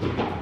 Ok,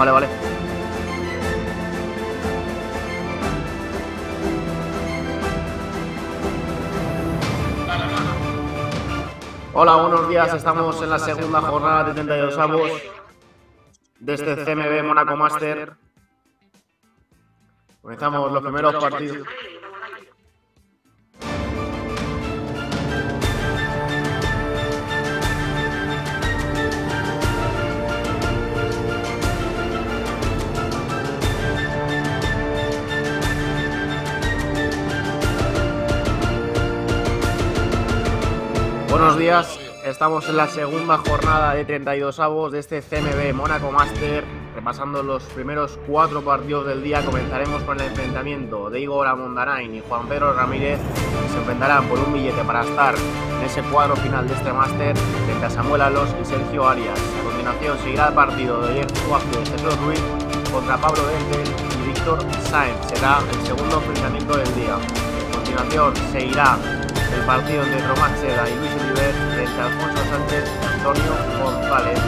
Vale, vale. Hola, buenos días. Estamos en la segunda jornada de 32 avos de este CMB Monaco Master. En la segunda jornada de 32 avos de este CMB Mónaco Master. Repasando los primeros cuatro partidos del día, comenzaremos con el enfrentamiento de Igor Amondarain y Juan Pedro Ramírez, que se enfrentarán por un billete para estar en ese cuadro final de este máster frente a Samuel Alos y Sergio Arias. A continuación seguirá el partido de Diego Juárez de Jesús Ruiz contra Pablo Dentel y Víctor Sáenz. Será el segundo enfrentamiento del día. A continuación seguirá el partido entre Román Seda y Luis Oliver frente a Alfonso Sánchez y Antonio González.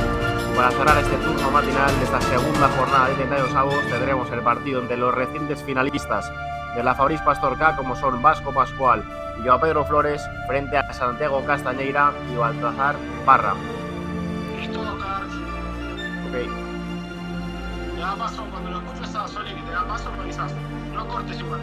Para cerrar este turno matinal de esta segunda jornada de 32 avos tendremos el partido entre los recientes finalistas de la Fabriz Pastor K como son Vasco Pascual y Joao Pedro Flores frente a Santiago Castañeira y Baltazar Parra. Listo, Carlos. Ok. Te da paso cuando lo escuches a Sole que te da paso, me avisas. No cortes igual.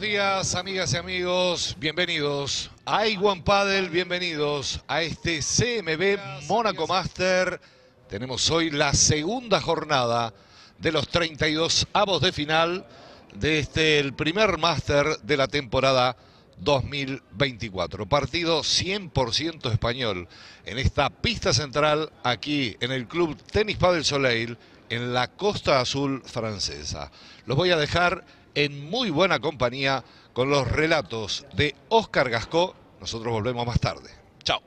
Buenos días, amigas y amigos. Bienvenidos a Iwan Paddle. Bienvenidos a este CMB Mónaco Master. Tenemos hoy la segunda jornada de los 32 avos de final de este, el primer Master de la temporada 2024. Partido 100% español en esta pista central aquí en el Club Tenis Padel Soleil en la Costa Azul francesa. Los voy a dejar en muy buena compañía con los relatos de Oscar Gascó. Nosotros volvemos más tarde. Chao.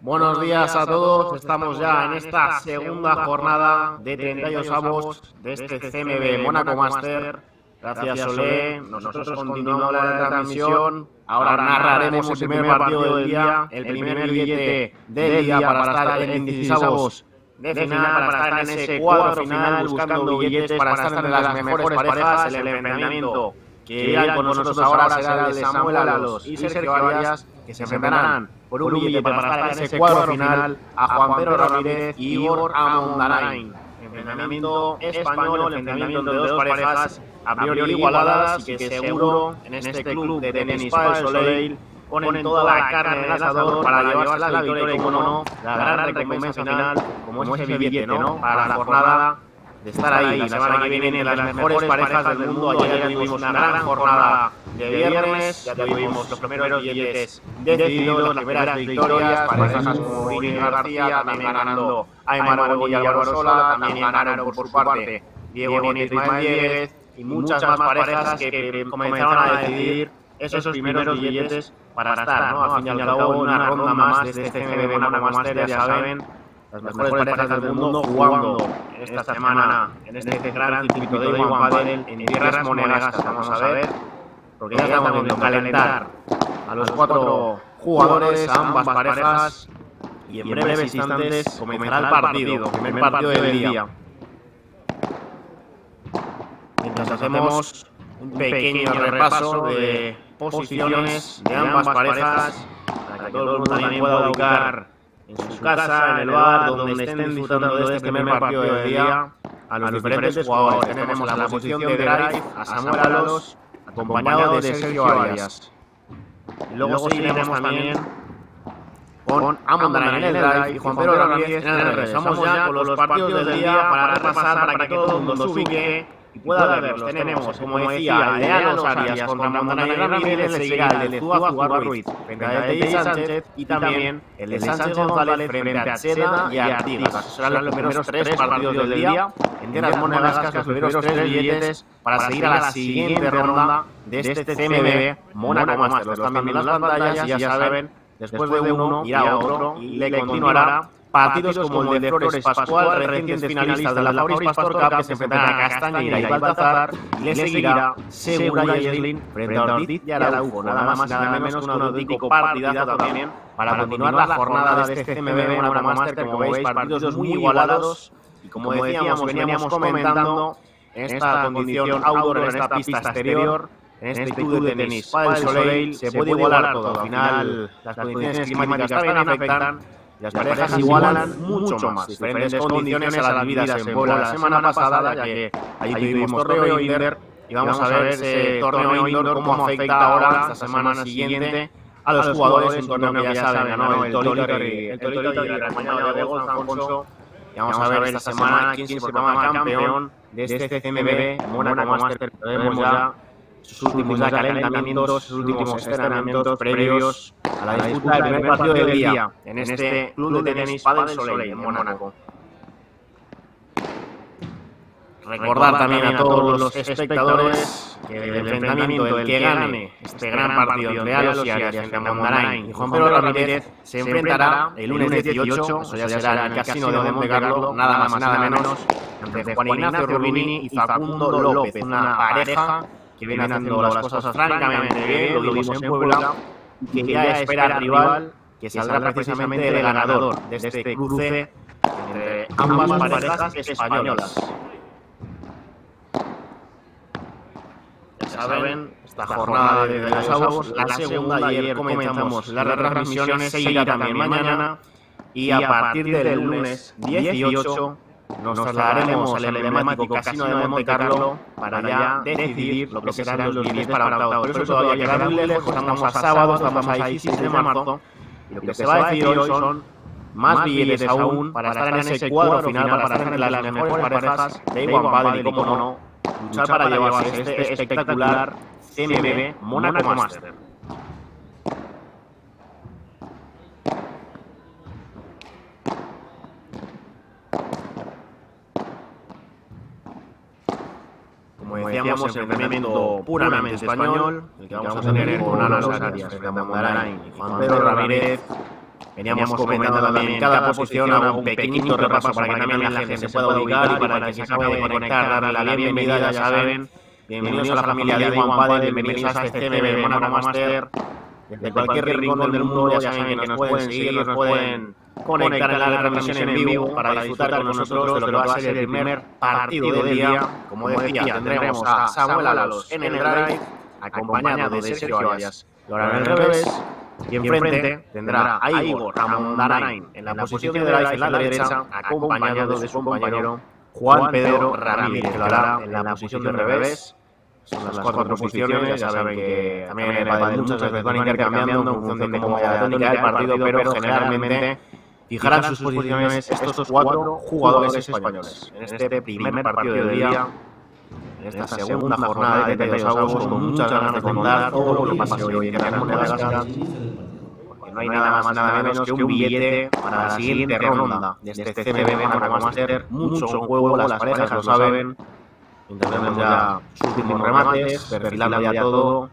Buenos días a todos, estamos ya en esta segunda jornada de 32 avos de este CMB Mónaco Master. Gracias Solé, nosotros continuamos la transmisión, ahora narraremos el primer partido del día, el primer billete del día para estar en 16 avos de final, para estar en ese cuadro final buscando billetes para estar entre las mejores parejas, el enfrentamiento que irán con nosotros ahora será el de Samuel Alos y Sergio Arias, que se enfrentarán por un billete para estar en ese cuadro final a Juan Pedro Ramírez y Igor Amondarain. Enfrentamiento español, enfrentamiento de dos parejas a priori igualadas y que seguro en este club de tenis Padel Soleil ponen toda la carne en el asador para llevarse la victoria y, como no, la gran recompensa final, como ese billete, ¿no? Para la jornada de estar ahí. La semana que viene las mejores parejas del mundo. Ayer ya tuvimos una gran jornada de viernes, ya tuvimos los primeros billetes decididos, las primeras victorias, parejas como Irene García, también ganando a Emanuel y Álvaro Sola, también ganaron por su parte Diego Nieto y Ismael y muchas más parejas que comenzaron a decidir esos primeros billetes para estar, ¿no? Al fin y al cabo, una ronda más de este CMB Monaco Master, ya saben, las mejores parejas del mundo jugando esta semana en este gran circuito de Iwan Padel en tierras monegascas, vamos a ver, porque ya estamos viendo calentar a los cuatro jugadores, a ambas parejas, y en breves instantes comenzará el partido, primer partido del día. Mientras hacemos un pequeño repaso de posiciones de ambas parejas para que todo el mundo también pueda ubicar en su casa, en el bar, donde estén disfrutando de este primer partido del día a los diferentes jugadores. Tenemos la posición de drive a Samuel Alos, acompañado de Sergio Arias. Y luego seguiremos también con Amondarain en el drive y Juan Pedro Ramírez en el revés. Vamos ya con los partidos del día para repasar, para que todo el mundo se ubique y pueda verlos. Tenemos, como decía, el de Alos Arias contra Mondana y Ramírez, le seguirá el de Zúa Zúa Ruiz frente a Tei Sánchez y también el de Sánchez González frente a Seda y Artigas. Esos serán los primeros tres partidos del día en tierras monegascas, los primeros tres billetes para seguir a la siguiente ronda de este CMB Mónaco Master. Lo están viendo en las pantallas y ya saben, después de uno irá otro y le continuará Partidos como el de Flores Pascual, recientes finalistas de la Lauris Pastor Cup, que se enfrentarán a Castañera y Baltazar, y le seguirá Segura y Eslin frente a Ortiz y Araujo. Nada más y nada menos que un auténtico partidazo también para continuar la jornada de este CMB Monaco Master. Como veis, partidos muy igualados. Y como decíamos, veníamos comentando en esta condición outdoor, en esta pista exterior, en este club de tenis Padel Soleil, se puede igualar todo. Al final, las condiciones climáticas también afectan las parejas igualan mucho más, diferentes condiciones a las vividas en Puebla la semana pasada, ya que allí tuvimos torneo indoor y vamos a ver ese torneo indoor cómo afecta ahora, esta semana siguiente, a los jugadores, un torneo que ya saben, ganó el Tolito y el Tolito y el acompañado de Gonzalo Alfonso. Y vamos a ver esta semana quién se proclama campeón de este CMB Mónaco Master. Vemos ya sus últimos calentamientos, sus últimos entrenamientos previos a la disputa del primer partido del día en este club de tenis Padel Soleil en Mónaco. Recordar también a todos los espectadores que el enfrentamiento, el que gane este gran partido entre Alos y Arias frente a Mondarain y Juan Pedro Ramírez se enfrentará el lunes 18, eso ya será en el casino de Monte Carlo, nada más nada menos, entre Juan Ignacio Rubini y Facundo López, una pareja que viene haciendo las cosas francamente bien, lo vimos en Puebla, y que ya espera rival que saldrá precisamente el ganador de este cruce entre ambas parejas españolas. Ya saben, esta jornada de los avos, la segunda ayer comenzamos las retransmisiones, seguirá también mañana y a partir del lunes 18 nos trasladaremos al emblemático Casino de Monte Carlo para ya decidir lo que serán los billetes para octavos. Pero eso todavía queda muy lejos, estamos a sábado, estamos a 16 de marzo, y lo que se va a decidir hoy son más billetes aún para estar en ese cuadro final, para estar entre las mejores parejas de Iguan Padel y, como no, luchar para llevarse este espectacular CMB Monaco Master. Como decíamos, entrenamiento puramente español, el que vamos a tener con Ana Arias, Fernando Mondarain y Juan Pedro Ramírez. Veníamos comentando también en cada posición un pequeñito repaso para que también la gente se pueda ubicar y para que se acabe de conectar, darle la bienvenida, ya saben. Bienvenidos a la familia de Juan Padre, bienvenidos a este CMB Monaco Master. Desde cualquier rincón del mundo ya saben que nos pueden seguir, nos pueden conectar en la transmisión en vivo para disfrutar con nosotros de lo que va a ser el primer partido del día. Como decía, tendremos a Samuel Alos en el drive, acompañado de Sergio Arias. En el revés, y enfrente tendrá a Igor Ramondarain en la posición de drive en la derecha, acompañado de su compañero Juan Pedro Ramírez, que lo hará en la posición de revés. Son las cuatro posiciones, ya saben que también en el pádel muchas veces van intercambiando en función de cómo vaya la tónica del partido, pero generalmente fijarán sus posiciones estos cuatro jugadores españoles. en este primer partido del día, en esta segunda jornada de 32 avos, con muchas ganas de contar todo lo que pase hoy en la porque no hay nada más nada menos que un billete para la siguiente ronda de este CMB Monaco Master, mucho juego, las parejas lo saben, Intentamos ya sus últimos remates, perfilando ya todo,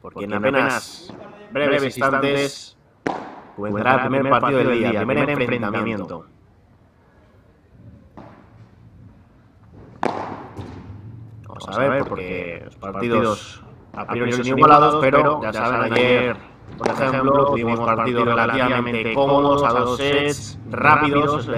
porque en apenas breves instantes comenzará el primer partido del día, el primer enfrentamiento. Vamos a ver, porque los partidos a priori son igualados, pero ya saben, ayer, por ejemplo, tuvimos partidos relativamente cómodos, a dos sets, rápidos,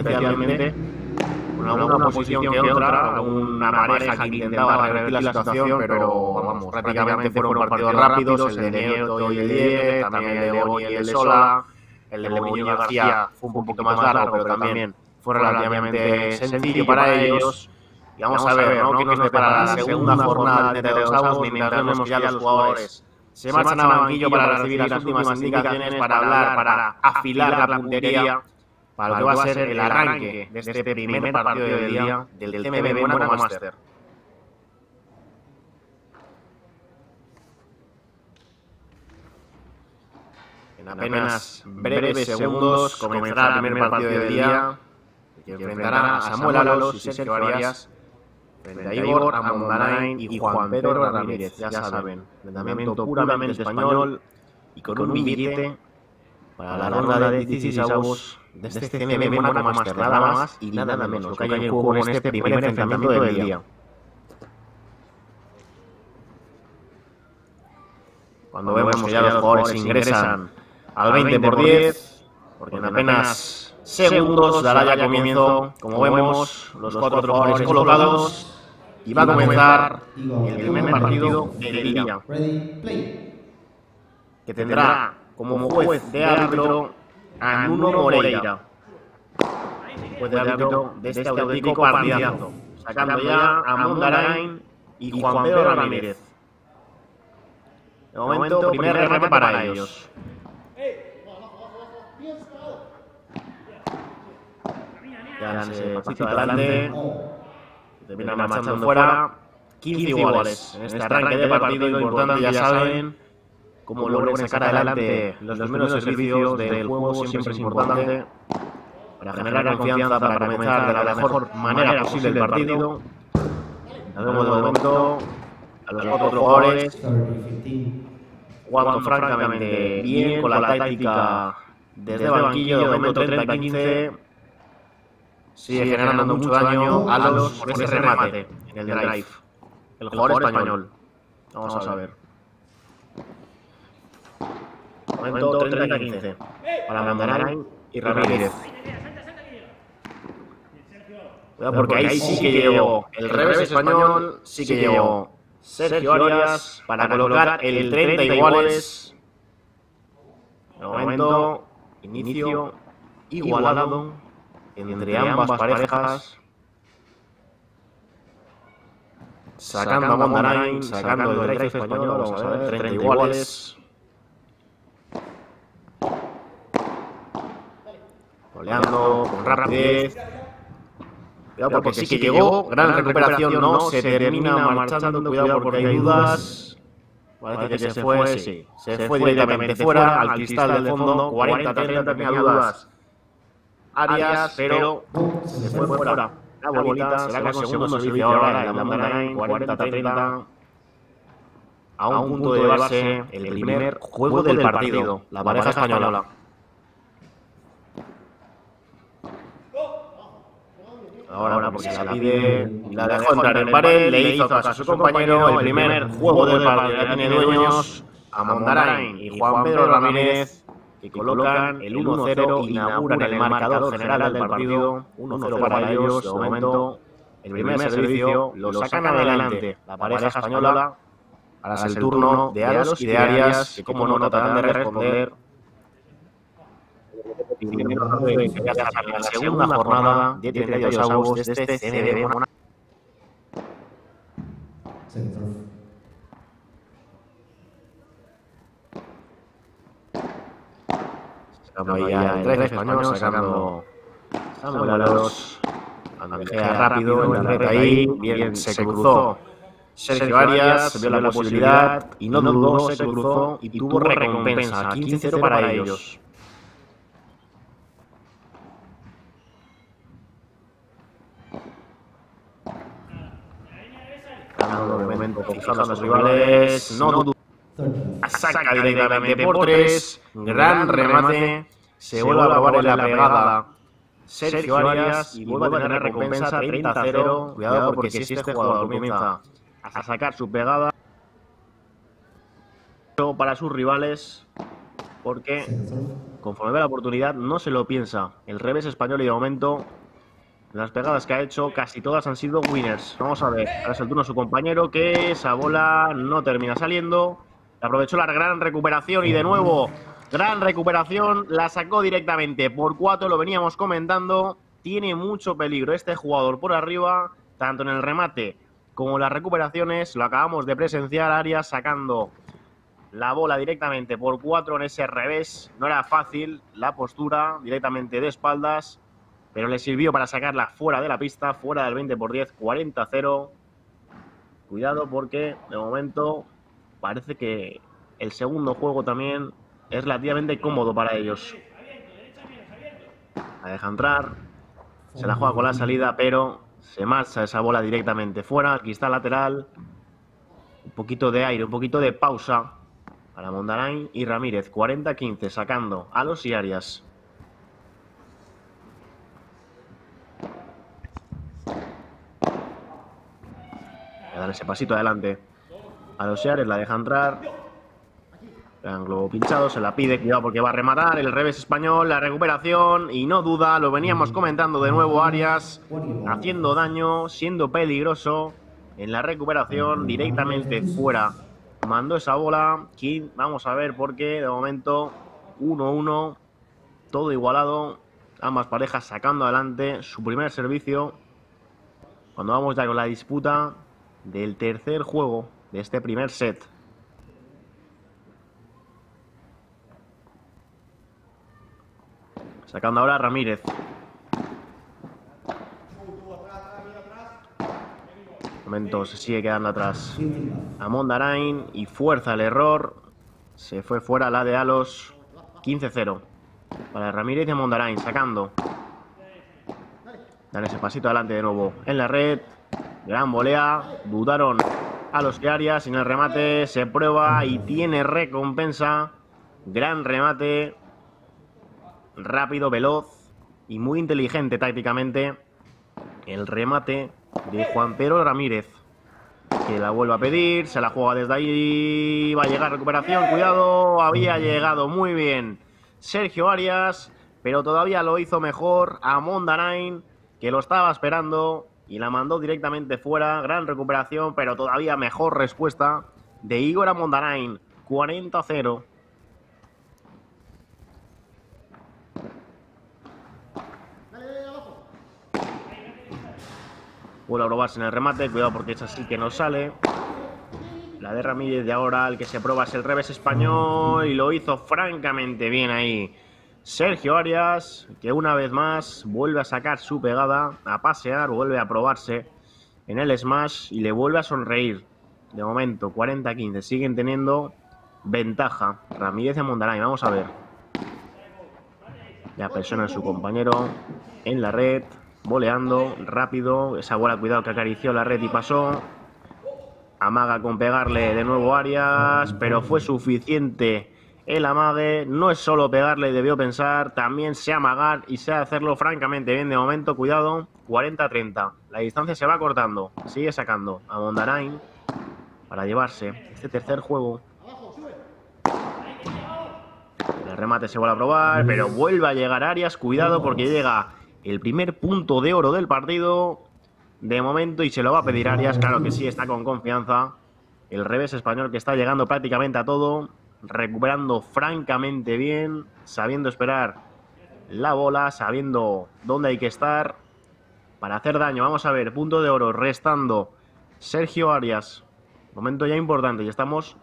especialmente en alguna posición que otra, una pareja que intentaba revertir la situación, pero vamos, prácticamente fueron partidos rápidos, el de Nieto y el Diez, también el de Boni y el de Sola, el de Muñoz García fue un poquito más largo, pero también fue relativamente sencillo para ellos. Y vamos a ver, ¿no? ¿Qué nos depara la segunda jornada de los avos mientras vemos que ya los jugadores se marchan a banquillo para recibir las últimas indicaciones, para hablar, para afilar la puntería para lo que va a ser el arranque de este primer partido del día del CMB Monaco Master. En apenas breves segundos comenzará el primer partido del día que enfrentará a Samuel Alos y Sergio Arias. Frente a Igor Amondarain y Juan Pedro Ramírez, ya saben, entrenamiento puramente español y con un billete para la ronda de 16 avos de este CMB Monaco Master, nada más y nada menos, lo que hay en juego en este primer enfrentamiento del día. Cuando vemos que ya los jugadores ingresan al 20 por 10, porque en apenas segundos dará ya comienzo, como vemos, los cuatro jugadores colocados y va a comenzar el primer partido del día, que tendrá como juez de árbitro a Nuno Moreira, juez de árbitro de este auténtico partidazo, sacando ya a Mondarain y Juan Pedro Ramírez. De momento, primer remate para ellos. Ya se pasito adelante. Termina marchando fuera. 15 iguales. En este arranque de partido importante, ya saben cómo logren sacar adelante los primeros servicios del juego siempre es importante para generar confianza, para comenzar de la mejor manera posible el partido. Vemos de momento a los otros jugadores jugando francamente bien con la táctica desde el banquillo de momento 30-15. Sigue generando mucho daño a los por ese remate en el drive. El jugador español. Vamos a ver. Momento 30-15 para Mandarain y Ramírez. Cuidado porque ahí sí que llegó el revés español, sí que llegó Sergio Arias para colocar el 30 iguales. Momento, inicio igualado. entre ambas parejas. Sacando a Mondarain, sacando el drive español, vamos a ver, 30 iguales. Goleando con rapidez. Cuidado porque sí que llegó, gran recuperación, no, se termina marchando, cuidado porque hay dudas. Parece que se fue, sí, se fue directamente fuera, al cristal del fondo, 40-30, tenía dudas. Arias, pero se fue fuera. La bolita será con segundo servicio ahora en la Mondarain, 40-30. A un punto de llevarse el primer juego del partido, la pareja española. Ahora, porque se la pide, la dejó entrar en pared, le hizo caso a su compañero, el primer juego del partido ya tiene dueños, a Mondarain y Juan Pedro Ramírez, que colocan el 1-0, inauguran el marcador general del partido, 1-0 para ellos, de momento, el primer servicio lo sacan adelante. la pareja española, ahora es el turno de Aros y de Arias, que como no tratarán de responder, la segunda jornada de 32 avos de este CBB Monaco. Sacando ahí ya el drive español, sacando Samuel. Andrea rápido, en la red ahí, bien se cruzó. Sergio Arias vio la posibilidad y no dudó, se cruzó y tuvo recompensa, 15-0 para ellos. Ganando de momento, fijando a los rivales, no duda. Saca directamente por tres, gran remate, se vuelve a probar en la pegada Sergio Arias y vuelve a tener recompensa 30-0. Cuidado porque si este jugador comienza a sacar su pegada para sus rivales, porque conforme ve la oportunidad no se lo piensa. El revés español y de momento las pegadas que ha hecho casi todas han sido winners. Vamos a ver, ahora es el turno su compañero que esa bola no termina saliendo. Aprovechó la gran recuperación y de nuevo Gran recuperación, la sacó directamente por cuatro, lo veníamos comentando. Tiene mucho peligro este jugador por arriba, tanto en el remate como en las recuperaciones. Lo acabamos de presenciar, Arias sacando la bola directamente por cuatro en ese revés. No era fácil la postura directamente de espaldas, pero le sirvió para sacarla fuera de la pista, fuera del 20 por 10, 40-0. Cuidado porque de momento parece que el segundo juego también es relativamente cómodo para ellos. La deja entrar, se la juega con la salida, pero se marcha esa bola directamente fuera, aquí está lateral. Un poquito de aire, un poquito de pausa para Mondarain y Ramírez. 40-15 sacando a los y Arias. Le dan ese pasito adelante. A los Arias la deja entrar. Globo pinchado, se la pide, cuidado porque va a rematar el revés español, la recuperación y no duda, lo veníamos comentando de nuevo Arias, haciendo daño, siendo peligroso en la recuperación, directamente fuera. Mandó esa bola, King, vamos a ver por qué, de momento 1-1, todo igualado, ambas parejas sacando adelante su primer servicio. Cuando vamos ya con la disputa del tercer juego de este primer set. Sacando ahora a Ramírez. Momento se sigue quedando atrás. A Mondarain y fuerza el error. Se fue fuera la de Alos. 15-0. Para Ramírez y Mondarain sacando. Dan ese pasito adelante de nuevo en la red. Gran volea. Dudaron a los que Arias. En el remate se prueba y tiene recompensa. Gran remate rápido, veloz y muy inteligente tácticamente el remate de Juan Pedro Ramírez. Que la vuelve a pedir, se la juega desde ahí, va a llegar recuperación, cuidado, había llegado muy bien Sergio Arias, pero todavía lo hizo mejor a Mondarain, que lo estaba esperando y la mandó directamente fuera. Gran recuperación, pero todavía mejor respuesta de Igor Amondarain. 40-0. Vuelve a probarse en el remate, cuidado porque es así que no sale. La de Ramírez de ahora, el que se prueba es el revés español y lo hizo francamente bien ahí. Sergio Arias, que una vez más vuelve a sacar su pegada, a pasear, vuelve a probarse en el smash y le vuelve a sonreír. De momento, 40-15, siguen teniendo ventaja. Ramírez y Mondaray, vamos a ver. Ya presiona a su compañero en la red, voleando, rápido. Esa bola, cuidado, que acarició la red y pasó. Amaga con pegarle de nuevo Arias, pero fue suficiente el amague. No es solo pegarle, debió pensar, también sé amagar y sé hacerlo francamente bien de momento. Cuidado, 40-30. La distancia se va cortando, sigue sacando a Mondarain para llevarse este tercer juego. El remate se vuelve a probar, pero vuelve a llegar Arias. Cuidado porque llega el primer punto de oro del partido de momento y se lo va a pedir Arias. Claro que sí, está con confianza. El revés español que está llegando prácticamente a todo, recuperando francamente bien, sabiendo esperar la bola, sabiendo dónde hay que estar para hacer daño. Vamos a ver, punto de oro restando Sergio Arias. Momento ya importante y estamos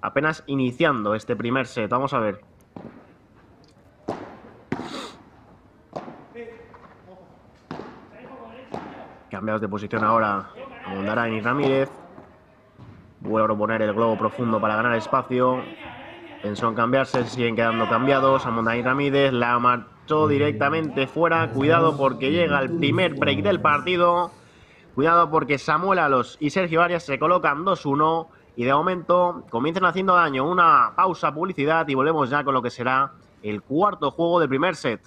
apenas iniciando este primer set. Vamos a ver. Cambiados de posición ahora Ramírez. Vuelve a proponer el globo profundo para ganar espacio. Pensó en cambiarse, siguen quedando cambiados. A Mondarain y Ramírez la marchó directamente fuera. Cuidado porque llega el primer break del partido. Cuidado porque Samuel Alos y Sergio Arias se colocan 2-1 y de momento comienzan haciendo daño. Una pausa publicidad y volvemos ya con lo que será el cuarto juego del primer set.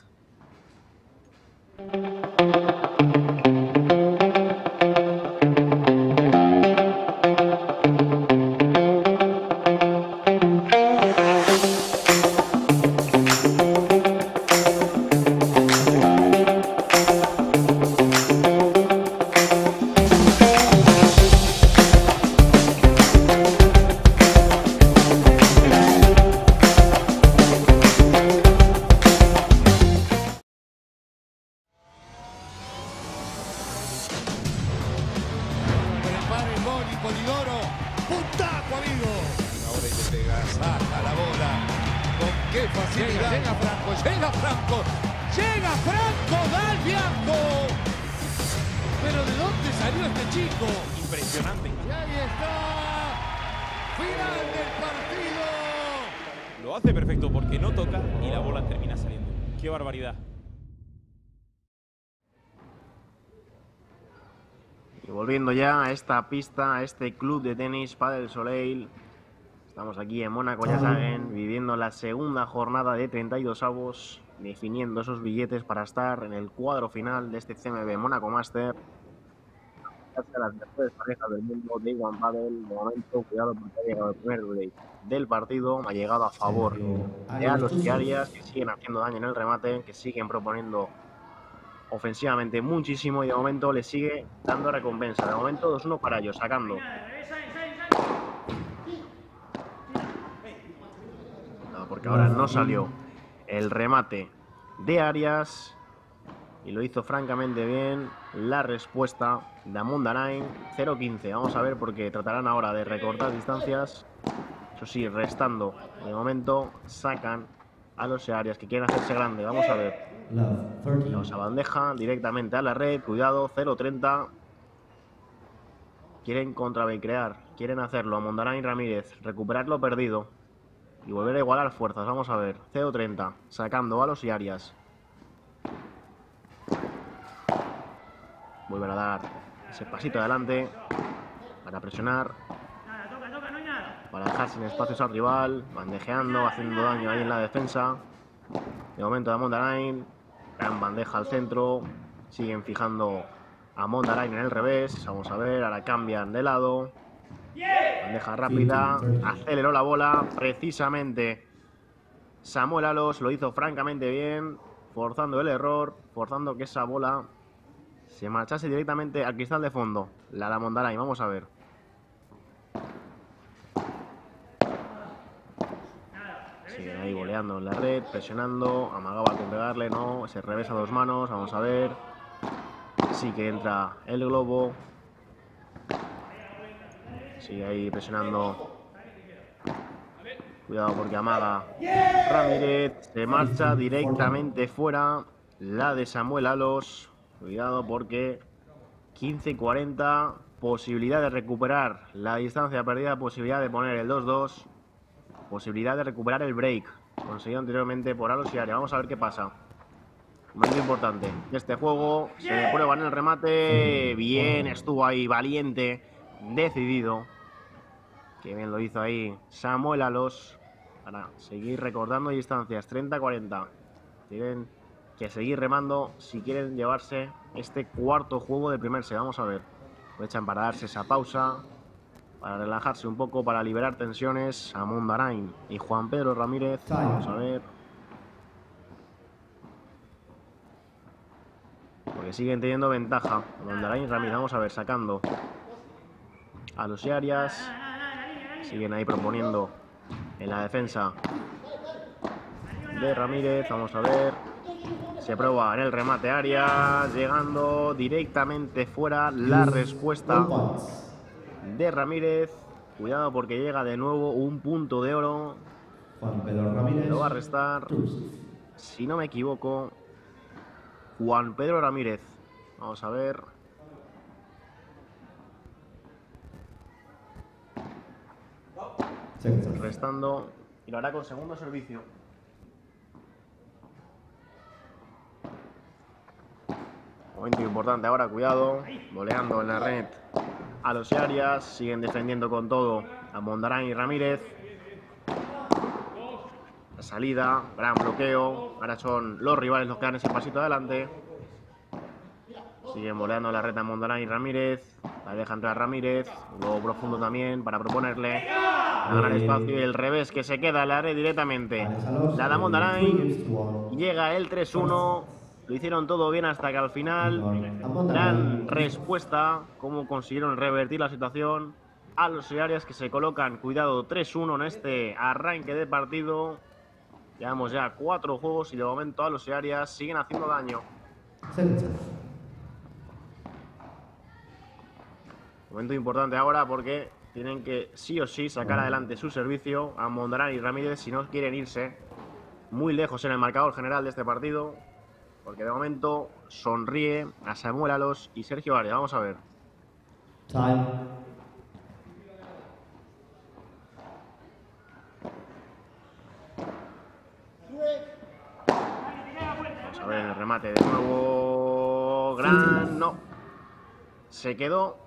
Esta pista, a este club de tenis Padel Soleil. Estamos aquí en Mónaco, ya saben, viviendo la segunda jornada de 32 avos, definiendo esos billetes para estar en el cuadro final de este CMB Mónaco Master. Gracias a las mejores parejas del mundo de One Padel, de momento, cuidado porque ha llegado el primer break del partido, ha llegado a favor de Alos y Arias, que siguen haciendo daño en el remate, que siguen proponiendo ofensivamente muchísimo y de momento le sigue dando recompensa. De momento 2-1 para ellos, sacando. No, porque ahora no salió el remate de Arias y lo hizo francamente bien. La respuesta de Amundarain 0-15. Vamos a ver porque tratarán ahora de recortar distancias. Eso sí, restando. De momento sacan a los Arias que quieren hacerse grande. Vamos a ver. Vamos a bandeja directamente a la red. Cuidado, 0-30. Quieren contrabecrear. Quieren hacerlo. Mondarain Ramírez. Recuperar lo perdido. Y volver a igualar fuerzas. Vamos a ver. 0-30. Sacando a los y Arias. Vuelven a dar ese pasito adelante. Para presionar. Para dejar sin espacios al rival. Bandejeando, haciendo daño ahí en la defensa. De momento de Mondarain. Gran bandeja al centro. Siguen fijando a Mondarain en el revés. Vamos a ver, ahora cambian de lado. Bandeja rápida. Aceleró la bola. Precisamente Samuel Alos lo hizo francamente bien. Forzando el error. Forzando que esa bola se marchase directamente al cristal de fondo. La da Mondarain. Vamos a ver. Siguen ahí boleando en la red, presionando. Amagaba con pegarle, no. Se revesa dos manos. Vamos a ver. sí que entra el globo. Sigue ahí presionando. Cuidado porque amaga Ramírez. Se marcha directamente fuera. La de Samuel Alos. Cuidado porque 15-40. Posibilidad de recuperar la distancia perdida. Posibilidad de poner el 2-2. Posibilidad de recuperar el break. Conseguido anteriormente por Alos y Aria. Vamos a ver qué pasa. Momento importante de este juego. Se prueba en el remate. Bien, estuvo ahí valiente, decidido. Que bien lo hizo ahí Samuel Alos. Para seguir recordando distancias. 30-40. Tienen que seguir remando si quieren llevarse este cuarto juego del primer set. Vamos a ver. Aprovechan para darse esa pausa. Para relajarse un poco, para liberar tensiones. A Mondarain y Juan Pedro Ramírez. Vamos a ver. Porque siguen teniendo ventaja. Mondarain y Ramírez. Vamos a ver, sacando a los Arias. Siguen ahí proponiendo en la defensa de Ramírez. Vamos a ver. Se prueba en el remate Arias. Llegando directamente fuera la respuesta de Ramírez. Cuidado porque llega de nuevo un punto de oro. Juan Pedro Ramírez. Lo va a restar, si no me equivoco, Juan Pedro Ramírez. Vamos a ver. Restando. Y lo hará con segundo servicio. Momento importante ahora, cuidado. Voleando en la red a los Arias. Siguen defendiendo con todo a Mondarán y Ramírez. La salida, gran bloqueo. Ahora son los rivales los que dan ese pasito adelante. Siguen voleando la red a Mondarán y Ramírez. La deja entrar Ramírez. Luego profundo también para proponerle. A espacio y el revés que se queda en la red directamente. La da Mondarain. Llega el 3-1. Lo hicieron todo bien hasta que al final. Gran respuesta. Cómo consiguieron revertir la situación. A los Arias que se colocan, cuidado, 3-1 en este arranque de partido. Llevamos ya cuatro juegos y de momento a los Arias siguen haciendo daño. Momento importante ahora porque tienen que sí o sí sacar adelante su servicio a Mondarán y Ramírez si no quieren irse muy lejos en el marcador general de este partido. Porque de momento sonríe a Samuel Alos y Sergio Arias. Vamos a ver. Time. Vamos a ver el remate de nuevo. Gran. No. Se quedó.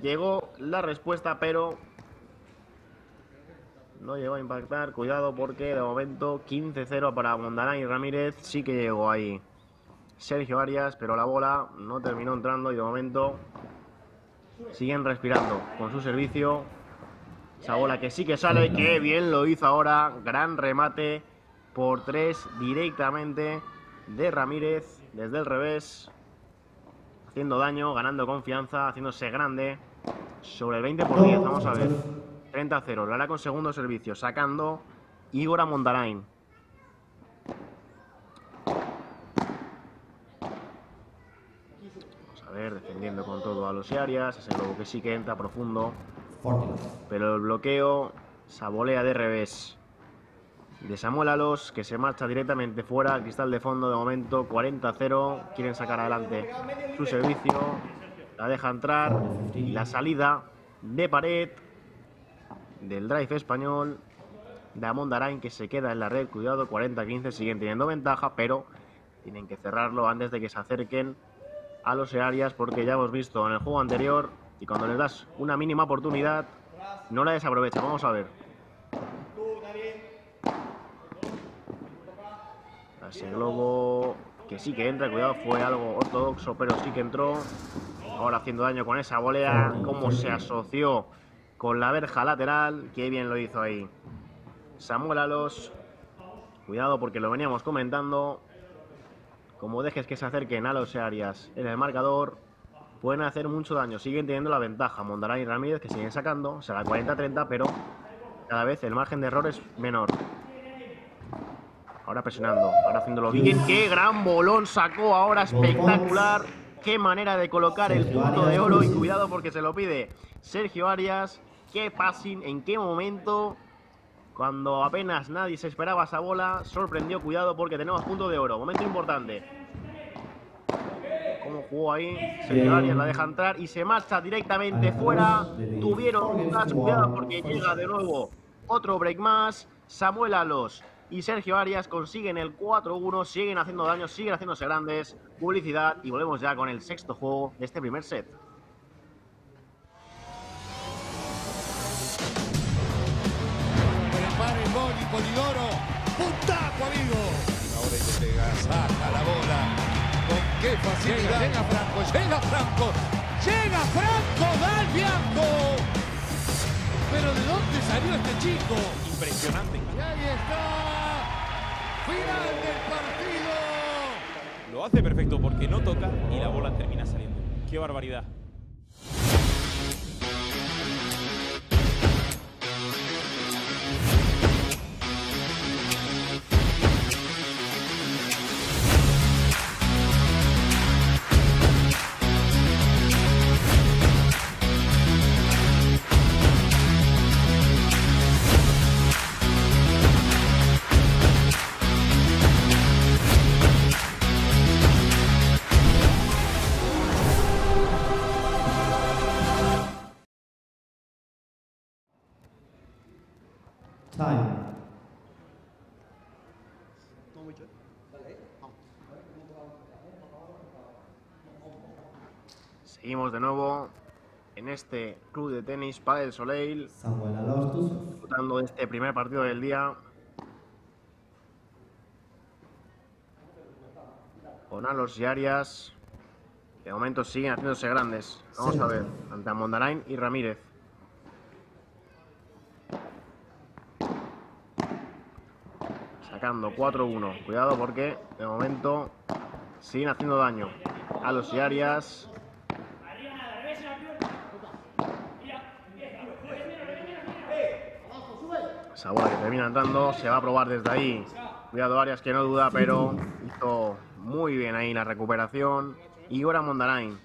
Llegó la respuesta, pero. No llegó a impactar. Cuidado porque de momento 15-0 para Mondarán y Ramírez. Sí que llegó ahí Sergio Arias, pero la bola no terminó entrando y de momento siguen respirando con su servicio. Esa bola que sí que sale, que bien lo hizo ahora. Gran remate por tres directamente de Ramírez desde el revés. Haciendo daño, ganando confianza, haciéndose grande. Sobre el 20 por 10, vamos a ver. 30 a 0, lo hará con segundo servicio, sacando Igor Mondarain. Vamos a ver, defendiendo con todo a los Arias. Ese globo que sí que entra profundo. 40. Pero el bloqueo, esa volea de revés de Samuel Alos, que se marcha directamente fuera. Cristal de fondo, de momento 40-0. Quieren sacar adelante su servicio. La deja entrar. Y la salida de pared del drive español de Amondarain, que se queda en la red. Cuidado, 40-15. Siguen teniendo ventaja, pero tienen que cerrarlo antes de que se acerquen a los Arias, porque ya hemos visto en el juego anterior. Y cuando les das una mínima oportunidad, no la desaprovechan. Vamos a ver. Ese globo que sí que entra, cuidado, fue algo ortodoxo, pero sí que entró. Ahora haciendo daño con esa volea, cómo se asoció con la verja lateral, qué bien lo hizo ahí. Samuel Alos, cuidado porque lo veníamos comentando. Como dejes que se acerquen a los Arias en el marcador, pueden hacer mucho daño. Siguen teniendo la ventaja. Mondarán y Ramírez que siguen sacando, será 40-30, pero cada vez el margen de error es menor. Ahora presionando, ahora haciéndolo bien. ¡Qué gran bolón sacó ahora! Espectacular. Qué manera de colocar el punto de oro y cuidado porque se lo pide Sergio Arias. Qué passing, en qué momento, cuando apenas nadie se esperaba esa bola, sorprendió, cuidado porque tenemos punto de oro. Momento importante. Cómo jugó ahí, Sergio. Arias la deja entrar y se marcha directamente fuera. Tuvieron to cuidado porque llega de nuevo otro break más. Samuel Alos y Sergio Arias consiguen el 4-1, siguen haciendo daño, siguen haciéndose grandes. Publicidad y volvemos ya con el sexto juego de este primer set. Polidoro. Puntaco, amigo. Ahora que saca la bola. Con qué facilidad. Llega, Franco, llega Franco. Llega Franco, da el Bianco. Pero ¿de dónde salió este chico? Impresionante. Y ahí está. Final del partido. Lo hace perfecto porque no toca y la bola termina saliendo. ¡Qué barbaridad! Time. Seguimos de nuevo en este club de tenis Padel Soleil, disfrutando de este primer partido del día. Con Alos y Arias. De momento siguen haciéndose grandes. Vamos a ver, ante Amondarain y Ramírez. Sacando 4-1. Cuidado porque de momento siguen haciendo daño. Alos y Arias. Se va a probar desde ahí. Cuidado Arias que no duda, pero hizo muy bien ahí la recuperación. Y ahora Mondarain.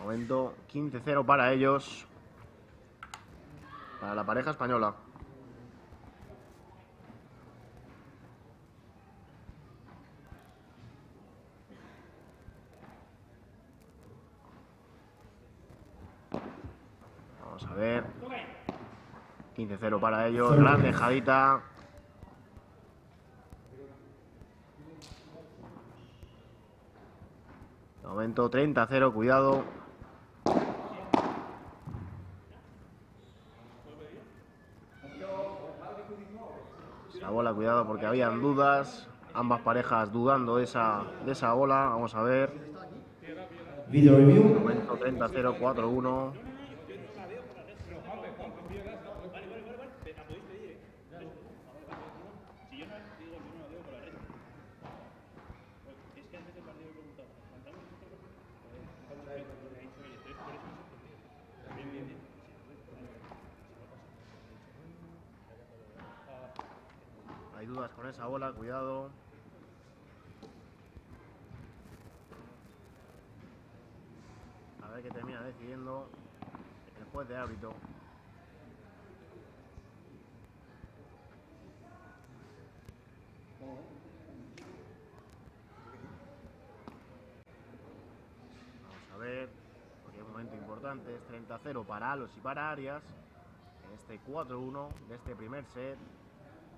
Momento 15-0 para ellos. Para la pareja española. Vamos a ver. 15-0 para ellos. Gran dejadita. De momento 30-0, cuidado. Esa bola, cuidado porque habían dudas. Ambas parejas dudando de esa, de esa bola. Vamos a ver. Video De review. momento 30-0, 4-1. Hay dudas con esa bola, cuidado. A ver qué termina decidiendo el juez de árbitro. Vamos a ver, porque es un momento importante, es 30-0 para Alos y para Arias. En este 4-1 de este primer set.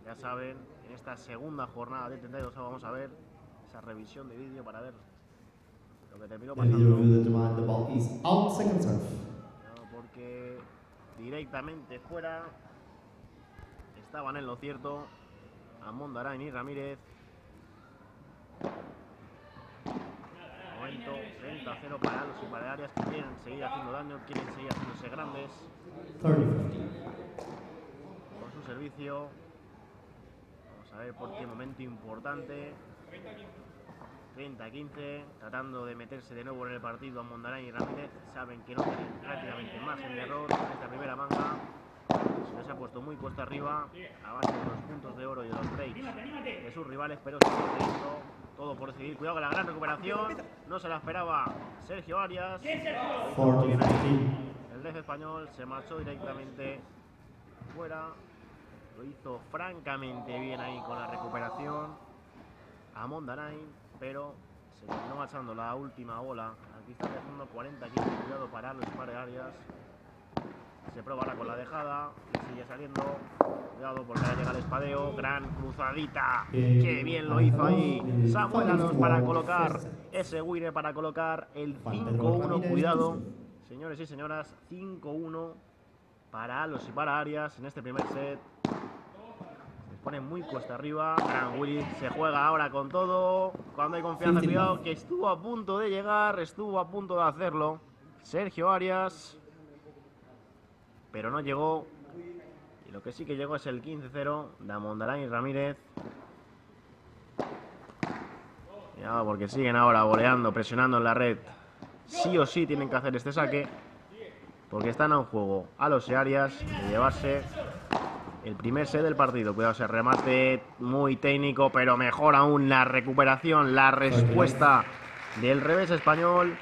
Ya saben, en esta segunda jornada de 32 vamos a ver esa revisión de vídeo para ver lo que terminó pasando. porque directamente fuera estaban en lo cierto Amondarain y Ramírez. Momento 30-0 para los Arias que quieren seguir haciendo daño, quieren seguir haciéndose grandes 30-50. con su servicio. Ver por qué momento importante. 30-15, tratando de meterse de nuevo en el partido a Mondarain y Ramírez. Saben que no tienen prácticamente margen de error en esta primera manga. Se les ha puesto muy cuesta arriba a base de los puntos de oro y de los breaks de sus rivales, pero teniendo todo por decidir. Cuidado con la gran recuperación. No se la esperaba Sergio Arias. 40 15. El def español se marchó directamente fuera. Lo hizo francamente bien ahí con la recuperación a Mondarain, pero se terminó marchando la última bola. Aquí está dejando 40 15. Cuidado para los pares Arias. Se prueba ahora con la dejada. y sigue saliendo. Cuidado porque ahora llega el espadeo. Gran cruzadita. Qué bien lo hizo ahí. Samuel Alonso para colocar ese Wire para colocar el 5-1. Cuidado. Señores y señoras, 5-1 para Alos y para Arias en este primer set. Se pone muy cuesta arriba. Gran Willy se juega ahora con todo. Cuando hay confianza, cuidado que estuvo a punto de llegar, estuvo a punto de hacerlo. Sergio Arias. Pero no llegó. Y lo que sí que llegó es el 15-0 de Amondarán y Ramírez. Cuidado porque siguen ahora boleando, presionando en la red. Sí o sí tienen que hacer este saque. Porque están a un juego a los Arias de llevarse el primer set del partido. Cuidado ese remate muy técnico, pero mejor aún la recuperación, la respuesta del revés español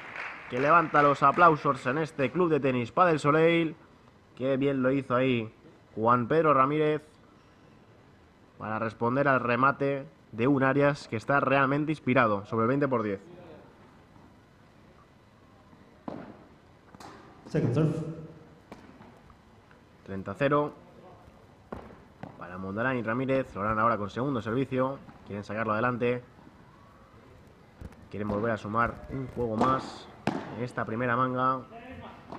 que levanta los aplausos en este club de tenis Padel Soleil. Qué bien lo hizo ahí Juan Pedro Ramírez para responder al remate de un Arias que está realmente inspirado sobre el 20 por 10. Second serve. 30-0 para Mondarán y Ramírez. Lo harán ahora con segundo servicio. Quieren sacarlo adelante. Quieren volver a sumar un juego más en esta primera manga.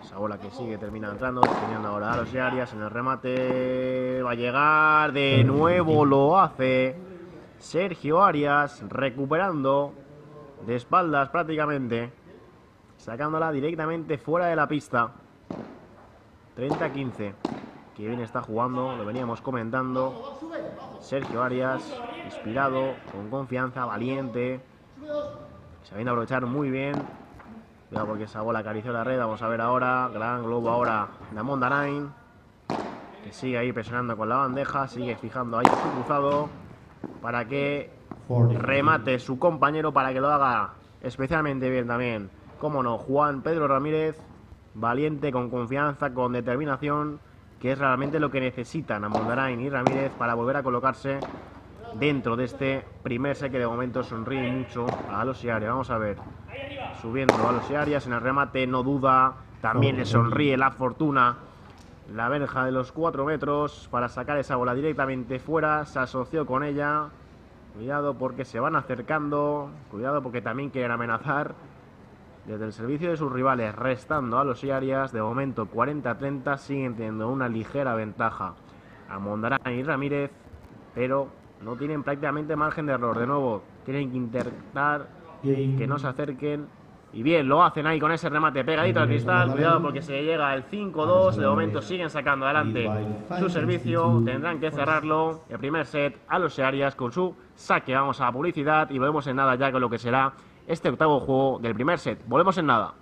Esa bola que sigue termina entrando. Teniendo ahora a los Arias en el remate. Va a llegar. De nuevo lo hace Sergio Arias. Recuperando de espaldas prácticamente. Sacándola directamente fuera de la pista. 30-15. Que bien está jugando, lo veníamos comentando. Sergio Arias, inspirado, con confianza, valiente. Sabiendo aprovechar muy bien. Cuidado porque esa bola acarició la red. Vamos a ver ahora. Gran globo ahora de Mondarain. Que sigue ahí presionando con la bandeja. Sigue fijando ahí su cruzado. Para que 40 remate su compañero. Para que lo haga especialmente bien también. Como no, Juan Pedro Ramírez. Valiente, con confianza, con determinación. Que es realmente lo que necesitan a Mondarain y Ramírez para volver a colocarse dentro de este primer set que de momento sonríe mucho a los Arias. Vamos a ver. Subiendo a los Arias en el remate, no duda. También le sonríe la fortuna. La verja de los 4 metros para sacar esa bola directamente fuera. Se asoció con ella. Cuidado porque se van acercando. Cuidado porque también quieren amenazar. Desde el servicio de sus rivales, restando a los Arias. De momento 40-30 siguen teniendo una ligera ventaja a Mondarán y Ramírez. Pero no tienen prácticamente margen de error. De nuevo, tienen que intentar que no se acerquen. Y bien, lo hacen ahí con ese remate pegadito al cristal. Cuidado porque se llega el 5-2. De momento siguen sacando adelante su servicio. Tendrán que cerrarlo. El primer set a los Arias con su saque. Vamos a publicidad y volvemos en nada ya con lo que será este octavo juego del primer set. Volvemos en nada.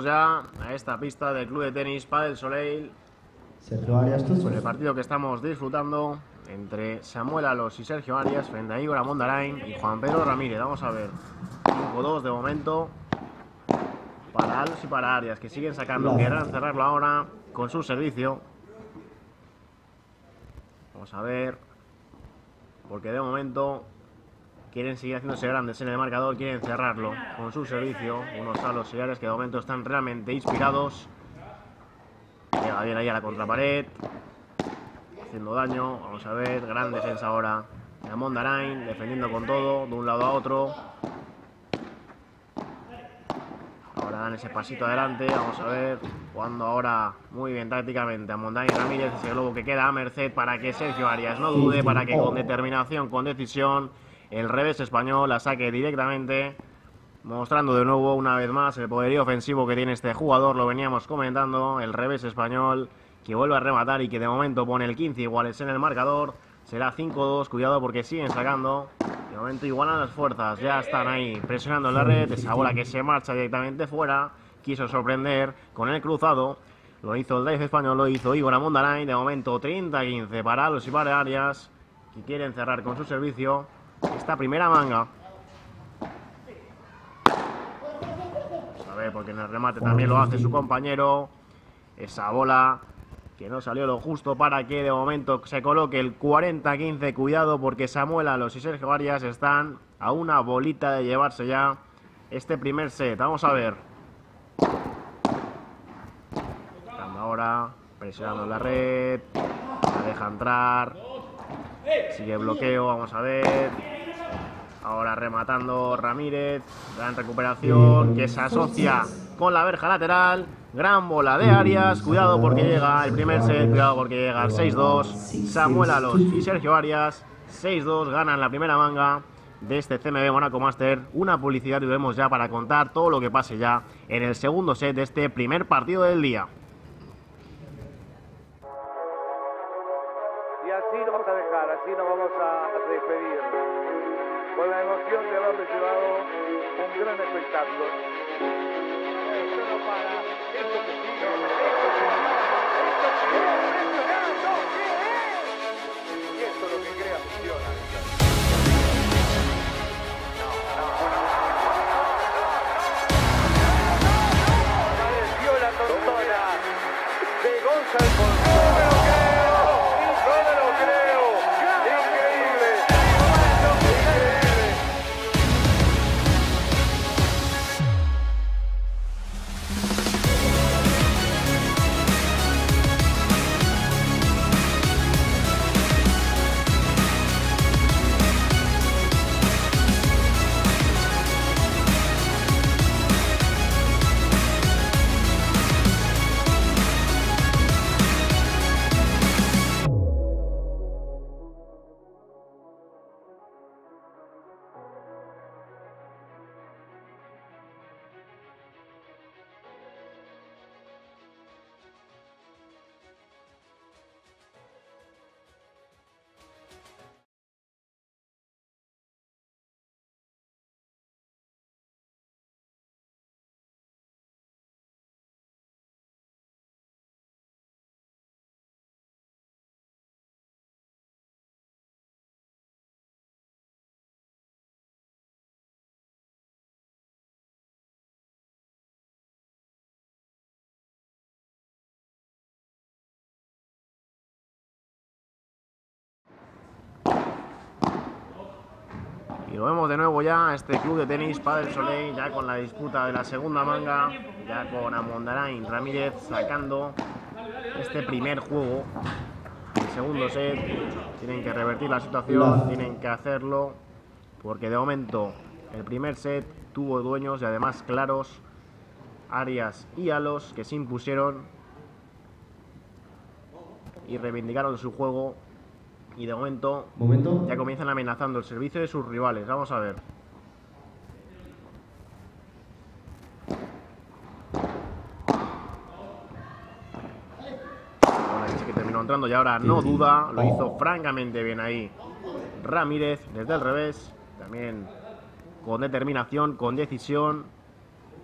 Ya a esta pista del Club de Tenis Padel Soleil Sergio Arias con el partido que estamos disfrutando entre Samuel Alos y Sergio Arias frente a Igor Amondarain y Juan Pedro Ramírez. Vamos a ver. 5-2 de momento para Alos y para Arias que siguen sacando. Querrán cerrarlo ahora con su servicio. Vamos a ver. Porque de momento quieren seguir haciéndose grandes en el marcador, quieren cerrarlo con su servicio. Unos Alos Arias que de momento están realmente inspirados. Llega bien ahí a la contrapared. Haciendo daño. Vamos a ver. Gran defensa ahora. De Amondarain. Defendiendo con todo. De un lado a otro. Ahora dan ese pasito adelante. Vamos a ver. Jugando ahora muy bien tácticamente. Amondarain Ramírez. Ese globo que queda a merced para que Sergio Arias no dude. Para que con determinación, con decisión. El revés español la saque directamente. Mostrando de nuevo una vez más el poderío ofensivo que tiene este jugador, lo veníamos comentando, el revés español que vuelve a rematar y que de momento pone el 15 iguales en el marcador. Será 5-2, cuidado porque siguen sacando. De momento igualan las fuerzas, ya están ahí presionando en la red. Esa bola que se marcha directamente fuera. Quiso sorprender con el cruzado. Lo hizo el Dive español, lo hizo Igor Amondarain. De momento 30-15 para los y para Arias que quieren cerrar con su servicio esta primera manga. A ver, porque en el remate también lo hace su compañero. Esa bola que no salió lo justo para que de momento se coloque el 40-15. Cuidado porque Samuel Alos y Sergio Arias están a una bolita de llevarse ya este primer set. Vamos a ver. Ahora presionando la red. La deja entrar. Sigue bloqueo, vamos a ver. Ahora rematando Ramírez. Gran recuperación que se asocia con la verja lateral. Gran bola de Arias. Cuidado porque llega el primer set. Cuidado porque llega el 6-2. Samuel Alos y Sergio Arias. 6-2 ganan la primera manga de este CMB Monaco Master. Una publicidad y vemos ya para contar todo lo que pase ya en el segundo set de este primer partido del día. Y lo vemos de nuevo ya, este club de tenis Padel Soleil, ya con la disputa de la segunda manga, ya con Amondarain Ramírez sacando este primer juego. El segundo set, tienen que revertir la situación, tienen que hacerlo, porque de momento el primer set tuvo dueños y además claros, Arias y Alos, que se impusieron y reivindicaron su juego. Y de momento Momento. ya comienzan amenazando el servicio de sus rivales. Vamos a ver. Que sí que terminó entrando y ahora no duda. Lo hizo francamente bien ahí. Ramírez desde el revés. También con determinación, con decisión.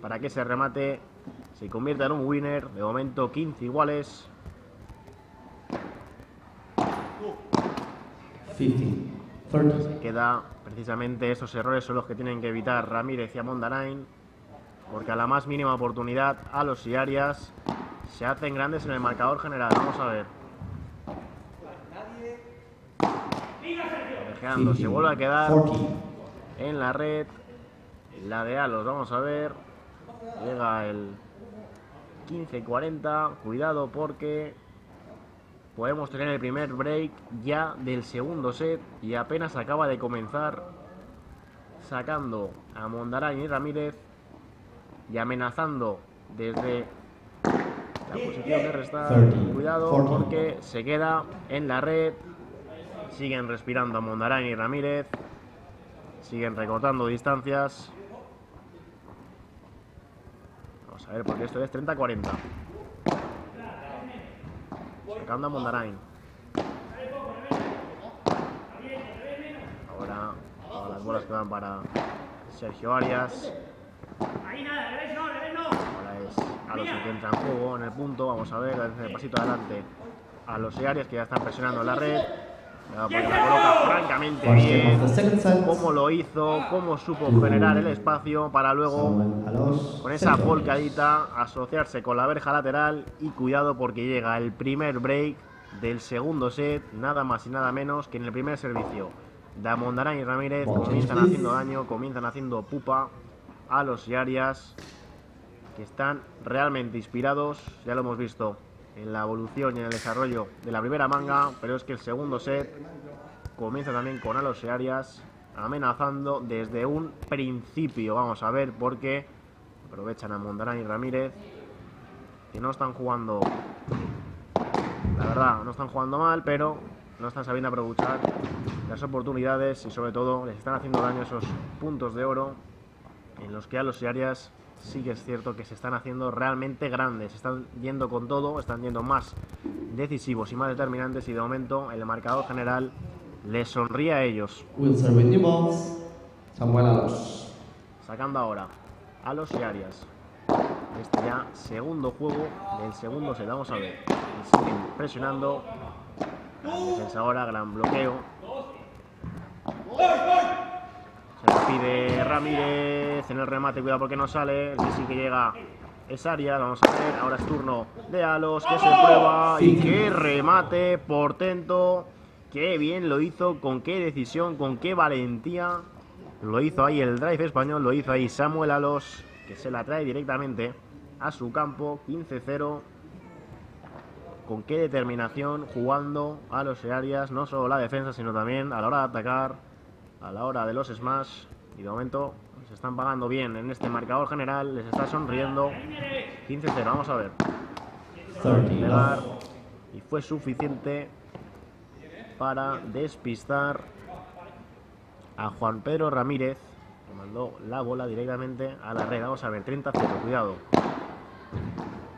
Para que ese remate se convierta en un winner. De momento 15 iguales. 15, 30, Queda precisamente esos errores son los que tienen que evitar Ramírez y Amondarain. Porque a la más mínima oportunidad a los Arias se hacen grandes en el marcador general. Vamos a ver. Dejando, se vuelve a quedar 40, en la red. La de Alos, vamos a ver. Llega el 15-40. Cuidado porque podemos tener el primer break ya del segundo set y apenas acaba de comenzar sacando a Mondarain y Ramírez y amenazando desde la posición de restar. 30, Cuidado 40. porque se queda en la red. Siguen respirando a Mondarain y Ramírez. Siguen recortando distancias. Vamos a ver, porque esto es 30-40. Sacando a Mondarain. Ahora, las bolas que van para Sergio Arias. Ahora es a los que entra en juego en el punto. Vamos a ver, el pasito adelante a los Arias que ya están presionando la red. Porque la coloca francamente bien. Cómo lo hizo, cómo supo generar el espacio para luego con esa volcadita asociarse con la verja lateral y cuidado porque llega el primer break del segundo set, nada más y nada menos que en el primer servicio. Damondarán y Ramírez comienzan haciendo daño, comienzan haciendo pupa a los Yarias que están realmente inspirados, ya lo hemos visto en la evolución y en el desarrollo de la primera manga, pero es que el segundo set comienza también con Alos Arias amenazando desde un principio. Vamos a ver por qué aprovechan a Mondarán y Ramírez que no están jugando la verdad, no están jugando mal, pero no están sabiendo aprovechar las oportunidades y sobre todo les están haciendo daño esos puntos de oro en los que a los Arias sí que es cierto que se están haciendo realmente grandes, están yendo con todo, están yendo más decisivos y más determinantes y de momento el marcador general les sonríe a ellos. Will serve with new balls. Samuel Alos. Sacando ahora a los Arias. Este ya segundo juego del segundo set. Vamos a ver. Y siguen presionando. Defensa ahora, gran bloqueo. Se la pide Ramírez en el remate. Cuidado porque no sale. El que sí que llega es Arias. Vamos a ver. Ahora es turno de Alos que se prueba. Y qué remate portento. Qué bien lo hizo. Con qué decisión. Con qué valentía. Lo hizo ahí el drive español, lo hizo ahí Samuel Alos, que se la trae directamente a su campo, 15-0. Con qué determinación jugando a los Arias, no solo la defensa, sino también a la hora de atacar, a la hora de los smash. Y de momento se están pagando bien en este marcador general, les está sonriendo. 15-0, vamos a ver. 30 Pegar, love. y fue suficiente para despistar a Juan Pedro Ramírez, que mandó la bola directamente a la red. Vamos a ver, 30-0, cuidado.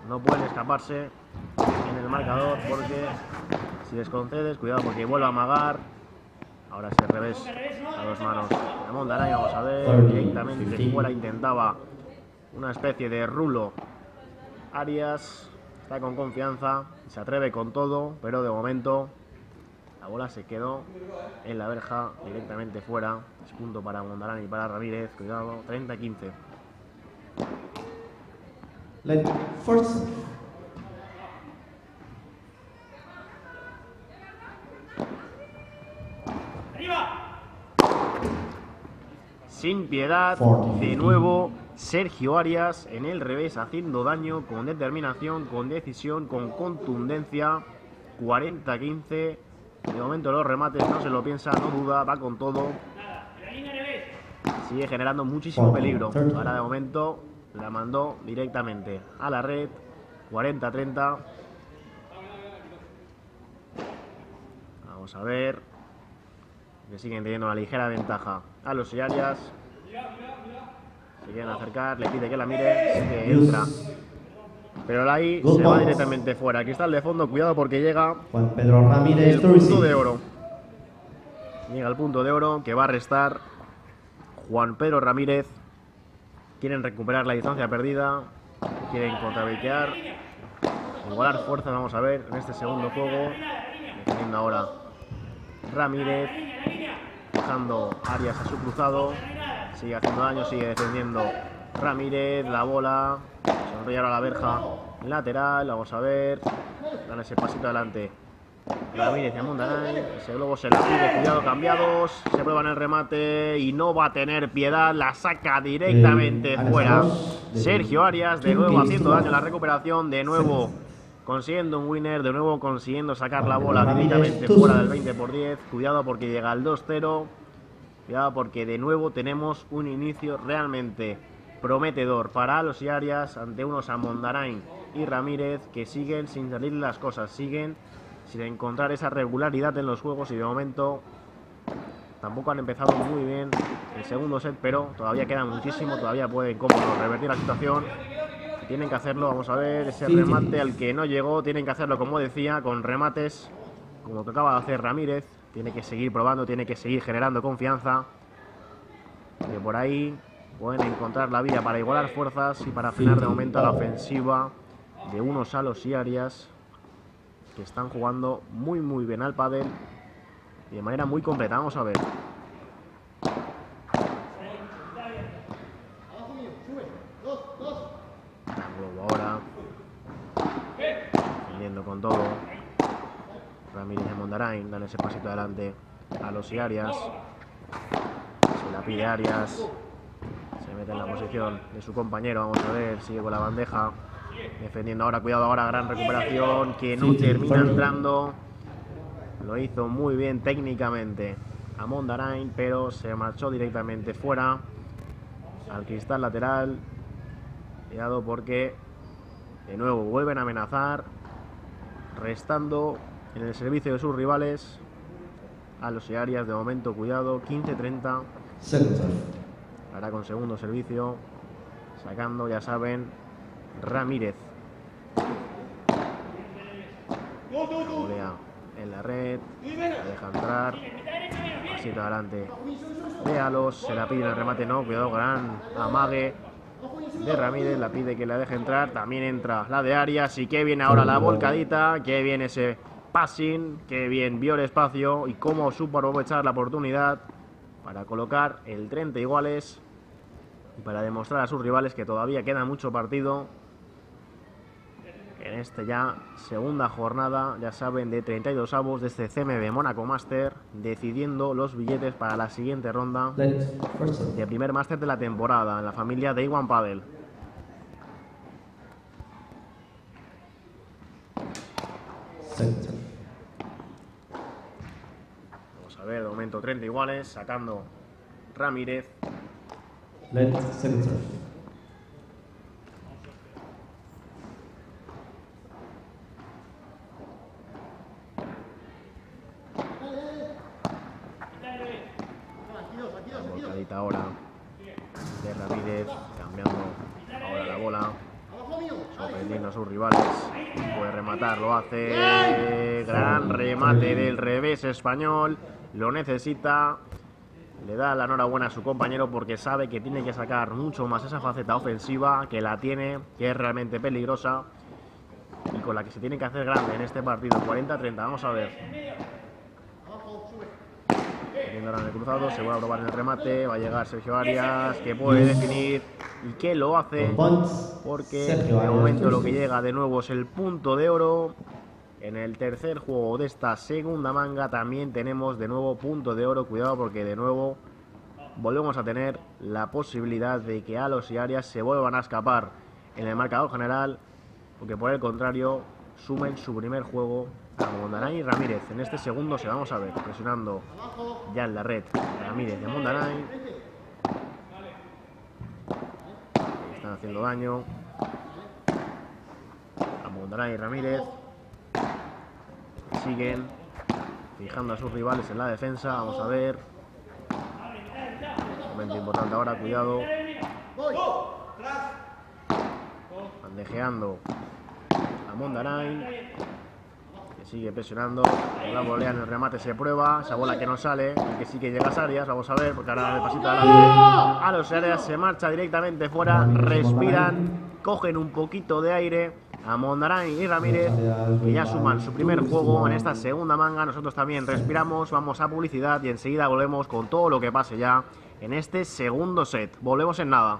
No pueden escaparse en el marcador porque si les concedes, cuidado porque vuelve a amagar. Ahora es el revés a dos manos de Mondaray. Vamos a ver, directamente fuera intentaba una especie de rulo. Arias está con confianza, se atreve con todo, pero de momento la bola se quedó en la verja directamente fuera. Es punto para Mondarán y para Ramírez. Cuidado, 30-15. Sin piedad, de nuevo Sergio Arias en el revés, haciendo daño con determinación, con decisión, con contundencia. 40-15. De momento los remates no se lo piensa, no duda, va con todo. Sigue generando muchísimo peligro. Ahora de momento la mandó directamente a la red. 40-30. Vamos a ver. Que siguen teniendo una ligera ventaja a los Arias. Se quieren acercar, le pide que la mire, que entra. Pero la ahí Good se va directamente fuera. Aquí está el de fondo, cuidado porque llega Juan Pedro Ramírez el to punto de oro. Llega el punto de oro que va a restar Juan Pedro Ramírez. Quieren recuperar la distancia perdida. quieren contrabrequear. Igualar fuerzas, vamos a ver, en este segundo juego. Defendiendo ahora Ramírez. Dejando Arias a su cruzado. Sigue haciendo daño, sigue defendiendo Ramírez. La bola. Enrolla ahora la verja lateral. Vamos a ver. Dan ese pasito adelante. Ramírez y Amundanay. Ese globo se la pide. Cuidado, cambiados. Se prueba en el remate y no va a tener piedad. La saca directamente Eh, fuera. de- Sergio Arias, de nuevo haciendo daño en la recuperación. De nuevo consiguiendo un winner. De nuevo consiguiendo sacar la bola directamente fuera del 20 por 10. Cuidado porque llega al 2-0. Cuidado porque de nuevo tenemos un inicio realmente prometedor para Alos y Arias ante unos Amondarain y Ramírez que siguen sin salir las cosas, siguen sin encontrar esa regularidad en los juegos y de momento tampoco han empezado muy bien el segundo set, pero todavía queda muchísimo, todavía pueden como revertir la situación. Tienen que hacerlo, vamos a ver, ese Sí, sí. remate al que no llegó, tienen que hacerlo como decía, con remates como que acaba de hacer Ramírez. Tiene que seguir probando, tiene que seguir generando confianza. Que por ahí pueden encontrar la vía para igualar fuerzas y para frenar de momento a la ofensiva de unos Salos y Arias que están jugando muy muy bien al pádel y de manera muy completa. Vamos a ver. Dan globo ahora. Con todo. Ramírez de Mondarain dan ese pasito adelante a los y Arias. Se la pide Arias. Se mete en la posición de su compañero. Vamos a ver, sigue con la bandeja. Defendiendo ahora, cuidado ahora, gran recuperación. Que no termina entrando. Lo hizo muy bien técnicamente a Mondarain, pero se marchó directamente fuera al cristal lateral. Cuidado porque de nuevo vuelven a amenazar, restando en el servicio de sus rivales a los Arias. De momento, cuidado, 15-30. Second serve. Ahora con segundo servicio, sacando, ya saben, Ramírez. En la red, la deja entrar, pasito adelante. Véalos, se la pide en el remate, no, cuidado, gran amague de Ramírez, la pide que la deje entrar, también entra la de Arias y que viene ahora la volcadita, que viene ese passing, que bien vio el espacio y cómo supo aprovechar la oportunidad para colocar el 30 iguales y para demostrar a sus rivales que todavía queda mucho partido en este ya segunda jornada, ya saben, de 32 avos de este CMB Mónaco Master, decidiendo los billetes para la siguiente ronda de primer máster de la temporada en la familia de Iwan Padel. Vamos a ver, de momento 30 iguales, sacando Ramírez. Late. Volcadita ahora de Ramírez, cambiando ahora la bola, sorprendiendo a sus rivales. Puede rematar, lo hace. Gran remate del revés español, lo necesita. Le da la enhorabuena a su compañero porque sabe que tiene que sacar mucho más esa faceta ofensiva, que la tiene, que es realmente peligrosa y con la que se tiene que hacer grande en este partido. 40-30, vamos a ver. Viendo ahora en el cruzado, se va a probar el remate, va a llegar Sergio Arias, que puede definir y que lo hace, porque de momento lo que llega de nuevo es el punto de oro. En el tercer juego de esta segunda manga también tenemos de nuevo punto de oro. Cuidado porque de nuevo volvemos a tener la posibilidad de que Alos y Arias se vuelvan a escapar en el marcador general, porque por el contrario sumen su primer juego Mondanay y Ramírez. En este segundo se vamos a ver presionando ya en la red Ramírez y Mondanay. Están haciendo daño. A Mondanay y Ramírez. Siguen fijando a sus rivales en la defensa. Vamos a ver. Momento importante ahora, cuidado. Bandejeando a Mondarain. Sigue presionando. La volea en el remate se prueba. Esa bola que no sale. Y que sí que llega a Arias. Vamos a ver. Porque ahora de pasito adelante. A los Arias se marcha directamente fuera. Respiran. cogen un poquito de aire a Mondarain y Ramírez, que ya suman su primer juego en esta segunda manga. Nosotros también respiramos, vamos a publicidad y enseguida volvemos con todo lo que pase ya en este segundo set. Volvemos en nada.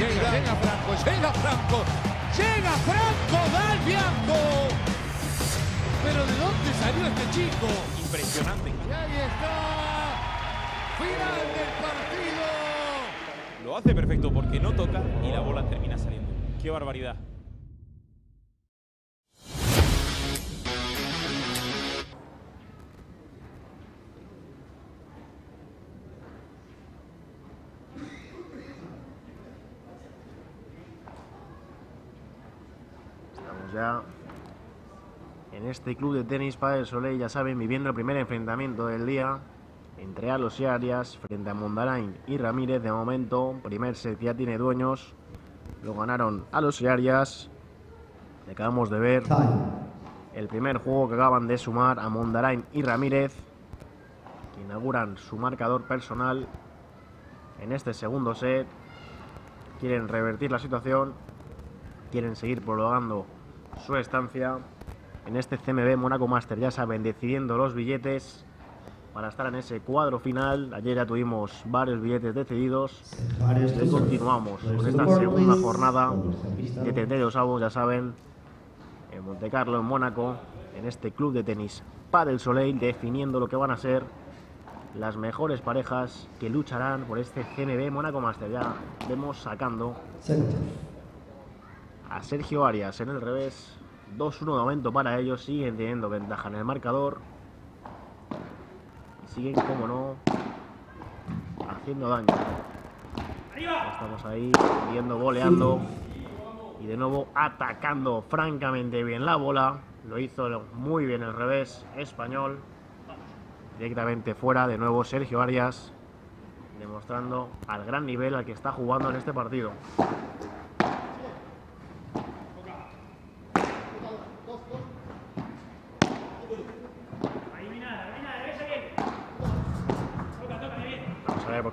Llega, Franco, llega Franco. Llega Franco, da el Bianco. Pero ¿de dónde salió este chico? Impresionante. Y ahí está. Final del partido. Lo hace perfecto porque no toca y la bola termina saliendo. ¡Qué barbaridad! En este club de tenis para el Soleil, ya saben, viviendo el primer enfrentamiento del día entre Alos y Arias frente a Mondarain y Ramírez. De momento, primer set ya tiene dueños. Lo ganaron Alos y Arias. Acabamos de ver el primer juego que acaban de sumar a Mondarain y Ramírez, que inauguran su marcador personal en este segundo set. Quieren revertir la situación, quieren seguir prolongando su estancia en este CMB Monaco Master. Ya saben, decidiendo los billetes para estar en ese cuadro final. Ayer ya tuvimos varios billetes decididos. Y continuamos con esta segunda jornada de 32 avos, ya saben, en Monte Carlo, en Mónaco, en este club de tenis Padel Soleil, definiendo lo que van a ser las mejores parejas que lucharán por este GMB Mónaco Master. Ya vemos sacando a Sergio Arias en el revés. 2-1 de momento para ellos, siguen teniendo ventaja en el marcador. Y siguen, como no, haciendo daño. Estamos ahí, viendo, goleando. Y de nuevo atacando francamente bien la bola. Lo hizo muy bien el revés español. Directamente fuera, de nuevo Sergio Arias. Demostrando al gran nivel al que está jugando en este partido.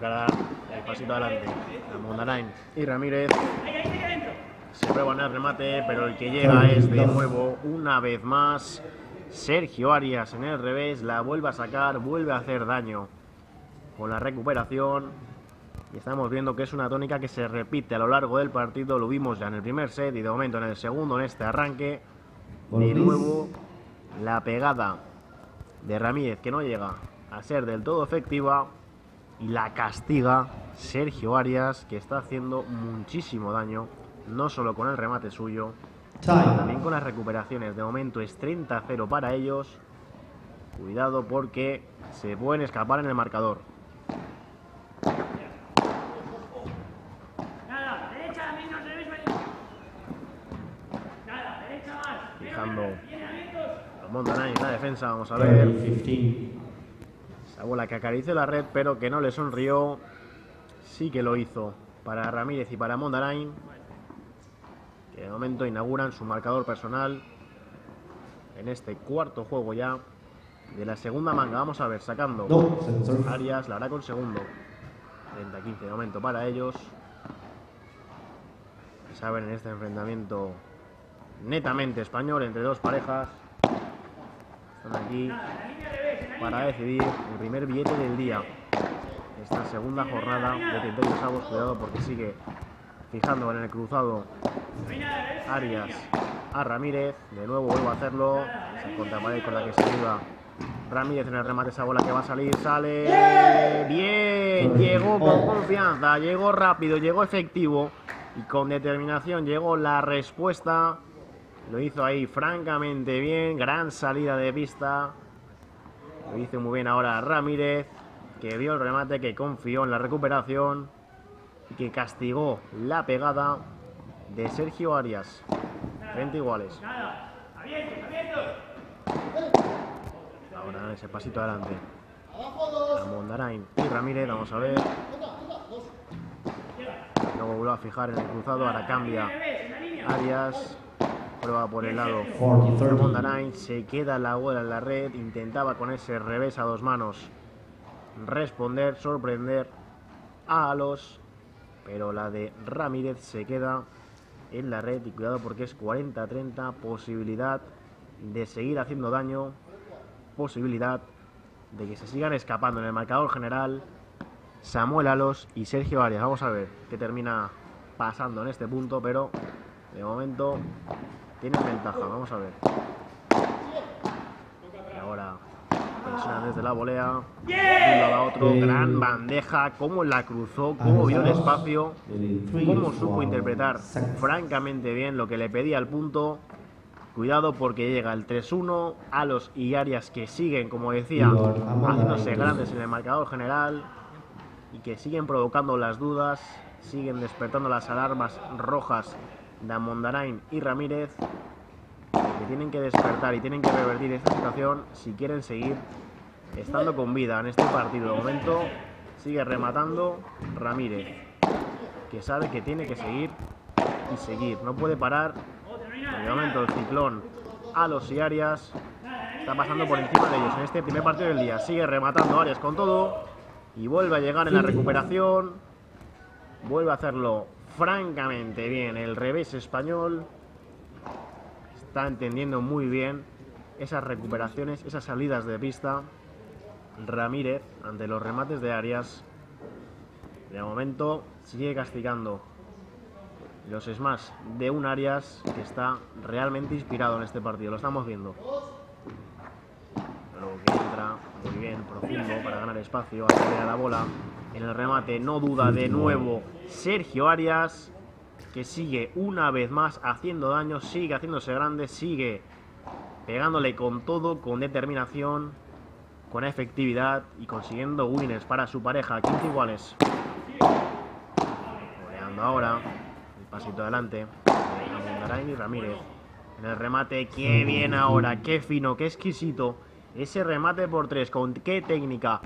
Ahora el pasito adelante. A Mondarain y Ramírez. Se prueban el remate, pero el que llega es de nuevo, una vez más, Sergio Arias en el revés. La vuelve a sacar, vuelve a hacer daño con la recuperación. Y estamos viendo que es una tónica que se repite a lo largo del partido. Lo vimos ya en el primer set y de momento en el segundo, en este arranque. De nuevo, la pegada de Ramírez que no llega a ser del todo efectiva. Y la castiga Sergio Arias, que está haciendo muchísimo daño. No solo con el remate suyo, sino también con las recuperaciones. De momento es 30-0 para ellos. Cuidado porque se pueden escapar en el marcador. Fijando a Montanay en la defensa. Vamos a ver. Esa bola que acarició la red, pero que no le sonrió. Sí que lo hizo para Ramírez y para Mondarain. Que de momento inauguran su marcador personal en este cuarto juego ya de la segunda manga. Vamos a ver, sacando Arias, la hará con segundo. 30-15 de momento para ellos. Saben en este enfrentamiento netamente español entre dos parejas. Están aquí para decidir el primer billete del día. Esta segunda jornada de 32 avos. Cuidado porque sigue fijando en el cruzado Arias a Ramírez. De nuevo vuelvo a hacerlo. Esa contrapared con la que se ayuda Ramírez en el remate. Esa bola que va a salir. Sale bien. Llegó con confianza. Llegó rápido. Llegó efectivo. Y con determinación llegó la respuesta. Lo hizo ahí francamente bien. Gran salida de pista. Lo hizo muy bien ahora Ramírez. Que vio el remate, que confió en la recuperación. Y que castigó la pegada de Sergio Arias. 20 iguales. Ahora ese pasito adelante. Mondarain y Ramírez, vamos a ver. Luego vuelve a fijar en el cruzado, ahora cambia Arias. Prueba por el lado 40, de 30. Mondarain, se queda la bola en la red, intentaba con ese revés a dos manos responder, sorprender a los, pero la de Ramírez se queda en la red y cuidado porque es 40-30, posibilidad de seguir haciendo daño, posibilidad de que se sigan escapando en el marcador general Samuel Alos y Sergio Arias. Vamos a ver qué termina pasando en este punto, pero de momento tienen ventaja. Vamos a ver. Y ahora presiona desde la volea. Un a otro, gran bandeja. Cómo la cruzó, cómo vio el espacio, cómo supo interpretar francamente bien lo que le pedía al punto. Cuidado porque llega el 3-1. Alos y Arias que siguen, como decía, haciéndose grandes en el marcador general y que siguen provocando las dudas, siguen despertando las alarmas rojas de Amondarain y Ramírez, que tienen que despertar y tienen que revertir esta situación si quieren seguir estando con vida en este partido. De momento sigue rematando Ramírez, que sabe que tiene que seguir y seguir, no puede parar. De momento el ciclón a los y Arias está pasando por encima de ellos en este primer partido del día. Sigue rematando Arias con todo y vuelve a llegar en la recuperación. Vuelve a hacerlo francamente bien el revés español. Está entendiendo muy bien esas recuperaciones, esas salidas de pista. Ramírez ante los remates de Arias. De momento sigue castigando los smash de un Arias que está realmente inspirado en este partido. Lo estamos viendo. Pero que entra muy bien, profundo, para ganar espacio, a la bola. En el remate no duda de nuevo Sergio Arias, que sigue una vez más haciendo daño, sigue haciéndose grande, sigue pegándole con todo, con determinación, con efectividad y consiguiendo winners para su pareja. 15 iguales. Goleando ahora. El pasito adelante. y Ramírez. En el remate, qué bien ahora, qué fino, qué exquisito. Ese remate por tres, con qué técnica.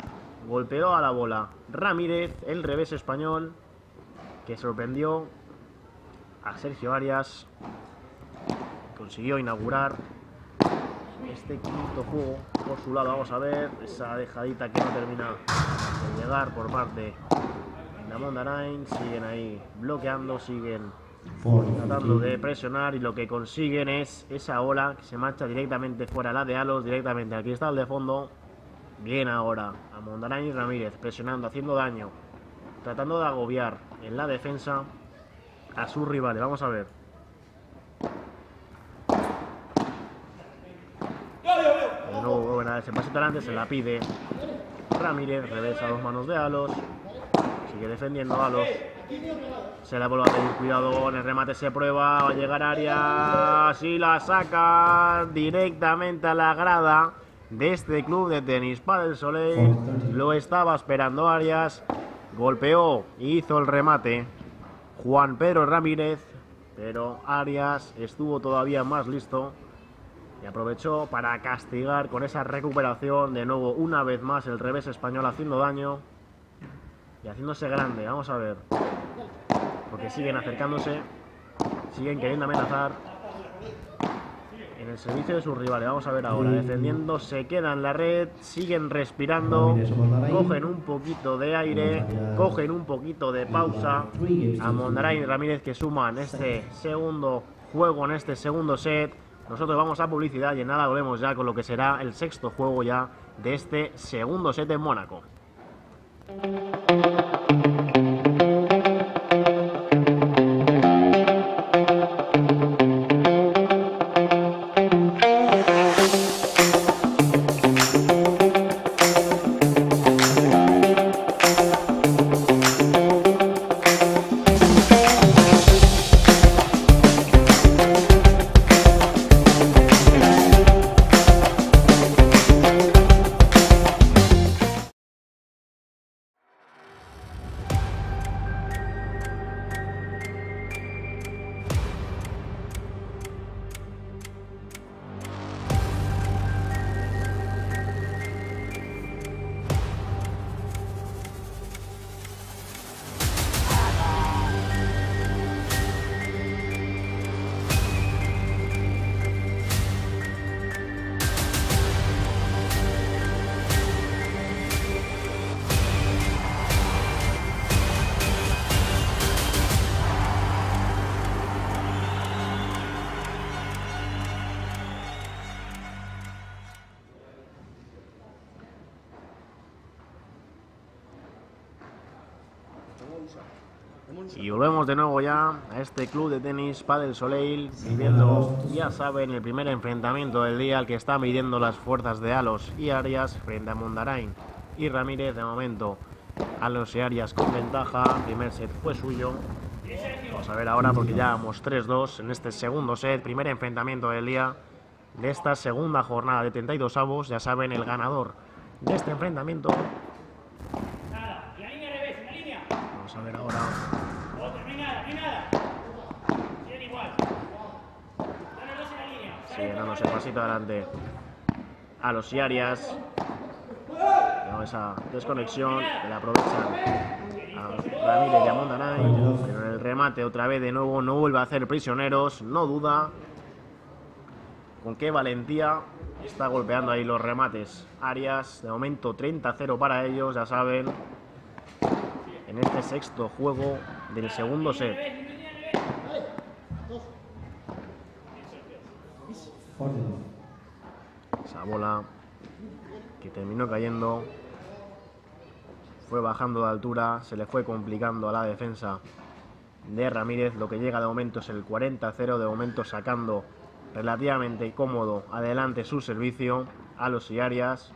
Golpeó a la bola Ramírez, el revés español, que sorprendió a Sergio Arias. Consiguió inaugurar este quinto juego por su lado. Vamos a ver esa dejadita que no termina de llegar por parte de Amondarain. Siguen ahí bloqueando, siguen tratando de presionar y lo que consiguen es esa ola que se marcha directamente fuera la de Alos, directamente al cristal de fondo. Bien ahora, a Mondarain y Ramírez presionando, haciendo daño, tratando de agobiar en la defensa a sus rivales. Vamos a ver. De nuevo dar ese adelante, se la pide Ramírez, revés a dos manos de Alos, sigue defendiendo Alos. Se la vuelve a pedir cuidado, en el remate se prueba, va a llegar Arias y la saca directamente a la grada de este club de tenis para el Soleil. Lo estaba esperando Arias, golpeó y hizo el remate Juan Pedro Ramírez, pero Arias estuvo todavía más listo y aprovechó para castigar con esa recuperación de nuevo una vez más el revés español haciendo daño y haciéndose grande. Vamos a ver. Porque siguen acercándose, siguen queriendo amenazar en el servicio de sus rivales. Vamos a ver ahora. Defendiendo, se queda en la red, siguen respirando, cogen un poquito de aire, cogen un poquito de pausa. A Mondarain y Ramírez que suman este segundo juego, en este segundo set. Nosotros vamos a publicidad y en nada volvemos ya con lo que será el sexto juego ya de este segundo set en Mónaco. De nuevo ya a este club de tenis Padel Soleil, viviendo, ya saben, el primer enfrentamiento del día, el que está midiendo las fuerzas de Alos y Arias frente a Mondarain y Ramírez. De momento, Alos y Arias con ventaja, primer set fue suyo. Vamos a ver ahora porque ya vamos 3-2 en este segundo set, primer enfrentamiento del día de esta segunda jornada de 32 avos. Ya saben, el ganador de este enfrentamiento. Vamos a ver ahora. Sigue dándose pasito adelante a los Arias. Tengo esa desconexión que la aprovechan a Ramírez y a Mondanay. Pero el remate otra vez de nuevo no vuelve a hacer prisioneros, no duda. Con qué valentía está golpeando ahí los remates. Arias, de momento 30-0 para ellos, ya saben. En este sexto juego del segundo set. Esa bola que terminó cayendo. Fue bajando de altura, se le fue complicando a la defensa de Ramírez. Lo que llega de momento es el 40-0, de momento sacando relativamente cómodo adelante su servicio a los Iarias.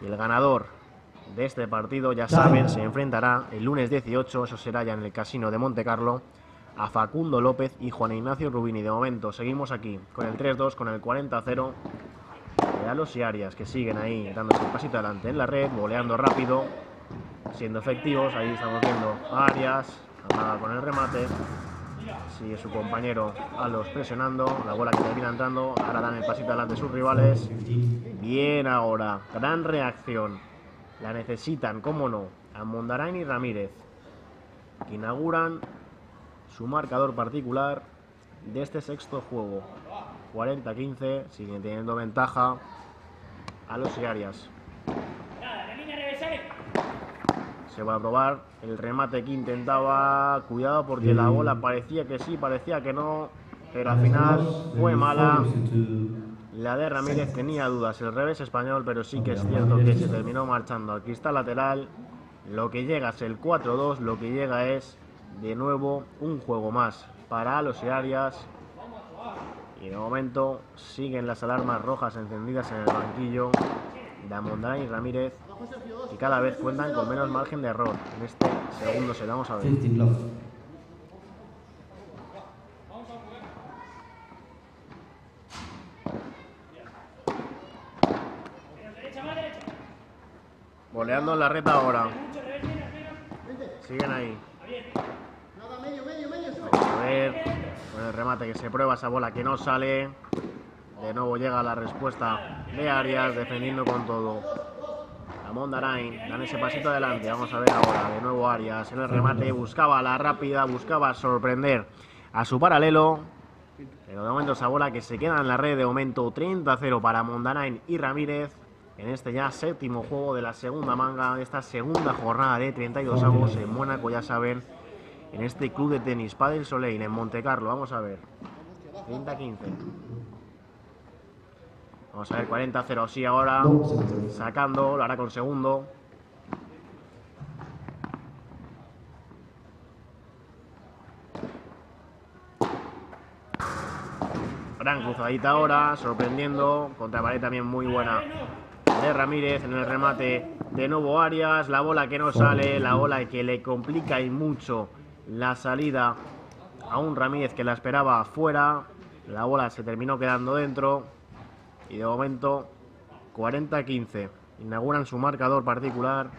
Y el ganador de este partido, ya saben, se enfrentará el lunes 18, eso será ya en el Casino de Monte Carlo, a Facundo López y Juan Ignacio Rubini. De momento seguimos aquí con el 3-2, con el 40-0 de Alos y Arias, que siguen ahí dándose un pasito adelante en la red, voleando rápido, siendo efectivos. Ahí estamos viendo a Arias, con el remate. Sigue su compañero Alos presionando, la bola que termina entrando. Ahora dan el pasito adelante sus rivales. Bien ahora, gran reacción. La necesitan, cómo no, a Mondarain y Ramírez, que inauguran su marcador particular de este sexto juego. 40-15, siguen teniendo ventaja a los Arias. Se va a probar el remate que intentaba. Cuidado porque la bola parecía que sí, parecía que no. Pero al final fue mala. La de Ramírez tenía dudas. El revés español, pero sí que es cierto que se terminó marchando al cristal lateral. Lo que llega es el 4-2. Lo que llega es de nuevo un juego más para los Arias. Y de momento siguen las alarmas rojas encendidas en el banquillo de Amondarain y Ramírez. Y cada vez cuentan con menos margen de error. En este segundo se vamos a ver. 15 love. Boleando en la reta ahora. Siguen ahí. Con el remate que se prueba esa bola que no sale. De nuevo llega la respuesta de Arias defendiendo con todo. A Mondarain dan ese pasito adelante. Vamos a ver ahora. De nuevo Arias en el remate. Buscaba la rápida, buscaba sorprender a su paralelo. Pero de momento esa bola que se queda en la red. De momento 30-0 para Mondarain y Ramírez. En este ya séptimo juego de la segunda manga. De esta segunda jornada de 32 avos en Mónaco, ya saben. En este club de tenis Padel Soleil en Monte Carlo. Vamos a ver. 30-15. Vamos a ver, 40-0 sí ahora. Sacando, lo hará con segundo. Gran cruzadita ahora, sorprendiendo. Contra pared también muy buena de Ramírez en el remate de nuevo Arias. La bola que no sale, la bola que le complica y mucho la salida a un Ramírez que la esperaba afuera. La bola se terminó quedando dentro. Y de momento 40-15. Inauguran su marcador particular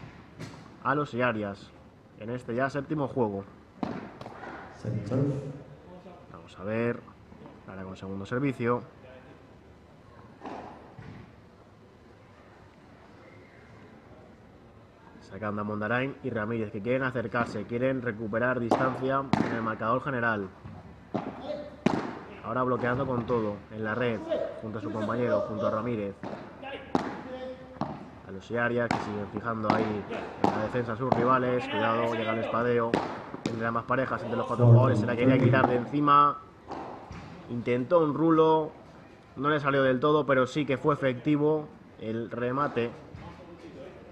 a los Arias en este ya séptimo juego. Vamos a ver. Ahora con segundo servicio. Sacando a Mondarain y Ramírez que quieren acercarse, quieren recuperar distancia en el marcador general. Ahora bloqueando con todo en la red, junto a su compañero, junto a Ramírez. A los Arias que siguen fijando ahí en la defensa a sus rivales. Cuidado, llega el espadeo. Entre ambas parejas, entre los cuatro jugadores, se la quería quitar de encima. Intentó un rulo, no le salió del todo, pero sí que fue efectivo el remate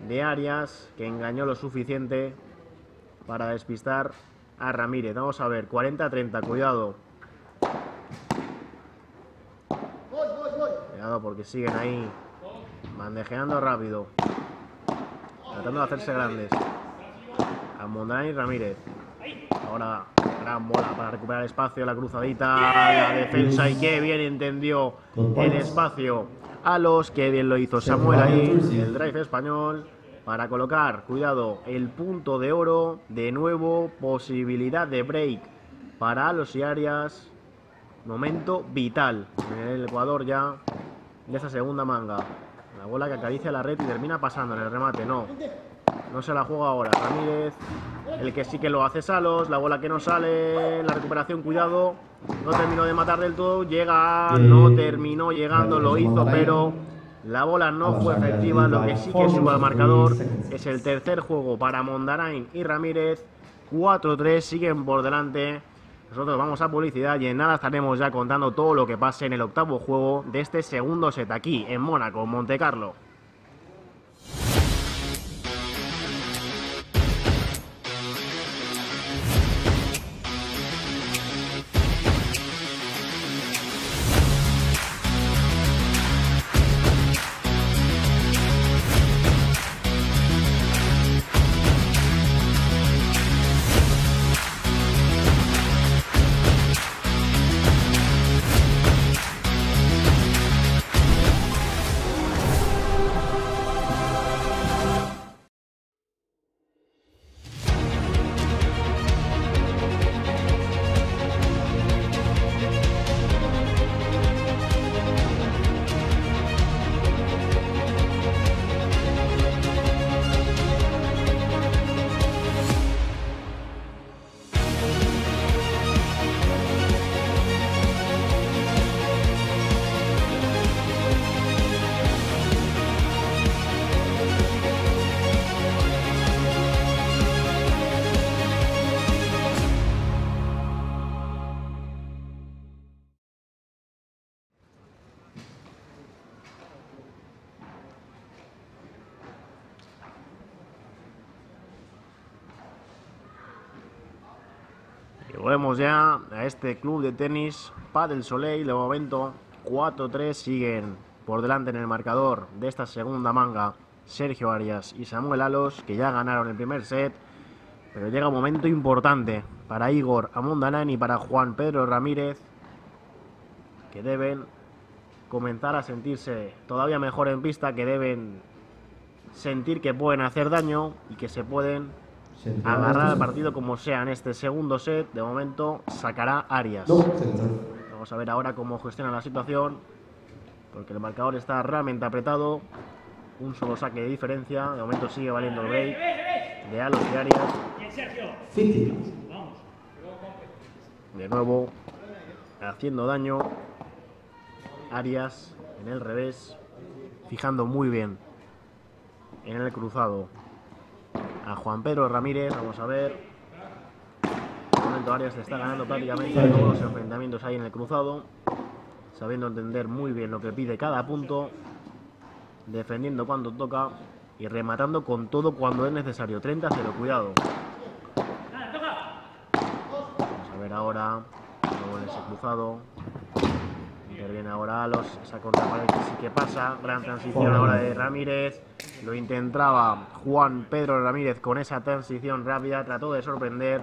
de Arias, que engañó lo suficiente para despistar a Ramírez. Vamos a ver, 40-30, cuidado. Cuidado porque siguen ahí bandejeando rápido. Tratando de hacerse grandes. A Mondrain y Ramírez. Ahora gran bola para recuperar espacio, la cruzadita, la defensa y qué bien entendió el espacio a los que bien lo hizo Samuel ahí, el drive español para colocar, cuidado, el punto de oro, de nuevo posibilidad de break para los y Arias, momento vital en el Ecuador ya de esa segunda manga. La bola que acaricia la red y termina pasando en el remate, no. No se la juega ahora. Ramírez, el que sí que lo hace Salos, la bola que no sale, la recuperación, cuidado. No terminó de matar del todo, llega, no terminó llegando, lo hizo, pero la bola no fue efectiva. Lo que sí que sube al marcador es el tercer juego para Mondarain y Ramírez. 4-3 siguen por delante. Nosotros vamos a publicidad y en nada estaremos ya contando todo lo que pase en el octavo juego de este segundo set aquí en Mónaco, Monte Ya a este club de tenis Padel Soleil. De momento, 4-3 siguen por delante en el marcador de esta segunda manga Sergio Arias y Samuel Alos, que ya ganaron el primer set. Pero llega un momento importante para Igor Amondanán y para Juan Pedro Ramírez, que deben comenzar a sentirse todavía mejor en pista, que deben sentir que pueden hacer daño y que se pueden agarrar al partido como sea en este segundo set. De momento sacará Arias. Vamos a ver ahora cómo gestiona la situación, porque el marcador está realmente apretado. Un solo saque de diferencia. De momento sigue valiendo el break de Alos y Arias. De nuevo, haciendo daño. Arias en el revés, fijando muy bien en el cruzado a Juan Pedro Ramírez. Vamos a ver. De momento Arias le está ganando prácticamente todos los enfrentamientos ahí en el cruzado, sabiendo entender muy bien lo que pide cada punto, defendiendo cuando toca y rematando con todo cuando es necesario. 30 0, cuidado. Vamos a ver ahora, luego en ese cruzado. Interviene ahora Alos, esa contrapared que sí que pasa. Gran transición ahora de Ramírez. Lo intentaba Juan Pedro Ramírez con esa transición rápida. Trató de sorprender,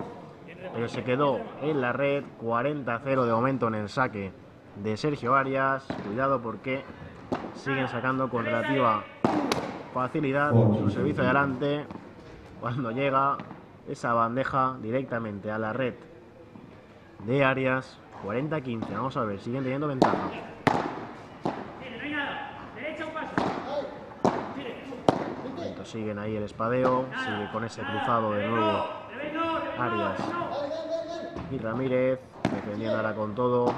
pero se quedó en la red. 40-0 de momento en el saque de Sergio Arias. Cuidado porque siguen sacando con relativa facilidad su servicio adelante. Cuando llega esa bandeja directamente a la red de Arias. 40-15, vamos a ver, siguen teniendo ventaja. Momento, siguen ahí el espadeo, sigue con ese cruzado de nuevo Arias y Ramírez, defendiendo ahora con todo.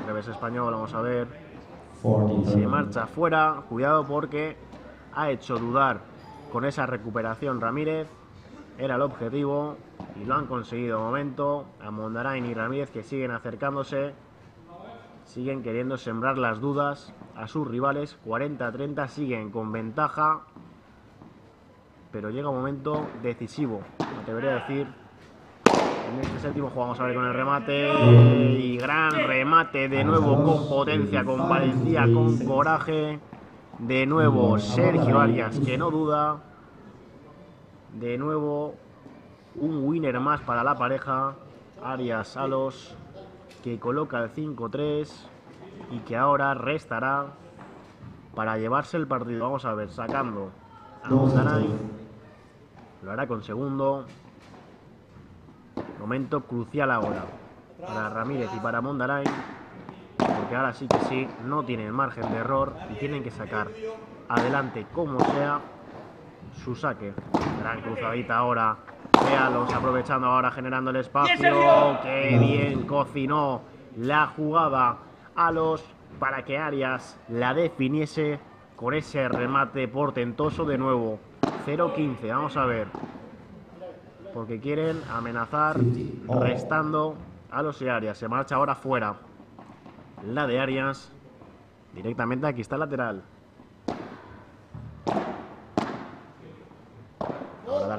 El revés español, vamos a ver. Se marcha fuera, cuidado porque ha hecho dudar con esa recuperación Ramírez. Era el objetivo y lo han conseguido de momento. A Mondarain y Ramírez que siguen acercándose, siguen queriendo sembrar las dudas a sus rivales. 40-30 siguen con ventaja. pero llega un momento decisivo, me atrevería a decir. En este séptimo juego vamos a ver con el remate y gran remate de nuevo con potencia, con valentía, con coraje. De nuevo Sergio Arias que no duda. De nuevo un winner más para la pareja. Arias Salos que coloca el 5-3 y que ahora restará para llevarse el partido. Vamos a ver, sacando a Montaray. Lo hará con segundo. Momento crucial ahora para Ramírez y para Mondaray. Porque ahora sí que sí, no tienen margen de error y tienen que sacar adelante como sea su saque. Gran cruzadita ahora. Véalos aprovechando ahora, generando el espacio. ¡Qué bien cocinó la jugada a los para que Arias la definiese con ese remate portentoso de nuevo. 0-15, vamos a ver. Porque quieren amenazar restando a los de Arias. Se marcha ahora fuera. La de Arias. Directamente aquí está el lateral.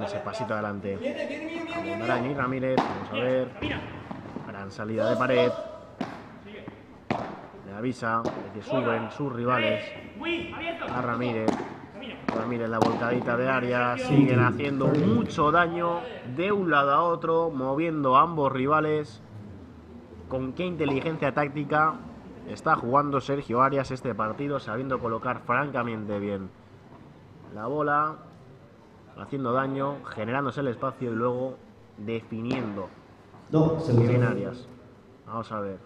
Ese pasito adelante. Y Ramírez. Vamos a ver. Gran salida de pared. Le avisa de que suben sus rivales. A Ramírez. Ramírez la volcadita de Arias. Siguen haciendo mucho daño de un lado a otro. Moviendo a ambos rivales. Con qué inteligencia táctica está jugando Sergio Arias este partido. Sabiendo colocar francamente bien la bola. Haciendo daño. Generándose el espacio y luego definiendo. No, Arias. Vamos a ver.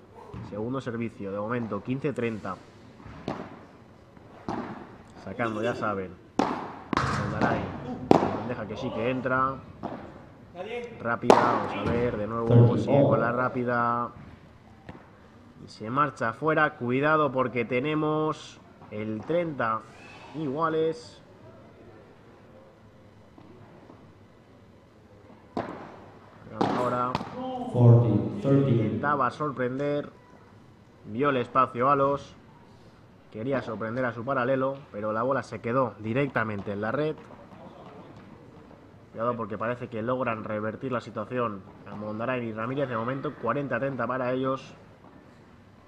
Segundo servicio, de momento, 15-30. Sacando, ya saben. Mondaray. Deja que sí que entra. Rápida, vamos a ver, de nuevo. Sigue con la rápida. Y se marcha afuera. Cuidado porque tenemos el 30 iguales. Ahora 40, 30. Intentaba sorprender, vio el espacio a los, quería sorprender a su paralelo, pero la bola se quedó directamente en la red. Cuidado porque parece que logran revertir la situación a Mondarain y Ramírez. De momento 40-30 para ellos.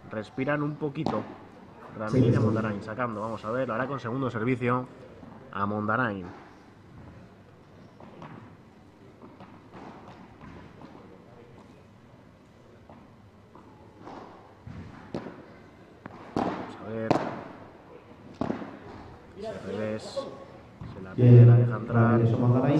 Respiran un poquito. Ramírez y Mondarain sacando. Vamos a ver, lo hará con segundo servicio a Mondarain. Ver. Al revés. Se la pide, la deja entrar.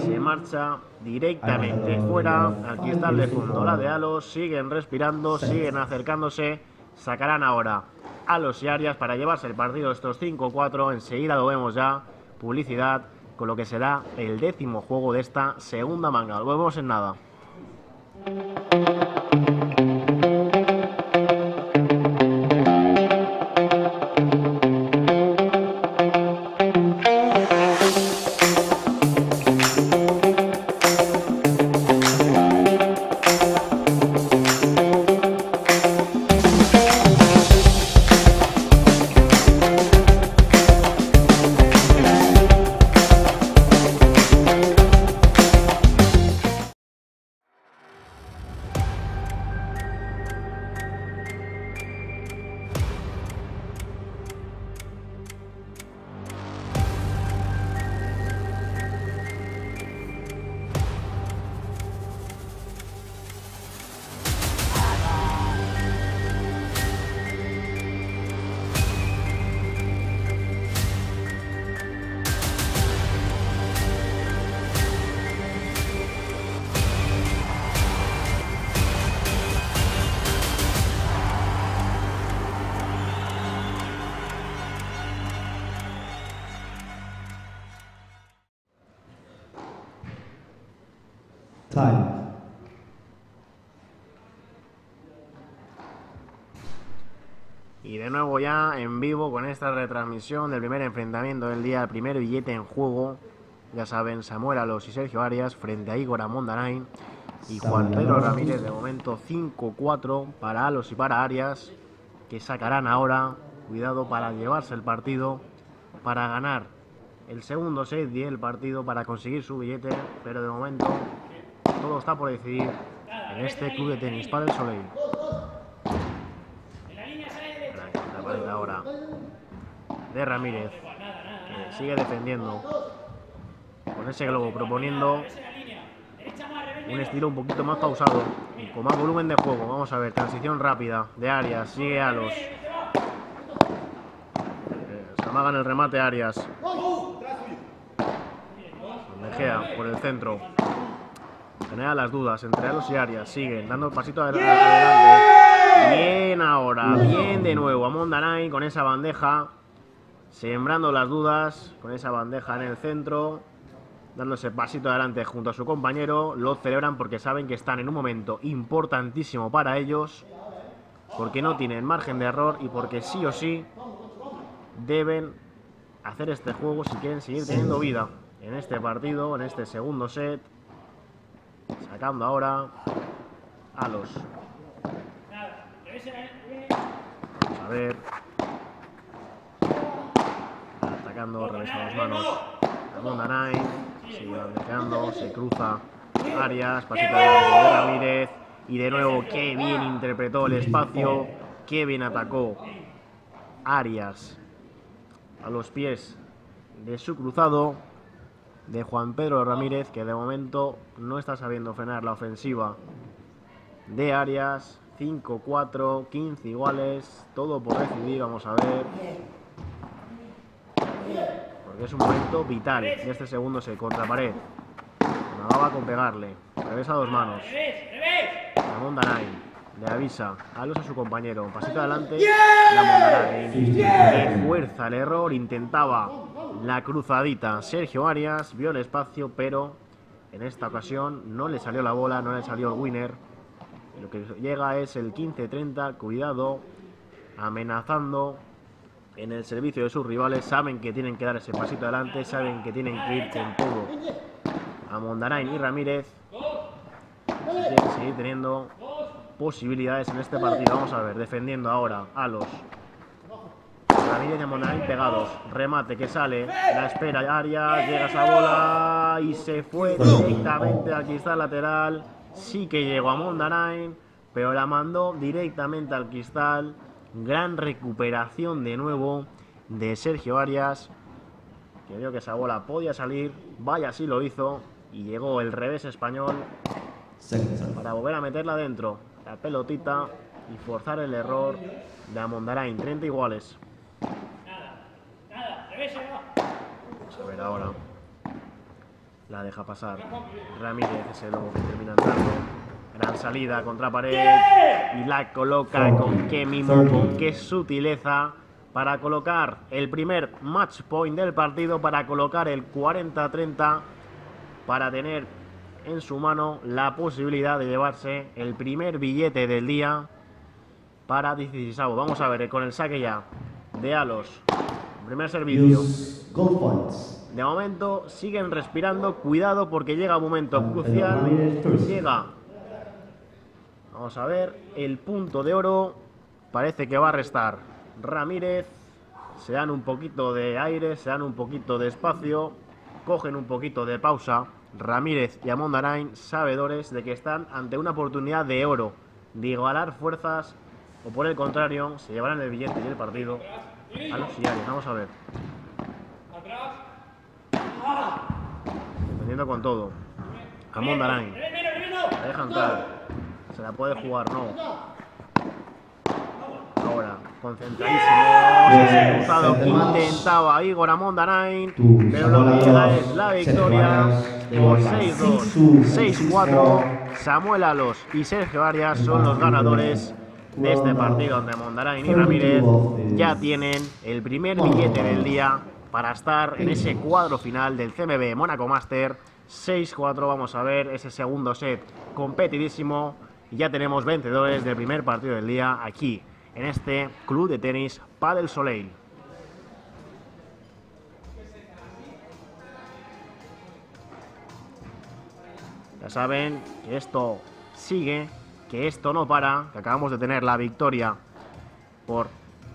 Se marcha directamente fuera. Aquí está el de fondo, la de Alos. Siguen respirando, siguen acercándose. Sacarán ahora a los y Arias para llevarse el partido estos 5-4. Enseguida lo vemos ya. Publicidad con lo que será el décimo juego de esta segunda manga. Lo vemos en nada. Esta retransmisión del primer enfrentamiento del día, el primer billete en juego. Ya saben, Samuel Alos y Sergio Arias frente a Igor Amondarain y Juan Pedro Ramírez. De momento 5-4 para Alos y para Arias, que sacarán ahora, cuidado para llevarse el partido, para ganar el segundo set y el partido para conseguir su billete, pero de momento todo está por decidir en este club de tenis para el Soleil. La pared ahora de Ramírez, que sigue defendiendo con ese globo, proponiendo un estilo un poquito más pausado y con más volumen de juego. Vamos a ver, transición rápida de Arias, sigue Alos. Eh, Se amagan el remate Arias. Mejea por el centro. Genera las dudas entre Alos y Arias. Siguen dando el pasito adel- adelante. Bien ahora, bien de nuevo. Amon Danay con esa bandeja. Sembrando las dudas con esa bandeja en el centro dándose pasito adelante junto a su compañero, lo celebran porque saben que están en un momento importantísimo para ellos, porque no tienen margen de error y porque sí o sí deben hacer este juego si quieren seguir teniendo vida en este partido, en este segundo set, sacando ahora a los... A ver. Atacando, las manos. Ramón Danay, sigue bandejeando, se cruza Arias, adelante de Ramírez. Y de nuevo, qué bien interpretó el espacio, qué bien atacó Arias a los pies de su cruzado de Juan Pedro Ramírez, que de momento no está sabiendo frenar la ofensiva de Arias. 5-4, 15 iguales, todo por decidir, vamos a ver. Es un momento vital de este segundo set contra pared. Amagaba con pegarle. Regresa dos manos. Ramón Danay le avisa a los a su compañero. Un pasito adelante. Ramón Danay. Que fuerza el error. Intentaba la cruzadita. Sergio Arias vio el espacio, pero en esta ocasión no le salió la bola, no le salió el winner. Lo que llega es el 15-30. Cuidado. Amenazando en el servicio de sus rivales, saben que tienen que dar ese pasito adelante, saben que tienen que ir con todo a Mondarain y Ramírez. Si quieren seguir teniendo posibilidades en este partido. Vamos a ver, defendiendo ahora a los Ramírez y Mondarain pegados. Remate que sale, la espera Arias, llega esa bola y se fue directamente al cristal lateral. Sí que llegó a Mondarain, pero la mandó directamente al cristal. Gran recuperación de nuevo de Sergio Arias, que vio que esa bola podía salir, vaya si lo hizo, y llegó el revés español para volver a meterla dentro, la pelotita y forzar el error de Amondarain, 30 iguales. A ver ahora. La deja pasar. Ramírez es el lobo que termina entrando. Gran salida contra pared. Y la coloca con qué mimo, con qué sutileza. Para colocar el primer match point del partido. Para colocar el 40-30. Para tener en su mano la posibilidad de llevarse el primer billete del día. Para 16 Vamos a ver con el saque ya de Alos. Primer servicio. De momento siguen respirando. Cuidado porque llega un momento crucial. Llega. Vamos a ver. El punto de oro. Parece que va a restar. Ramírez. Se dan un poquito de aire. Se dan un poquito de espacio. Cogen un poquito de pausa. Ramírez y Amondarain, sabedores de que están ante una oportunidad de oro. De igualar fuerzas. O por el contrario, se llevarán el billete y el partido. Vamos a ver. Defendiendo con todo. Amon Darain. La deja entrar. Se la puede jugar, no. Ahora, concentradísimo. Cruzado que intentaba Igor Amon Darain. Pero lo que llega es la victoria por 6-2, 6-4. Samuel Alos y Sergio Arias son los ganadores de este partido donde Mondarain y Ramírez ya tienen el primer billete del día para estar en ese cuadro final del CMB Mónaco Master 6-4. Vamos a ver ese segundo set competidísimo. Y ya tenemos vencedores del primer partido del día aquí en este club de tenis Padel Soleil. Ya saben que esto sigue, que esto no para, que acabamos de tener la victoria por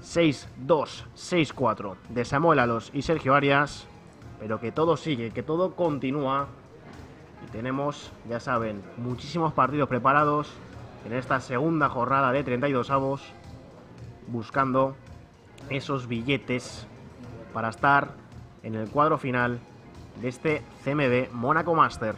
6-2, 6-4 de Samuel Alos y Sergio Arias. pero que todo sigue, que todo continúa. Tenemos, ya saben, muchísimos partidos preparados en esta segunda jornada de 32 avos, buscando esos billetes para estar en el cuadro final de este CMB Mónaco Master.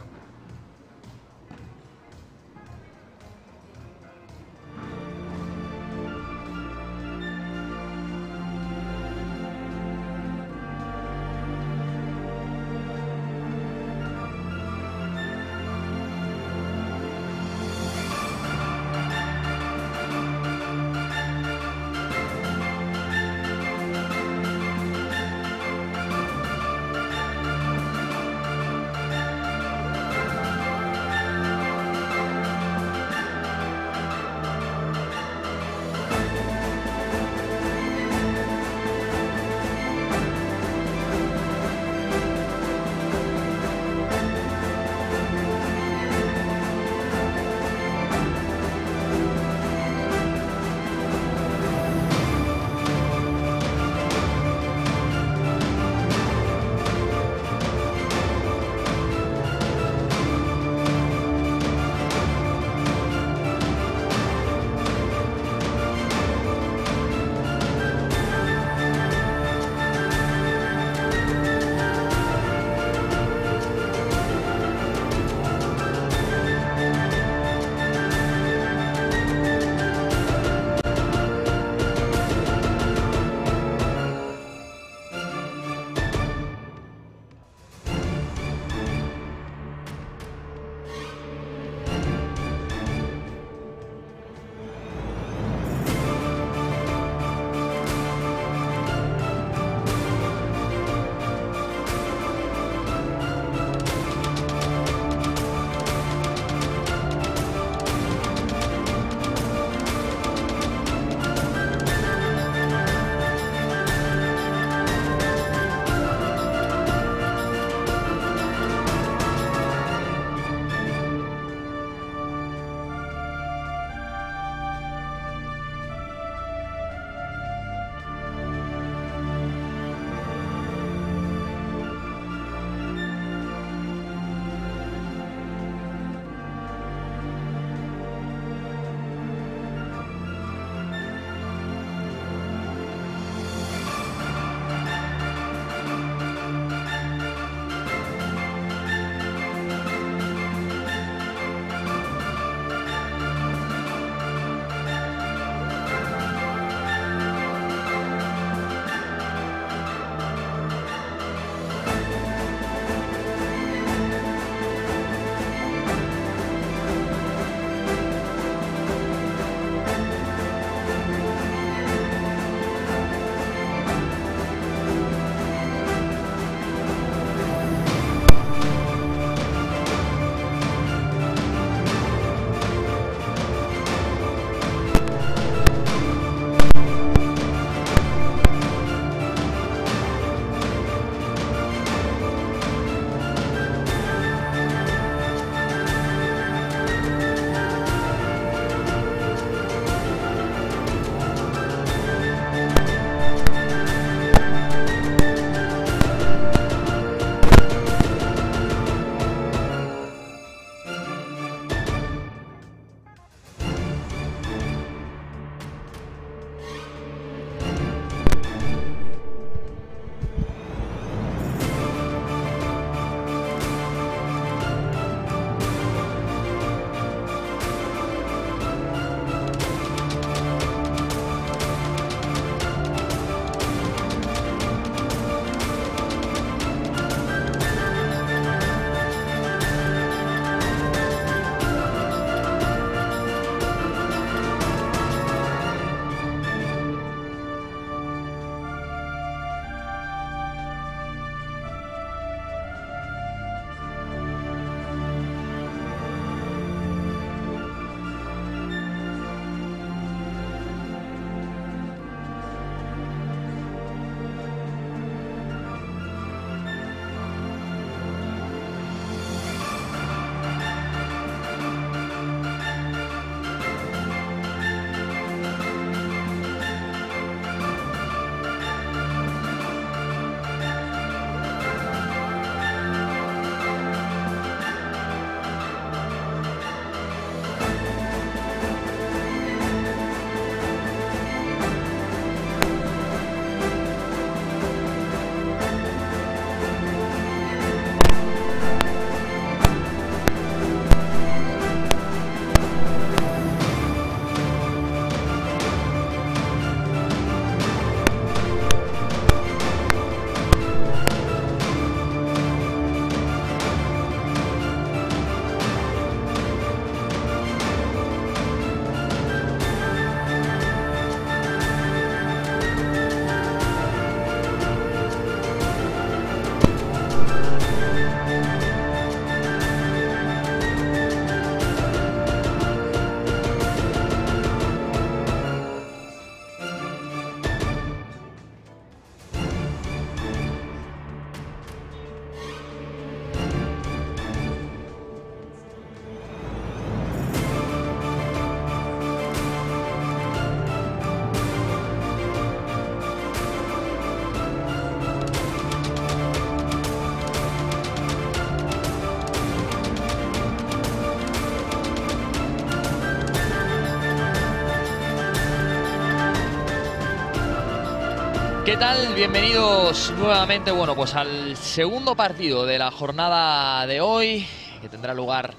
Tal? Bienvenidos nuevamente, bueno, pues al segundo partido de la jornada de hoy, que tendrá lugar,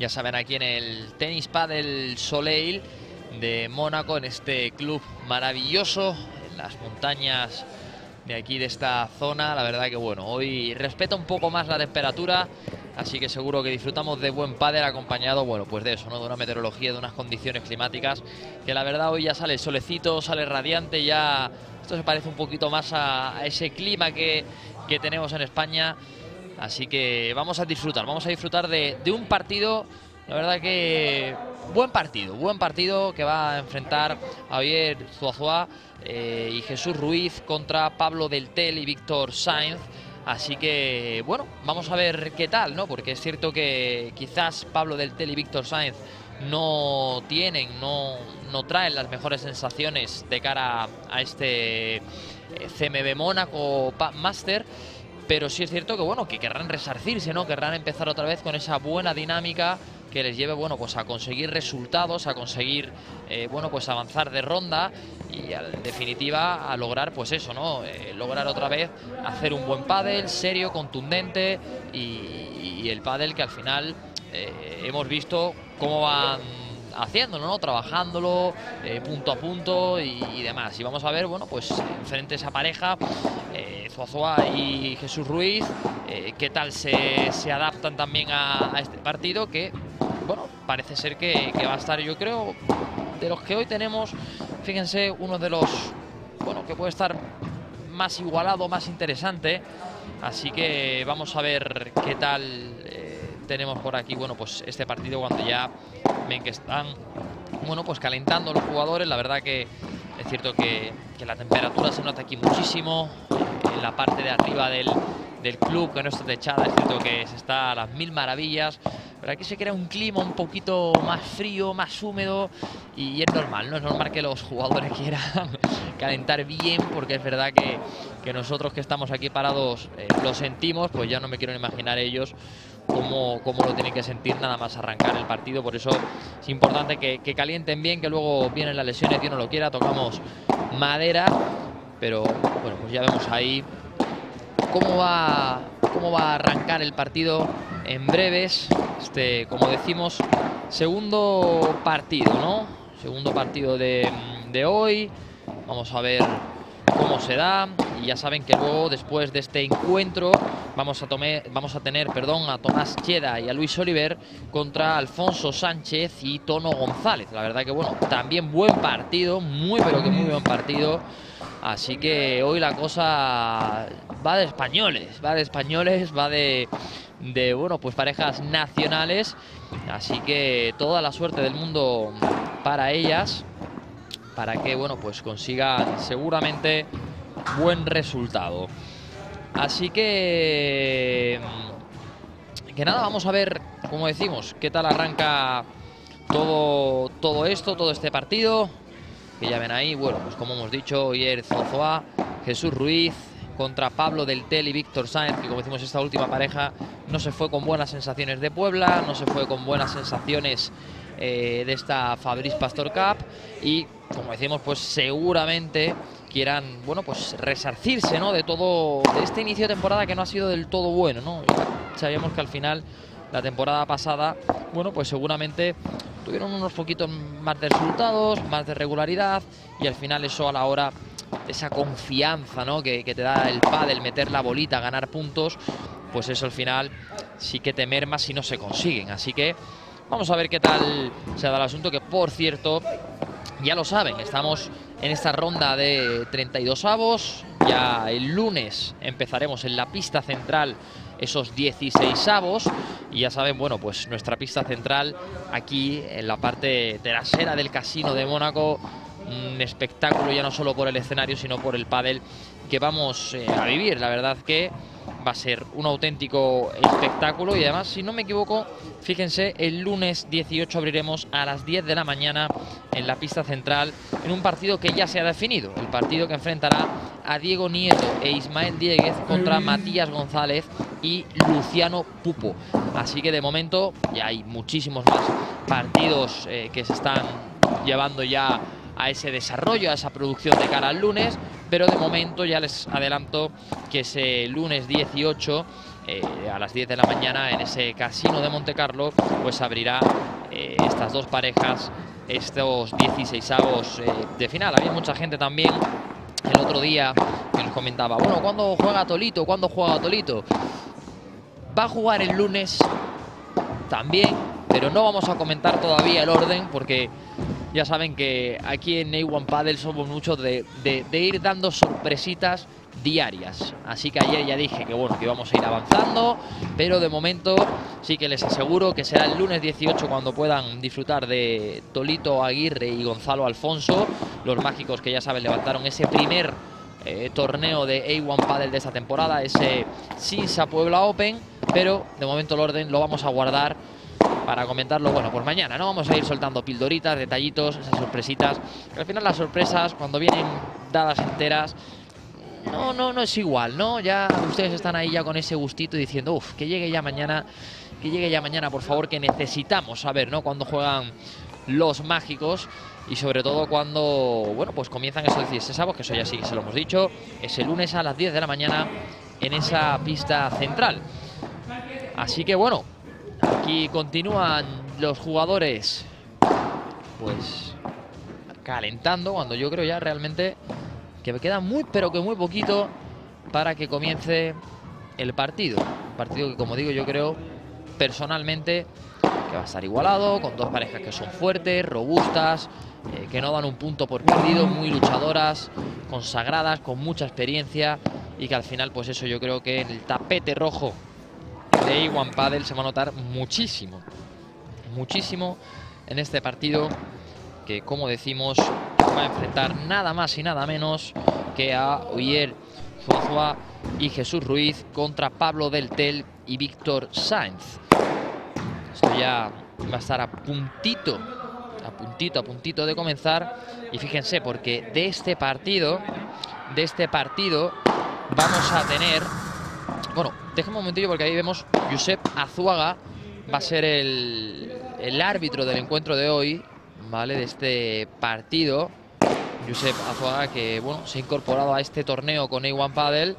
ya saben, aquí en el Tenis Padel Soleil de Mónaco, en este club maravilloso, en las montañas de aquí de esta zona. La verdad que bueno, hoy respeta un poco más la temperatura, así que seguro que disfrutamos de buen pádel acompañado, bueno, pues de eso, ¿no? De una meteorología, de unas condiciones climáticas, que la verdad hoy ya sale solecito, sale radiante, ya esto se parece un poquito más a, ese clima que, que tenemos en España. Así que vamos a disfrutar, vamos a disfrutar de, de un partido, la verdad que buen partido, buen partido que va a enfrentar Javier Zuazua eh, y Jesús Ruiz contra Pablo Del Tel y Víctor Sainz. Así que, bueno, vamos a ver qué tal, ¿no? Porque es cierto que quizás Pablo Del Tel y Víctor Sainz no tienen, no, no traen las mejores sensaciones de cara a este eh, CMB Mónaco Master. Pero sí es cierto que bueno, que querrán resarcirse, ¿no? Querrán empezar otra vez con esa buena dinámica que les lleve, bueno, pues a conseguir resultados, a conseguir, eh, bueno, pues avanzar de ronda y en definitiva a lograr, pues eso, ¿no? Eh, lograr otra vez hacer un buen pádel, serio, contundente y, el pádel que al final hemos visto cómo van haciéndolo, ¿no? Trabajándolo eh, punto a punto y, demás. Y vamos a ver, bueno, pues frente a esa pareja, eh, Zuazua y Jesús Ruiz, eh, qué tal se, se adaptan también a, a este partido que, bueno, parece ser que, que va a estar, yo creo, de los que hoy tenemos, fíjense, uno de los, bueno, que puede estar más igualado, más interesante. Así que vamos a ver qué tal eh, tenemos por aquí, bueno, pues este partido cuando ya ven que están, bueno, pues calentando los jugadores. La verdad que es cierto que, que la temperatura se nota aquí muchísimo. En la parte de arriba del, del club, que no está techada, es cierto que se está a las mil maravillas. Pero aquí se crea un clima un poquito más frío, más húmedo y es normal, ¿no? Es normal que los jugadores quieran calentar bien porque es verdad que, que nosotros que estamos aquí parados eh, lo sentimos, pues ya no me quiero imaginar ellos cómo, cómo lo tienen que sentir nada más arrancar el partido. Por eso es importante que, que calienten bien, que luego vienen las lesiones, Dios no lo quiera, tocamos madera. Pero bueno, pues ya vemos ahí cómo va, cómo va a arrancar el partido en breves. Este, como decimos, segundo partido, ¿no? Segundo partido de, de hoy. Vamos a ver cómo se da. Y ya saben que luego, después de este encuentro, vamos a, tome- vamos a tener perdón, a Tomás Cheda y a Luis Oliver contra Alfonso Sánchez y Tono González. La verdad que, bueno, también buen partido, muy pero que muy buen partido. Así que hoy la cosa va de españoles, va de españoles, va de, de bueno, pues parejas nacionales. Así que toda la suerte del mundo para ellas, para que, bueno, pues consigan seguramente buen resultado. Así que que nada, vamos a ver, como decimos, qué tal arranca todo, todo esto, todo este partido. Que ya ven ahí, bueno, pues como hemos dicho, Oyer Zozoa, Jesús Ruiz contra Pablo Del Tel y Víctor Sáenz, que como decimos, esta última pareja no se fue con buenas sensaciones de Puebla, no se fue con buenas sensaciones eh, de esta Fabrice Pastor Cup y como decimos, pues seguramente quieran, bueno, pues resarcirse, ¿no? De todo, de este inicio de temporada que no ha sido del todo bueno, ¿no? Sabíamos que al final, la temporada pasada, bueno, pues seguramente tuvieron unos poquitos más de resultados, más de regularidad y al final eso a la hora de esa confianza, ¿no? Que, que te da el pádel, meter la bolita, ganar puntos, pues eso al final sí que te merma si no se consiguen. Así que vamos a ver qué tal se da el asunto, que por cierto, ya lo saben, estamos en esta ronda de 32 avos. Ya el lunes empezaremos en la pista central esos 16 avos. Y ya saben, bueno, pues nuestra pista central aquí en la parte trasera del casino de Mónaco. Un espectáculo ya no solo por el escenario, sino por el pádel que vamos eh, a vivir. La verdad que va a ser un auténtico espectáculo. Y además, si no me equivoco, fíjense, el lunes 18 abriremos a las 10 de la mañana en la pista central en un partido que ya se ha definido, el partido que enfrentará a Diego Nieto e Ismael Dieguez contra Matías González y Luciano Pupo. Así que de momento ya hay muchísimos más partidos eh, que se están llevando ya a ese desarrollo, a esa producción de cara al lunes, pero de momento ya les adelanto que ese lunes 18 eh, a las 10 de la mañana en ese casino de Monte Carlo, pues abrirá eh, estas dos parejas, estos 16 avos eh, de final. Había mucha gente también el otro día que nos comentaba, bueno, ¿cuándo juega Tolito? ¿Cuándo juega Tolito? Va a jugar el lunes también, pero no vamos a comentar todavía el orden porque ya saben que aquí en A1 Paddle somos muchos de, ir dando sorpresitas diarias. Así que ayer ya dije que bueno, que vamos a ir avanzando, pero de momento sí que les aseguro que será el lunes 18 cuando puedan disfrutar de Tolito Aguirre y Gonzalo Alfonso, los mágicos que ya saben levantaron ese primer eh, torneo de A1 Paddle de esta temporada, ese Sinsa Puebla Open, pero de momento el orden lo vamos a guardar para comentarlo, bueno, pues mañana, ¿no? Vamos a ir soltando pildoritas, detallitos, esas sorpresitas. Que al final las sorpresas, cuando vienen dadas enteras, no, no, no es igual, ¿no? Ya ustedes están ahí ya con ese gustito diciendo, uff, que llegue ya mañana, que llegue ya mañana, por favor, que necesitamos saber, ¿no? Cuando juegan los mágicos y sobre todo cuando, bueno, pues comienzan esos 16 avos, que eso ya sí se lo hemos dicho, es el lunes a las 10 de la mañana en esa pista central. Así que bueno, aquí continúan los jugadores, pues calentando, cuando yo creo ya realmente que me queda muy, pero que muy poquito para que comience el partido. Un partido que, como digo, yo creo personalmente que va a estar igualado, con dos parejas que son fuertes, robustas, eh, que no dan un punto por perdido, muy luchadoras, consagradas, con mucha experiencia y que al final, pues eso yo creo que en el tapete rojo de A1 Paddle se va a notar muchísimo, muchísimo en este partido que, como decimos, va a enfrentar nada más y nada menos que a Oyer François y Jesús Ruiz contra Pablo Del Tel y Víctor Sainz. Esto ya va a estar a puntito, a puntito, a puntito de comenzar. Y fíjense, porque de este partido, de este partido, vamos a tener. Bueno, déjenme un momentillo porque ahí vemos Josep Azuaga va a ser el, el árbitro del encuentro de hoy, ¿vale? De este partido. Josep Azuaga que, bueno, se ha incorporado a este torneo con A1 Paddle.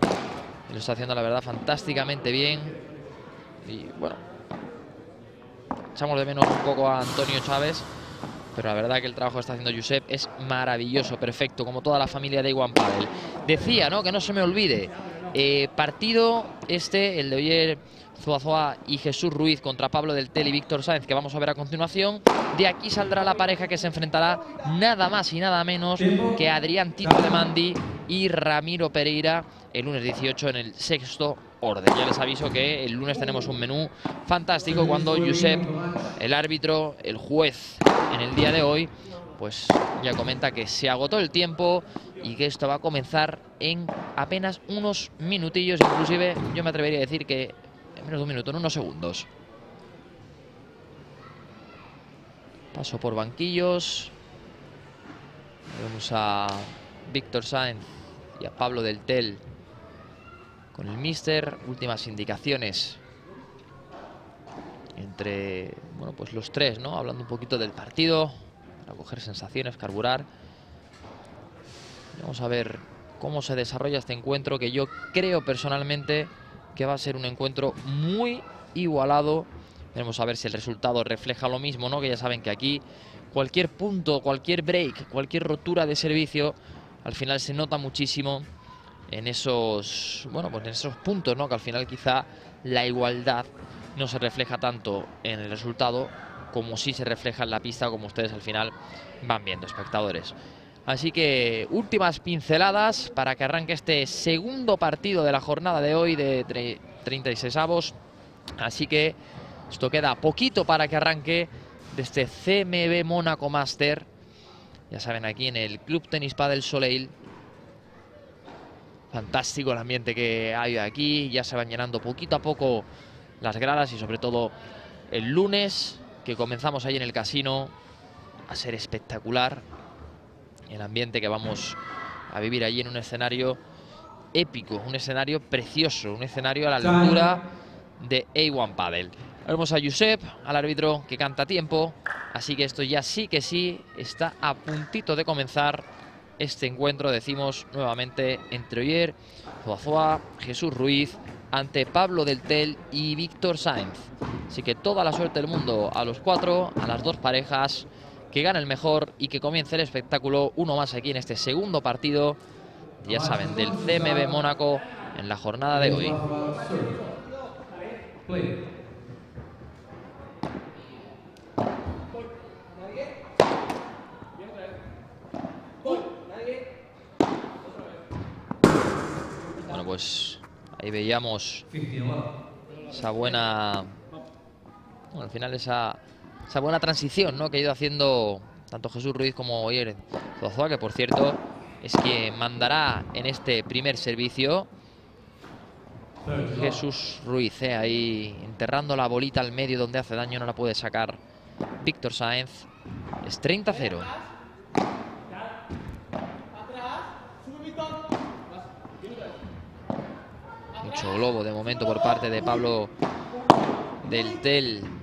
Y lo está haciendo, la verdad, fantásticamente bien. Y, bueno, echamos de menos un poco a Antonio Chávez. Pero la verdad que el trabajo que está haciendo Josep es maravilloso, perfecto, como toda la familia de A1 Paddle. Decía, ¿no? Que no se me olvide. eh, partido este, el de Oyer Zuazua y Jesús Ruiz contra Pablo del Tel y Víctor Sáenz, que vamos a ver a continuación. De aquí saldrá la pareja que se enfrentará nada más y nada menos que Adrián Tito de Mandi y Ramiro Pereira el lunes 18 en el sexto orden. Ya les aviso que el lunes tenemos un menú fantástico cuando Josep, el árbitro, el juez en el día de hoy, pues ya comenta que se agotó el tiempo y que esto va a comenzar en apenas unos minutillos, inclusive yo me atrevería a decir que menos de un minuto, en unos segundos. Paso por banquillos. Vemos a Víctor Sáenz y a Pablo del Tel con el míster. Últimas indicaciones entre bueno, pues los tres, ¿no? Hablando un poquito del partido, para coger sensaciones, carburar. Vamos a ver cómo se desarrolla este encuentro, que yo creo personalmente que va a ser un encuentro muy igualado. Veremos a ver si el resultado refleja lo mismo, ¿no? Que ya saben que aquí cualquier punto, cualquier break, cualquier rotura de servicio, al final se nota muchísimo en esos, bueno, pues en esos puntos, ¿no? Que al final quizá la igualdad no se refleja tanto en el resultado como sí se refleja en la pista, como ustedes al final van viendo, espectadores. Así que últimas pinceladas para que arranque este segundo partido de la jornada de hoy de 36 avos. Así que esto queda poquito para que arranque este CMB Mónaco Master. Ya saben, aquí en el Club Tenis Padel Soleil. Fantástico el ambiente que hay aquí. Ya se van llenando poquito a poco las gradas y sobre todo el lunes que comenzamos ahí en el casino a ser espectacular el ambiente que vamos a vivir allí en un escenario épico, un escenario precioso, un escenario a la altura de A1 Paddle. Vemos a Josep, al árbitro que canta a tiempo. Así que esto ya sí que sí está a puntito de comenzar este encuentro, decimos nuevamente, entre Oyer, Zuazua, Jesús Ruiz, ante Pablo Del Tel y Víctor Sainz. Así que toda la suerte del mundo a los cuatro, a las dos parejas, que gane el mejor y que comience el espectáculo, uno más aquí en este segundo partido, ya saben, del CMB Mónaco en la jornada de hoy. Bueno, pues ahí veíamos esa buena... Bueno, al final esa, esa buena transición ¿no? que ha ido haciendo tanto Jesús Ruiz como Oyer Zozoa, que por cierto es quien mandará en este primer servicio. Jesús Ruiz, ¿eh? ahí enterrando la bolita al medio donde hace daño, no la puede sacar Víctor Sáenz. Es 30-0. Mucho globo de momento por parte de Pablo del Tel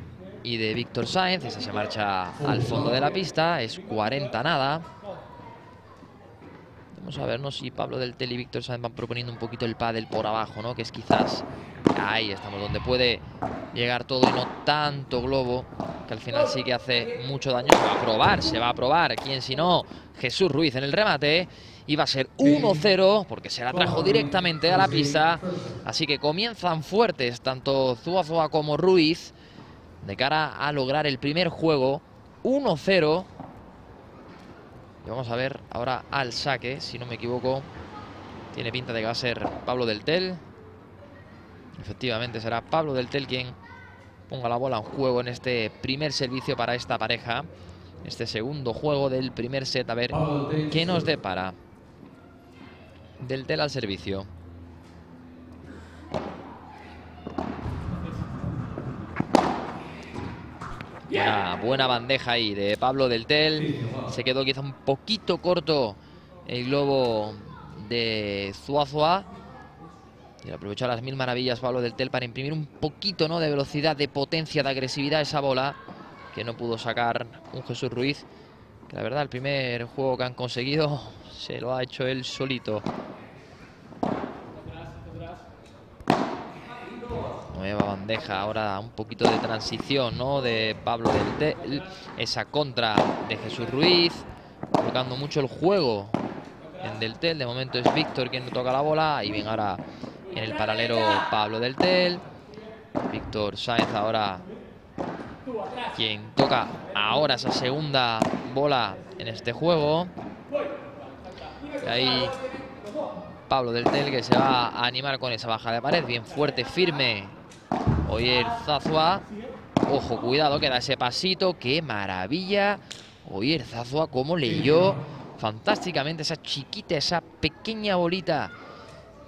y de Víctor Sáenz. Esa se marcha al fondo de la pista. Es 40 nada. Vamos a vernos si Pablo del Tel y Víctor Sáenz van proponiendo un poquito el pádel por abajo, ¿no? Que es quizás ahí estamos, donde puede llegar todo y no tanto globo, que al final sí que hace mucho daño. Va a probar, se va a probar. ¿Quién si no? Jesús Ruiz en el remate. Y va a ser 1-0 porque se la trajo directamente a la pista. Así que comienzan fuertes tanto Zuazua como Ruiz de cara a lograr el primer juego. 1-0. Y vamos a ver ahora al saque, si no me equivoco. Tiene pinta de que va a ser Pablo del Tel. Efectivamente será Pablo del Tel quien ponga la bola en juego en este primer servicio para esta pareja. Este segundo juego del primer set. A ver qué nos depara. Del Tel al servicio. Una buena bandeja ahí de Pablo del Tel. Se quedó quizá un poquito corto el globo de Zuazua. Y aprovechó las mil maravillas Pablo del Tel para imprimir un poquito ¿no? de velocidad, de potencia, de agresividad a esa bola. Que no pudo sacar un Jesús Ruiz. Que la verdad el primer juego que han conseguido se lo ha hecho él solito. Nueva bandeja, ahora un poquito de transición, ¿no? De Pablo del Tel. Esa contra de Jesús Ruiz. Colocando mucho el juego en Del Tel. De momento es Víctor quien toca la bola. Y bien ahora en el paralelo Pablo Del Tel. Víctor Sáenz ahora quien toca ahora esa segunda bola en este juego. Y ahí Pablo del Tel que se va a animar con esa baja de pared. Bien fuerte, firme. Oyer Zazua. Ojo, cuidado, queda ese pasito. ¡Qué maravilla! Oyer Zazua, cómo leyó fantásticamente esa chiquita, esa pequeña bolita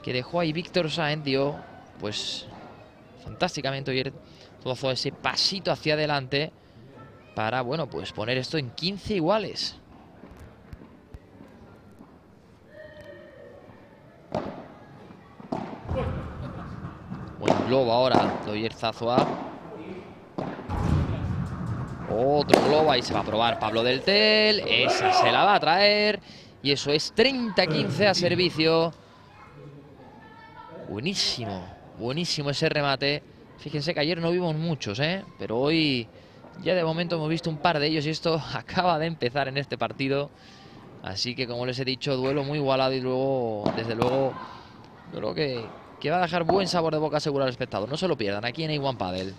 que dejó ahí Víctor Sáenz. Dio, pues, fantásticamente Oyer Zazua ese pasito hacia adelante para, bueno, pues poner esto en 15 iguales. Buen globo ahora de Oyer Zazua. Otro globo, ahí se va a probar Pablo del Tel. Esa se la va a traer. Y eso es 30-15 a servicio. Buenísimo, buenísimo ese remate. Fíjense que ayer no vimos muchos, ¿eh? Pero hoy ya de momento hemos visto un par de ellos y esto acaba de empezar en este partido. Así que como les he dicho, duelo muy igualado y luego, desde luego, creo que, que va a dejar buen sabor de boca seguro al espectador. No se lo pierdan aquí en A1 Padel.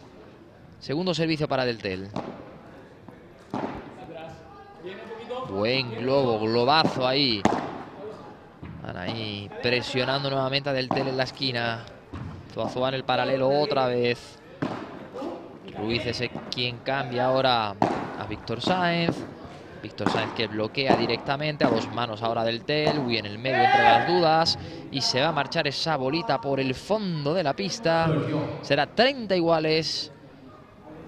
Segundo servicio para Deltel. Buen globo, globazo ahí. Van ahí presionando nuevamente a Deltel en la esquina. Zuazua en el paralelo otra vez. Ruiz es quien cambia ahora a Víctor Sáenz. Víctor Sáenz que bloquea directamente a dos manos ahora del Tel. Uy, en el medio entre las dudas. Y se va a marchar esa bolita por el fondo de la pista. Será 30 iguales.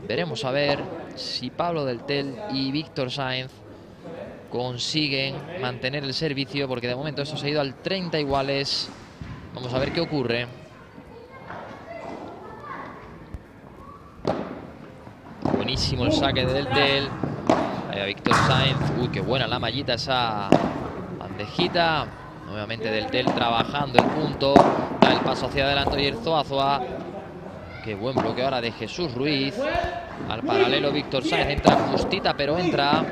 Veremos a ver si Pablo del Tel y Víctor Sáenz consiguen mantener el servicio. Porque de momento esto se ha ido al 30 iguales. Vamos a ver qué ocurre. Buenísimo el saque del Del. Ahí Víctor Sainz. Uy, qué buena la mallita esa bandejita. Nuevamente del Del trabajando el punto. Da el paso hacia adelante y el Zoazoa. Qué buen bloque ahora de Jesús Ruiz. Al paralelo Víctor Sáenz entra justita, pero entra.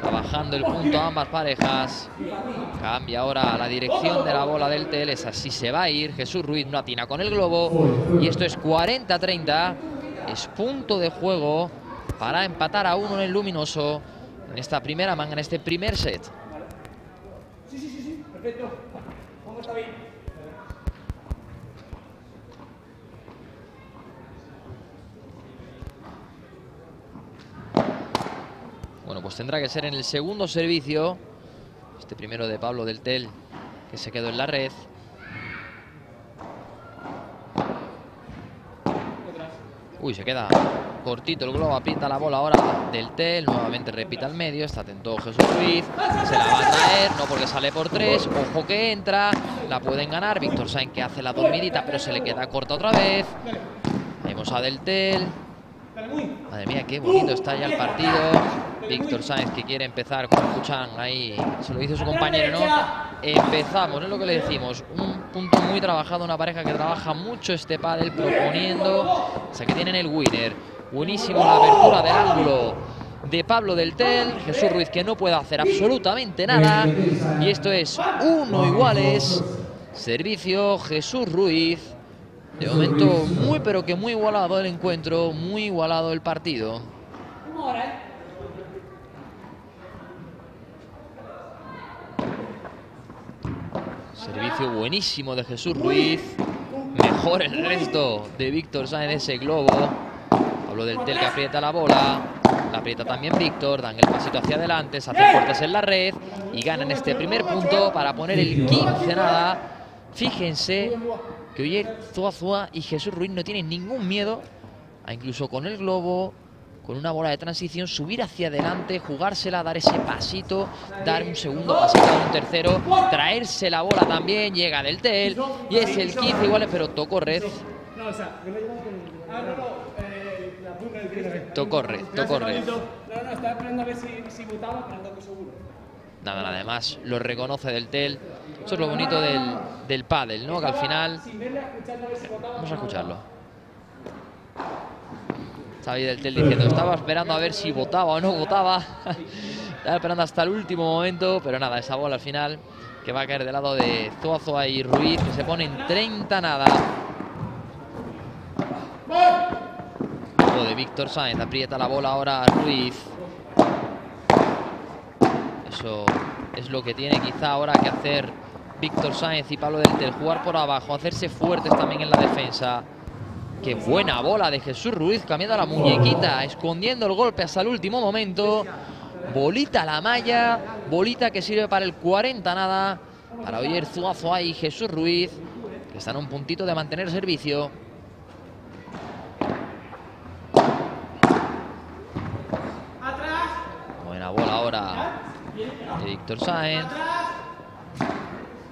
Trabajando el punto a ambas parejas. Cambia ahora la dirección de la bola del Tel. Es así se va a ir. Jesús Ruiz no atina con el globo. Y esto es 40-30. Es punto de juego para empatar a uno en el luminoso. En esta primera manga, en este primer set. Sí, sí, sí, sí, perfecto. ¿Cómo está bien? Bueno, pues tendrá que ser en el segundo servicio. Este primero de Pablo del Tel, que se quedó en la red. Uy, se queda cortito el globo, aprieta la bola ahora del Tel, nuevamente repite al medio, está atento Jesús Ruiz, se la va a traer, no porque sale por tres, ojo que entra, la pueden ganar, Víctor Sainz que hace la dormidita, pero se le queda corta otra vez. Vemos a Del Tel, Madre mía, qué bonito está ya el partido. Víctor Sáenz que quiere empezar, como escuchan ahí, se lo dice su compañero, ¿no? Empezamos, es lo que le decimos. Un punto muy trabajado, una pareja que trabaja mucho este pádel proponiendo. O sea que tienen el winner. Buenísimo la apertura del ángulo de Pablo del Tel. Jesús Ruiz que no puede hacer absolutamente nada. Y esto es uno iguales. Servicio Jesús Ruiz. De momento muy pero que muy igualado el encuentro, muy igualado el partido. Servicio buenísimo de Jesús Ruiz. Mejor el resto de Víctor Sáenz ese globo. Pablo del Tel que aprieta la bola. La aprieta también Víctor. Dan el pasito hacia adelante. Se hacen fuertes en la red. Y ganan este primer punto para poner el 15 nada. Fíjense que hoy Zuazua y Jesús Ruiz no tienen ningún miedo a incluso con el globo, con una bola de transición, subir hacia adelante, jugársela, dar ese pasito, dar un segundo pasito, un tercero, traerse la bola también, llega del tel y es el 15 igual, pero tocó red. Tocó red, tocó red. Nada, nada, además lo reconoce del tel. Eso es lo bonito del, del pádel, ¿no? Que al final... Vamos a escucharlo. Ahí del tel diciendo, estaba esperando a ver si votaba o no votaba. estaba esperando hasta el último momento, pero nada, esa bola al final que va a caer del lado de Zuazoa y Ruiz, que se ponen 30 nada. Lo de Víctor Sáenz, aprieta la bola ahora Ruiz. Eso es lo que tiene quizá ahora que hacer Víctor Sáenz y Pablo del Tel. Jugar por abajo, hacerse fuertes también en la defensa. Qué buena bola de Jesús Ruiz cambiando la muñequita, escondiendo el golpe hasta el último momento. Bolita a la malla, bolita que sirve para el 40 nada. Para Oyer Zuazoa y Jesús Ruiz, que están a un puntito de mantener servicio. Buena bola ahora de Víctor Sáenz.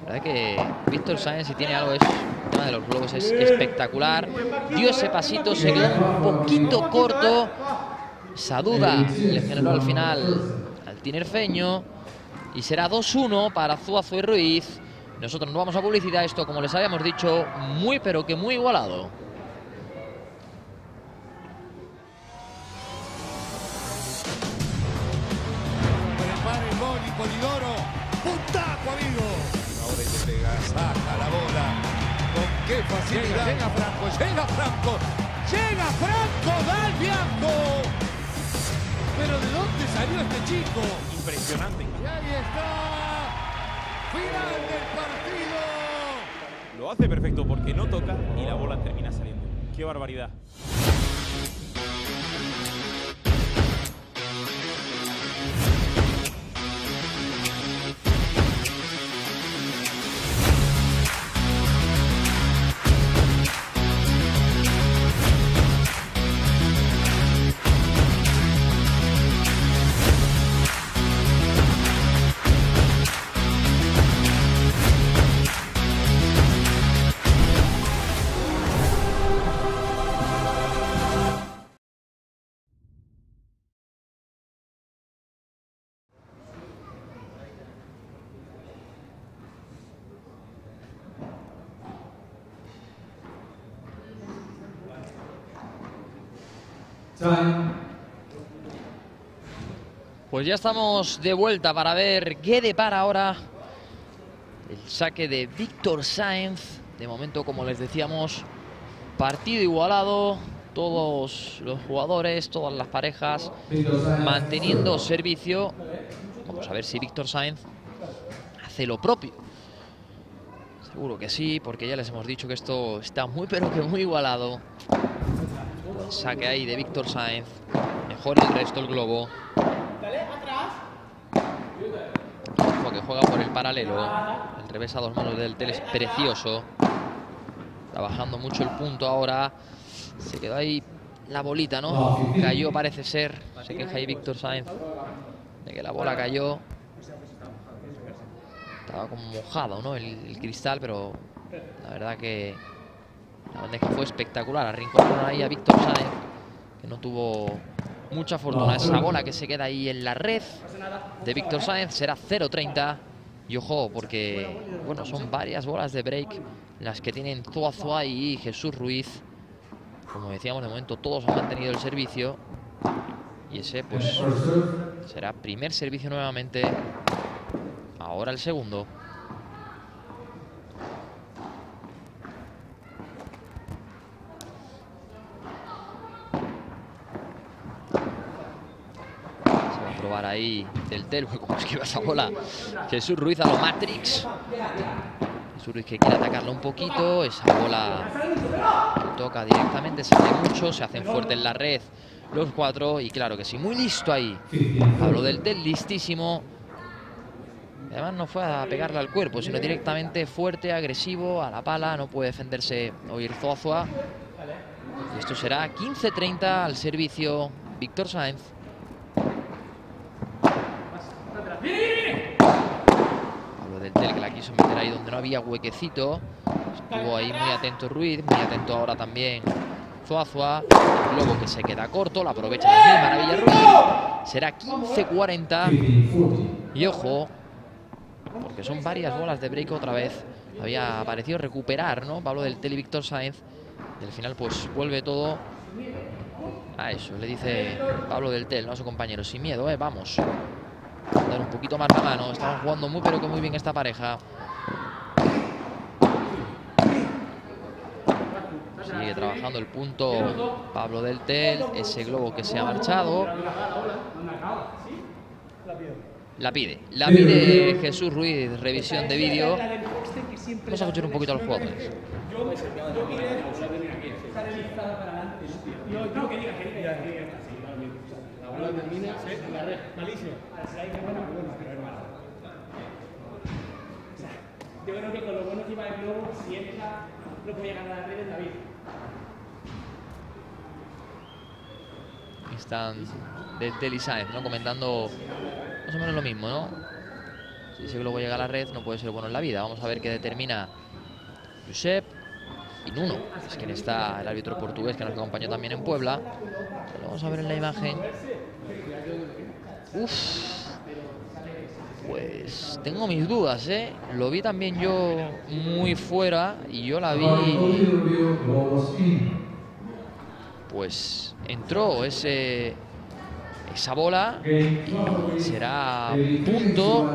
La verdad que Víctor Sáenz si tiene algo es de los globos es espectacular. Dio ese pasito, se quedó un poquito corto. Esa duda le generó al final al tinerfeño. Y será 2-1 para Zuazo y Ruiz. Nosotros nos vamos a publicidad. Esto, como les habíamos dicho, muy pero que muy igualado. Polidoro. ¡Puntaco, amigo! Ahora te pega, saca la bola. Qué facilidad. Llega, llega Franco, llega Franco. Llega Franco, da el Bianco. Pero ¿de dónde salió este chico? Impresionante. Y ahí está. Final del partido. Lo hace perfecto porque no toca y la bola termina saliendo. ¡Qué barbaridad! Pues ya estamos de vuelta para ver qué depara ahora el saque de Víctor Sáenz. De momento, como les decíamos, partido igualado. Todos los jugadores, todas las parejas manteniendo servicio. Vamos a ver si Víctor Sáenz hace lo propio. Seguro que sí, porque ya les hemos dicho que esto está muy pero que muy igualado. Buen saque ahí de Víctor Sáenz. Mejor el resto el globo. Ojo que juega por el paralelo. El revés a dos manos del tel es precioso. Trabajando mucho el punto ahora. Se quedó ahí la bolita, ¿no? Cayó, parece ser. Se queja ahí Víctor Sáenz de que la bola cayó. Estaba como mojado, ¿no? El, cristal, pero la verdad que la bandeja fue espectacular. Arrinconaron ahí a Víctor Sáenz, que no tuvo mucha fortuna. Esa bola que se queda ahí en la red de Víctor Sáenz será 0-30. Y ojo, porque bueno, son varias bolas de break las que tienen Zuazua y Jesús Ruiz. Como decíamos, de momento todos han mantenido el servicio. Y ese, pues, será primer servicio nuevamente. Ahora el segundo. Se ahí del tel, como esquiva esa bola. Jesús Ruiz a lo Matrix. Jesús Ruiz que quiere atacarlo un poquito. Esa bola toca directamente, sale mucho, se hacen fuerte en la red los cuatro. Y claro que sí, muy listo ahí. Pablo del tel, listísimo. Además no fue a pegarle al cuerpo, sino directamente fuerte, agresivo, a la pala. No puede defenderse Oír Zuazua. Y esto será 15-30 al servicio Víctor Sáenz. Pablo del Tel que la quiso meter ahí donde no había huequecito. Estuvo ahí muy atento Ruiz, muy atento ahora también Zuazua. Globo que se queda corto, la aprovecha de mil maravillas Ruiz. Será 15-40. Y ojo, porque son varias bolas de break otra vez. Había parecido recuperar, ¿no? Pablo del Tel y Víctor Sáenz. Y al final pues vuelve todo a eso. Le dice Pablo del Tel, ¿no? A su compañero. Sin miedo, ¿eh? Vamos. Dar un poquito más la mano. Estamos jugando muy pero que muy bien esta pareja. Sigue trabajando el punto Pablo del Tel. Ese globo que se ha marchado. La pide. La pide Jesús Ruiz, revisión de vídeo. Vamos a escuchar un poquito a los jugadores. Yo creo que con lo bueno que iba el globo, si entra, no podía ganar la red en la vida. Están de Tel y Sáenz, ¿no? Comentando más o menos lo mismo, ¿no? Si ese globo llega a la red, no puede ser bueno en la vida. Vamos a ver qué determina Josep y Nuno, es quien está el árbitro portugués que nos acompañó también en Puebla. Lo vamos a ver en la imagen. Uf. Pues tengo mis dudas, ¿eh? Lo vi también yo muy fuera y yo la vi... Pues entró ese esa bola y será punto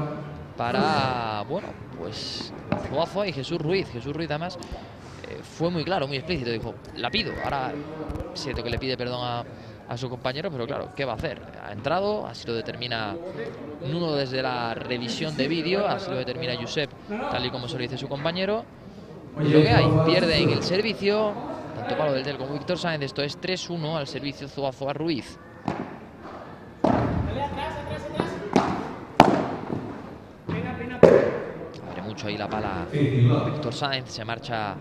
para, bueno, pues y Jesús Ruiz. Jesús Ruiz además eh, fue muy claro, muy explícito, dijo, la pido. Ahora siento que le pide perdón a, a su compañero, pero claro, ¿qué va a hacer? Ha entrado, así lo determina Nuno desde la revisión de vídeo, así lo determina Josep, tal y como se lo dice su compañero. Y lo que hay, pierde en el servicio, tanto Pablo del Tel como Víctor Sáenz, esto es 3-1 al servicio Zuazua Ruiz. Abre mucho ahí la pala Víctor Sáenz, se marcha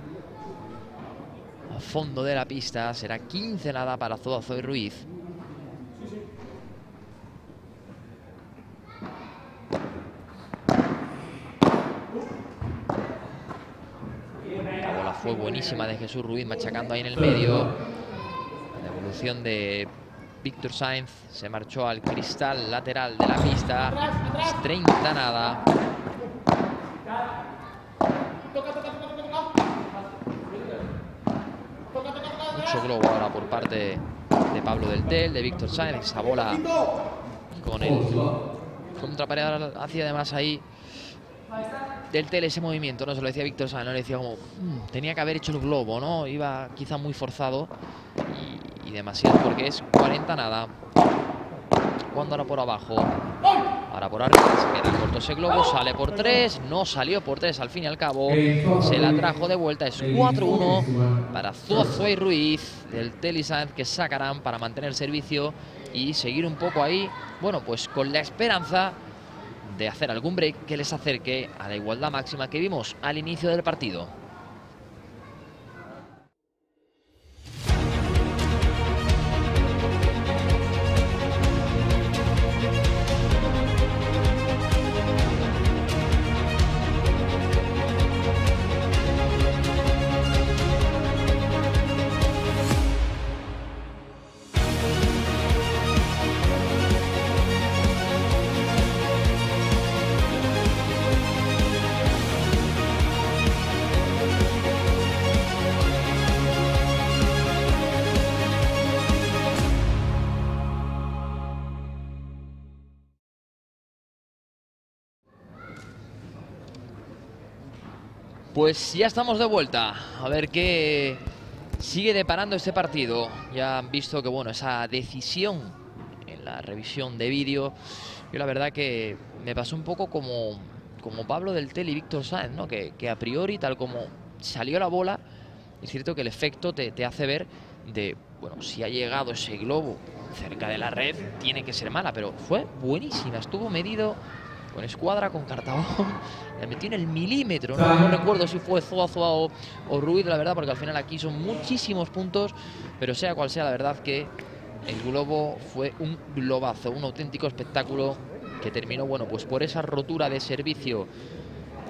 a fondo de la pista, será 15 nada para Zuazo y Ruiz. La bola fue buenísima de Jesús Ruiz machacando ahí en el medio. La evolución de Víctor Sainz se marchó al cristal lateral de la pista. Es 30 nada. Mucho globo ahora por parte de Pablo del Tel, de Víctor Sáenz, esa bola con el contrapared hacia además ahí del Tel ese movimiento, no se lo decía Víctor Sáenz, no le decía como "Mm, tenía que haber hecho el globo, ¿no? Iba quizá muy forzado y, y demasiado porque es 40 nada. Cuando ahora por abajo, ahora por arriba, se queda corto ese globo, sale por 3, no salió por 3 al fin y al cabo, se la trajo de vuelta, es 4-1 para Zuazo y Ruiz del Tel y Sáenz que sacarán para mantener servicio y seguir un poco ahí, bueno, pues con la esperanza de hacer algún break que les acerque a la igualdad máxima que vimos al inicio del partido. Pues ya estamos de vuelta. A ver qué sigue deparando este partido. Ya han visto que bueno, esa decisión en la revisión de vídeo, yo la verdad que me pasó un poco como, como Pablo del Tel y Víctor Sáenz, ¿no? Que, a priori, tal como salió la bola, es cierto que el efecto te, te hace ver de, bueno, si ha llegado ese globo cerca de la red, tiene que ser mala, pero fue buenísima, estuvo medido con escuadra, con cartabón, le metió en el milímetro, no, no recuerdo si fue Zoa o, o Ruiz, la verdad, porque al final aquí son muchísimos puntos, pero sea cual sea, la verdad que el globo fue un globazo, un auténtico espectáculo que terminó, bueno, pues por esa rotura de servicio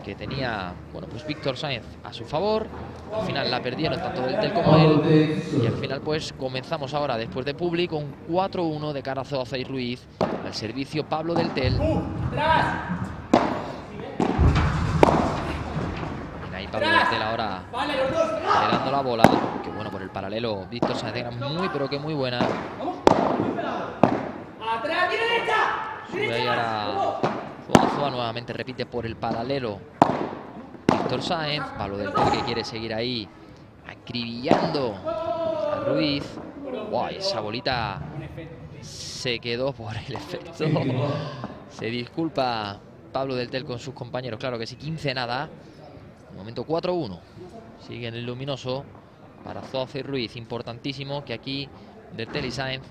que tenía, bueno, pues Víctor Sáenz a su favor. Al final la perdieron tanto del Tel como él. Y al final, pues comenzamos ahora, después de Publi, con 4-1 de cara a y Ruiz. Al servicio Pablo del Tel. Bien ahí Pablo del Tel ahora esperando la bola. Que bueno, por el paralelo, Víctor Sáenz era muy, pero que muy buena. Sube ahí ahora Zoa nuevamente repite por el paralelo Víctor Sáenz, Pablo del que quiere seguir ahí acribillando a Ruiz. Wow, esa bolita se quedó por el efecto. Se disculpa Pablo del Tel con sus compañeros, claro que sí, 15 nada. Momento 4-1. Sigue en el luminoso para Zoaza y Ruiz. Importantísimo que aquí del Tel y Sáenz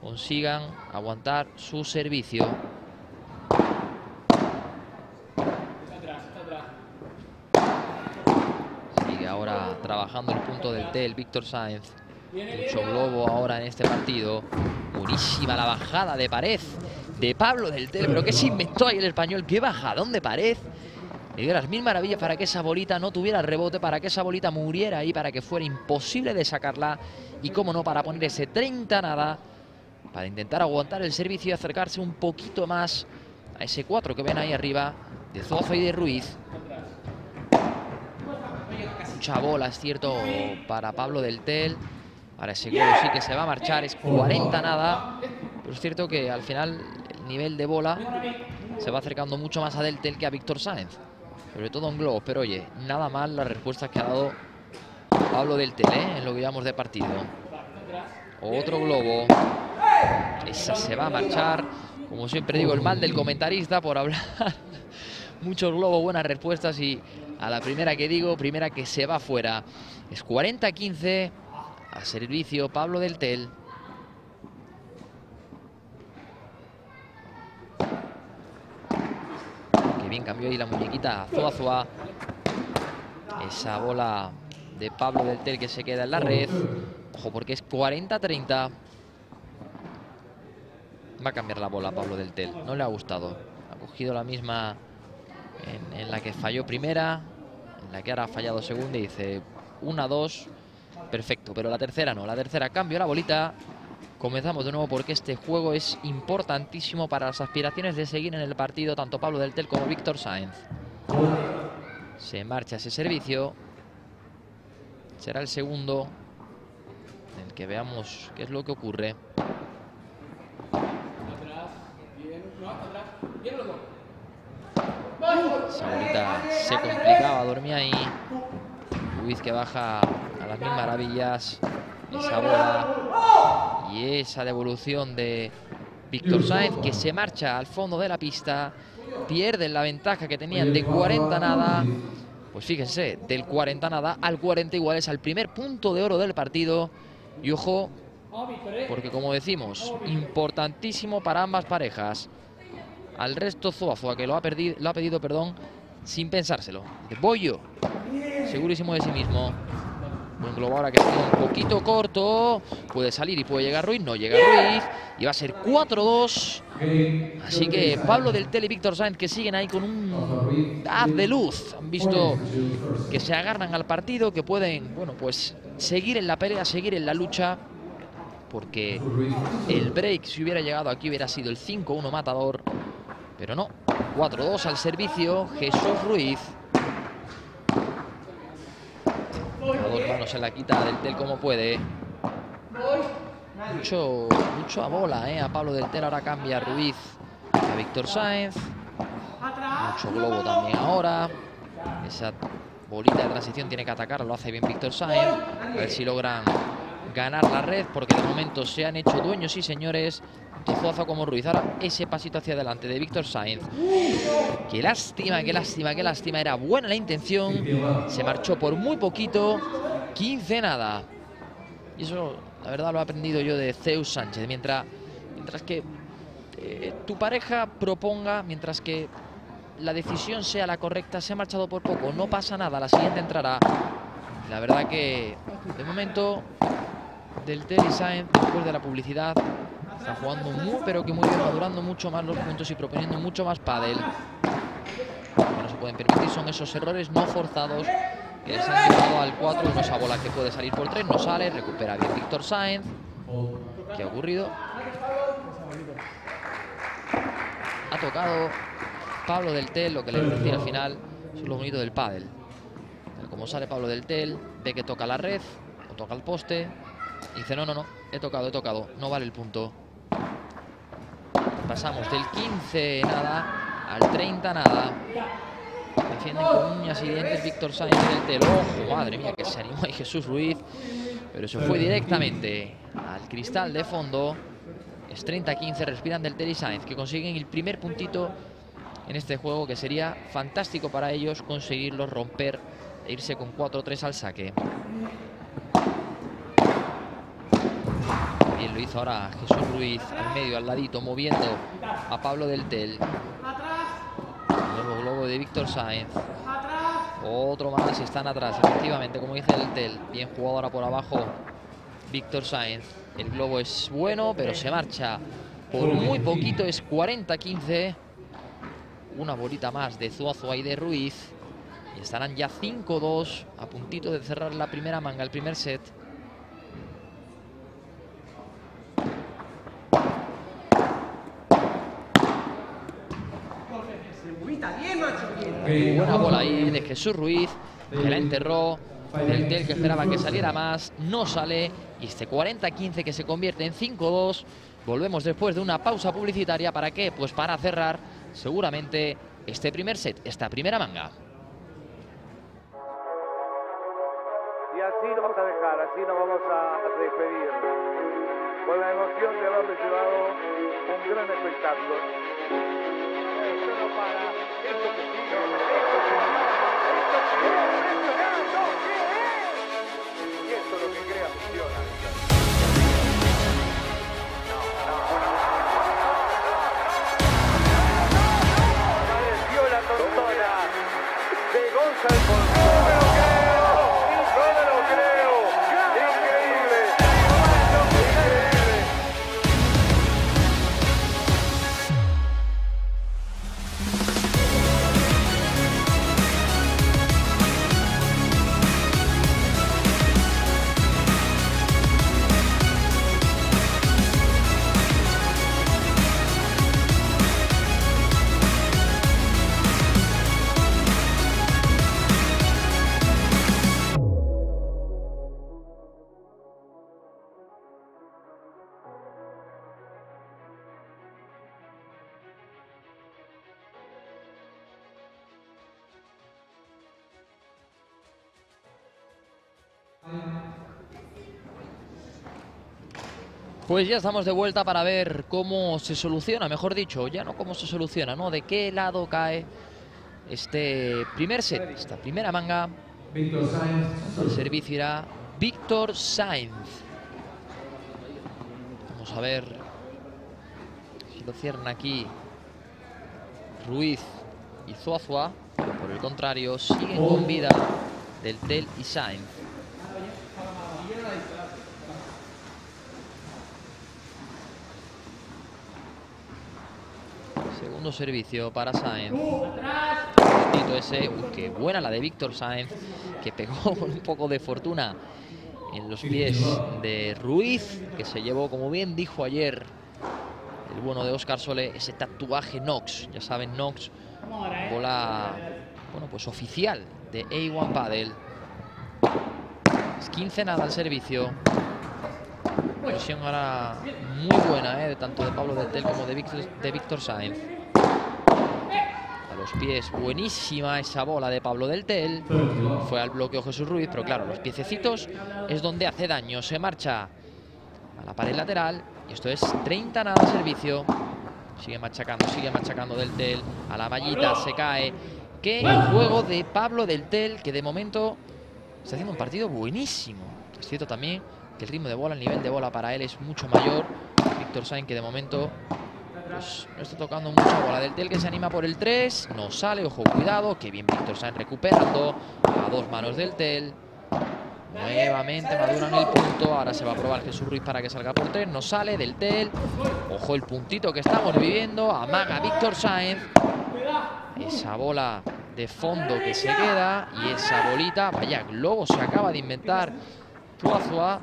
consigan aguantar su servicio. Sigue ahora trabajando el punto del Tel, Víctor Sáenz. Mucho globo ahora en este partido. Buenísima la bajada de pared de Pablo del Tel. Pero que se inventó ahí el español. Qué bajadón de pared. Le dio las mil maravillas para que esa bolita no tuviera rebote, para que esa bolita muriera ahí, para que fuera imposible de sacarla. Y cómo no, para poner ese 30 nada. Para intentar aguantar el servicio y acercarse un poquito más a ese 4 que ven ahí arriba de Zozo y de Ruiz. Mucha bola, es cierto, para Pablo del Tel. Ahora ese globo sí que se va a marchar, es 40 nada. Pero es cierto que al final el nivel de bola se va acercando mucho más a Del Tel que a Víctor Sáenz. Sobre todo en globos, pero oye, nada mal las respuestas que ha dado Pablo del Tel ¿eh? en lo que llevamos de partido. Otro globo. Esa se va a marchar. Como siempre digo, el mal del comentarista por hablar. Muchos globos, buenas respuestas y a la primera que digo, primera que se va fuera. Es 40-15 a servicio Pablo del Tel. Que bien cambió ahí la muñequita Zoazua. Esa bola de Pablo del Tel que se queda en la red. Ojo, porque es 40-30. Va a cambiar la bola Pablo del Tel. No le ha gustado. Ha cogido la misma en, la que falló primera. En la que ahora ha fallado segunda y dice 1-2. Perfecto, pero la tercera no. La tercera cambio la bolita. Comenzamos de nuevo porque este juego es importantísimo para las aspiraciones de seguir en el partido tanto Pablo del Tel como Víctor Sáenz. Se marcha ese servicio. Será el segundo en el que veamos qué es lo que ocurre. Bolita se complicaba, dormía ahí. Ruiz que baja a las mil maravillas. Esa bola y esa devolución de Víctor Sainz que se marcha al fondo de la pista. Pierden la ventaja que tenían de 40 nada. Pues fíjense, del 40 nada al 40 iguales al primer punto de oro del partido. Y ojo, porque como decimos, importantísimo para ambas parejas. Al resto Zuazua que lo ha, pedido perdón sin pensárselo. De Bollo, segurísimo de sí mismo. Un globo ahora que está un poquito corto. Puede salir y puede llegar Ruiz. No llega Ruiz. Y va a ser 4-2. Así que Pablo del Tele y Víctor Sainz que siguen ahí con un haz de luz. Han visto que se agarran al partido, que pueden, bueno, pues seguir en la pelea, seguir en la lucha. Porque el break, si hubiera llegado aquí, hubiera sido el 5-1 matador. Pero no, 4-2 al servicio, Jesús Ruiz. A dos manos en la quita del Tel como puede. Mucho, mucho a bola, ¿eh? A Pablo del Tel ahora cambia Ruiz a Víctor Sáenz. Mucho globo también ahora. Esa bolita de transición tiene que atacar, lo hace bien Víctor Sáenz. A ver si logran ganar la red, porque de momento se han hecho dueños y señores. Tanto Zuazo como Ruiz. Ahora ese pasito hacia adelante de Víctor Sainz. Qué lástima, qué lástima, qué lástima. Era buena la intención. Se marchó por muy poquito. 15 nada. Y eso, la verdad, lo he aprendido yo de Zeus Sánchez. Mientras, mientras que eh, tu pareja proponga, mientras que la decisión sea la correcta, se ha marchado por poco. No pasa nada, la siguiente entrará. La verdad que, de momento, del Telly Sainz, después de la publicidad, está jugando muy, pero que muy bien, madurando mucho más los puntos y proponiendo mucho más pádel. Lo que no se pueden permitir son esos errores no forzados que les han llevado al 4 1 esa bola que puede salir por 3, no sale, recupera bien Víctor Sainz. ¿Qué ha ocurrido? Ha tocado Pablo del Tel, lo que le decía al final son los bonitos del pádel. Como sale Pablo del Tel, ve que toca la red, o toca el poste, dice, no, no, no, he tocado, he tocado, no vale el punto. Pasamos del 15 nada al 30 nada. Defienden con uñas y dientes Víctor Sánchez del Tel. ¡Ojo! Madre mía, que se animó ahí Jesús Ruiz. Pero se fue directamente al cristal de fondo. Es 30-15, respiran del Tel y Sainz, que consiguen el primer puntito en este juego, que sería fantástico para ellos conseguirlo, romper e irse con 4-3 al saque. Bien lo hizo ahora Jesús Ruiz al medio, al ladito, moviendo a Pablo del Tel. Nuevo globo de Víctor Sáenz. Otro más, están atrás, efectivamente, como dice el Tel. Bien jugado ahora por abajo Víctor Sáenz. El globo es bueno, pero se marcha por muy poquito, es 40-15. Una bolita más de Zuazo y de Ruiz. Y estarán ya 5-2, a puntito de cerrar la primera manga, el primer set. Buena bola de Jesús Ruiz, que la enterró. El Tel que esperaba que saliera más, no sale. Y este 40-15 que se convierte en 5-2. Volvemos después de una pausa publicitaria. ¿Para qué? Pues para cerrar seguramente este primer set, esta primera manga. Y así nos vamos a dejar, así nos vamos a despedir. Con la emoción de haberle llevado un gran espectáculo. Esto no para, esto que esto que esto que es impresionante, ¿qué es? Y esto es lo que crea funciona. Apareció Pues ya estamos de vuelta para ver cómo se soluciona, mejor dicho, ya no cómo se soluciona, ¿no? De qué lado cae este primer set, esta primera manga. El servicio irá Víctor Sainz. Vamos a ver si lo cierran aquí Ruiz y Zuazua. Por el contrario, siguen con vida del Tel y Sainz. Segundo servicio para Sainz. Cortito ese. Uy, qué buena la de Víctor Sainz. Que pegó con un poco de fortuna en los pies de Ruiz. Que se llevó, como bien dijo ayer el bueno de Oscar Sole, ese tatuaje Nox. Ya saben, Nox, bola bueno, pues oficial de A1 Paddle. Es 15 nada al servicio. Versión ahora muy buena, ¿eh? tanto de Pablo Del Tel como de Víctor, de Víctor Sainz. A los pies, buenísima esa bola de Pablo Del Tel. Fue al bloqueo Jesús Ruiz, pero claro, los piececitos es donde hace daño. Se marcha a la pared lateral. Y esto es 30 nada servicio. Sigue machacando, sigue machacando Del Tel. A la mallita se cae. Qué juego de Pablo Del Tel, que de momento está haciendo un partido buenísimo. Es cierto también que el ritmo de bola, el nivel de bola para él es mucho mayor. Víctor Sainz que de momento pues, no está tocando mucha bola. Del Tel que se anima por el 3, no sale, ojo, cuidado, que bien Víctor Sainz recuperando a dos manos del Tel. Nuevamente maduran el punto, ahora se va a probar Jesús Ruiz para que salga por 3, no sale del Tel. Ojo el puntito que estamos viviendo, amaga Víctor Sainz. Esa bola de fondo que se queda y esa bolita, vaya globo se acaba de inventar Zuazua.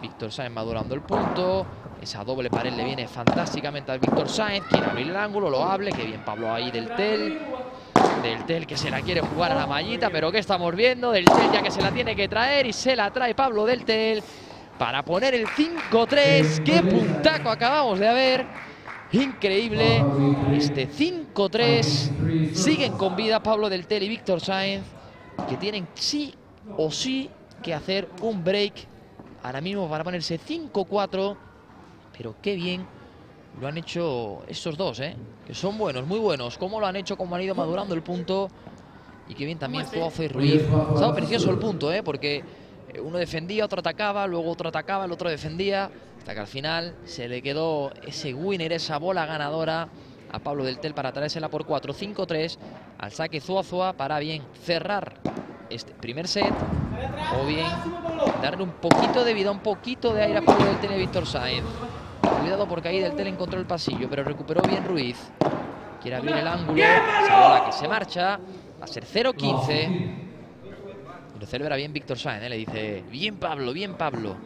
Víctor Sainz madurando el punto. Esa doble pared le viene fantásticamente al Víctor Sainz. Quiere abrir el ángulo, lo hable. Qué bien Pablo ahí del Tel. Del Tel que se la quiere jugar a la mallita, pero ¿qué estamos viendo? Del Tel ya que se la tiene que traer y se la trae Pablo del Tel para poner el 5-3. ¡Qué puntaco acabamos de ver! Increíble. Este 5-3. Siguen con vida Pablo del Tel y Víctor Sainz, que tienen sí o sí que hacer un break ahora mismo para ponerse 5-4. Pero qué bien lo han hecho estos dos, ¿eh? que son buenos, muy buenos. Cómo lo han hecho, cómo han ido madurando el punto. Y qué bien también Zuazo y Ruiz. Ha estado precioso el punto, ¿eh? porque uno defendía, otro atacaba, luego otro atacaba, el otro defendía. Hasta que al final se le quedó ese winner, esa bola ganadora a Pablo del Tel para traérsela por 4, 5-3 al saque Zuazua para bien cerrar este primer set o bien darle un poquito de vida, un poquito de aire a Pablo del Tel y Víctor Sainz. Cuidado porque ahí del Tel encontró el pasillo, pero recuperó bien Ruiz. Quiere abrir el ángulo, esa bola que se marcha, va a ser 0-15. Y lo celebra bien Víctor Sainz, ¿eh? le dice, bien Pablo, bien Pablo.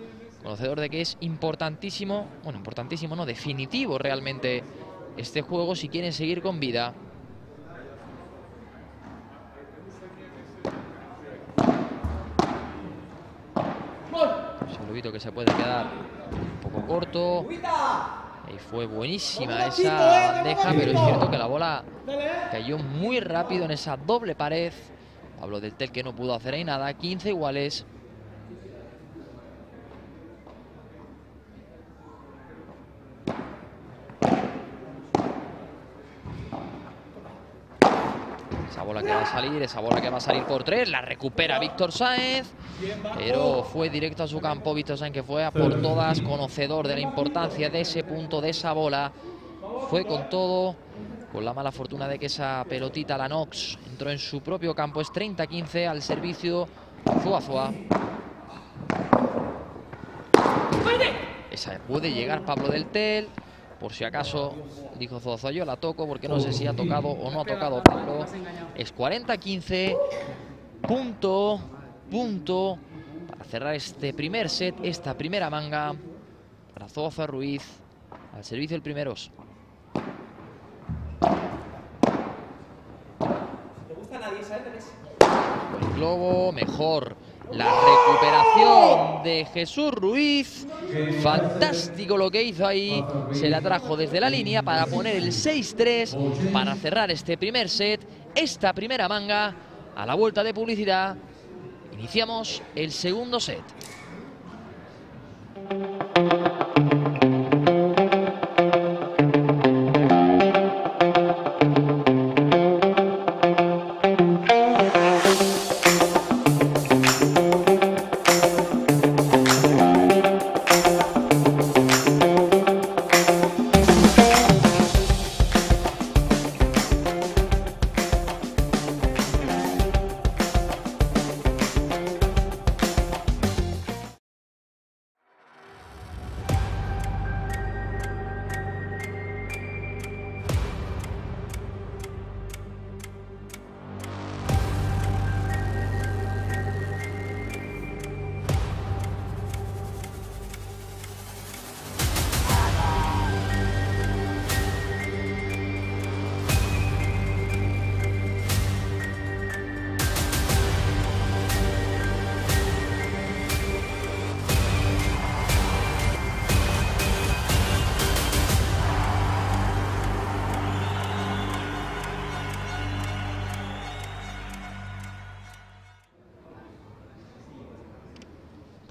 Conocedor de que es importantísimo, bueno, importantísimo, no, definitivo realmente este juego si quieren seguir con vida. Solubito que se puede quedar un poco corto. Y fue buenísima esa bandeja, pero es cierto que la bola cayó muy rápido en esa doble pared. Pablo del Tel que no pudo hacer ahí nada. 15 iguales. Bola que va a salir, esa bola que va a salir por tres, la recupera Víctor Sáenz, pero fue directo a su campo Víctor Sáenz que fue a por todas, conocedor de la importancia de ese punto, de esa bola. Fue con todo, con la mala fortuna de que esa pelotita, la Nox, entró en su propio campo. Es 30-15 al servicio Zuazua. Esa puede llegar Pablo del Tel. Por si acaso, dijo Zuazua, yo la toco porque no sé si ha tocado o no ha tocado Pablo. Es 40-15. Punto, punto. Para cerrar este primer set, esta primera manga. Para Zuazua Ruiz. Al servicio del primeros. Buen globo, mejor la recuperación de Jesús Ruiz. Fantástico lo que hizo ahí. Se la trajo desde la línea para poner el 6-3 para cerrar este primer set, esta primera manga. A la vuelta de publicidad, iniciamos el segundo set.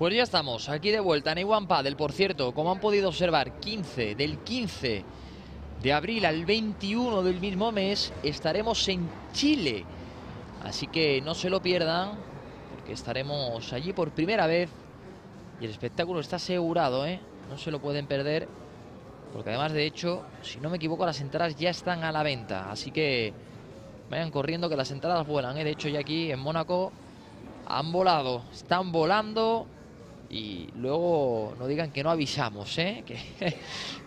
Pues ya estamos, aquí de vuelta en Iwan Padel. Por cierto, como han podido observar, 15 del 15 de abril al 21 del mismo mes estaremos en Chile. Así que no se lo pierdan, porque estaremos allí por primera vez. Y el espectáculo está asegurado, ¿eh? No se lo pueden perder. Porque además, de hecho, si no me equivoco, las entradas ya están a la venta. Así que vayan corriendo que las entradas vuelan. ¿eh? De hecho, ya aquí en Mónaco han volado. Están volando. Y luego no digan que no avisamos, ¿eh? Que,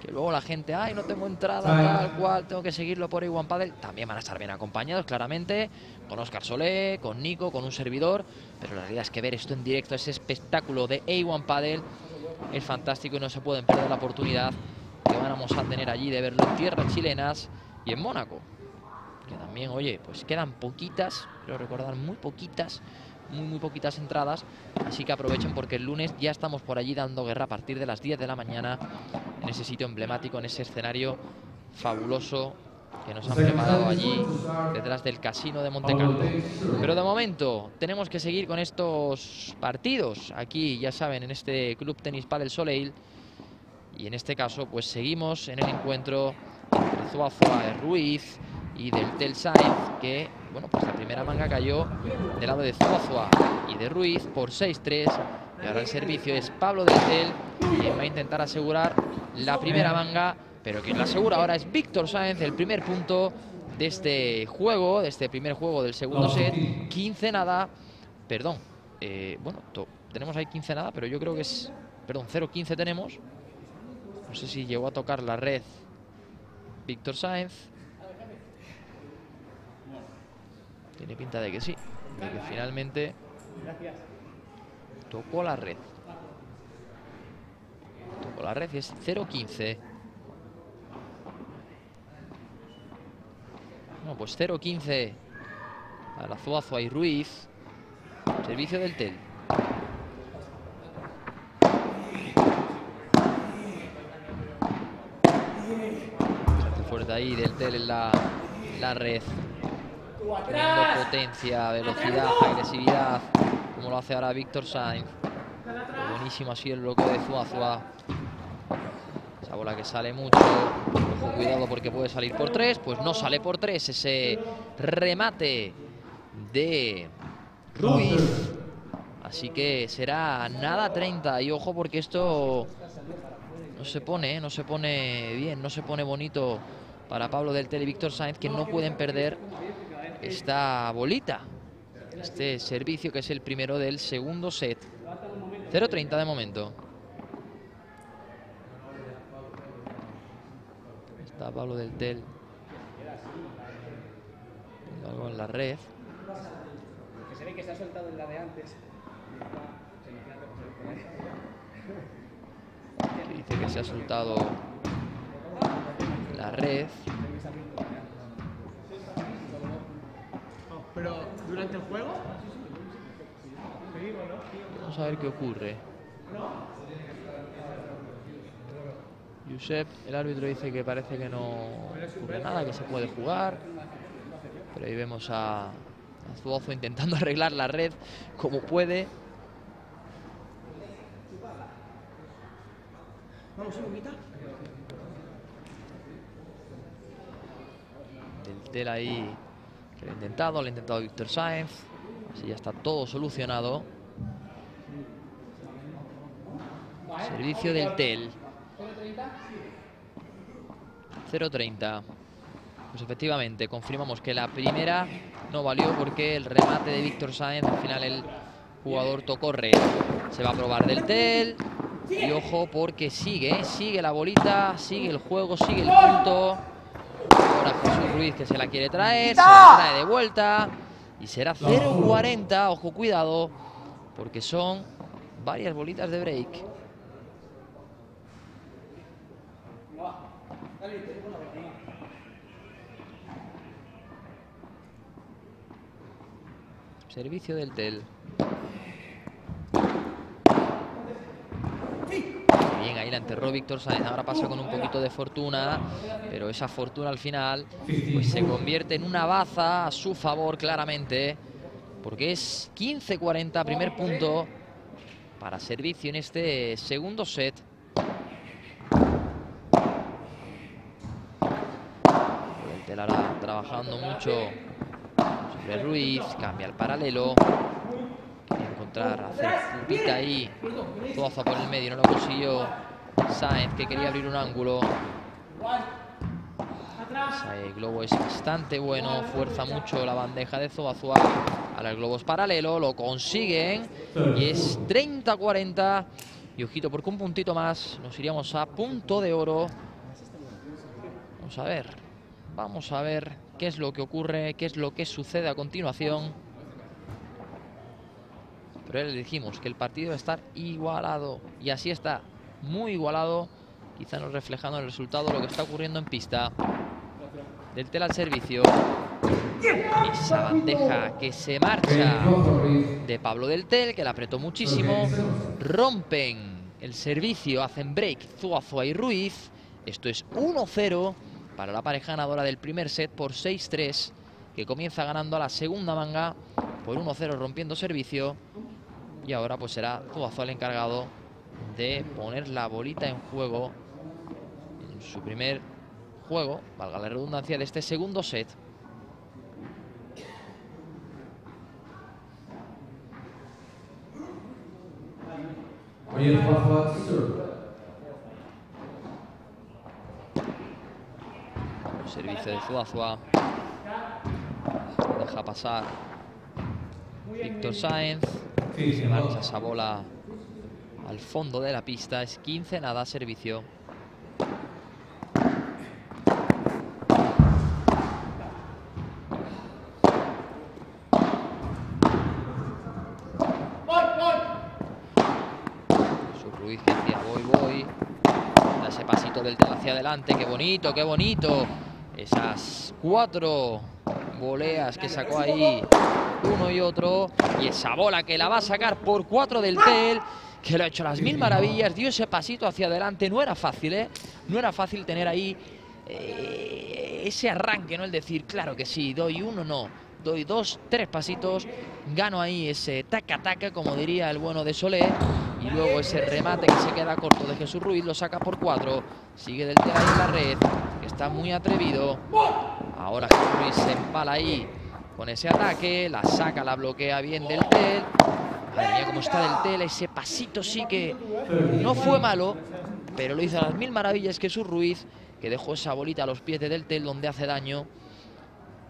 que luego la gente, ay, no tengo entrada, tal cual, tengo que seguirlo por Iwan Padel. También van a estar bien acompañados, claramente, con Oscar Solé, con Nico, con un servidor. Pero la realidad es que ver esto en directo, ese espectáculo de A1 Padel, es fantástico y no se pueden perder la oportunidad que vamos a tener allí de verlo en tierras chilenas y en Mónaco. Que también, oye, pues quedan poquitas, quiero recordar, muy poquitas, muy, muy poquitas entradas. Así que aprovechen porque el lunes ya estamos por allí dando guerra a partir de las 10 de la mañana en ese sitio emblemático, en ese escenario fabuloso que nos han preparado allí detrás del casino de Montecarlo. Pero de momento tenemos que seguir con estos partidos aquí, ya saben, en este Club Tenis Padel Soleil. Y en este caso, pues seguimos en el encuentro entre Zuazua de Ruiz y del Tel Sainz, que, bueno, pues la primera manga cayó del lado de Zuazua y de Ruiz por 6-3. Y ahora el servicio es Pablo del Tel, quien va a intentar asegurar la primera manga, pero quien la asegura ahora es Víctor Sáenz, el primer punto de este juego, de este primer juego del segundo set. 15 nada, perdón, eh, bueno, tenemos ahí 15 nada, pero yo creo que es, perdón, 0-15 tenemos. No sé si llegó a tocar la red Víctor Sáenz. Tiene pinta de que sí, de que finalmente tocó la red. Tocó la red y es 0-15. No, pues 0-15 a la Zuazua y Ruiz. Servicio del Tel. Fuerte ahí del Tel en la, la red. Teniendo potencia, velocidad, agresividad, como lo hace ahora Víctor Sainz. Buenísimo así el bloqueo de Zuazua. Esa bola que sale mucho. Ojo, cuidado porque puede salir por tres. Pues no sale por tres ese remate de Ruiz. Así que será nada 30. Y ojo porque esto no se pone, ¿eh? no se pone bien, no se pone bonito para Pablo del Tel y Víctor Sainz, que no pueden perder esta bolita. Este servicio que es el primero del segundo set. 0-30 de momento. Está Pablo del Tel. Algo en la red. Que se ve que se ha soltado en la de antes. Que dice que se ha soltado la red. Pero durante el juego. Vamos a ver qué ocurre. Josep, el árbitro dice que parece que no ocurre nada, que se puede jugar. Pero ahí vemos a, a Zuozo intentando arreglar la red como puede. Vamos, Lupita. Del Tel ahí lo ha intentado, lo ha intentado Víctor Sáenz. Así ya está todo solucionado. Servicio del Tel. 0-30. Pues efectivamente, confirmamos que la primera no valió porque el remate de Víctor Sáenz, al final el jugador tocó red. Se va a probar del Tel. Y ojo porque sigue, sigue la bolita, sigue el juego, sigue el punto. Ahora Jesús Ruiz que se la quiere traer, se la trae de vuelta. Y será 0-40, ojo, cuidado, porque son varias bolitas de break. Servicio del Tel. Bien, ahí la enterró Víctor Sáenz. Ahora pasa con un poquito de fortuna, pero esa fortuna al final pues, se convierte en una baza a su favor claramente, porque es 15-40, primer punto para servicio en este segundo set. El Tel ahora trabajando mucho sobre Ruiz, cambia el paralelo. Encontrar, hacer curvita ahí. Zuaza por el medio, no lo consiguió. Sainz que quería abrir un ángulo. Ese globo es bastante bueno, fuerza mucho la bandeja de Zoazua. Ahora el globo es paralelo, lo consiguen. Y es 30-40. Y ojito, porque un puntito más nos iríamos a punto de oro. Vamos a ver. Vamos a ver qué es lo que ocurre, qué es lo que sucede a continuación. Pero ya le dijimos que el partido va a estar igualado. Y así está, muy igualado. Quizá nos reflejando el resultado lo que está ocurriendo en pista. Del tel al servicio. Esa bandeja que se marcha de Pablo del Tel, que la apretó muchísimo. Rompen el servicio, hacen break Zuazua y Ruiz. Esto es 1-0 para la pareja ganadora del primer set por 6-3, que comienza ganando a la segunda manga por 1-0 rompiendo servicio. Y ahora pues será Zuazua el encargado de poner la bolita en juego en su primer juego, valga la redundancia, de este segundo set. El servicio de Zuazua. Deja pasar Víctor Sáenz. Se marcha esa bola al fondo de la pista. Es 15 nada servicio. Su decía voy, voy. Da ese pasito del tel hacia adelante. Qué bonito, qué bonito. Esas cuatro voleas que sacó ahí uno y otro. Y esa bola que la va a sacar por cuatro del tel. Que lo ha hecho las mil maravillas. Dio ese pasito hacia adelante. No era fácil, ¿eh? No era fácil tener ahí eh, ese arranque, ¿no? El decir, claro que sí, doy uno, no. Doy dos, tres pasitos. Gano ahí ese taca-taca, como diría el bueno de Solé. Y luego ese remate que se queda corto de Jesús Ruiz lo saca por cuatro. Sigue del tel ahí en la red. Que está muy atrevido. Ahora Jesús Ruiz se empala ahí con ese ataque. La saca, la bloquea bien del tel. Madre mía, cómo está del tel. Ese pasito sí que no fue malo. Pero lo hizo a las mil maravillas Jesús Ruiz. Que dejó esa bolita a los pies de del tel donde hace daño.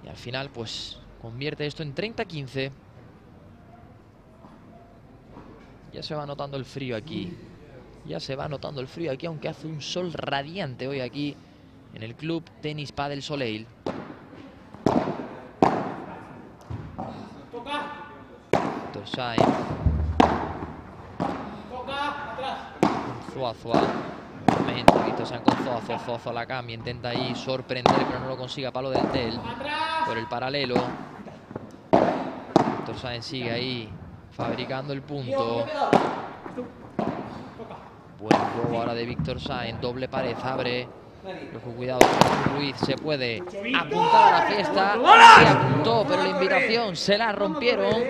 Y al final pues convierte esto en 30-15. Ya se va notando el frío aquí. Ya se va notando el frío aquí, aunque hace un sol radiante hoy aquí en el club Tenis Padel Soleil. Zuazua. Nuevamente Víctor Sainz con Zuazua. Zuazua la cambia, intenta ahí sorprender, pero no lo consigue a palo del tel. Por el paralelo. Víctor sigue ahí fabricando el punto. Buen juego ahora de Víctor Sainz. Doble pared, abre. Ojo, cuidado, Ruiz se puede apuntar a la fiesta. Se apuntó, pero la invitación se la rompieron.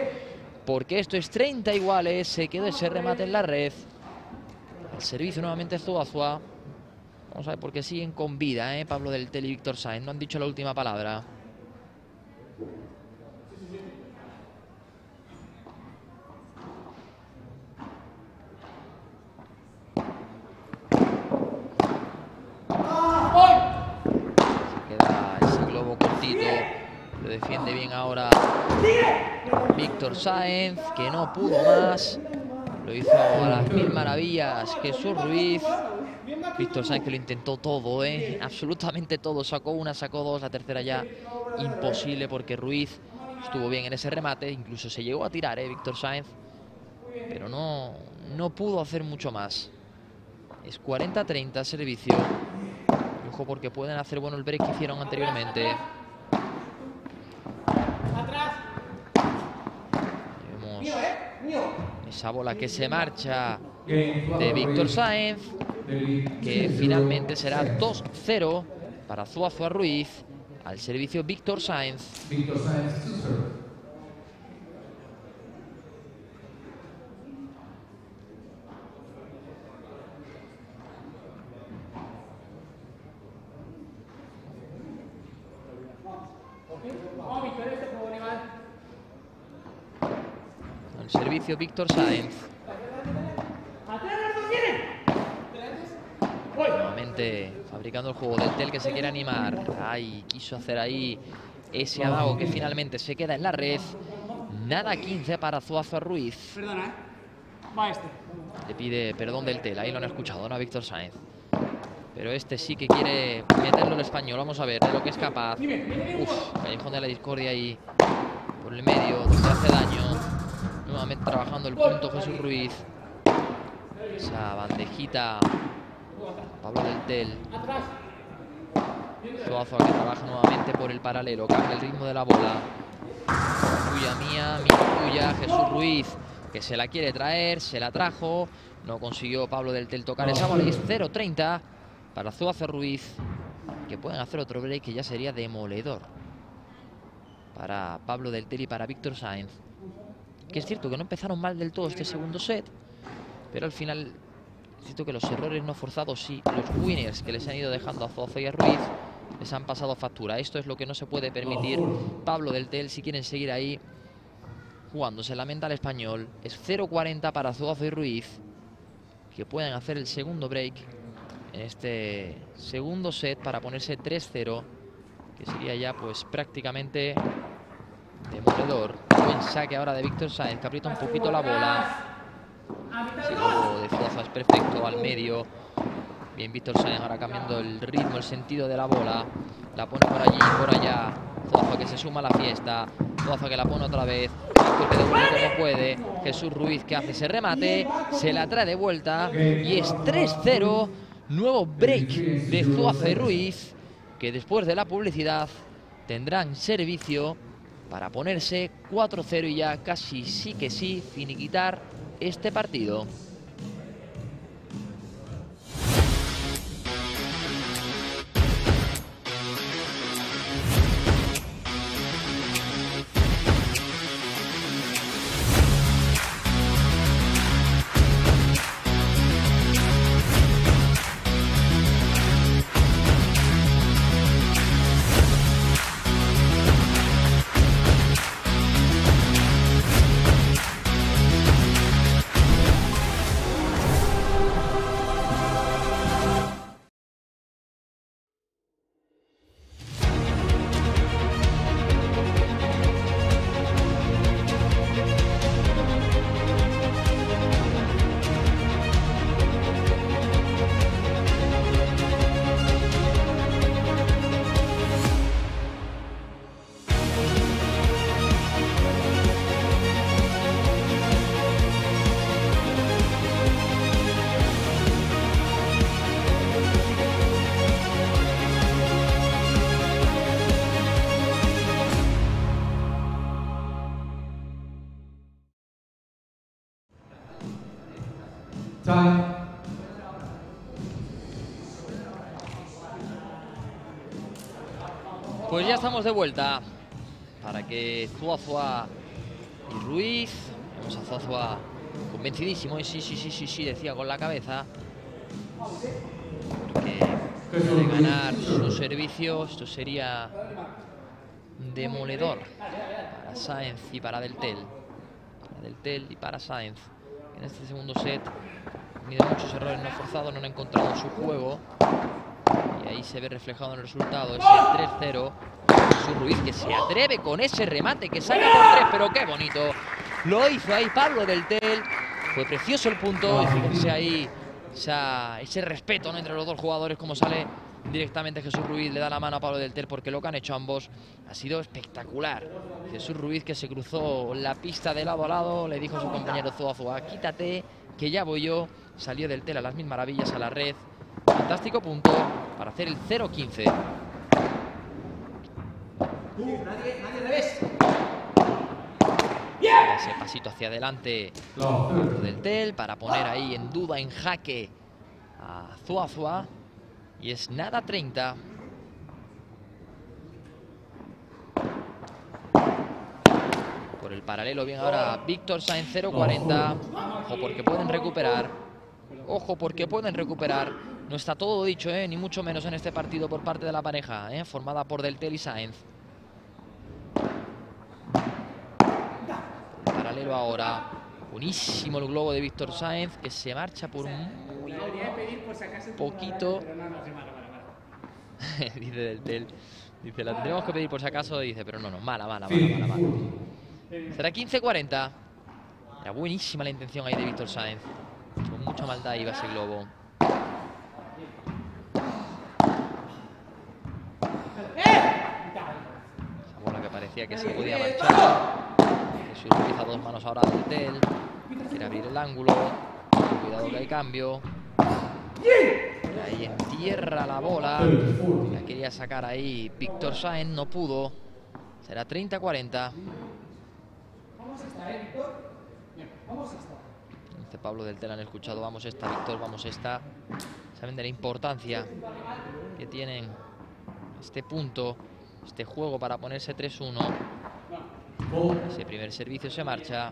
Porque esto es 30 iguales. Se quedó ese remate en la red. El servicio nuevamente Zuazua. Vamos a ver por qué siguen con vida, ¿eh? Pablo del Tel y Víctor Sainz. No han dicho la última palabra. queda ese globo cortito. Lo defiende bien ahora Víctor Sáenz, que no pudo más. Lo hizo a las mil maravillas Jesús Ruiz. Víctor Sáenz que lo intentó todo, ¿eh? absolutamente todo. Sacó una, sacó dos, la tercera ya imposible porque Ruiz estuvo bien en ese remate. Incluso se llegó a tirar, ¿eh? Víctor Sáenz. Pero no, no pudo hacer mucho más. Es 40-30 servicio. Ojo porque pueden hacer bueno el break que hicieron anteriormente. Vemos esa bola que se marcha de Víctor Sáenz. Que finalmente será 2-0 para Zuazua Ruiz. Al servicio Víctor Sáenz. Servicio Víctor Sáenz. Nuevamente fabricando el juego del Tel que se quiere animar. Ay, quiso hacer ahí ese adago que finalmente se queda en la red. Nada 15 para Zuazo Ruiz. Perdona, ¿eh? Va este. Le pide perdón del Tel, ahí lo han escuchado, ¿no? A Víctor Sáenz. Pero este sí que quiere meterlo el español. Vamos a ver de lo que es capaz. Uf, callejón de la discordia ahí por el medio, donde hace daño. Nuevamente trabajando el punto Jesús Ruiz. Esa bandejita. Pablo del Tel. Zuazo que trabaja nuevamente por el paralelo. Cambia el ritmo de la bola. Tuya mía, mía tuya. Jesús Ruiz que se la quiere traer. Se la trajo. No consiguió Pablo del Tel tocar esa bola. Y es 0-30 para Zuazo Ruiz. Que pueden hacer otro break que ya sería demoledor. Para Pablo del Tel y para Víctor Sáenz. Que es cierto que no empezaron mal del todo este segundo set. Pero al final es cierto que los errores no forzados sí, los winners que les han ido dejando a Zuazo y a Ruiz les han pasado factura. Esto es lo que no se puede permitir. Pablo del Tel, si quieren seguir ahí jugando, se lamenta el español. Es 0-40 para Zuazo y Ruiz, que pueden hacer el segundo break en este segundo set para ponerse 3-0, que sería ya pues prácticamente demoledor. Buen saque ahora de Víctor Sáenz, que aprieta un poquito la bola. Ese juego de es perfecto al medio. Bien, Víctor Sáenz ahora cambiando el ritmo, el sentido de la bola. La pone por allí, por allá. Zuazo que se suma a la fiesta. Zuazo que la pone otra vez. Que como puede. Jesús Ruiz que hace ese remate. Se la trae de vuelta. Y es 3-0. Nuevo break de Zuazo y Ruiz. Que después de la publicidad tendrán servicio para ponerse 4-0 y ya casi sí que sí finiquitar este partido. Estamos de vuelta para que Zuazua y Ruiz, vemos a Zuazua convencidísimo, y sí, sí, sí, sí, sí, decía con la cabeza, que de ganar su servicio esto sería demoledor para Sáenz y para Deltel, para Deltel y para Sáenz. En este segundo set ha tenido muchos errores no forzados, no han encontrado su juego. Y ahí se ve reflejado en el resultado ese 3-0. Jesús Ruiz que se atreve con ese remate que saca por 3, pero qué bonito. Lo hizo ahí Pablo del Tel. Fue precioso el punto y fíjense ahí esa- ese respeto entre los dos jugadores, como sale directamente Jesús Ruiz, le da la mano a Pablo del Tel porque lo que han hecho ambos ha sido espectacular. Jesús Ruiz que se cruzó la pista de lado a lado, le dijo a su compañero Zuazua, quítate, que ya voy yo. Salió del Tel a las mil maravillas a la red. Fantástico punto para hacer el 0-15. Nadie, nadie revés. Ese pasito hacia adelante del Tel para poner ahí en duda, en jaque a Zuazua. Y es nada 30. Por el paralelo, bien ahora Víctor Sainz 0-40. Ojo porque pueden recuperar. Ojo porque pueden recuperar. No está todo dicho, ¿eh? ni mucho menos en este partido por parte de la pareja, ¿eh? formada por Del Tel y Sainz. Paralelo ahora. Buenísimo el globo de Víctor Sáenz que se marcha por un poquito. Dice del Tel. Dice, la tendremos que pedir por si acaso. Dice, pero no, no, mala, mala, mala, mala, mala. Será 15-40. Era buenísima la intención ahí de Víctor Sáenz. Con mucha maldad iba ese globo. Esa bola que se podía marchar. Jesús Ruiz a dos manos ahora del Tel. Quiere abrir el ángulo. Cuidado que hay cambio. Ahí entierra la bola. La quería sacar ahí Víctor Sáenz, no pudo. Será 30-40. Vamos a estar, ¿eh. Dice Pablo del Tel, han escuchado, vamos esta, Víctor, vamos esta. Saben de la importancia que tienen este punto, este juego para ponerse 3-1. Ese primer servicio se marcha.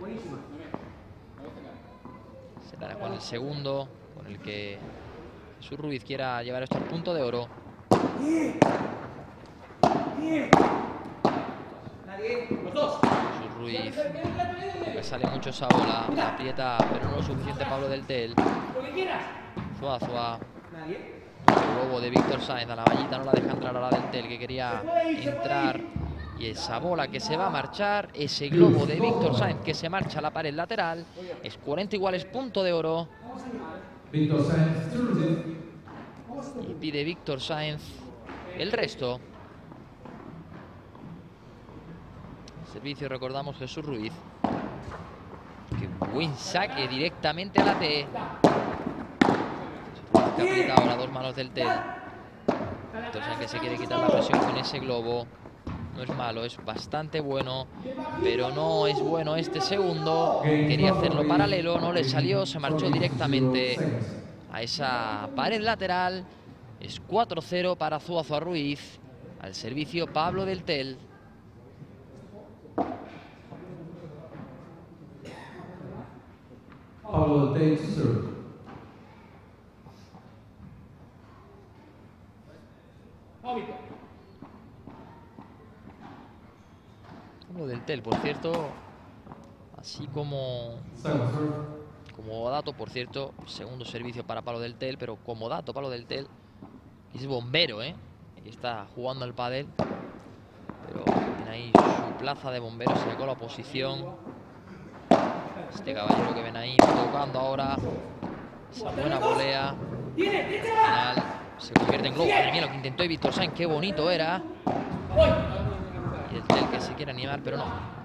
Se dará con el segundo, con el que Jesús Ruiz quiera llevar esto al punto de oro. Jesús Ruiz, que sale mucho esa bola, la aprieta, pero no lo suficiente Pablo del Tel. Lo que quieras. Zuazua. Nadie. El globo de Víctor Sáenz a la vallita no la deja entrar ahora del Tel que quería entrar. Y esa bola que se va a marchar, ese globo de Víctor Sáenz que se marcha a la pared lateral. Es 40 iguales, punto de oro. Víctor Sáenz, Y pide Víctor Sáenz el resto. Servicio, recordamos, Jesús Ruiz. Qué buen saque directamente a la T. Que aprieta ahora dos manos del Tel. Víctor Sáenz que se quiere quitar la presión con ese globo. No es malo, es bastante bueno, pero no es bueno este segundo. Quería hacerlo paralelo, no le salió, se marchó directamente a esa pared lateral. Es 4-0 para Zuazua Ruiz. Al servicio Pablo del Tel. Pablo del Tel, Pablo del Tel, por cierto, así como, como dato, por cierto, segundo servicio para Pablo del Tel, pero como dato, Pablo del Tel es bombero, ¿eh? Y está jugando al pádel, pero tiene ahí su plaza de bombero, se sacó la posición. Este caballero que ven ahí tocando ahora esa buena volea. Final se convierte en globo. Madre mía, lo que intentó Víctor Sainz, qué bonito era. Y el Tel que se quiere animar, pero no.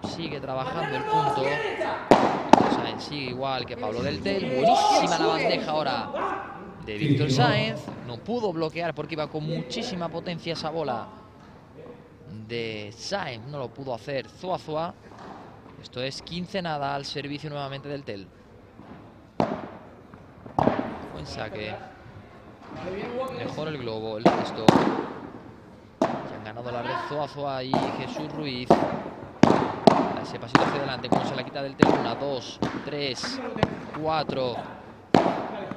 Sigue trabajando el punto. Víctor Sainz sigue igual que Pablo del Tel. Buenísima la bandeja ahora de Víctor Sainz. No pudo bloquear porque iba con muchísima potencia esa bola de Sainz. No lo pudo hacer Zuazua. Esto es 15 nada al servicio nuevamente del Tel. Buen saque. Mejor el globo, el resto. Ya han ganado la red Zoazua y Jesús Ruiz. Ese pasito hacia adelante, como se la quita del Tel. Una, dos, tres, cuatro.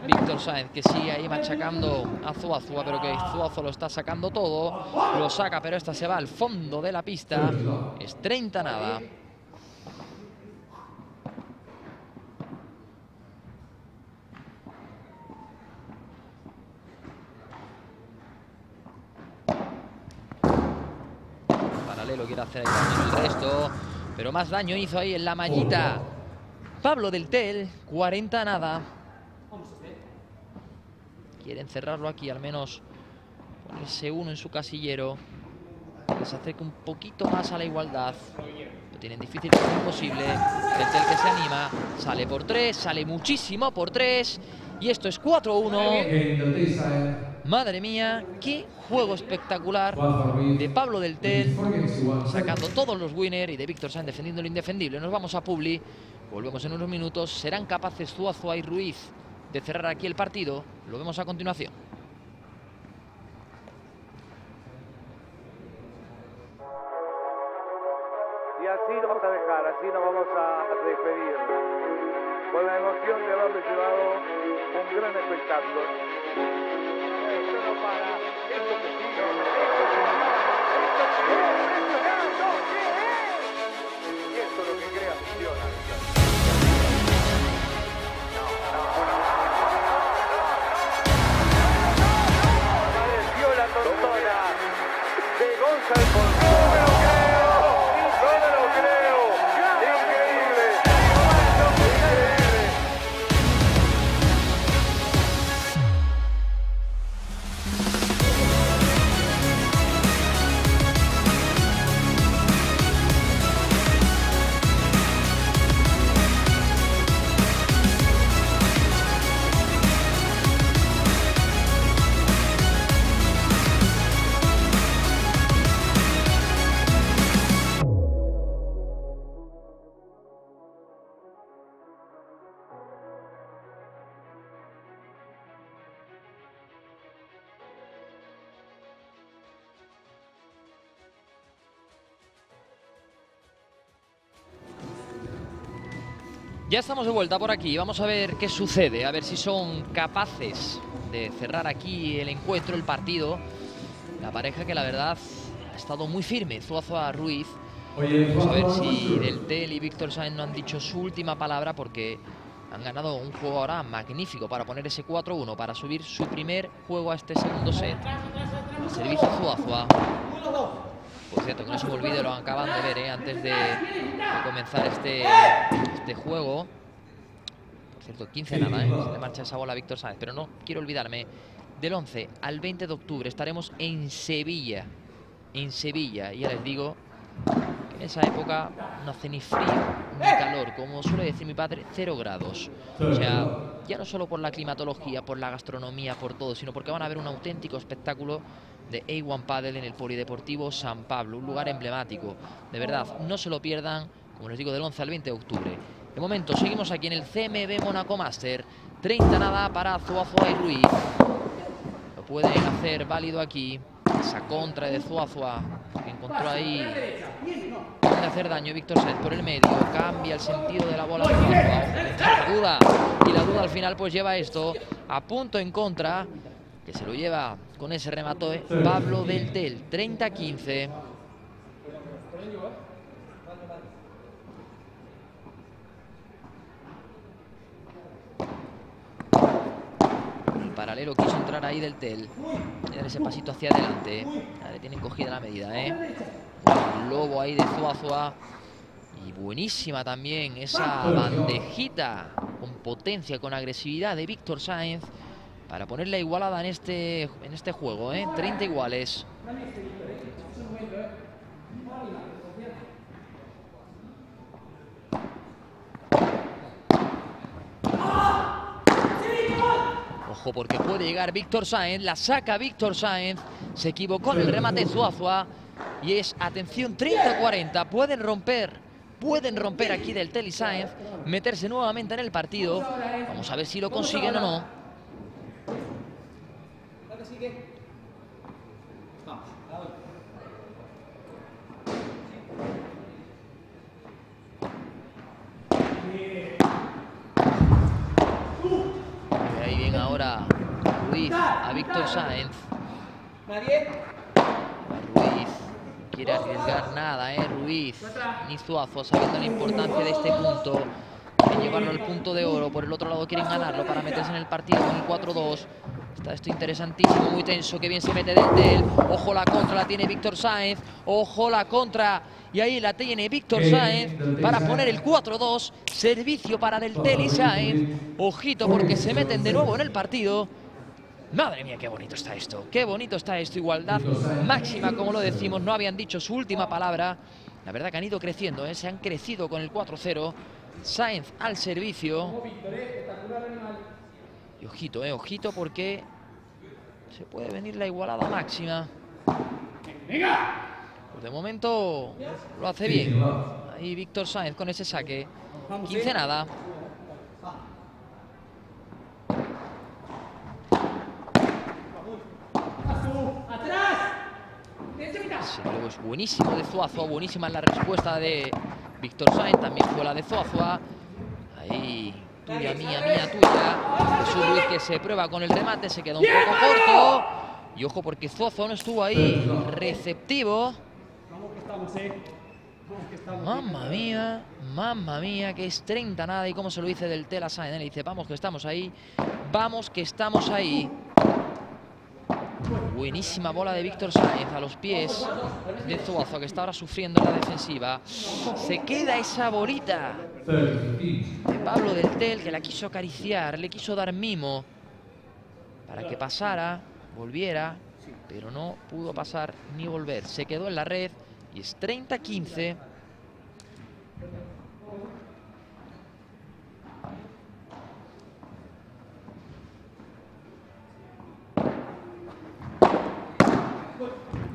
Víctor Sáenz que sigue ahí machacando a Zuazua, pero que Zuazua lo está sacando todo. Lo saca, pero esta se va al fondo de la pista. Es 30 nada. Paralelo quiere hacer ahí también el resto. Pero más daño hizo ahí en la mallita. Pablo del Tel, 40 nada. Quieren cerrarlo aquí, al menos ponerse uno en su casillero. Que se acerque un poquito más a la igualdad. Tienen difícil, pero imposible. El Tel que se anima, sale por tres, sale muchísimo por tres. Y esto es 4-1. Game del Tel Sáenz. Madre mía, qué juego espectacular de Pablo del Tel, sacando todos los winners y de Víctor Sáenz defendiendo lo indefendible. Nos vamos a Publi, volvemos en unos minutos. ¿Serán capaces Zuazua y Ruiz de cerrar aquí el partido? Lo vemos a continuación. Así nos vamos a dejar, así nos vamos a despedir. Con la emoción de haberle llevado un gran espectáculo. Esto es, lo que crea afición, Ya estamos de vuelta por aquí. Vamos a ver qué sucede. A ver si son capaces de cerrar aquí el encuentro, el partido. La pareja que la verdad ha estado muy firme. Zuazua Ruiz. Vamos a ver si Del Tel y Víctor Sáenz no han dicho su última palabra porque han ganado un juego ahora magnífico para poner ese 4-1, para subir su primer juego a este segundo set. El servicio Zuazua. Por cierto, que no se me olvide, lo acaban de ver ¿eh? antes de, de comenzar este, este juego. Por cierto, 15 nada, ¿eh? se le marcha esa bola a Víctor Sáenz. Pero no quiero olvidarme, del 11 al 20 de octubre estaremos en Sevilla. En Sevilla, y ya les digo que en esa época no hace ni frío ni calor, como suele decir mi padre, cero grados. O sea, ya no solo por la climatología, por la gastronomía, por todo, sino porque van a ver un auténtico espectáculo de A1 Paddle en el Polideportivo San Pablo, un lugar emblemático. De verdad, no se lo pierdan, como les digo, del 11 al 20 de octubre. De momento, seguimos aquí en el CMB Monaco Master. 30 nada para Zuazua y Ruiz. Lo pueden hacer válido aquí. Esa contra de Zuazua, que encontró ahí de hacer daño Víctor Sáenz por el medio. Cambia el sentido de la bola de Zuazua. La duda. Y la duda al final pues lleva esto a punto en contra que se lo lleva con ese remato eh, Pablo Del Tel, 30-15. Paralelo quiso entrar ahí Del Tel. Y dar ese pasito hacia adelante. Le tienen cogida la medida, ¿eh? Lobo ahí de Zuazua. Y buenísima también esa bandejita con potencia, con agresividad de Víctor Sáenz para poner la igualada en este, en este juego, ¿eh? 30 iguales. Porque puede llegar Víctor Sáenz, la saca Víctor Sáenz, se equivocó en el remate Zuazua y es, atención, 30-40, pueden romper, pueden romper aquí del Teli Sáenz, meterse nuevamente en el partido, vamos a ver si lo consiguen o no. Y ahí viene ahora Ruiz a Víctor Sáenz. Ruiz no quiere arriesgar nada, ¿eh? Ruiz ni Zuazo, sabiendo la importancia de este punto. Quieren llevarlo al punto de oro. Por el otro lado quieren ganarlo para meterse en el partido con el 4-2. Está esto interesantísimo, muy tenso. Que bien se mete del Tel. Ojo la contra, la tiene Víctor Sáenz. Ojo la contra. Y ahí la tiene Víctor Sáenz para poner el 4-2. Servicio para Del Tel y Sáenz. Ojito porque se meten de nuevo en el partido. Madre mía, qué bonito está esto. Qué bonito está esto. Igualdad máxima, como lo decimos. No habían dicho su última palabra. La verdad que han ido creciendo, ¿eh? se han crecido con el 4-0. Sáenz al servicio. Y ojito, eh, ojito porque se puede venir la igualada máxima. Pues de momento lo hace bien. Ahí Víctor Sáenz con ese saque. 15 nada. Ese luego es buenísimo de Zuazua, buenísima la respuesta de Víctor Sáenz, también fue la de Zuazua. Ahí, tuya, mía, mía, tuya. Jesús Luis que se prueba con el remate, se queda un poco corto. Y ojo porque Zuazua no estuvo ahí receptivo. Mamma mía, mamma mía, que es 30 nada y como se lo dice del Tela Sáenz. Le dice, vamos que estamos ahí, vamos que estamos ahí. Buenísima bola de Víctor Sáenz a los pies de Zuazo, que está ahora sufriendo en la defensiva. Se queda esa bolita de Pablo del Tel, que la quiso acariciar, le quiso dar mimo para que pasara, volviera, pero no pudo pasar ni volver. Se quedó en la red y es 30-15.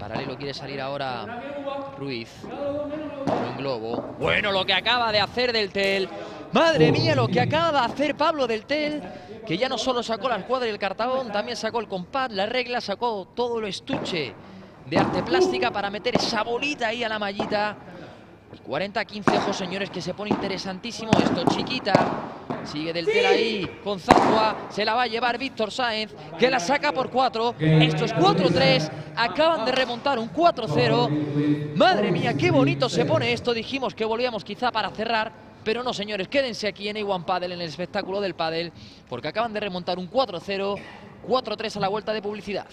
Paralelo quiere salir ahora Ruiz. Buen globo. Bueno, lo que acaba de hacer Del Tel. Madre mía, lo que acaba de hacer Pablo Del Tel. Que ya no solo sacó la escuadra y el cartabón, también sacó el compás, la regla, sacó todo lo estuche de arte plástica para meter esa bolita ahí a la mallita. 40-15, ojo señores, que se pone interesantísimo esto. Chiquita, sigue del tel ahí, con Zazua, se la va a llevar Víctor Sáenz, que la saca por 4. Esto es 4-3, acaban de remontar un 4-0. Madre mía, qué bonito se pone esto. Dijimos que volvíamos quizá para cerrar, pero no señores, quédense aquí en A1 Paddle, en el espectáculo del pádel, porque acaban de remontar un 4-0, 4-3 a la vuelta de publicidad.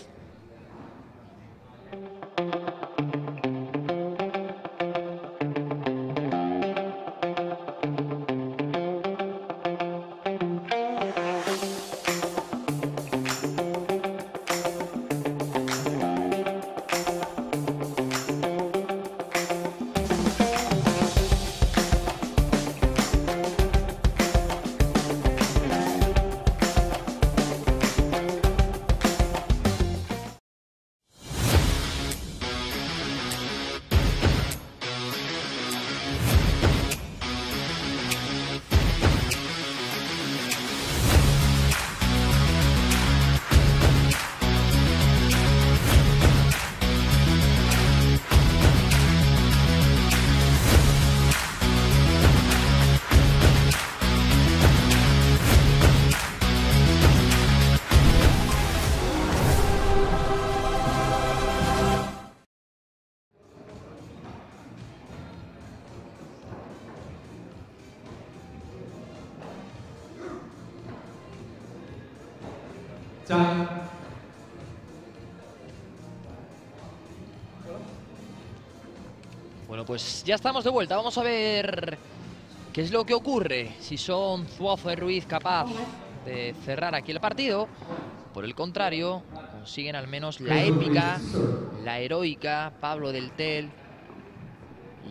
Pues ya estamos de vuelta. Vamos a ver qué es lo que ocurre. Si son Zuazo y Ruiz capaz de cerrar aquí el partido. Por el contrario, consiguen al menos la épica, la heroica, Pablo del Tel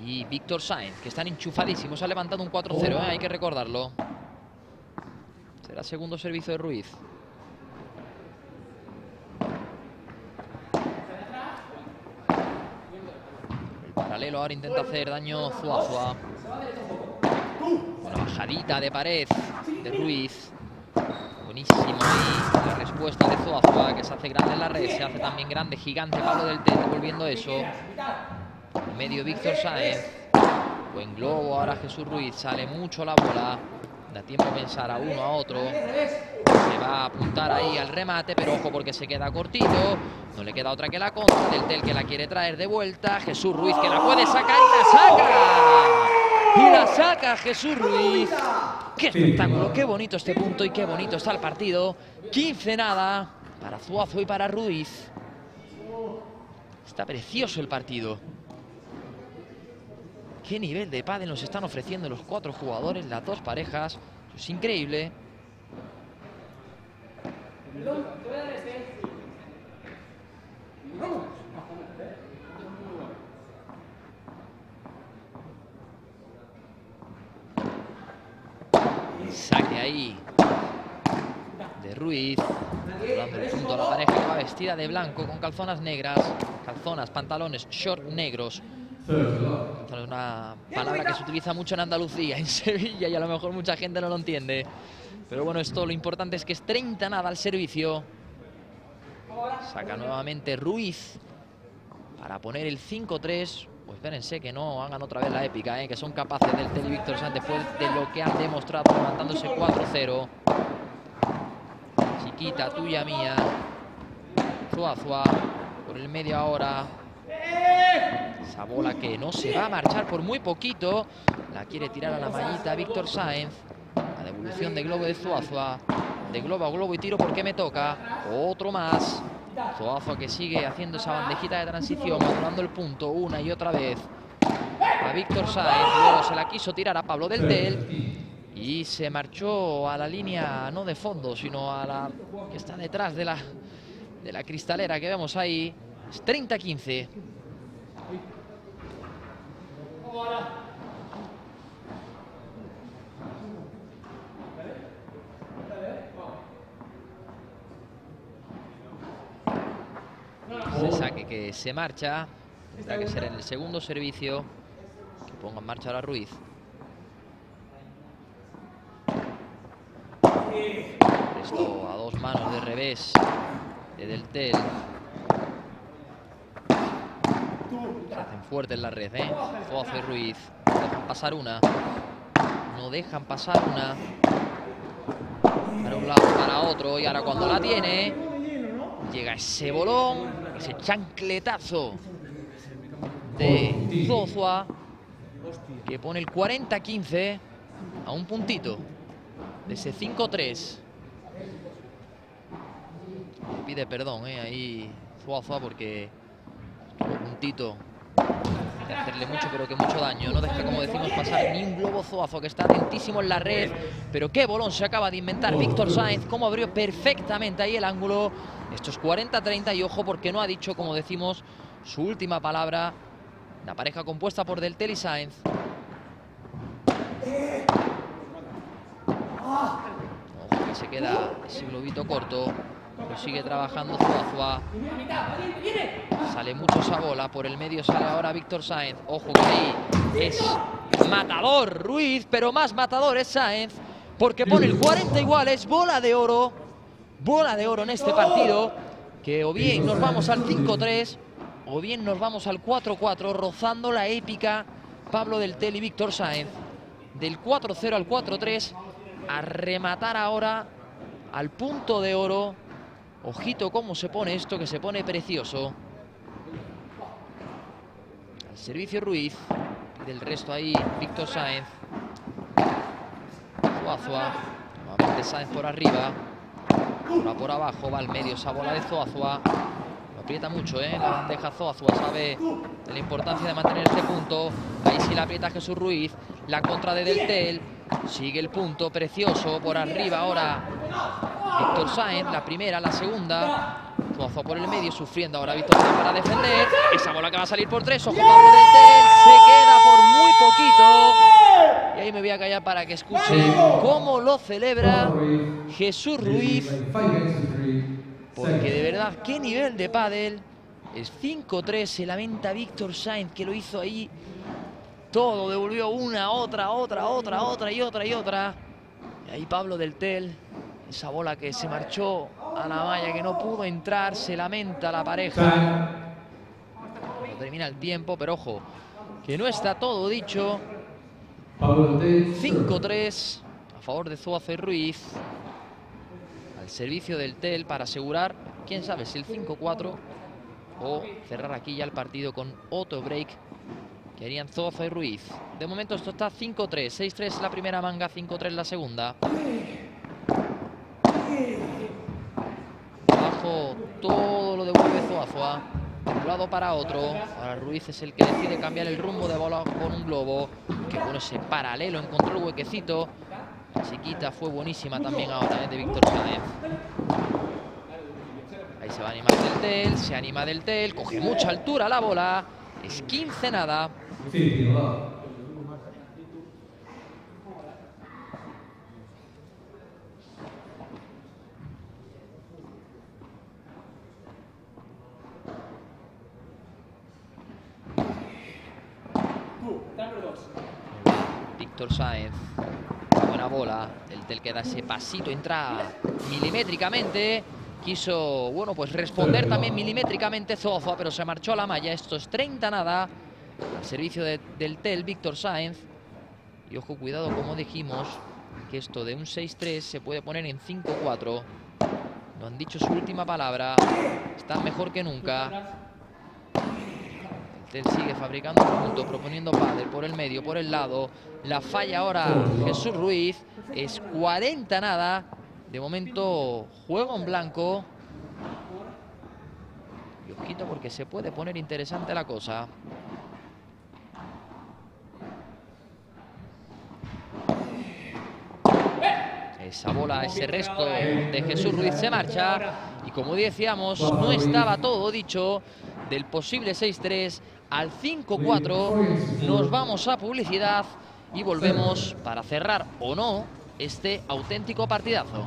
y Víctor Sainz, que están enchufadísimos. Ha levantado un 4-0, ¿eh? hay que recordarlo. Será segundo servicio de Ruiz. Paralelo ahora intenta hacer daño Zuazua. Una bajadita de pared de Ruiz. Buenísimo ahí la respuesta de Zuazua, que se hace grande en la red. Se hace también grande, gigante Pablo del Tel, devolviendo eso. En medio Víctor Sáenz. Buen globo ahora Jesús Ruiz. Sale mucho la bola. Da tiempo a pensar a uno, a otro. Se va a apuntar ahí al remate, pero ojo porque se queda cortito. No le queda otra que la contra. Del Tel que la quiere traer de vuelta. Jesús Ruiz que la puede sacar y la saca. Y la saca Jesús Ruiz. Qué espectáculo, qué bonito este punto y qué bonito está el partido. 15 nada para Zuazo y para Ruiz. Está precioso el partido. Qué nivel de pádel nos están ofreciendo los cuatro jugadores, las dos parejas. Es increíble. Saque ahí de Ruiz. Dando a la pareja va vestida de blanco con calzonas negras. Calzonas, pantalones, short negros. Es una palabra que se utiliza mucho en Andalucía, en Sevilla, y a lo mejor mucha gente no lo entiende. Pero bueno, esto lo importante es que es 30 nada al servicio. Saca nuevamente Ruiz para poner el 5-3. Pues espérense que no hagan otra vez la épica, ¿eh? que son capaces del Tele Víctor Sánchez después de lo que han demostrado levantándose 4-0. Chiquita, tuya, mía. Zuazua por el medio ahora. Esa bola que no se va a marchar por muy poquito. La quiere tirar a la mallita Víctor Sáenz. La devolución de globo de Zuazua. De globo a globo y tiro porque me toca. Otro más. Zuazua que sigue haciendo esa bandejita de transición, madurando el punto una y otra vez. A Víctor Sáenz. Luego se la quiso tirar a Pablo del Tel. Y se marchó a la línea, no de fondo, sino a la que está detrás de la, de la cristalera que vemos ahí. Es 30-15. Ese saque que se marcha. Tendrá que ser en el segundo servicio. Que ponga en marcha ahora Ruiz. Esto a dos manos de revés de Del Tel. Se hacen fuerte en la red, ¿eh? Y Ruiz. No dejan pasar una. No dejan pasar una. Para un lado, para otro. Y ahora cuando la tiene, llega ese bolón, ese chancletazo de Zozua, que pone el 40-15 a un puntito de ese 5-3. Le pide perdón, ¿eh? Ahí Zozua porque puntito de hacerle mucho, pero que mucho daño. No deja, como decimos, pasar ni un globo Zoazo, que está atentísimo en la red. Pero qué bolón se acaba de inventar Víctor Sainz, cómo abrió perfectamente ahí el ángulo. Esto es 40-30 y ojo porque no ha dicho, como decimos, su última palabra. La pareja compuesta por Deltel y Sainz. Ojo que se queda ese globito corto. Lo sigue trabajando Zuazua. Sale mucho esa bola. Por el medio sale ahora Víctor Sainz. Ojo que ahí es matador Ruiz, pero más matador es Sainz. Porque pone el 40 iguales. Bola de oro. Bola de oro en este partido. Que o bien nos vamos al 5-3 o bien nos vamos al 4-4. Rozando la épica Pablo del Tel y Víctor Sainz. Del 4-0 al 4-3. A rematar ahora al punto de oro. Ojito cómo se pone esto, que se pone precioso. Al servicio Ruiz. Del resto ahí Víctor Sáenz. Zuazua. Nuevamente Sáenz por arriba. Va por abajo, va al medio esa bola de Zoazua. Lo aprieta mucho, ¿eh? La bandeja Zoazua sabe de la importancia de mantener este punto. Ahí sí la aprieta Jesús Ruiz. La contra de Deltel. Sigue el punto, precioso. Por arriba ahora Víctor Sáenz, la primera, la segunda. Zuazua por el medio, sufriendo ahora Víctor Sáenz para defender. Esa bola que va a salir por tres. Ojo, Pablo Deltel. Se queda por muy poquito. Y ahí me voy a callar para que escuchen cómo lo celebra Jesús Ruiz. Porque de verdad, qué nivel de pádel. Es 5-3, se lamenta Víctor Sainz que lo hizo ahí. Todo, devolvió una, otra, otra, otra, otra y otra y otra. Y ahí Pablo del Tel, esa bola que se marchó a la malla, que no pudo entrar, se lamenta la pareja. Termina el tiempo, pero ojo, que no está todo dicho. 5-3 a favor de Zuazo y Ruiz. Al servicio del Tel para asegurar, quién sabe, si el 5-4 o cerrar aquí ya el partido con otro break que harían y Ruiz. De momento esto está 5-3, 6-3 la primera manga, 5-3 la segunda. Abajo todo lo devuelve Zuazua. De un lado para otro. Ahora Ruiz es el que decide cambiar el rumbo de bola con un globo. Que bueno ese paralelo, encontró el huequecito. La chiquita fue buenísima también ahora, ¿eh? de Víctor Sáenz. Ahí se va a animar Del Tel, se anima Del Tel, coge mucha altura la bola. Es 15 nada. Víctor Sáenz. Buena bola. El Tel que da ese pasito, entra milimétricamente. Quiso, bueno, pues responder también milimétricamente Zofa, pero se marchó a la malla. Esto es 30 nada. Servicio de- del Tel, Víctor Sáenz. Y ojo, cuidado, como dijimos, que esto de un 6-3 se puede poner en 5-4. No han dicho su última palabra. Están mejor que nunca. El Tel sigue fabricando puntos, proponiendo pádel por el medio, por el lado. La falla ahora Jesús Ruiz. Es 40 nada. De momento, juego en blanco. Y ojito porque se puede poner interesante la cosa. Esa bola, ese resto de Jesús Ruiz se marcha. Y como decíamos, no estaba todo dicho del posible 6-3 al 5-4. Nos vamos a publicidad y volvemos para cerrar o no este auténtico partidazo.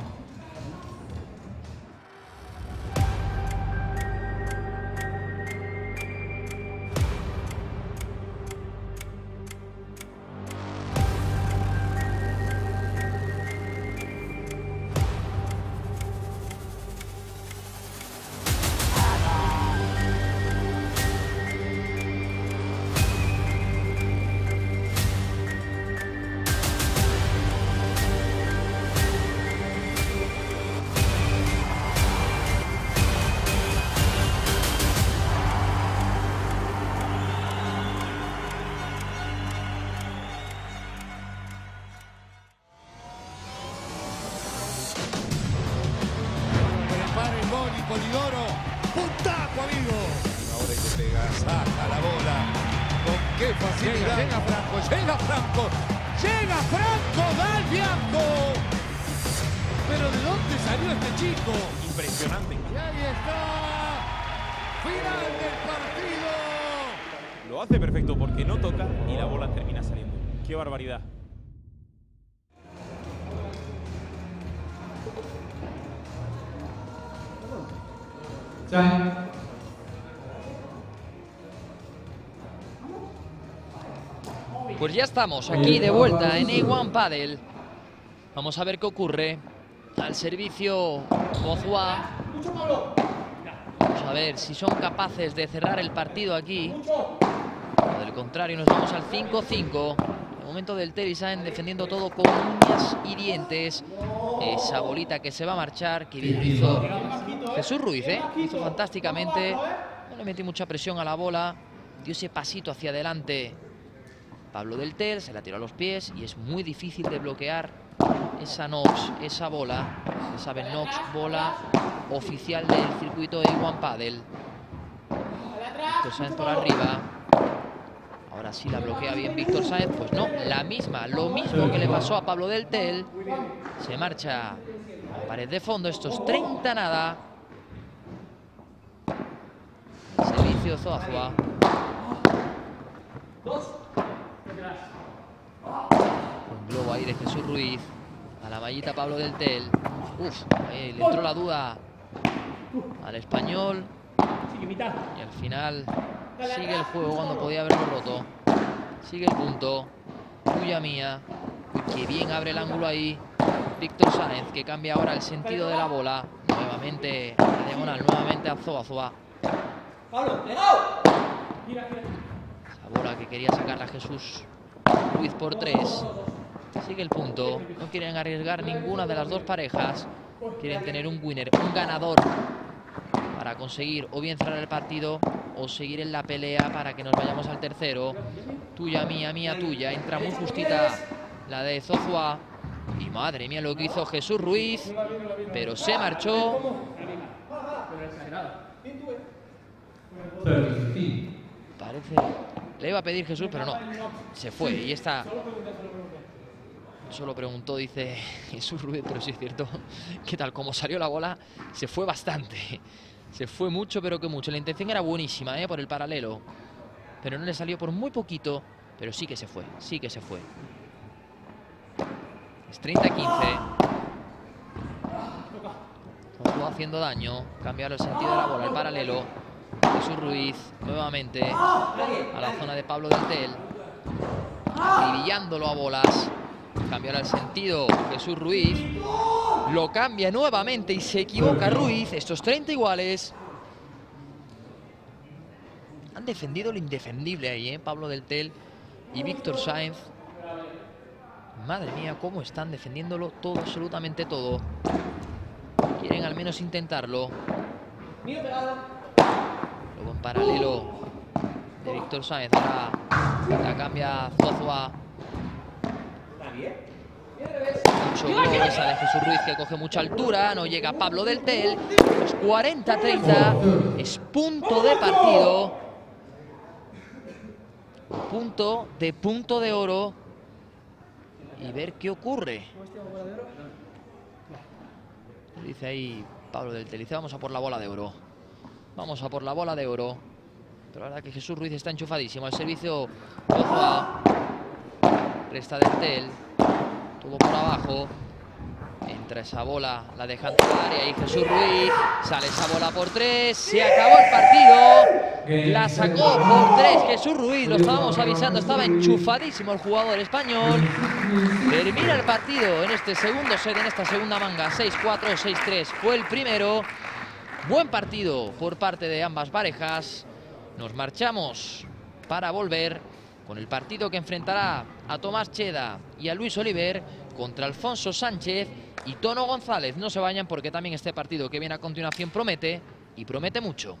Pues ya estamos aquí de vuelta en A1 Paddle. Vamos a ver qué ocurre. Al servicio Bozua. Vamos a ver si son capaces de cerrar el partido aquí. O del contrario, nos vamos al 5-5. El momento del Telesign defendiendo todo con uñas y dientes. Esa bolita que se va a marchar. Que bien hizo Jesús Ruiz, ¿eh? Hizo fantásticamente. No le metí mucha presión a la bola. Dio ese pasito hacia adelante Pablo del Tel se la tiró a los pies y es muy difícil de bloquear esa Nox, esa bola. Saben, Nox, bola oficial del circuito de One Paddle. Víctor Sáenz por arriba. Ahora sí la bloquea bien Víctor Sáenz. Pues no, la misma, lo mismo que le pasó a Pablo del Tel. Se marcha a pared de fondo, estos 30 nada. Servicio Zoazua. Un globo ahí de Jesús Ruiz. A la mallita Pablo del Tel. Uf, ahí le entró la duda al español. Y al final sigue el juego cuando podía haberlo roto. Sigue el punto. Tuya mía. Que bien abre el ángulo ahí. Víctor Sáenz que cambia ahora el sentido de la bola. Nuevamente a diagonal, nuevamente a Zoazua. Esa bola que quería sacarla Jesús Ruiz por tres. Sigue el punto. No quieren arriesgar ninguna de las dos parejas. Quieren tener un winner, un ganador para conseguir o bien cerrar el partido o seguir en la pelea para que nos vayamos al tercero. Tuya, mía, mía, tuya. Entra muy justita la de Zozua. Y madre mía lo que hizo Jesús Ruiz. Pero se marchó. Parece... Le iba a pedir Jesús, pero no. Se fue y está... Solo preguntó, dice Jesús Ruiz, pero sí es cierto que tal como salió la bola, se fue bastante. Se fue mucho, pero que mucho. La intención era buenísima, ¿eh? Por el paralelo. Pero no le salió por muy poquito. Pero sí que se fue, sí que se fue. Es 30-15. Todo haciendo daño. Cambiar el sentido de la bola, el paralelo. Jesús Ruiz nuevamente a la zona de Pablo del Tel. Brillándolo a bolas. Cambiará el sentido Jesús Ruiz. Lo cambia nuevamente y se equivoca Ruiz. Estos 30 iguales. Han defendido lo indefendible ahí, ¿eh? Pablo del Tel y Víctor Sáenz. Madre mía, cómo están defendiéndolo todo, absolutamente todo. Quieren al menos intentarlo. Paralelo de Víctor Sáenz. Ahora la cambia Zozua. Mucho de Jesús Ruiz que coge mucha altura. No llega Pablo del Tel. Los 40-30. Es punto de partido. Punto de punto de oro. Y ver qué ocurre. Dice ahí Pablo del Tel. Dice vamos a por la bola de oro. Vamos a por la bola de oro. Pero la verdad que Jesús Ruiz está enchufadísimo. El servicio Zozua. Resta del Tel. Todo por abajo. Entra esa bola, la deja entrar y ahí Jesús Ruiz. Sale esa bola por tres. Se acabó el partido. La sacó por tres Jesús Ruiz. Lo estábamos avisando. Estaba enchufadísimo el jugador español. Termina el partido en este segundo set, en esta segunda manga. 6-4, 6-3. Fue el primero. Buen partido por parte de ambas parejas. Nos marchamos para volver con el partido que enfrentará a Tomás Cheda y a Luis Oliver contra Alfonso Sánchez y Tono González. No se vayan porque también este partido que viene a continuación promete y promete mucho.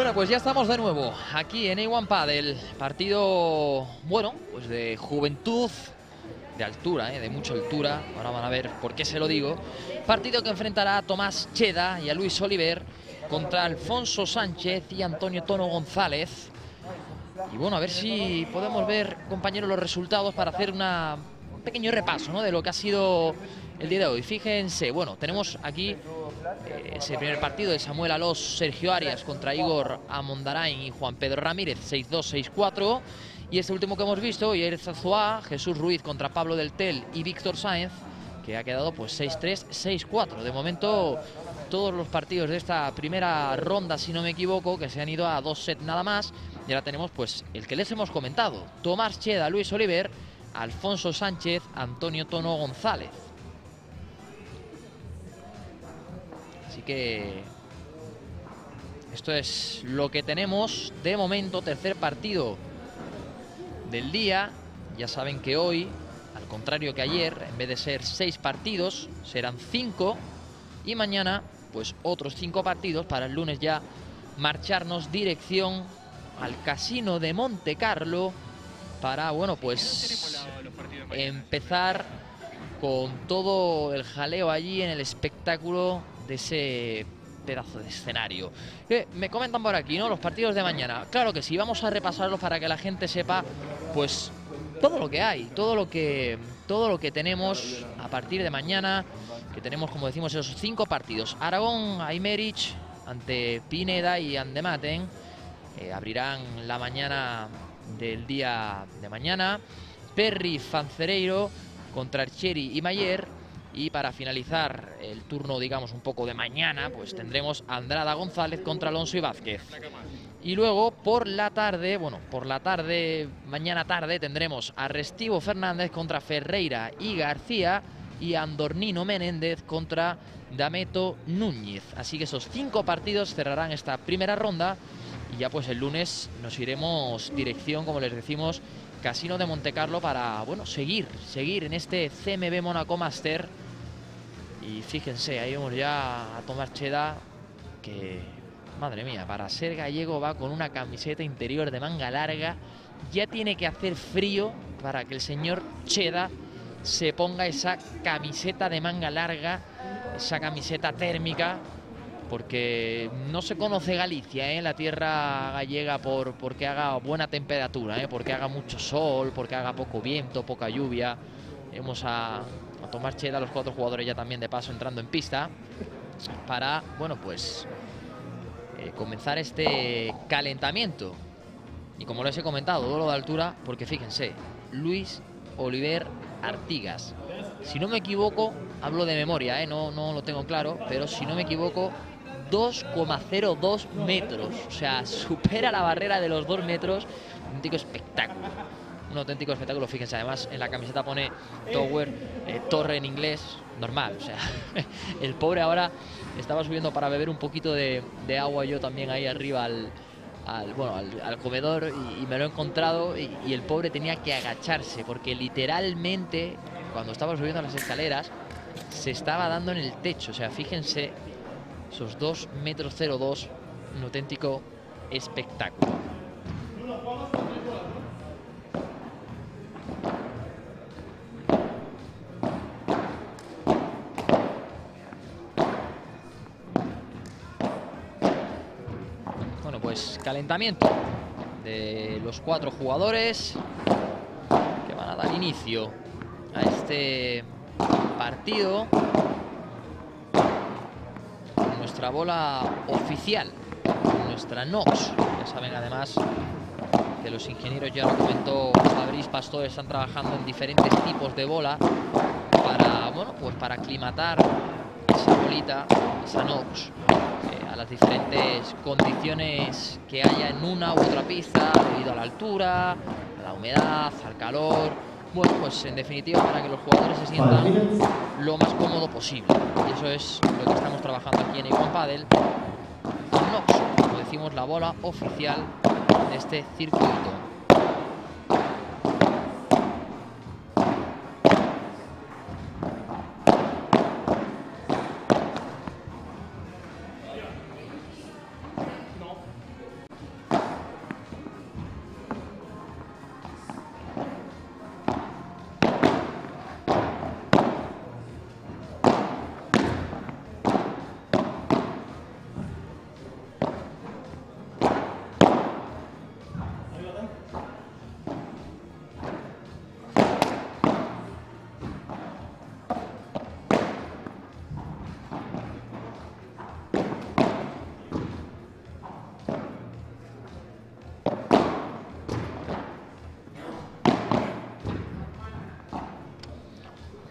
Bueno, pues ya estamos de nuevo aquí en A1 Padel. Partido, bueno, pues de juventud, de altura, ¿eh? de mucha altura. Ahora van a ver por qué se lo digo. Partido que enfrentará a Tomás Cheda y a Luis Oliver contra Alfonso Sánchez y Antonio Tono González. Y bueno, a ver si podemos ver, compañeros, los resultados para hacer una, un pequeño repaso ¿no? de lo que ha sido el día de hoy. Fíjense, bueno, tenemos aquí ese primer partido de Samuel Alós, Sergio Arias contra Igor Amondarain y Juan Pedro Ramírez, 6-2, 6-4. Y este último que hemos visto, Yair Zazuá, Jesús Ruiz contra Pablo Del Tel y Víctor Sáenz, que ha quedado pues 6-3, 6-4. De momento, todos los partidos de esta primera ronda, si no me equivoco, que se han ido a dos sets nada más. Y ahora tenemos pues el que les hemos comentado. Tomás Cheda, Luis Oliver, Alfonso Sánchez, Antonio Tono González. Así que esto es lo que tenemos de momento, tercer partido del día. Ya saben que hoy, al contrario que ayer, en vez de ser seis partidos, serán cinco. Y mañana, pues otros cinco partidos para el lunes ya marcharnos dirección al Casino de Monte Carlo para, bueno, pues empezar con todo el jaleo allí en el espectáculo de ese pedazo de escenario. Eh, me comentan por aquí, ¿no? Los partidos de mañana. Claro que sí, vamos a repasarlos para que la gente sepa, pues, todo lo que hay, todo lo que, todo lo que tenemos a partir de mañana, que tenemos, como decimos, esos cinco partidos. Aragón, Aymerich, ante Pineda y Andematen, eh, abrirán la mañana del día de mañana. Perry, Fancereiro contra Archeri y Mayer. Y para finalizar el turno, digamos, un poco de mañana, pues tendremos Andrada González contra Alonso y Vázquez. Y luego por la tarde, bueno, por la tarde, mañana tarde, tendremos a Restivo Fernández contra Ferreira y García y Andornino Menéndez contra Dameto Núñez. Así que esos cinco partidos cerrarán esta primera ronda y ya pues el lunes nos iremos dirección, como les decimos, Casino de Montecarlo para, bueno, seguir, seguir en este CMB Monaco Master. Y fíjense, ahí vemos ya a Tomás Cheda que, madre mía, para ser gallego va con una camiseta interior de manga larga. Ya tiene que hacer frío para que el señor Cheda se ponga esa camiseta de manga larga, esa camiseta térmica, porque no se conoce Galicia, ¿eh? la tierra gallega, por porque haga buena temperatura, ¿eh? porque haga mucho sol, porque haga poco viento, poca lluvia. Vemos a, a Tomás Cheda, los cuatro jugadores ya también de paso entrando en pista para, bueno, pues eh, comenzar este calentamiento. Y como les he comentado, duelo de altura, porque fíjense, Luis Oliver Artigas. Si no me equivoco, hablo de memoria, ¿eh? no, no lo tengo claro, pero si no me equivoco, 2,02 metros. O sea, supera la barrera de los 2 metros. Un auténtico espectáculo. Un auténtico espectáculo. Fíjense, además en la camiseta pone Tower, eh, torre en inglés. Normal, o sea, el pobre ahora estaba subiendo para beber un poquito de, agua yo también ahí arriba al, bueno, al, comedor y, y, me lo he encontrado y, y, el pobre tenía que agacharse porque literalmente cuando estaba subiendo las escaleras se estaba dando en el techo. O sea, fíjense esos 2 metros 02, un auténtico espectáculo. Bueno, pues calentamiento de los cuatro jugadores que van a dar inicio a este partido nuestra bola oficial, nuestra Nox. Ya saben además que los ingenieros, ya lo comentó Fabriz Pastor, están trabajando en diferentes tipos de bola para, bueno, pues para aclimatar esa bolita, esa Nox, eh, a las diferentes condiciones que haya en una u otra pista, debido a la altura, a la humedad, al calor. Bueno, pues en definitiva para que los jugadores se sientan lo más cómodo posible. Y eso es lo que estamos trabajando aquí en Iguan Padel. Nox, como decimos, la bola oficial de este circuito.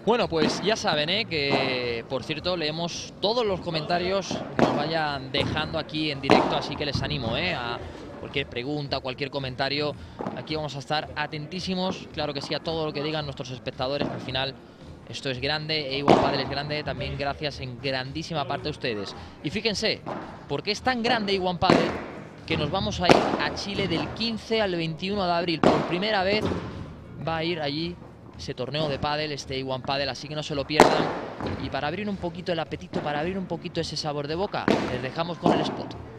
Bueno, pues ya saben, ¿eh? que por cierto leemos todos los comentarios que nos vayan dejando aquí en directo, así que les animo ¿eh? a cualquier pregunta, cualquier comentario. Aquí vamos a estar atentísimos, claro que sí, a todo lo que digan nuestros espectadores. Al final esto es grande, e igual Padel es grande, también gracias en grandísima parte a ustedes. Y fíjense, porque es tan grande Iguan Padel que nos vamos a ir a Chile del 15 al 21 de abril. Por primera vez va a ir allí ese torneo de pádel, este Iguan Padel, así que no se lo pierdan. Y para abrir un poquito el apetito, para abrir un poquito ese sabor de boca, les dejamos con el spot.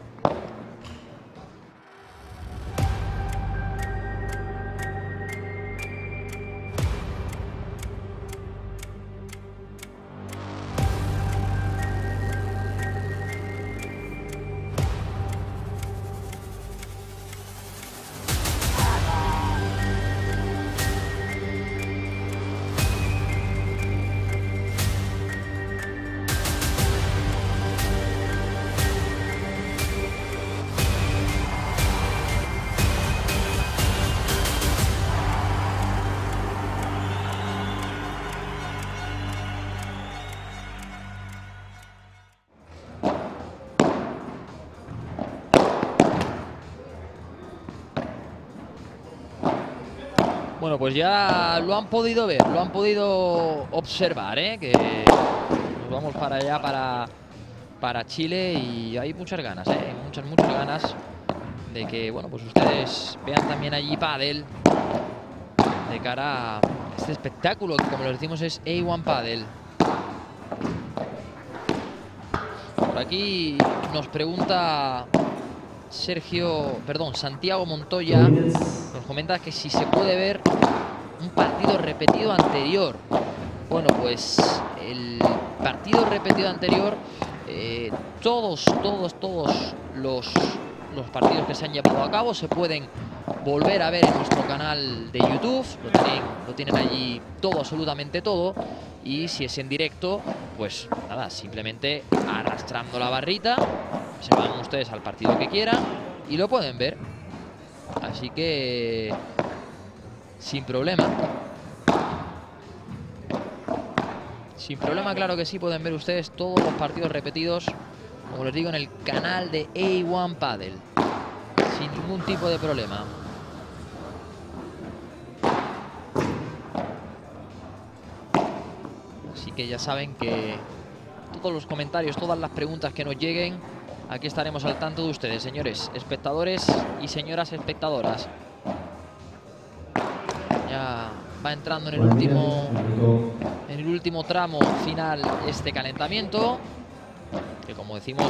Bueno, pues ya lo han podido ver, lo han podido observar, ¿eh? que nos vamos para allá, para, para Chile y hay muchas ganas, ¿eh? muchas, muchas ganas de que, bueno, pues ustedes vean también allí Padel de cara a este espectáculo que como les decimos es A1 Padel. Por aquí nos pregunta Sergio, perdón, Santiago Montoya nos comenta que si se puede ver un partido repetido anterior. Bueno, pues el partido repetido anterior, eh, todos, todos, todos los, los partidos que se han llevado a cabo se pueden volver a ver en nuestro canal de YouTube. Lo tienen, lo tienen allí todo, absolutamente todo. Y si es en directo, pues nada, simplemente arrastrando la barrita, se van ustedes al partido que quieran y lo pueden ver. Así que sin problema. Sin problema, claro que sí, pueden ver ustedes todos los partidos repetidos, como les digo, en el canal de A1 Paddle. Sin ningún tipo de problema. Así que ya saben que todos los comentarios, todas las preguntas que nos lleguen, aquí estaremos al tanto de ustedes, señores espectadores y señoras espectadoras. Ya va entrando en el último en el último tramo final este calentamiento que como decimos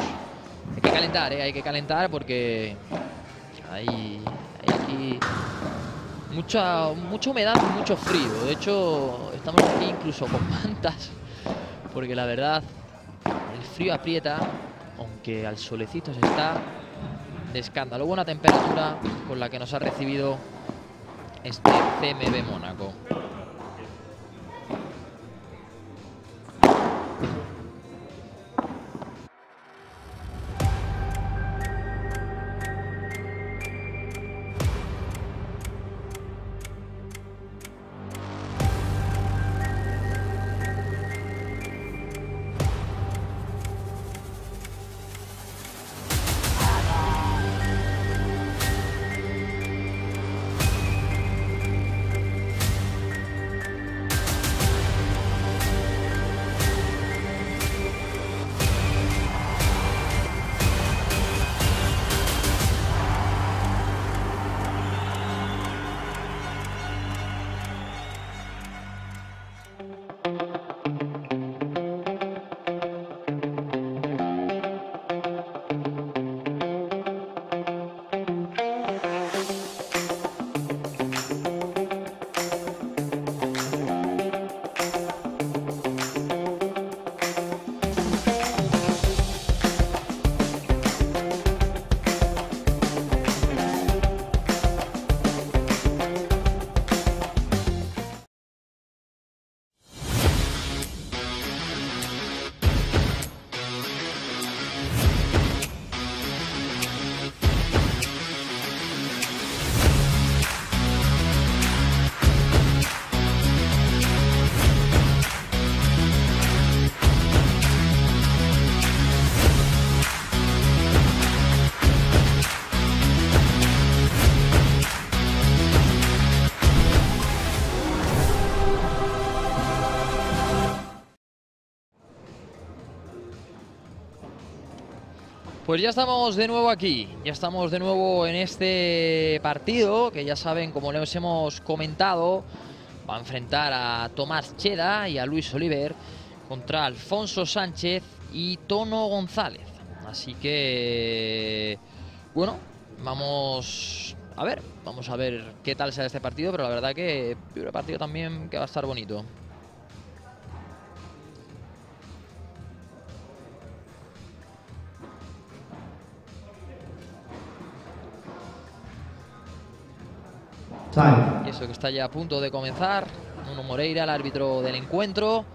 hay que calentar ¿eh? hay que calentar porque hay, aquí mucha mucha humedad y mucho frío de hecho estamos aquí incluso con mantas porque la verdad el frío aprieta aunque al solecito se está de escándalo buena temperatura con la que nos ha recibido este CMB Mónaco. Pues ya estamos de nuevo aquí, ya estamos de nuevo en este partido que ya saben, como les hemos comentado, va a enfrentar a Tomás Cheda y a Luis Oliver contra Alfonso Sánchez y Tono González. Así que, bueno, vamos a ver, vamos a ver qué tal será este partido, pero la verdad que el partido también que va a estar bonito. Y eso que está ya a punto de comenzar. Nuno Moreira, el árbitro del encuentro,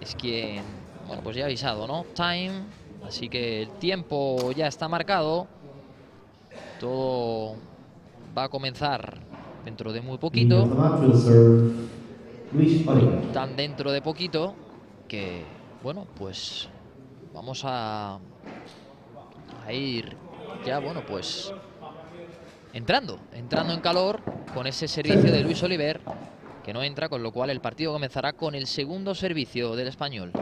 es quien, bueno, pues ya ha avisado, ¿no? Time. Así que el tiempo ya está marcado. Todo va a comenzar dentro de muy poquito. Tan dentro de poquito que, bueno, pues vamos a, a ir ya, bueno, pues entrando, entrando en calor con ese servicio de Luis Oliver, que no entra, con lo cual el partido comenzará con el segundo servicio del español.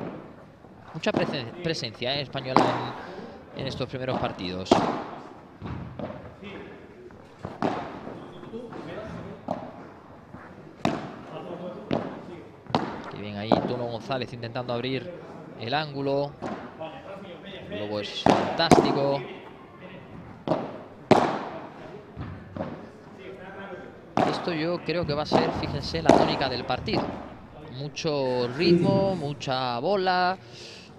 Mucha presen- presencia eh, española en, en estos primeros partidos. Que bien ahí Tono González intentando abrir el ángulo. Globo es fantástico. Esto yo creo que va a ser, fíjense, la tónica del partido. Mucho ritmo, mucha bola.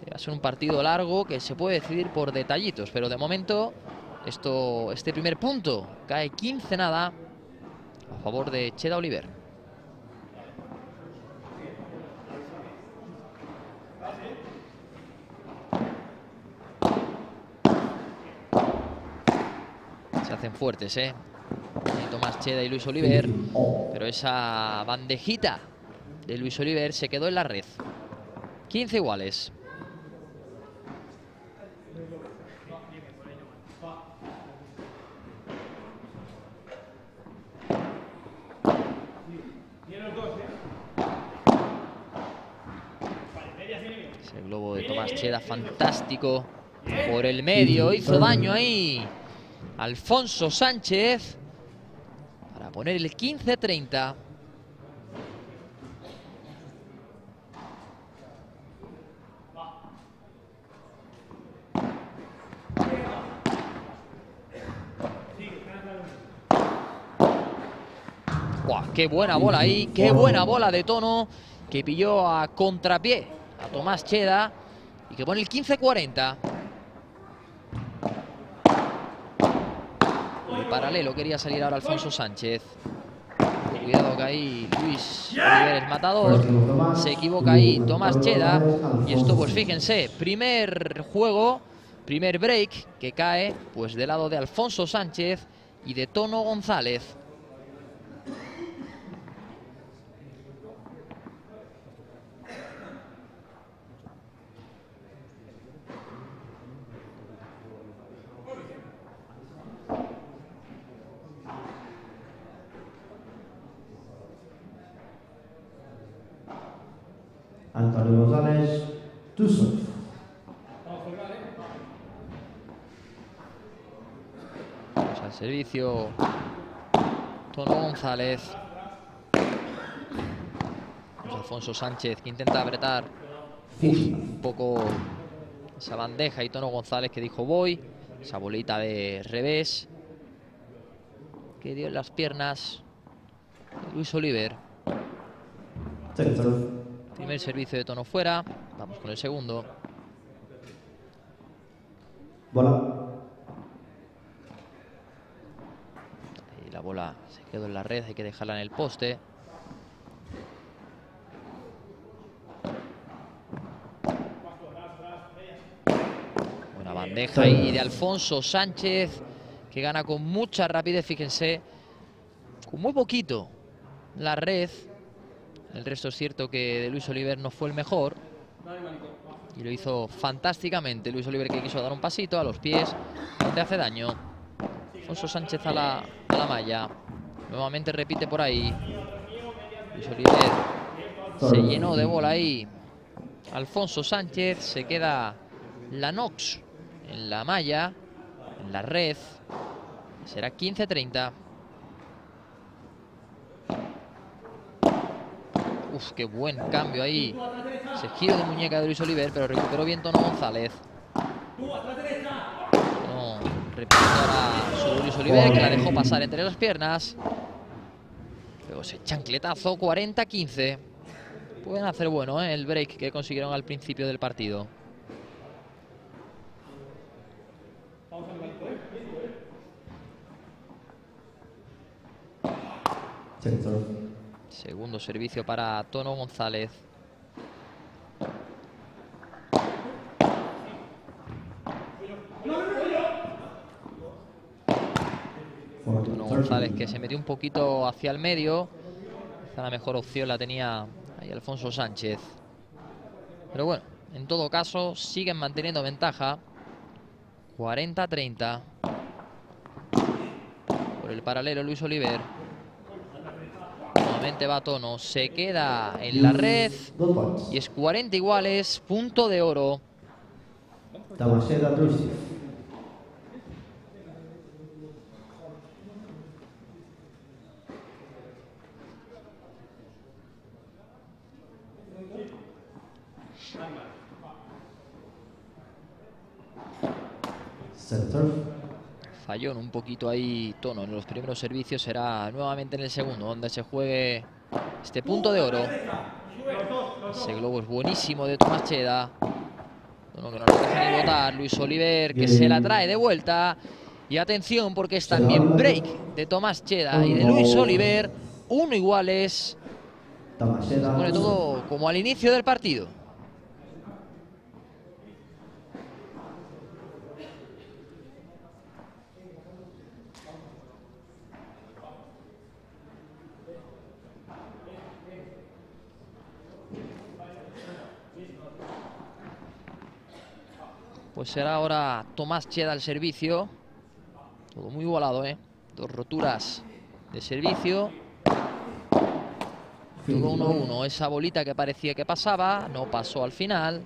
Eh, Va a ser un partido largo que se puede decidir por detallitos, pero de momento esto, este primer punto cae 15 nada a favor de Cheda Oliver. Se hacen fuertes, ¿eh? Tomás Cheda y Luis Oliver. Pero esa bandejita de Luis Oliver se quedó en la red. 15 iguales. Ese globo de Tomás Cheda fantástico por el medio. Hizo daño ahí. Alfonso Sánchez poner el 15-30. Buah, qué buena bola ahí, qué buena bola de tono que pilló a contrapié a Tomás Cheda y que pone el 15-40. El paralelo quería salir ahora Alfonso Sánchez. Cuidado que ahí Luis Oliver es matador. Se equivoca ahí Tomás Cheda. Y esto, pues fíjense, primer juego, primer break que cae pues del lado de Alfonso Sánchez y de Tono González. Antonio González, Tusov. Vamos al servicio. Tono González. Alfonso Sánchez que intenta apretar un poco esa bandeja y Tono González que dijo voy. Esa bolita de revés. Que dio en las piernas de Luis Oliver. Primer servicio de tono fuera. Vamos con el segundo. Bola. Y la bola se quedó en la red, hay que dejarla en el poste. Buena bandeja ahí de Alfonso Sánchez, que gana con mucha rapidez, fíjense, con muy poquito la red. El resto es cierto que de Luis Oliver no fue el mejor. Y lo hizo fantásticamente. Luis Oliver que quiso dar un pasito a los pies, donde hace daño. Alfonso Sánchez a la, a la malla. Nuevamente repite por ahí. Luis Oliver se llenó de bola ahí. Alfonso Sánchez se queda la Nox en la malla, en la red. Será 15-30. Uf, qué buen cambio ahí. Ese giro de muñeca de Luis Oliver, pero recuperó bien Tono González. No, repito ahora sobre Luis Oliver, que la dejó pasar entre las piernas. Luego ese chancletazo, 40-15. Pueden hacer bueno ¿eh? el break que consiguieron al principio del partido. Check serve. Segundo servicio para Tono González. Tono González que se metió un poquito hacia el medio. Quizá la mejor opción la tenía ahí Alfonso Sánchez. Pero bueno, en todo caso siguen manteniendo ventaja. 40-30. Por el paralelo Luis Oliver. Nuevamente va Tono, se queda en la red y es 40 iguales, punto de oro. Drusif. Set serve. Falló en un poquito ahí Tono en los primeros servicios, será nuevamente en el segundo donde se juegue este punto de oro. Ese globo es buenísimo de Tomás Cheda. Tono que no lo deja ni botar, Luis Oliver que se la trae de vuelta. Y atención porque es también break de Tomás Cheda y de Luis Oliver, uno iguales. Se pone todo como al inicio del partido. Pues será ahora Tomás Cheda al servicio. Todo muy igualado, ¿eh? Dos roturas de servicio. Todo 1-1. Esa bolita que parecía que pasaba, no pasó al final.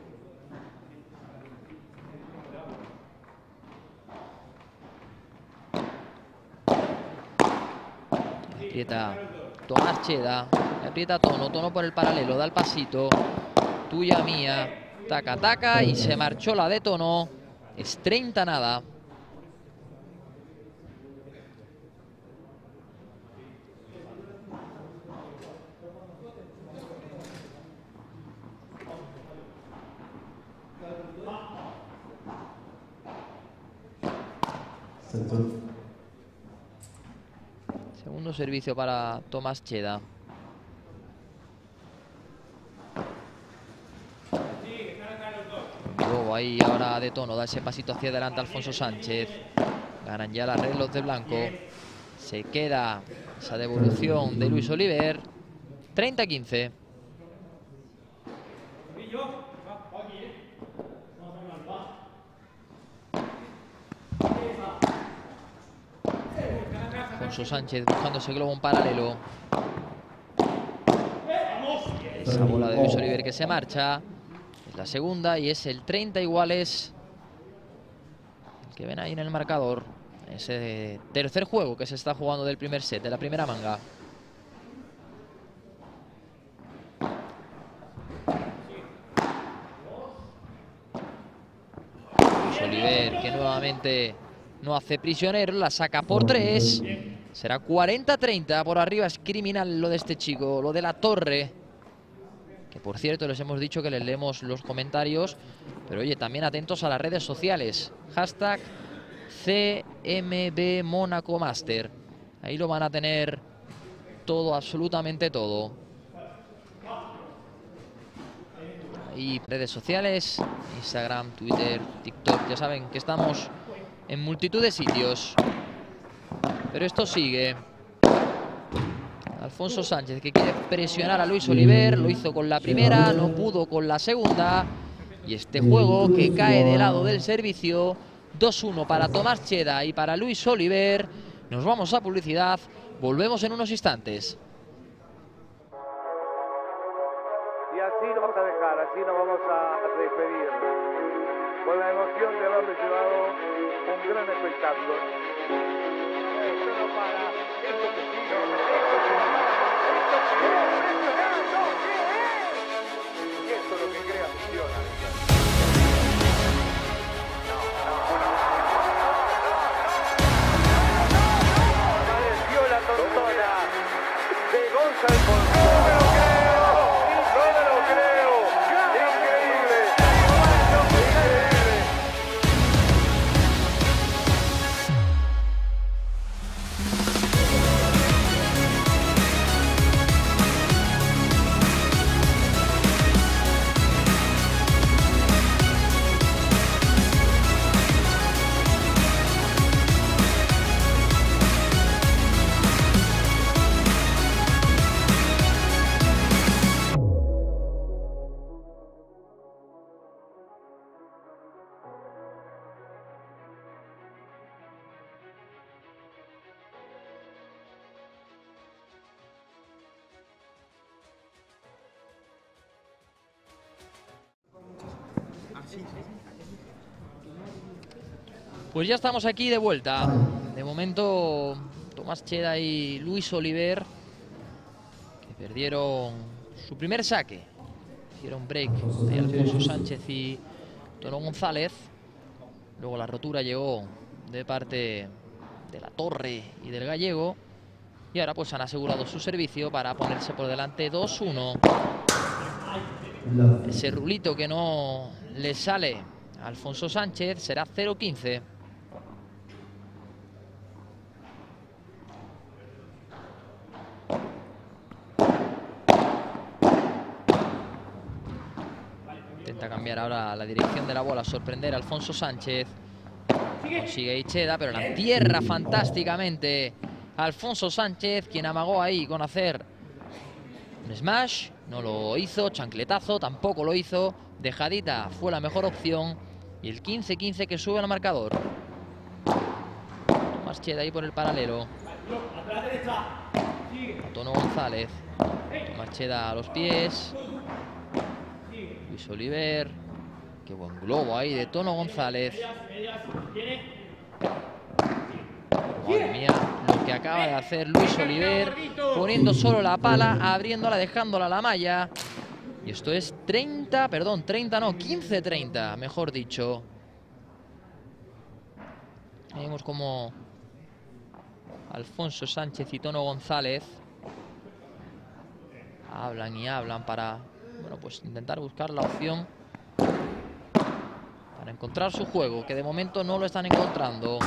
Aprieta Tomás Cheda. Aprieta Tono. Tono por el paralelo. Da el pasito. Tuya mía. Taca, taca. Y se marchó la de Tono. Es 30 nada. Segundo servicio para Tomás Cheda. Luego ahí ahora de tono, da ese pasito hacia adelante Alfonso Sánchez. Ganan ya las red de blanco. Se queda esa devolución de Luis Oliver. 30-15. Alfonso Sánchez buscando ese globo en paralelo. Esa bola de Luis Oliver que se marcha. La segunda y es el 30 iguales. El que ven ahí en el marcador. Ese tercer juego que se está jugando del primer set, de la primera manga. Luis Oliver que nuevamente no hace prisionero, la saca por tres. Será 40-30 por arriba, es criminal lo de este chico, lo de la torre. Que por cierto les hemos dicho que les leemos los comentarios, pero oye, también atentos a las redes sociales. Hashtag CMB Mónaco Master. Ahí lo van a tener todo, absolutamente todo. Ahí redes sociales, Instagram, Twitter, TikTok, ya saben que estamos en multitud de sitios. Pero esto sigue. Alfonso Sánchez que quiere presionar a Luis Oliver, lo hizo con la primera, no pudo con la segunda. Y este juego que cae de lado del servicio, 2-1 para Tomás Cheda y para Luis Oliver. Nos vamos a publicidad, volvemos en unos instantes. Y así nos vamos a dejar, así nos vamos a despedir. con la emoción de haberle llevado un gran espectáculo. Pues ya estamos aquí de vuelta. De momento, Tomás Cheda y Luis Oliver, que perdieron su primer saque. Hicieron break ahí Alfonso Sánchez y Tono González. Luego la rotura llegó de parte de la Torre y del Gallego. Y ahora pues han asegurado su servicio para ponerse por delante 2-1. Ese rulito que no le sale a Alfonso Sánchez será 0-15. Intenta ahora la dirección de la bola, sorprender a Alfonso Sánchez. Consigue Icheda, pero la tierra fantásticamente. Alfonso Sánchez, quien amagó ahí con hacer un smash. No lo hizo, chancletazo tampoco lo hizo. Dejadita fue la mejor opción. Y el 15-15 que sube al marcador. Tomás Cheda ahí por el paralelo. Tono González. Tomás a los pies. Luis Oliver. Qué buen globo ahí de Tono González. Madre mía, lo que acaba de hacer Luis Oliver, poniendo solo la pala, abriéndola, dejándola a la malla. Y esto es 30, perdón, 30 no, 15-30, mejor dicho. Vemos como Alfonso Sánchez y Tono González hablan y hablan para, bueno, pues intentar buscar la opción para encontrar su juego, que de momento no lo están encontrando.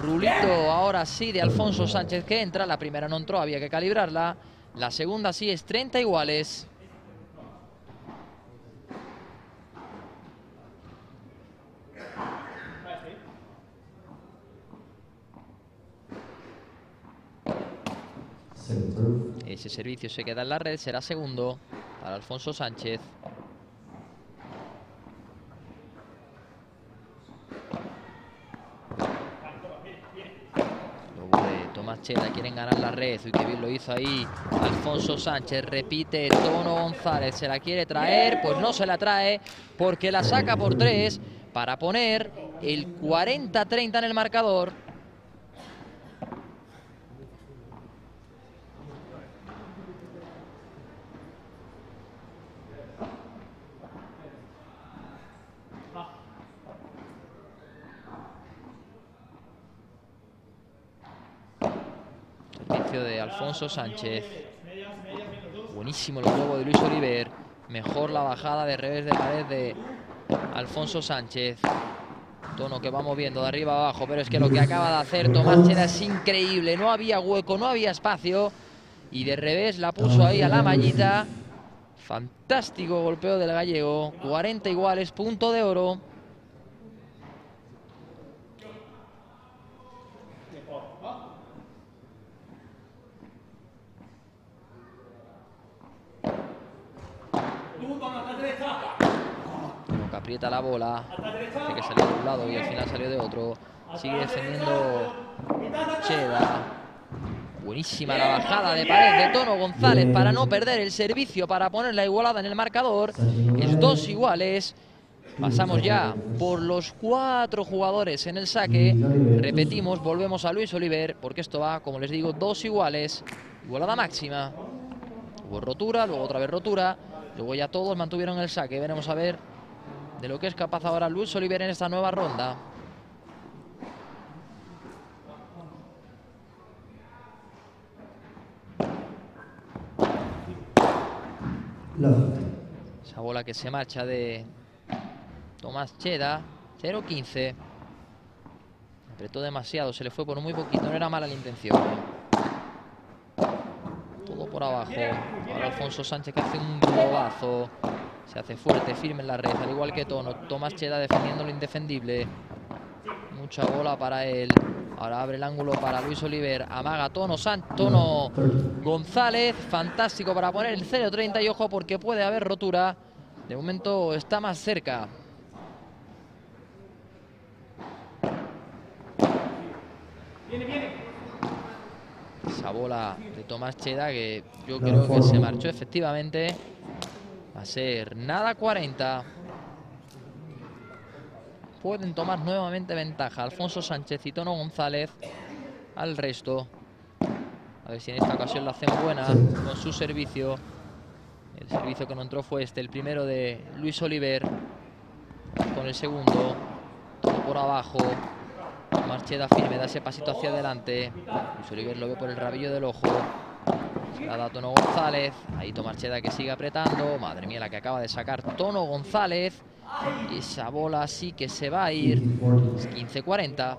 Rulito ahora sí de Alfonso Sánchez que entra. La primera no entró, había que calibrarla. La segunda sí es 30 iguales. Ese servicio se queda en la red, será segundo para Alfonso Sánchez. Luego de Tomás Cheda quieren ganar la red. Uy, qué bien lo hizo ahí Alfonso Sánchez. Repite Tono González. Se la quiere traer. Pues no se la trae porque la saca por tres para poner el 40-30 en el marcador. Servicio de Alfonso Sánchez. Buenísimo el juego de Luis Oliver. Mejor la bajada de revés de pared de Alfonso Sánchez. Tono que va moviendo de arriba abajo, pero es que lo que acaba de hacer Tomás es increíble. No había hueco, no había espacio. Y de revés la puso ahí a la mallita. Fantástico golpeo del gallego. 40 iguales, punto de oro. Como que aprieta la bola. Hace que salió de un lado y al final salió de otro. Sigue defendiendo Cheda. Buenísima la bajada de pared de Tono González para no perder el servicio, para poner la igualada en el marcador. Es dos iguales. Pasamos ya por los cuatro jugadores en el saque. Repetimos, volvemos a Luis Oliver, porque esto va, como les digo, dos iguales. Igualada máxima. Hubo rotura, luego otra vez rotura. Luego ya todos mantuvieron el saque. Veremos a ver de lo que es capaz ahora Luis Oliver en esta nueva ronda. Esa bola que se marcha de Tomás Cheda. 0-15. Apretó demasiado, se le fue por muy poquito. No era mala la intención. Todo por abajo. Ahora Alfonso Sánchez que hace un globazo. Se hace fuerte, firme en la red, al igual que Tono. Tomás Cheda defendiendo lo indefendible. Mucha bola para él. Ahora abre el ángulo para Luis Oliver. Amaga Tono, San Tono González. Fantástico para poner el 0-30 y ojo porque puede haber rotura. De momento está más cerca. Esa bola de Tomás Cheda que yo creo que se marchó efectivamente. Va a ser nada 40. Pueden tomar nuevamente ventaja Alfonso Sánchez y Tono González al resto. A ver si en esta ocasión la hacen buena con su servicio. El servicio que no entró fue este, el primero de Luis Oliver. Con el segundo. Todo por abajo. Marcheda firme, da ese pasito hacia adelante. Luis Oliver lo ve por el rabillo del ojo. La da Tono González. Ahí Tomarcheda que sigue apretando. Madre mía, la que acaba de sacar Tono González. Y esa bola sí que se va a ir. Es 15-40.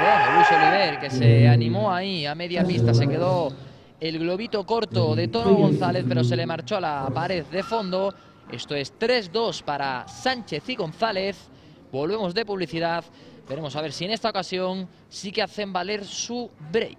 Bueno, Luis Oliver que se animó ahí a media pista, se quedó el globito corto de Tono González, pero se le marchó a la pared de fondo. Esto es 3-2 para Sánchez y González. Volvemos de publicidad. Veremos a ver si en esta ocasión sí que hacen valer su break.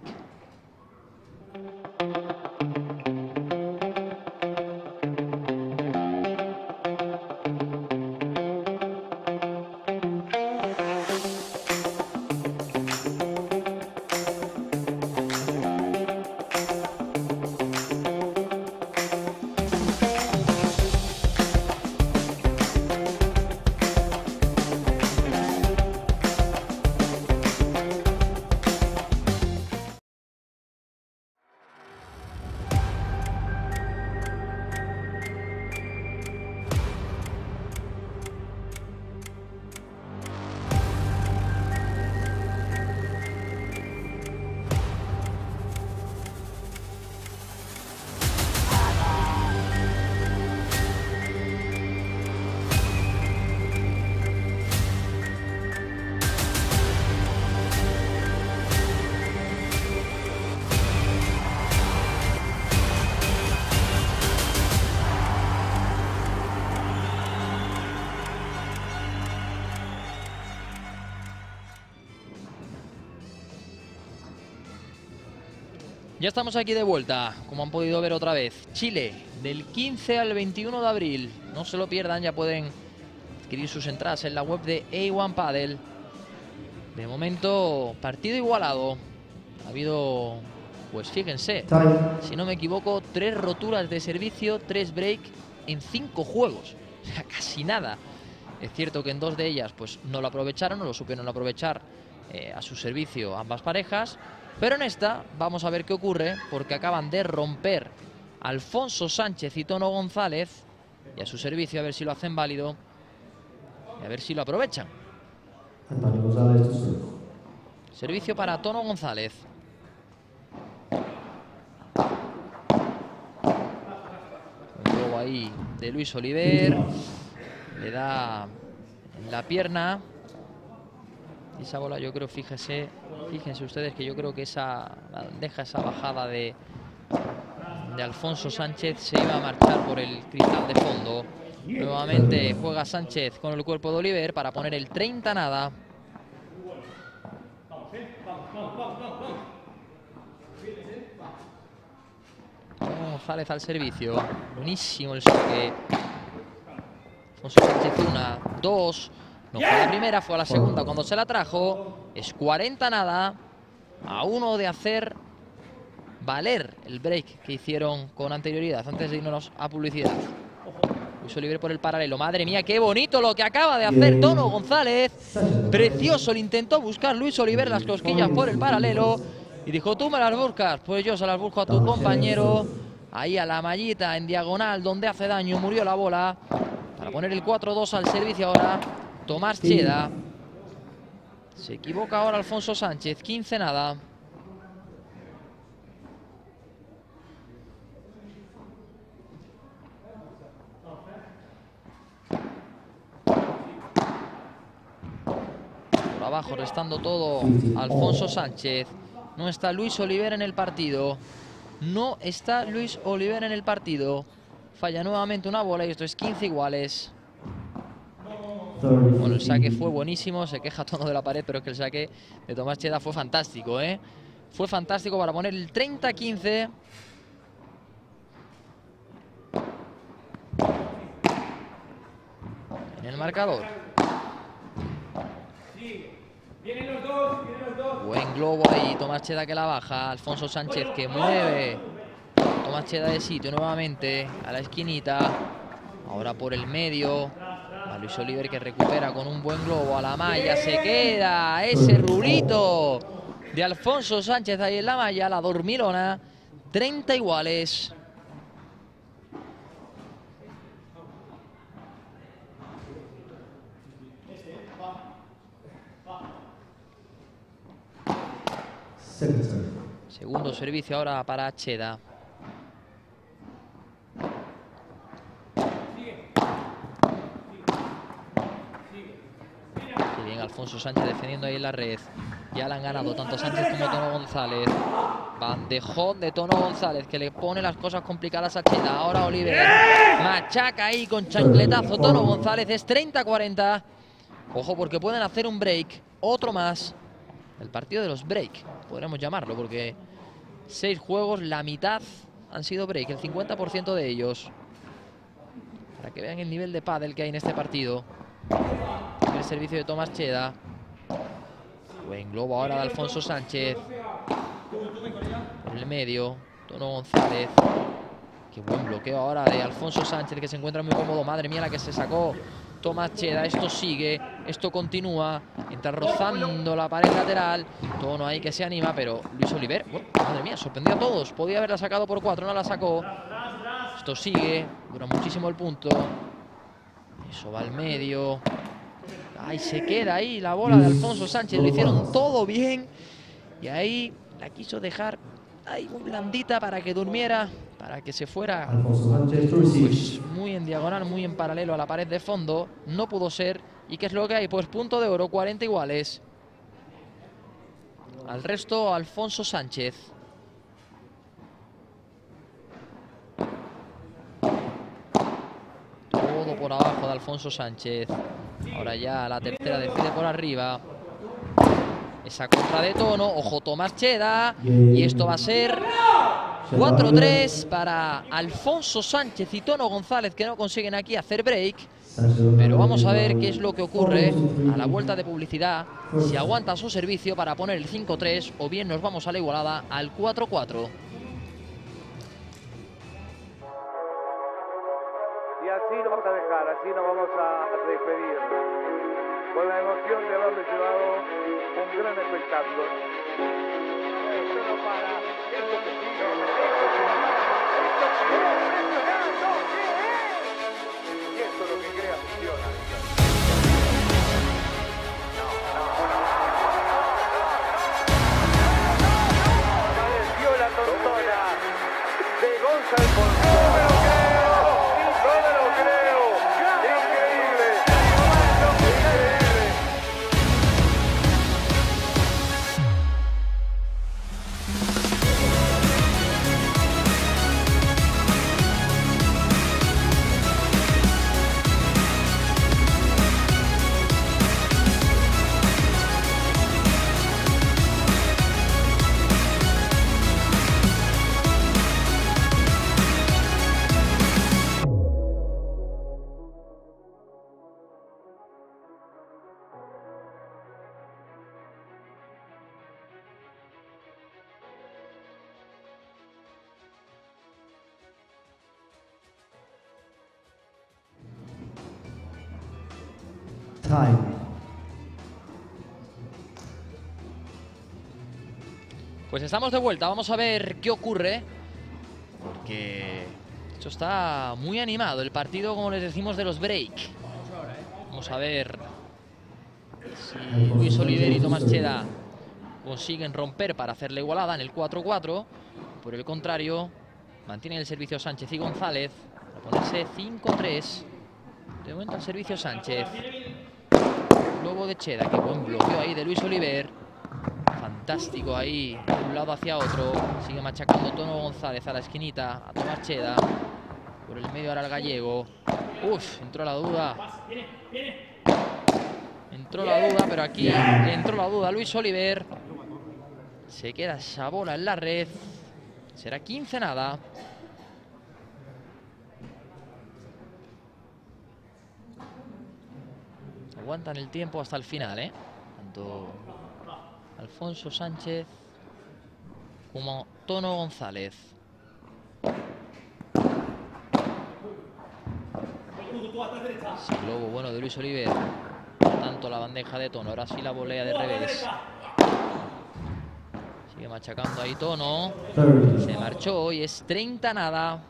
Ya estamos aquí de vuelta, como han podido ver otra vez. Chile, del 15 al 21 de abril. No se lo pierdan, ya pueden adquirir sus entradas en la web de A1 Paddle. De momento, partido igualado. Ha habido, pues fíjense, si no me equivoco, tres roturas de servicio, tres break en cinco juegos. O sea, casi nada. Es cierto que en dos de ellas pues no lo aprovecharon, no lo supieron aprovechar eh, a su servicio ambas parejas. Pero en esta vamos a ver qué ocurre porque acaban de romper Alfonso Sánchez y Tono González y a su servicio a ver si lo hacen válido y a ver si lo aprovechan. Antonio González. Servicio para Tono González. Un juego ahí de Luis Oliver. Le da en la pierna. Esa bola yo creo, fíjese, fíjense ustedes que yo creo que esa deja esa bajada de, de Alfonso Sánchez se iba a marchar por el cristal de fondo. Nuevamente juega Sánchez con el cuerpo de Oliver para poner el 30 nada. González al servicio. Buenísimo el saque. Alfonso Sánchez una, dos. No fue a la primera, fue a la segunda cuando se la trajo. Es 40 nada. A uno de hacer valer el break que hicieron con anterioridad antes de irnos a publicidad. Luis Oliver por el paralelo. Madre mía, qué bonito lo que acaba de hacer Tono González. Precioso, le intentó buscar Luis Oliver las cosquillas por el paralelo. Y dijo, tú me las buscas. Pues yo se las busco a tu compañero. Ahí a la mallita en diagonal donde hace daño. Murió la bola. Para poner el 4-2 al servicio ahora. Tomás Cheda. Se equivoca ahora Alfonso Sánchez. 15 nada. Por abajo restando todo Alfonso Sánchez. No está Luis Oliver en el partido. No está Luis Oliver en el partido. Falla nuevamente una bola y esto es 15 iguales. Bueno, el saque fue buenísimo, se queja tono de la pared, pero es que el saque de Tomás Cheda fue fantástico, ¿eh? Fue fantástico para poner el 30-15. En el marcador. Vienen los dos, vienen los dos. Buen globo ahí, Tomás Cheda que la baja, Alfonso Sánchez que mueve. Tomás Cheda de sitio nuevamente a la esquinita. Ahora por el medio. Luis Oliver que recupera con un buen globo a la malla. Se queda ese rulito de Alfonso Sánchez ahí en la malla. La dormilona. 30 iguales. Segundo servicio ahora para Cheda. Alfonso Sánchez defendiendo ahí en la red. Ya la han ganado tanto Sánchez como Tono González. Bandejón de Tono González que le pone las cosas complicadas a Cheda. Ahora Oliver machaca ahí con chancletazo. Tono González es 30-40. Ojo porque pueden hacer un break. Otro más. El partido de los break, podremos llamarlo, porque seis juegos, la mitad han sido break, el 50% de ellos. Para que vean el nivel de pádel que hay en este partido. El servicio de Tomás Cheda. Buen globo ahora de Alfonso Sánchez. En el medio, Tono González. Qué buen bloqueo ahora de Alfonso Sánchez que se encuentra muy cómodo. Madre mía la que se sacó Tomás Cheda. Esto sigue, esto continúa. Entra rozando la pared lateral. Tono ahí que se anima, pero Luis Oliver, madre mía, sorprendió a todos. Podía haberla sacado por cuatro, no la sacó. Esto sigue, dura muchísimo el punto. Eso va al medio. Ay, se queda ahí la bola de Alfonso Sánchez. Lo hicieron todo bien. Y ahí la quiso dejar ahí muy blandita para que durmiera, para que se fuera pues muy en diagonal, muy en paralelo a la pared de fondo. No pudo ser. ¿Y qué es lo que hay? Pues punto de oro, 40 iguales. Al resto, Alfonso Sánchez. Todo por abajo de Alfonso Sánchez. Ahora ya la tercera decide por arriba. Esa contra de tono. Ojo Tomás Cheda. Y esto va a ser 4-3 para Alfonso Sánchez y Tono González que no consiguen aquí hacer break. Pero vamos a ver qué es lo que ocurre a la vuelta de publicidad. Si aguanta su servicio para poner el 5-3 o bien nos vamos a la igualada al 4-4. La emoción de haberle llevado un gran espectáculo. Pues estamos de vuelta, vamos a ver qué ocurre. Porque esto está muy animado, el partido, como les decimos, de los break. Vamos a ver si Luis Oliver y Tomás Cheda consiguen romper para hacer la igualada en el 4-4. Por el contrario, mantienen el servicio Sánchez y González para ponerse 5-3. De momento el servicio Sánchez. Lobo de Cheda, que buen bloqueo ahí de Luis Oliver. Fantástico ahí, de un lado hacia otro. Sigue machacando Tono González a la esquinita, a Tomás Cheda. Por el medio ahora el gallego. Uf, entró la duda. Entró la duda, pero aquí entró la duda Luis Oliver. Se queda esa bola en la red. Será 15 nada. Aguantan el tiempo hasta el final, ¿eh? Tanto Alfonso Sánchez como Tono González. Globo bueno de Luis Oliver. Tanto la bandeja de Tono. Ahora sí la volea de revés. Sigue machacando ahí Tono. Se marchó y es 30 nada.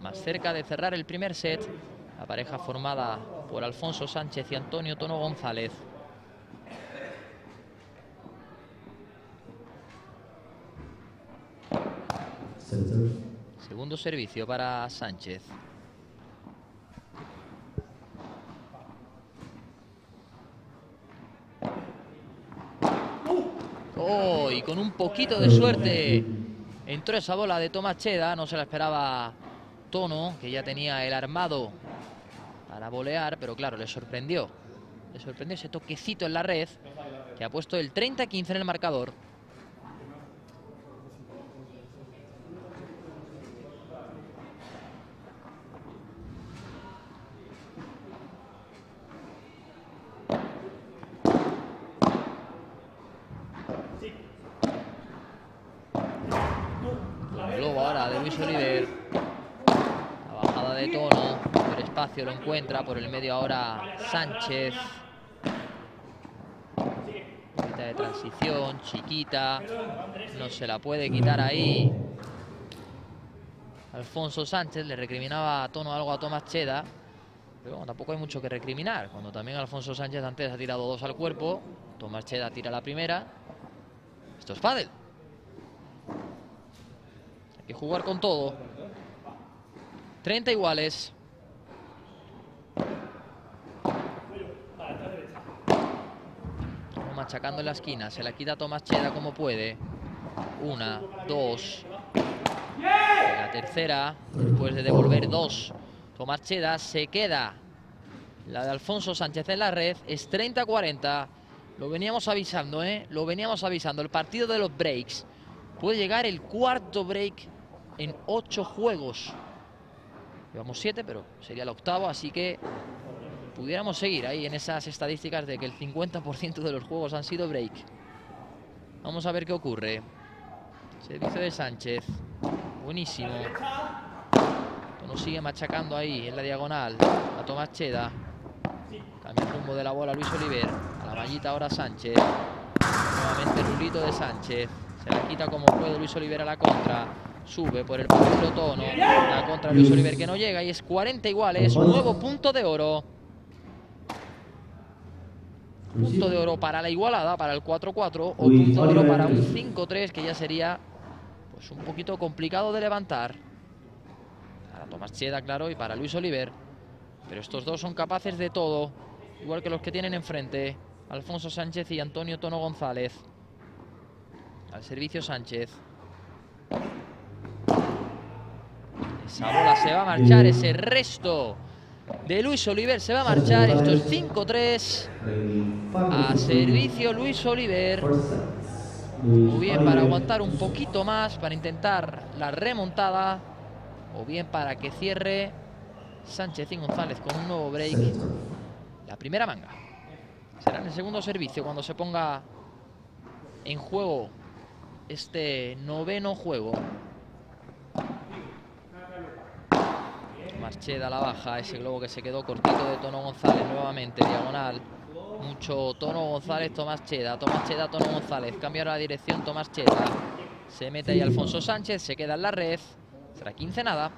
Más cerca de cerrar el primer set. La pareja formada por Alfonso Sánchez y Antonio Tono González. Segundo servicio para Sánchez. Oh, y con un poquito de suerte entró esa bola de Tomás Cheda. No se la esperaba Tono, que ya tenía el armado para volear, pero claro, le sorprendió. Le sorprendió ese toquecito en la red que ha puesto el 30-15 en el marcador. De Luis Oliver. La bajada de tono. El espacio lo encuentra por el medio ahora Sánchez. Chiquita de transición, chiquita. No se la puede quitar ahí. Alfonso Sánchez le recriminaba a tono algo a Tomás Cheda. Pero bueno, tampoco hay mucho que recriminar. Cuando también Alfonso Sánchez antes ha tirado dos al cuerpo. Tomás Cheda tira la primera. Esto es pádel. Que jugar con todo. 30 iguales. Machacando en la esquina. Se la quita Tomás Cheda como puede. Una, dos. La tercera, después de devolver dos. Tomás Cheda se queda. La de Alfonso Sánchez en la red es 30-40. Lo veníamos avisando, ¿eh? Lo veníamos avisando. El partido de los breaks. Puede llegar el cuarto break en ocho juegos. Llevamos siete, pero sería el octavo, así que pudiéramos seguir ahí en esas estadísticas de que el 50% de los juegos han sido break. Vamos a ver qué ocurre. Servicio de Sánchez. Buenísimo. Nos sigue machacando ahí en la diagonal. A Tomás Cheda. Cambia el rumbo de la bola Luis Oliver. A la mallita ahora Sánchez. Nuevamente Rulito de Sánchez. Se la quita como puede Luis Oliver a la contra. Sube por el primer tono. La contra Luis Oliver que no llega. Y es 40 iguales. Nuevo punto de oro. Punto de oro para la igualada, para el 4-4. O punto de oro para un 5-3 que ya sería pues un poquito complicado de levantar. Para Tomás Cheda, claro, y para Luis Oliver. Pero estos dos son capaces de todo. Igual que los que tienen enfrente. Alfonso Sánchez y Antonio Tono González. Al servicio Sánchez. Esa bola se va a marchar, ese resto de Luis Oliver se va a marchar. Esto es 5-3. A servicio Luis Oliver. O bien para aguantar un poquito más, para intentar la remontada. O bien para que cierre Sánchez y González con un nuevo break. La primera manga. Será en el segundo servicio cuando se ponga en juego este noveno juego. Marcheda a la baja, ese globo que se quedó cortito de Tono González nuevamente, diagonal. Mucho Tono González, Tomás Cheda. Tomás Cheda, Tono González. Cambia la dirección Tomás Cheda. Se mete ahí Alfonso Sánchez, se queda en la red. Será 15 nada.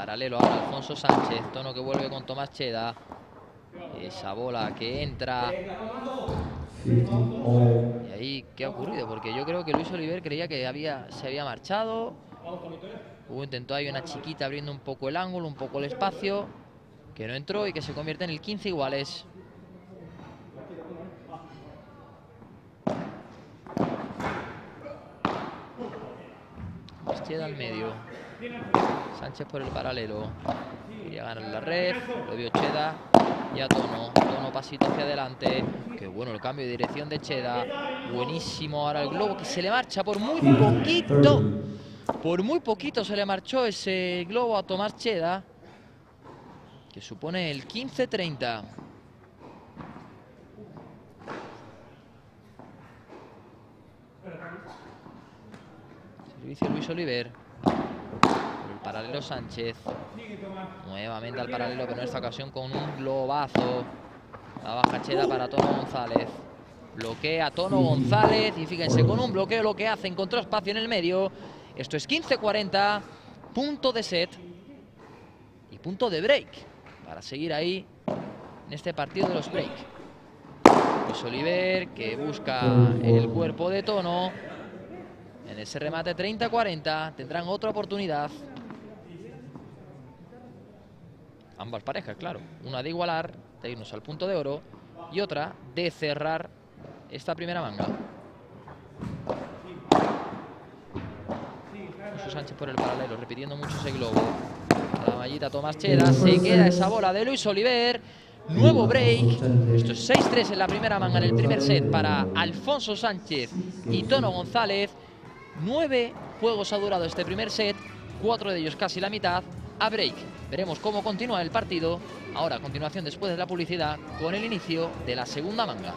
Paralelo ahora Alfonso Sánchez. Tono que vuelve con Tomás Cheda. Esa bola que entra. Y ahí, ¿qué ha ocurrido? Porque yo creo que Luis Oliver creía que había, se había marchado. Hubo intentó ahí una chiquita abriendo un poco el ángulo, un poco el espacio. Que no entró y que se convierte en el 15 iguales. Cheda al medio. Sánchez por el paralelo. Quería ganar la red. Lo vio Cheda. Y a Tono. Tono pasito hacia adelante. Qué bueno el cambio de dirección de Cheda. Buenísimo ahora el globo que se le marcha por muy poquito. Por muy poquito se le marchó ese globo a Tomás Cheda. Que supone el 15-30. Servicio Luis Oliver. Paralelo Sánchez. Nuevamente al paralelo, pero en esta ocasión con un globazo. La baja Cheda para Tono González. Bloquea Tono González. Y fíjense, con un bloqueo lo que hace, encontró espacio en el medio. Esto es 15-40. Punto de set. Y punto de break. Para seguir ahí en este partido de los break. Luis Oliver que busca el cuerpo de Tono. En ese remate 30-40 tendrán otra oportunidad. Ambas parejas, claro. Una de igualar, de irnos al punto de oro. Y otra de cerrar esta primera manga. Alfonso Sánchez por el paralelo, repitiendo mucho ese globo. La mallita Tomás Cheda. Se queda esa bola de Luis Oliver. Nuevo break. Esto es 6-3 en la primera manga, en el primer set para Alfonso Sánchez y Tono González. Nueve juegos ha durado este primer set, cuatro de ellos casi la mitad, a break. Veremos cómo continúa el partido. Ahora, a continuación, después de la publicidad, con el inicio de la segunda manga.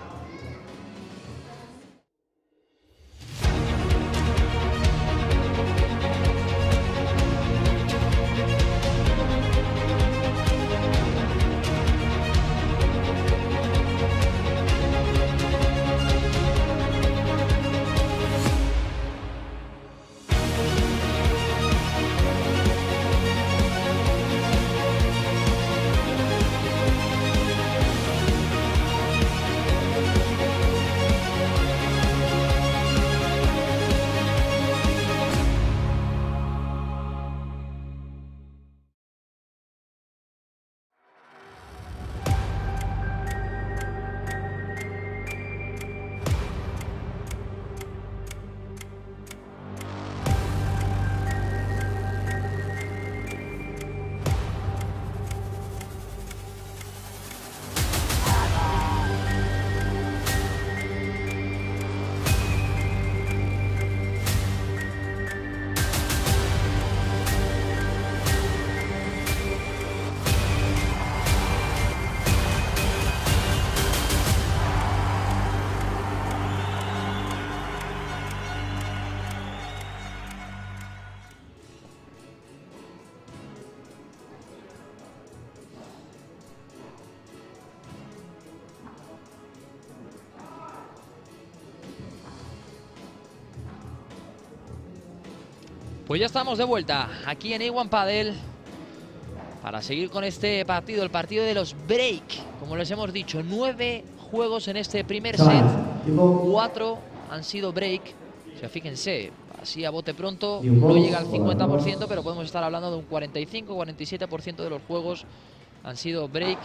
Pues ya estamos de vuelta aquí en A1 Padel para seguir con este partido, el partido de los break. Como les hemos dicho, nueve juegos en este primer set, cuatro han sido break. O sea, fíjense, así a bote pronto no llega al 50%, pero podemos estar hablando de un 45-47% de los juegos han sido break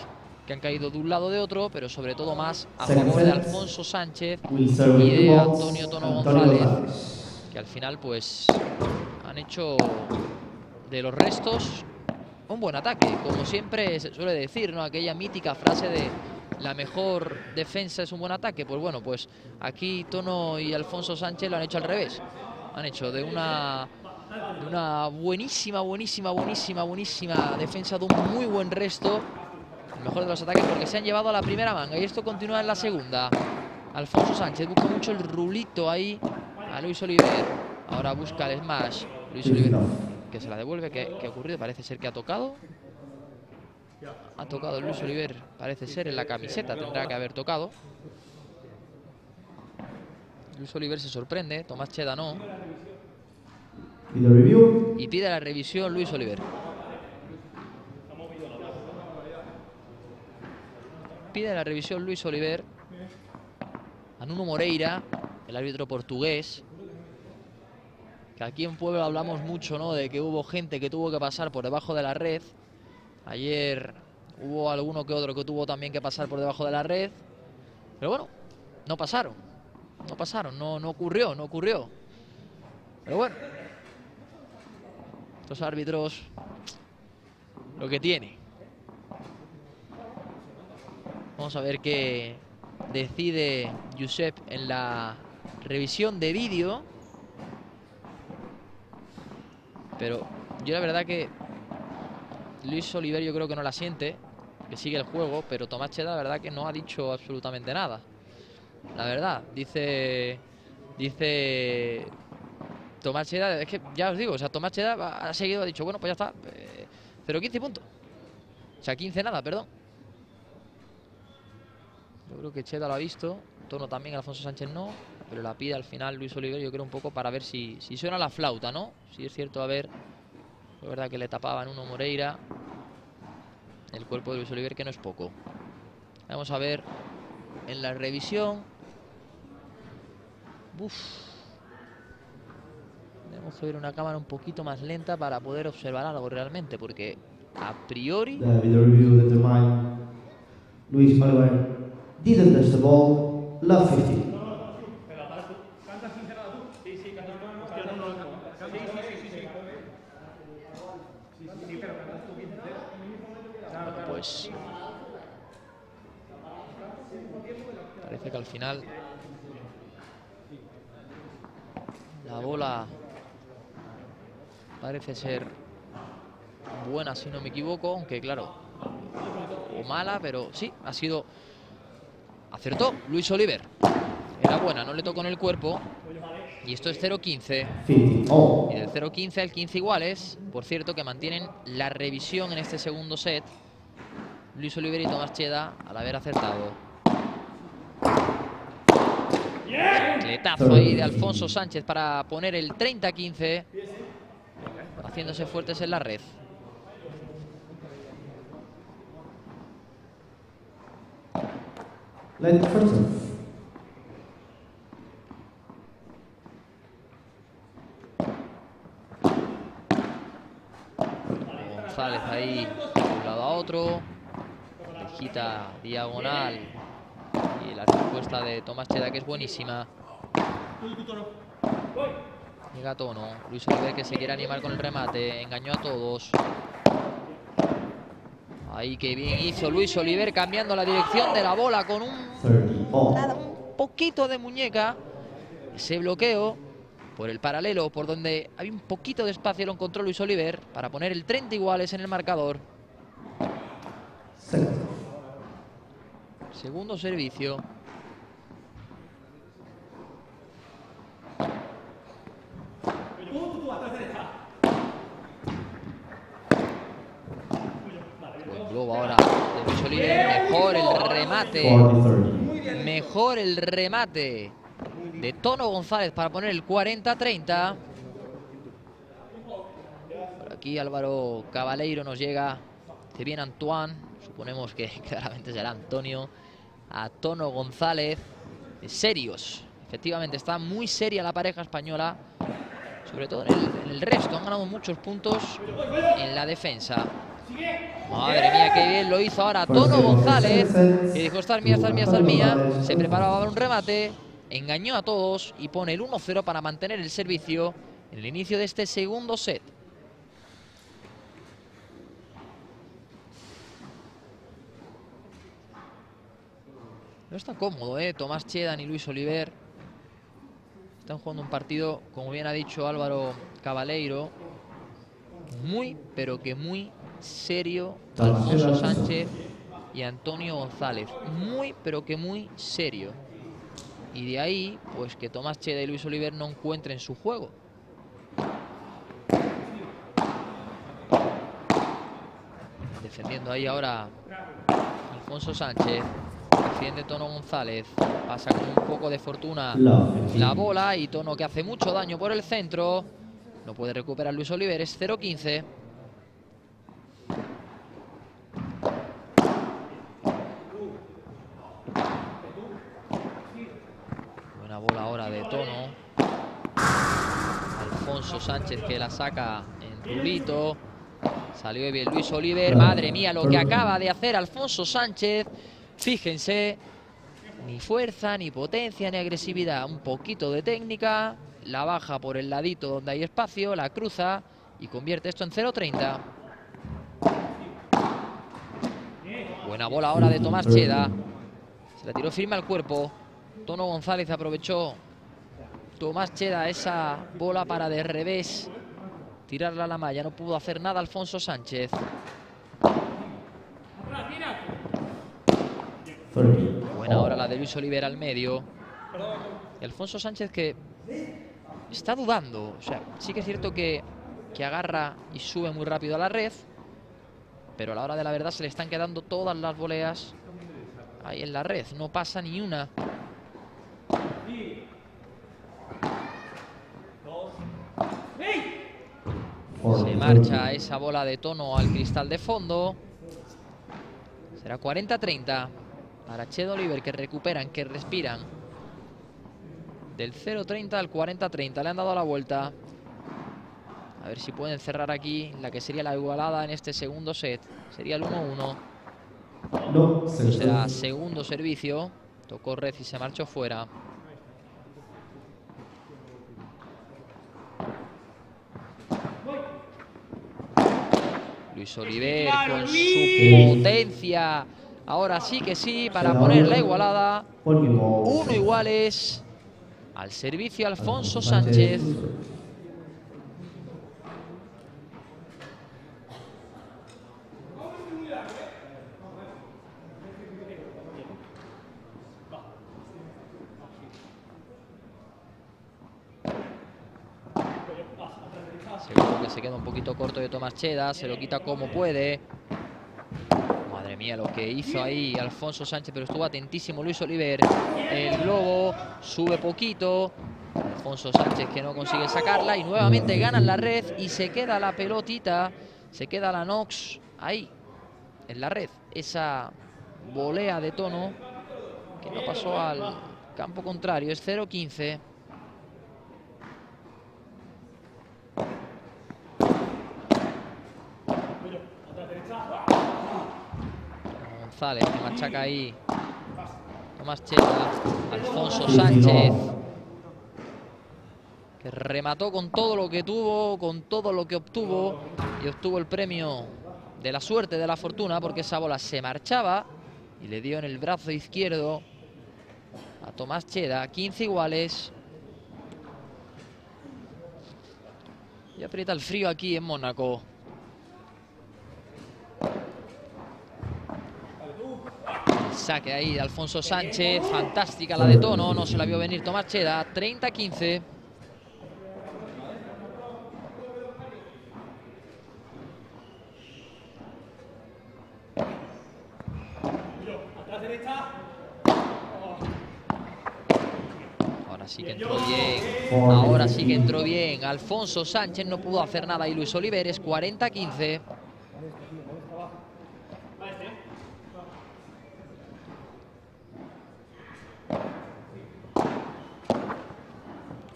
que han caído de un lado o de otro, pero sobre todo más a favor de Alfonso Sánchez y de Antonio Tono González, que al final pues han hecho de los restos un buen ataque, como siempre se suele decir, ¿no? Aquella mítica frase de la mejor defensa es un buen ataque. Pues bueno, pues aquí Tono y Alfonso Sánchez lo han hecho al revés. Han hecho de una, de una buenísima, buenísima, buenísima, buenísima defensa de un muy buen resto. El mejor de los ataques porque se han llevado a la primera manga y esto continúa en la segunda. Alfonso Sánchez busca mucho el rulito ahí a Luis Oliver. Ahora busca el smash. Luis Oliver que se la devuelve. ¿Qué, ha ocurrido? Parece ser que ha tocado. Ha tocado Luis Oliver, parece ser, en la camiseta. Tendrá que haber tocado. Luis Oliver se sorprende. Tomás Cheda no. Y pide la revisión Luis Oliver. Pide la revisión Luis Oliver. A Nuno Moreira, el árbitro portugués. Que aquí en Puebla hablamos mucho, ¿no? De que hubo gente que tuvo que pasar por debajo de la red. Ayer hubo alguno que otro que tuvo también que pasar por debajo de la red. Pero bueno, no pasaron. No pasaron, no, no ocurrió, no ocurrió. Pero bueno, estos árbitros, lo que tiene. Vamos a ver qué decide Josep en la revisión de vídeo. Pero yo la verdad que Luis Oliver yo creo que no la siente, que sigue el juego, pero Tomás Cheda la verdad que no ha dicho absolutamente nada. La verdad, dice dice Tomás Cheda, es que ya os digo, o sea, Tomás Cheda ha seguido, ha dicho, bueno, pues ya está, eh, 0-15 puntos. O sea, 15 nada, perdón. Yo creo que Cheda lo ha visto, Tono también, Alfonso Sánchez no, pero la pide al final Luis Oliver, yo creo un poco para ver si, si suena la flauta, ¿no? Si es cierto, a ver, es verdad que le tapaban uno Moreira, el cuerpo de Luis Oliver, que no es poco. Vamos a ver en la revisión. Uf. Tenemos que ver una cámara un poquito más lenta para poder observar algo realmente, porque a priori... Luis Oliver didn't touch the ball. Love 50. Pues parece que al final la bola parece ser buena si no me equivoco, aunque claro, o mala, pero sí, ha sido acertó Luis Oliver. Era buena, no le tocó en el cuerpo. Y esto es 0-15. Oh. Y del 0-15 al 15 iguales. Por cierto, que mantienen la revisión en este segundo set. Luis Oliver y Tomás Cheda al haber acertado. Cletazo ahí de Alfonso Sánchez para poner el 30-15. Haciéndose fuertes en la red. González ahí de un lado a otro. Lejita diagonal. Y la respuesta de Tomás Cheda que es buenísima. Llega Tono. Luis Oliver que se quiere animar con el remate. Engañó a todos. Ahí que bien hizo Luis Oliver cambiando la dirección de la bola con un, 30 all. nada, un poquito de muñeca. Ese bloqueo por el paralelo, por donde hay un poquito de espacio, lo encontró Luis Oliver para poner el 30 iguales en el marcador. Segundo servicio. Buen globo ahora de. Mejor el remate. 40-30. Mejor el remate de Tono González para poner el 40-30. Por aquí Álvaro Cabaleiro nos llega. Se viene Antoine. Suponemos que claramente será Antonio. A Tono González. Serios. Efectivamente, está muy seria la pareja española. Sobre todo en el, en el resto. Han ganado muchos puntos en la defensa. Madre mía, qué bien lo hizo ahora Tono González. Que dijo, esta es mía, esta es mía, esta es mía. Se preparaba para un remate. Engañó a todos y pone el 1-0 para mantener el servicio en el inicio de este segundo set. No está cómodo, ¿eh? Tomás Chedan y Luis Oliver. Están jugando un partido, como bien ha dicho Álvaro Cabaleiro, muy, pero que muy serio. Alfonso Sánchez y Antonio González. Muy, pero que muy serio. y de ahí pues que Tomás Cheda y Luis Oliver no encuentren su juego. Defendiendo ahí ahora Alfonso Sánchez. Defiende Tono González. Pasa con un poco de fortuna la bola y Tono que hace mucho daño por el centro. No puede recuperar Luis Oliver. Es 0-15. Buena bola ahora de Tono. Alfonso Sánchez que la saca en rulito. Salió bien Luis Oliver. Madre mía, lo que acaba de hacer Alfonso Sánchez. Fíjense, ni fuerza, ni potencia, ni agresividad. Un poquito de técnica. La baja por el ladito donde hay espacio, la cruza y convierte esto en 0-30. Buena bola ahora de Tomás Cheda. Se la tiró firme al cuerpo. Tono González aprovechó Tomás Cheda esa bola para de revés tirarla a la malla. No pudo hacer nada Alfonso Sánchez. Buena hora la de Luis Oliver al medio. Y Alfonso Sánchez que está dudando. O sea, sí que es cierto que, que agarra y sube muy rápido a la red. Pero a la hora de la verdad se le están quedando todas las voleas ahí en la red. No pasa ni una. Se marcha esa bola de tono al cristal de fondo. Será 40-30 para Chedo Oliver que recuperan, que respiran. Del 0-30 al 40-30. Le han dado la vuelta. A ver si pueden cerrar aquí la que sería la igualada en este segundo set. Sería el 1-1. No, Esto será segundo servicio. Tocó red y se marchó fuera. Luis Oliver con su potencia. Ahora sí que sí, para poner la igualada. Uno iguales. Al servicio Alfonso Sánchez. Seguro que se queda un poquito corto de Tomás Cheda, se lo quita como puede. Mía, lo que hizo ahí Alfonso Sánchez, pero estuvo atentísimo Luis Oliver. El globo sube poquito. Alfonso Sánchez que no consigue sacarla y nuevamente ganan la red y se queda la pelotita, se queda la Nox ahí, en la red. Esa volea de tono que no pasó al campo contrario, es 0-15. González que machaca ahí. Tomás Chela. Alfonso Sánchez. Que remató con todo lo que tuvo, con todo lo que obtuvo. Y obtuvo el premio de la suerte, de la fortuna, porque esa bola se marchaba y le dio en el brazo izquierdo a Tomás Cheda. 15 iguales. Y aprieta el frío aquí en Mónaco. Saque ahí de Alfonso Sánchez. Fantástica la de tono. No se la vio venir Tomás Cheda. 30-15. Ahora sí que entró bien. Ahora sí que entró bien. Alfonso Sánchez no pudo hacer nada y Luis Oliveres 40-15.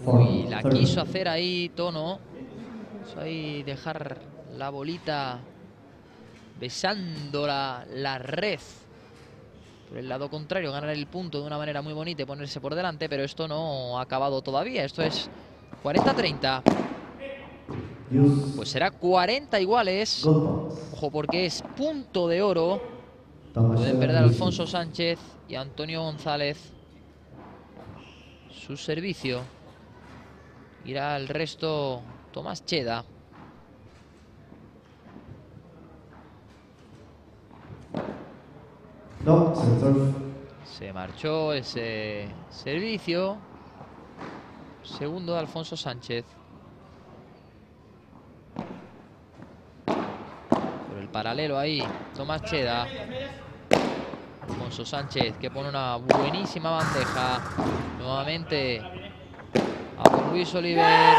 Uy, la quiso hacer ahí Tono. Quiso ahí dejar la bolita besando la, la red. Por el lado contrario, ganar el punto de una manera muy bonita y ponerse por delante, pero esto no ha acabado todavía. Esto es 40-30. Pues será 40 iguales. Ojo, porque es punto de oro. Pueden perder Alfonso Sánchez y Antonio González su servicio. Irá al resto Tomás Cheda. No. Se marchó ese servicio. Segundo de Alfonso Sánchez. Por el paralelo ahí, Tomás Cheda. Alfonso Sánchez que pone una buenísima bandeja. Nuevamente Luis Oliver.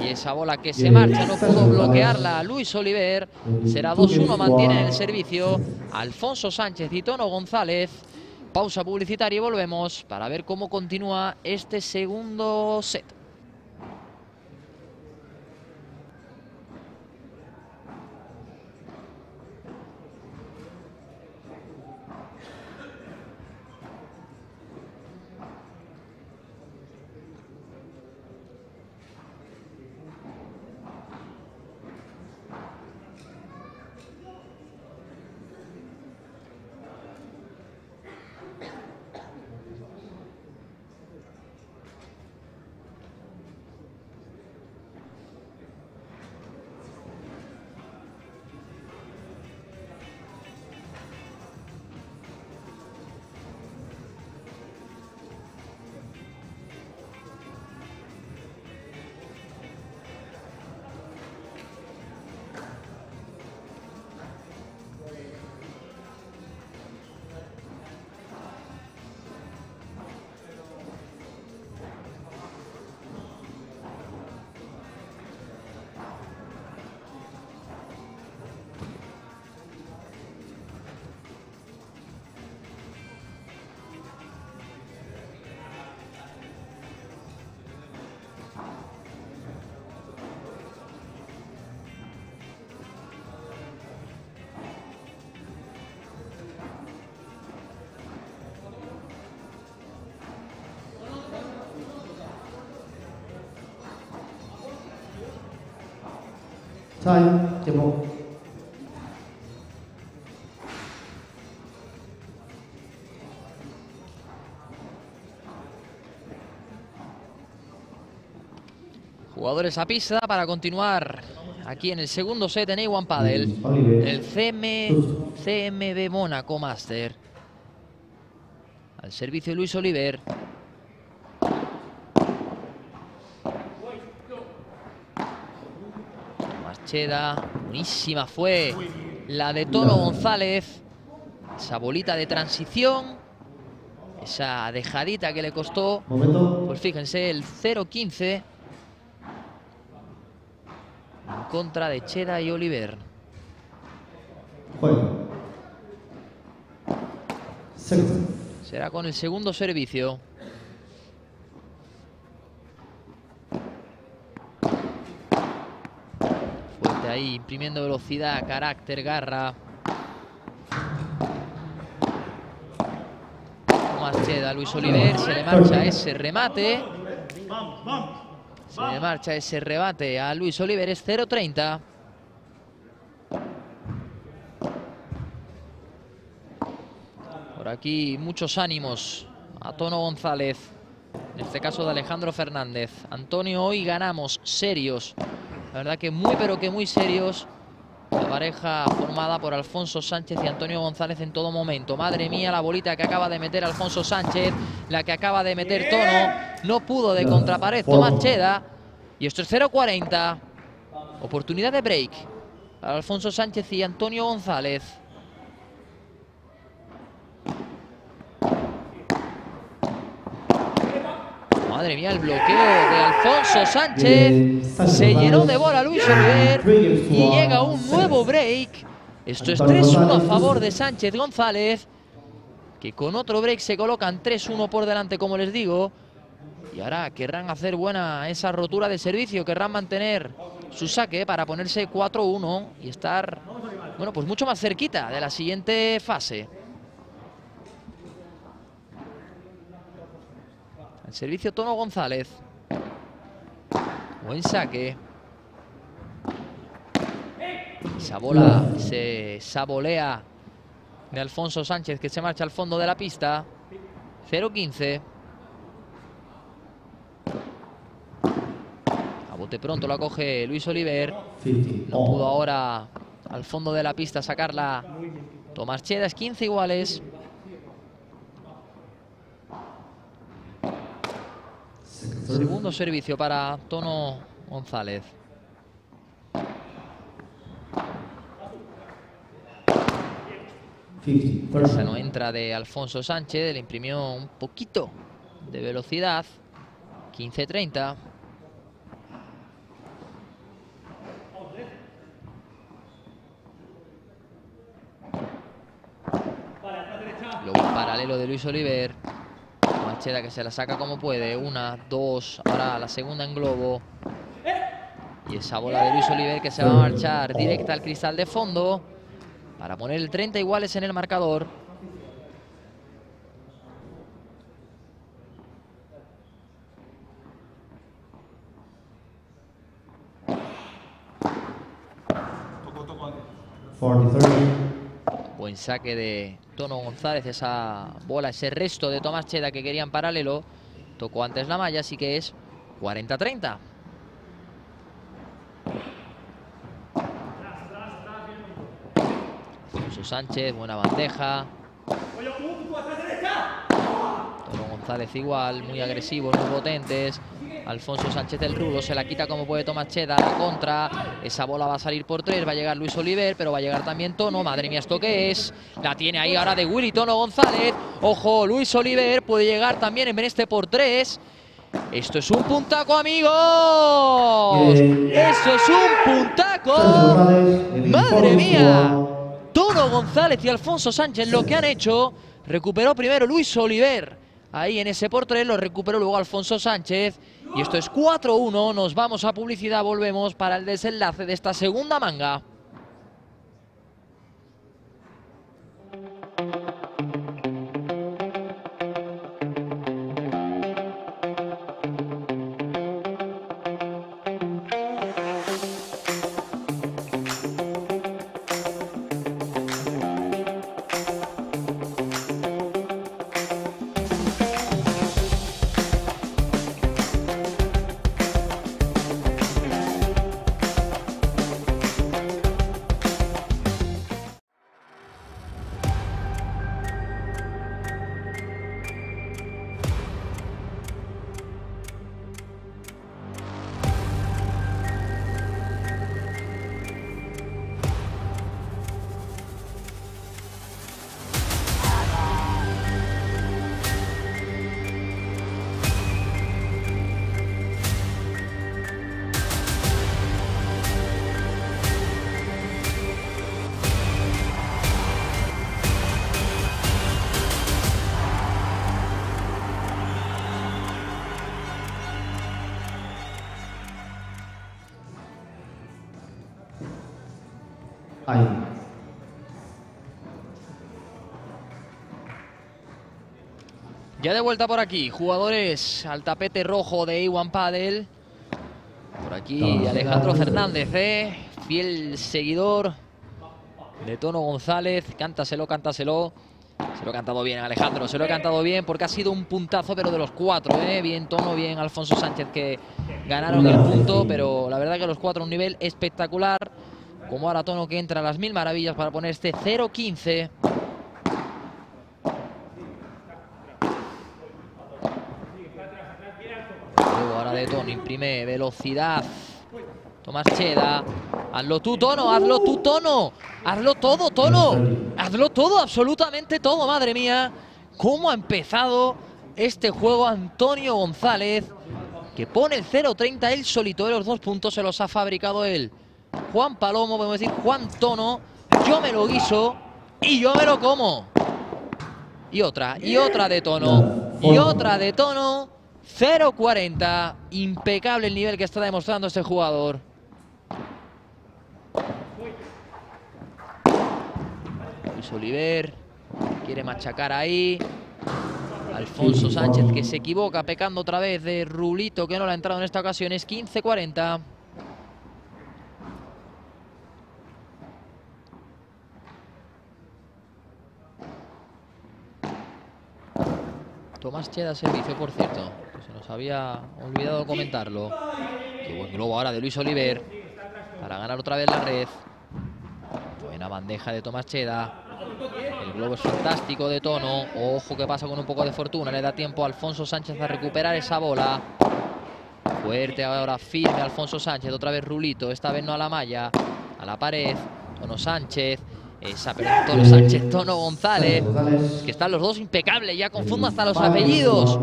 Y esa bola que se marcha no pudo bloquearla Luis Oliver. Será 2-1, mantiene el servicio Alfonso Sánchez y Tono González. Pausa publicitaria y volvemos para ver cómo continúa este segundo set. Time, tiempo. Jugadores a pista para continuar aquí en el segundo set en A1 Padel. Oliver. El CM, CMB Mónaco Master. Al servicio de Luis Oliver. Marcheda. Buenísima fue la de Tono González. Esa bolita de transición. Esa dejadita que le costó. Pues fíjense, el 0-15 en contra de Cheda y Oliver. Será con el segundo servicio. Fuerte ahí, imprimiendo velocidad, carácter, garra. Tomás Cheda, Luis Oliver, se le marcha ese remate. Se le marcha ese rebate a Luis Oliver, es 0-30. Por aquí muchos ánimos a Tono González. En este caso de Alejandro Fernández. Antonio, hoy ganamos serios. La verdad que muy pero que muy serios. La pareja formada por Alfonso Sánchez y Antonio González en todo momento. Madre mía, la bolita que acaba de meter Alfonso Sánchez. La que acaba de meter Tono. No pudo de contrapared Tomás Cheda. Y esto es 0-40. Oportunidad de break. Para Alfonso Sánchez y Antonio González. Madre mía, el bloqueo de Alfonso Sánchez. Se llenó de bola Luis Oliver y llega un nuevo break. Esto es 3-1 a favor de Sánchez González, que con otro break se colocan 3-1 por delante, como les digo. Y ahora querrán hacer buena esa rotura de servicio, querrán mantener su saque para ponerse 4-1 y estar, bueno, pues mucho más cerquita de la siguiente fase. Servicio Tono González. Buen saque. Esa bola se sabolea de Alfonso Sánchez que se marcha al fondo de la pista. 0-15. A bote pronto la coge Luis Oliver. No pudo ahora al fondo de la pista sacarla Tomás Chedas. 15 iguales. Segundo servicio para Tono González. Esa no entra de Alfonso Sánchez, le imprimió un poquito de velocidad. 15-30. Luego un paralelo de Luis Oliver. Mancheda que se la saca como puede. Una, dos. Ahora la segunda en globo. Y esa bola de Luis Oliver que se va a marchar directa al cristal de fondo. Para poner el 30 iguales en el marcador. Forty. Thirty. Buen saque de Tono González, esa bola, ese resto de Tomás Cheda que quería en paralelo. Tocó antes la malla, así que es 40-30. Alfonso Sánchez, buena bandeja. Tono González igual, muy agresivos, muy potentes. Alfonso Sánchez del Rulo se la quita como puede Tomás Cheda, la contra. Esa bola va a salir por tres, va a llegar Luis Oliver, pero va a llegar también Tono. Madre mía, ¿esto qué es? La tiene ahí ahora de Willy Tono González. Ojo, Luis Oliver puede llegar también en este por tres. Esto es un puntaco, amigos. Esto es un puntaco. Madre mía. Tono González y Alfonso Sánchez lo que han hecho. Recuperó primero Luis Oliver. Ahí en ese por tres lo recuperó luego Alfonso Sánchez. Y esto es 4-1. Nos vamos a publicidad. Volvemos para el desenlace de esta segunda manga. Ya de vuelta por aquí, jugadores al tapete rojo de Iwan Padel. Por aquí Alejandro Fernández, ¿eh? fiel seguidor de Tono González. Cántaselo, cántaselo. Se lo ha cantado bien Alejandro, se lo ha cantado bien porque ha sido un puntazo, pero de los cuatro, ¿eh? bien Tono, bien Alfonso Sánchez que ganaron el punto, pero la verdad que los cuatro un nivel espectacular. Como ahora Tono que entra a las mil maravillas para poner este 0-15. Luego ahora de Tono imprime velocidad. Tomás Cheda. Hazlo tú, Tono, hazlo tú, Tono. Hazlo todo, Tono. Hazlo todo, absolutamente todo, madre mía. ¿Cómo ha empezado este juego Antonio González? Que pone el 0-30 él solito de los dos puntos, se los ha fabricado él. Juan Palomo, podemos decir Juan Tono. Yo me lo guiso y yo me lo como. Y otra, y otra de Tono. Y otra de Tono. 0-40. Impecable el nivel que está demostrando este jugador. Luis Oliver quiere machacar ahí. Alfonso Sánchez que se equivoca, pecando otra vez de Rulito que no le ha entrado en esta ocasión. Es 15-40. Tomás Cheda servicio, por cierto. Nos había olvidado comentarlo. Qué buen globo ahora de Luis Oliver. Para ganar otra vez la red. Buena bandeja de Tomás Cheda. El globo es fantástico de tono. Ojo que pasa con un poco de fortuna. Le da tiempo a Alfonso Sánchez a recuperar esa bola. Fuerte ahora, firme Alfonso Sánchez. Otra vez Rulito. Esta vez no a la malla. A la pared. Tono Sánchez. Esa, Tono Sánchez, Tono González. Que están los dos impecables. Ya confundo hasta los apellidos.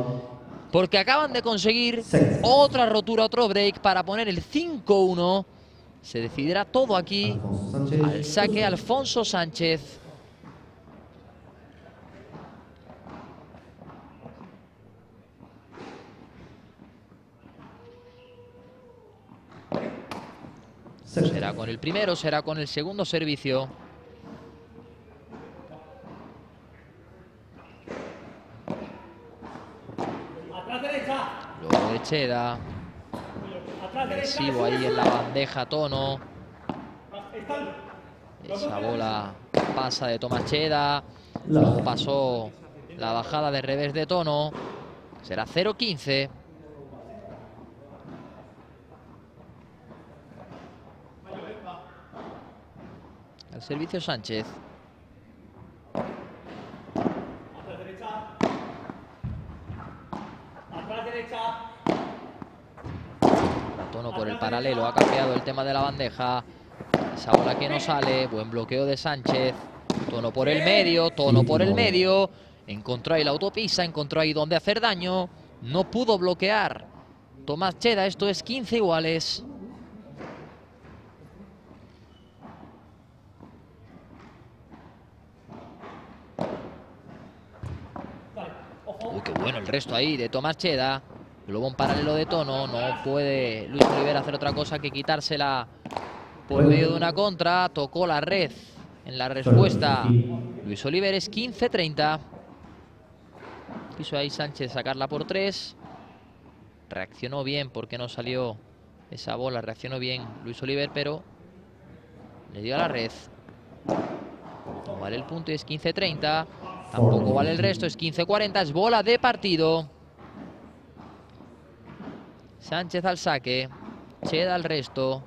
Porque acaban de conseguir otra rotura, otro break para poner el 5-1. Se decidirá todo aquí. Al saque Alfonso Sánchez. Será con el primero, será con el segundo servicio. De Cheda. Agresivo ahí en la bandeja Tono. Esa bola pasa de Tomás Cheda. Luego pasó la bajada de revés de Tono. Será 0-15. El servicio Sánchez. Atrás derecha. Atrás derecha. Tono por el paralelo. Ha cambiado el tema de la bandeja. Esa bola que no sale. Buen bloqueo de Sánchez. Tono por el medio. Tono por el medio. Encontró ahí la autopista. Encontró ahí donde hacer daño. No pudo bloquear. Tomás Cheda. Esto es 15 iguales. Uy, qué bueno el resto ahí de Tomás Cheda. Luego un paralelo de tono. No puede Luis Olivera hacer otra cosa que quitársela por medio de una contra. Tocó la red en la respuesta. Luis Oliver es 15-30. Quiso ahí Sánchez sacarla por tres. Reaccionó bien porque no salió esa bola. Reaccionó bien Luis Oliver, pero le dio a la red. No vale el punto y es 15-30. Tampoco vale el resto, es 15-40. Es bola de partido. Sánchez al saque. Cheda al resto.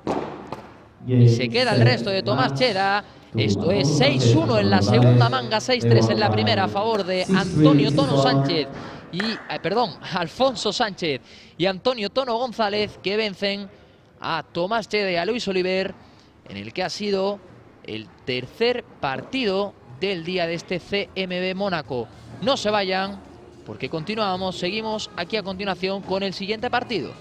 Y se queda el resto de Tomás Cheda. Esto es 6-1 en la segunda manga, 6-3 en la primera a favor de Antonio Tono Sánchez y, eh, perdón, Alfonso Sánchez y Antonio Tono González que vencen a Tomás Cheda y a Luis Oliver en el que ha sido el tercer partido del día de este CMB Mónaco. No se vayan porque continuamos, seguimos aquí a continuación con el siguiente partido.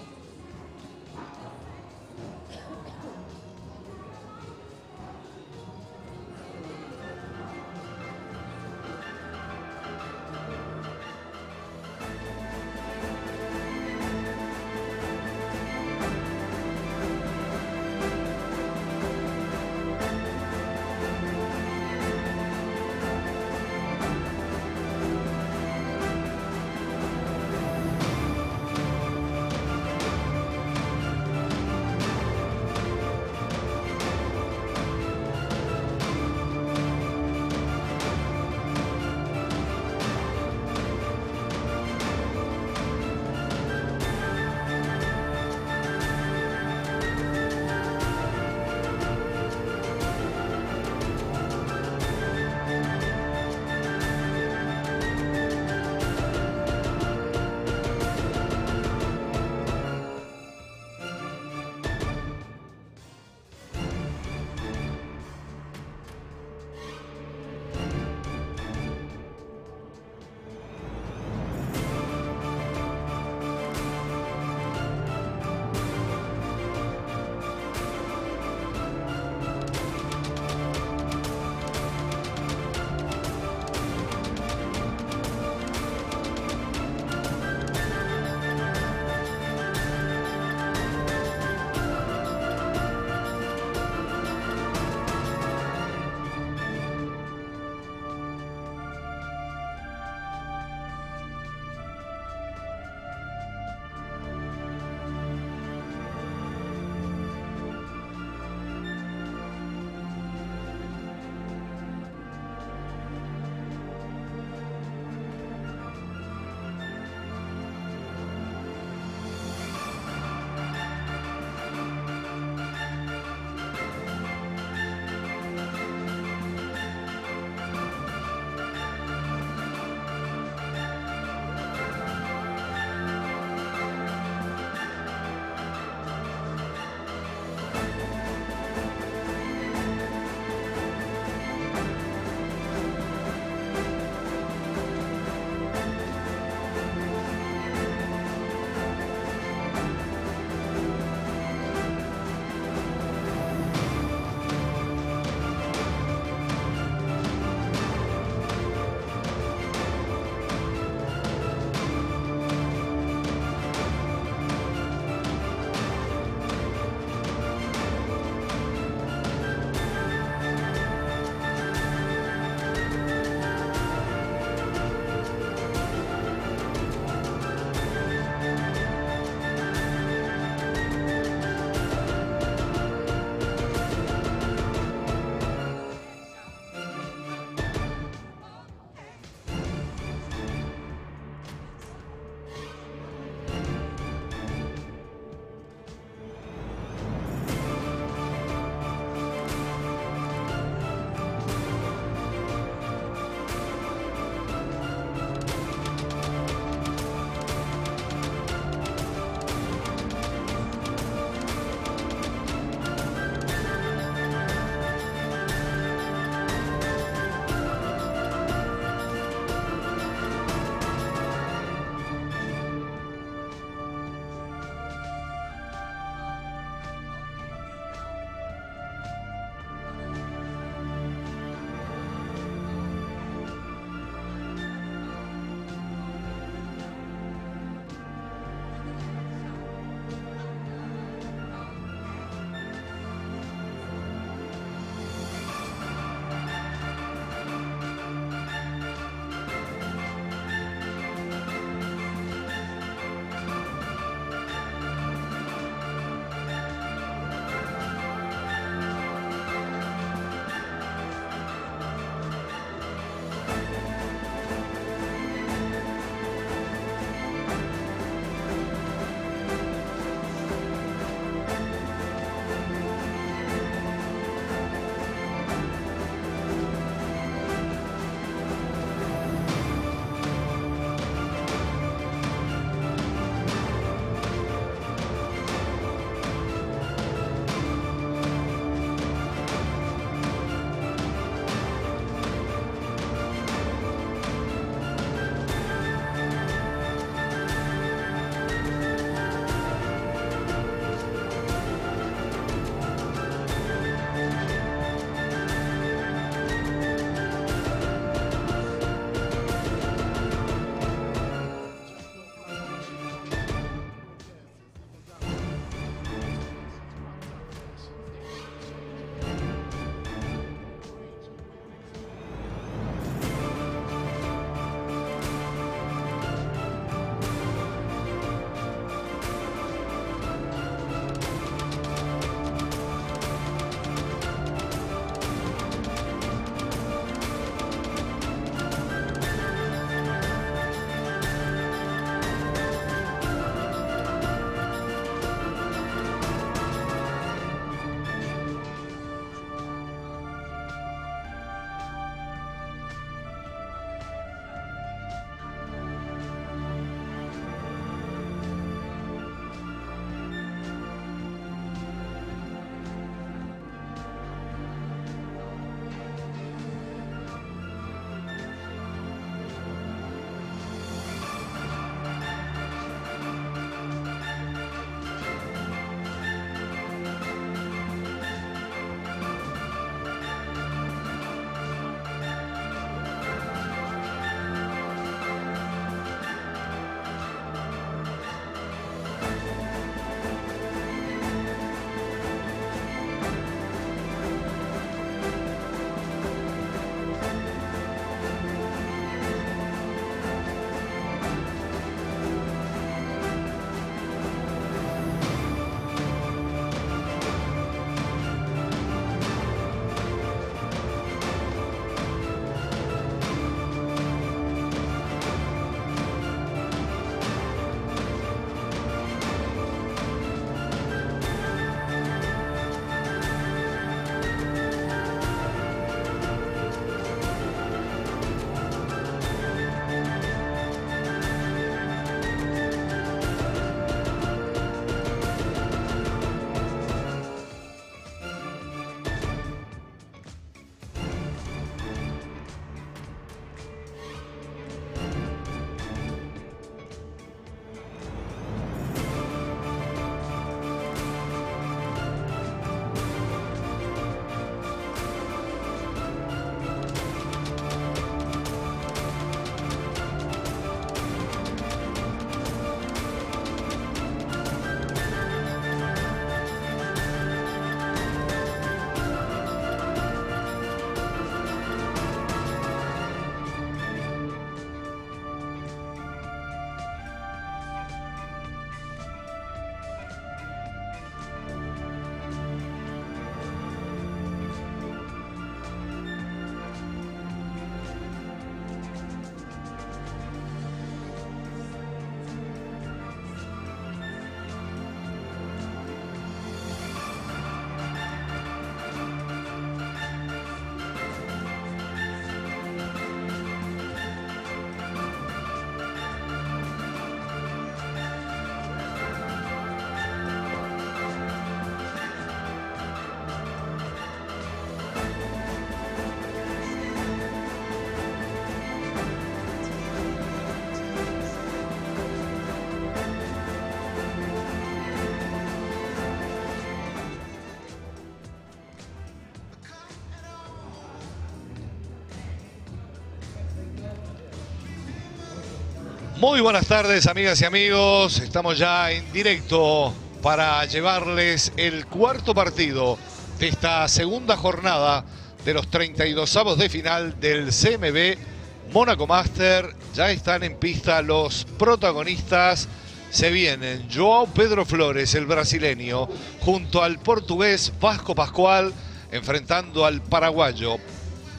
Muy buenas tardes, amigas y amigos. Estamos ya en directo para llevarles el cuarto partido de esta segunda jornada de los 32 avos de final del CMB Mónaco Master. Ya están en pista los protagonistas. Se vienen Joao Pedro Flores, el brasileño, junto al portugués Vasco Pascual, enfrentando al paraguayo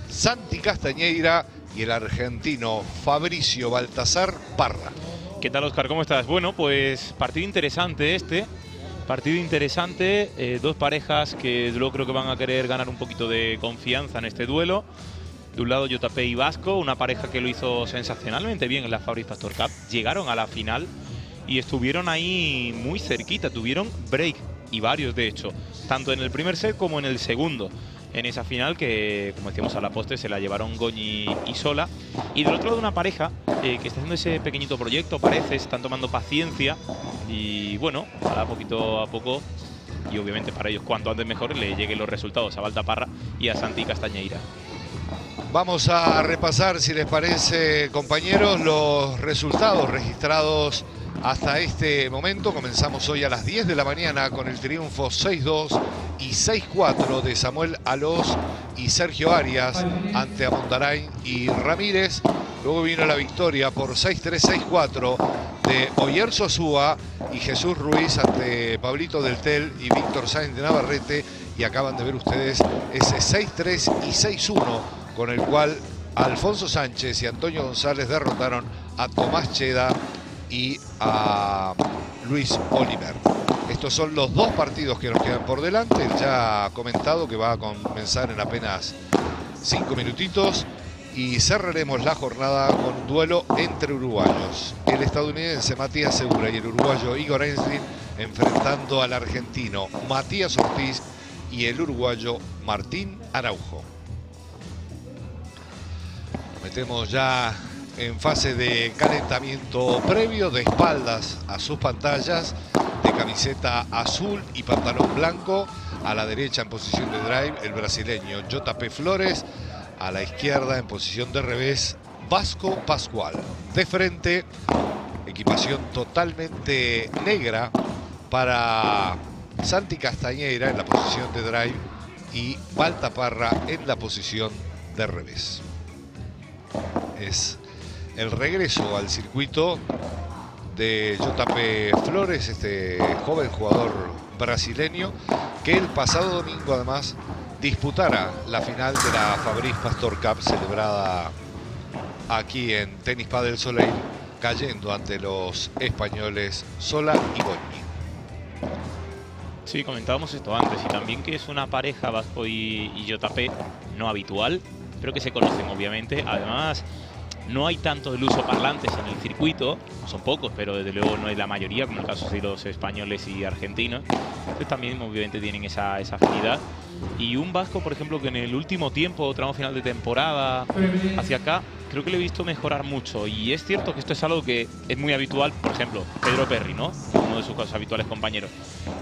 Santi Castañeira y el argentino Fabricio Baltasar Parra. ¿Qué tal, Oscar? ¿Cómo estás? Bueno, pues partido interesante este. Partido interesante. eh, dos parejas que luego creo que van a querer ganar un poquito de confianza en este duelo. De un lado, JP y Vasco, una pareja que lo hizo sensacionalmente bien en la Fabris Pastor Cup. Llegaron a la final y estuvieron ahí muy cerquita. Tuvieron break y varios, de hecho, tanto en el primer set como en el segundo en esa final que, como decíamos a la postre, se la llevaron Goñi y Sola. Y del otro lado una pareja eh, que está haciendo ese pequeñito proyecto, parece, están tomando paciencia y bueno, para poquito a poco y obviamente para ellos cuanto antes mejor le lleguen los resultados a Baltaparra y a Santi Castañeira. Vamos a repasar, si les parece, compañeros, los resultados registrados hasta este momento. Comenzamos hoy a las 10 de la mañana con el triunfo 6-2 y 6-4 de Samuel Alós y Sergio Arias ante Amondarain y Ramírez. Luego vino la victoria por 6-3, 6-4 de Oyer Sosúa y Jesús Ruiz ante Pablito Del Tel y Víctor Sáenz de Navarrete. Y acaban de ver ustedes ese 6-3 y 6-1 con el cual Alfonso Sánchez y Antonio González derrotaron a Tomás Cheda y a Luis Oliver. Estos son los dos partidos que nos quedan por delante. Ya comentado que va a comenzar en apenas cinco minutitos. Y cerraremos la jornada con duelo entre uruguayos. El estadounidense Matías Segura y el uruguayo Igor Enslin enfrentando al argentino Matías Ortiz y el uruguayo Martín Araujo. Metemos ya en fase de calentamiento previo de espaldas a sus pantallas de camiseta azul y pantalón blanco a la derecha en posición de drive el brasileño JP Flores a la izquierda en posición de revés Vasco Pascual. De frente equipación totalmente negra para Santi Castañeira en la posición de drive y Baltaparra en la posición de revés. Es el regreso al circuito de JP Flores, este joven jugador brasileño, que el pasado domingo además disputara la final de la Fabriz Pastor Cup celebrada aquí en Tenis Padel Soleil, cayendo ante los españoles Sola y Goñi. Sí, comentábamos esto antes y también que es una pareja Vasco y, y JP no habitual, pero que se conocen obviamente. Además, no hay tantos uso parlantes en el circuito, son pocos, pero desde luego no es la mayoría, como el caso de los españoles y argentinos. Entonces también obviamente tienen esa, esa afinidad. Y un vasco, por ejemplo, que en el último tiempo, tramo final de temporada, hacia acá, creo que le he visto mejorar mucho. Y es cierto que esto es algo que es muy habitual, por ejemplo, Pedro Perry, ¿no? Uno de sus habituales compañeros.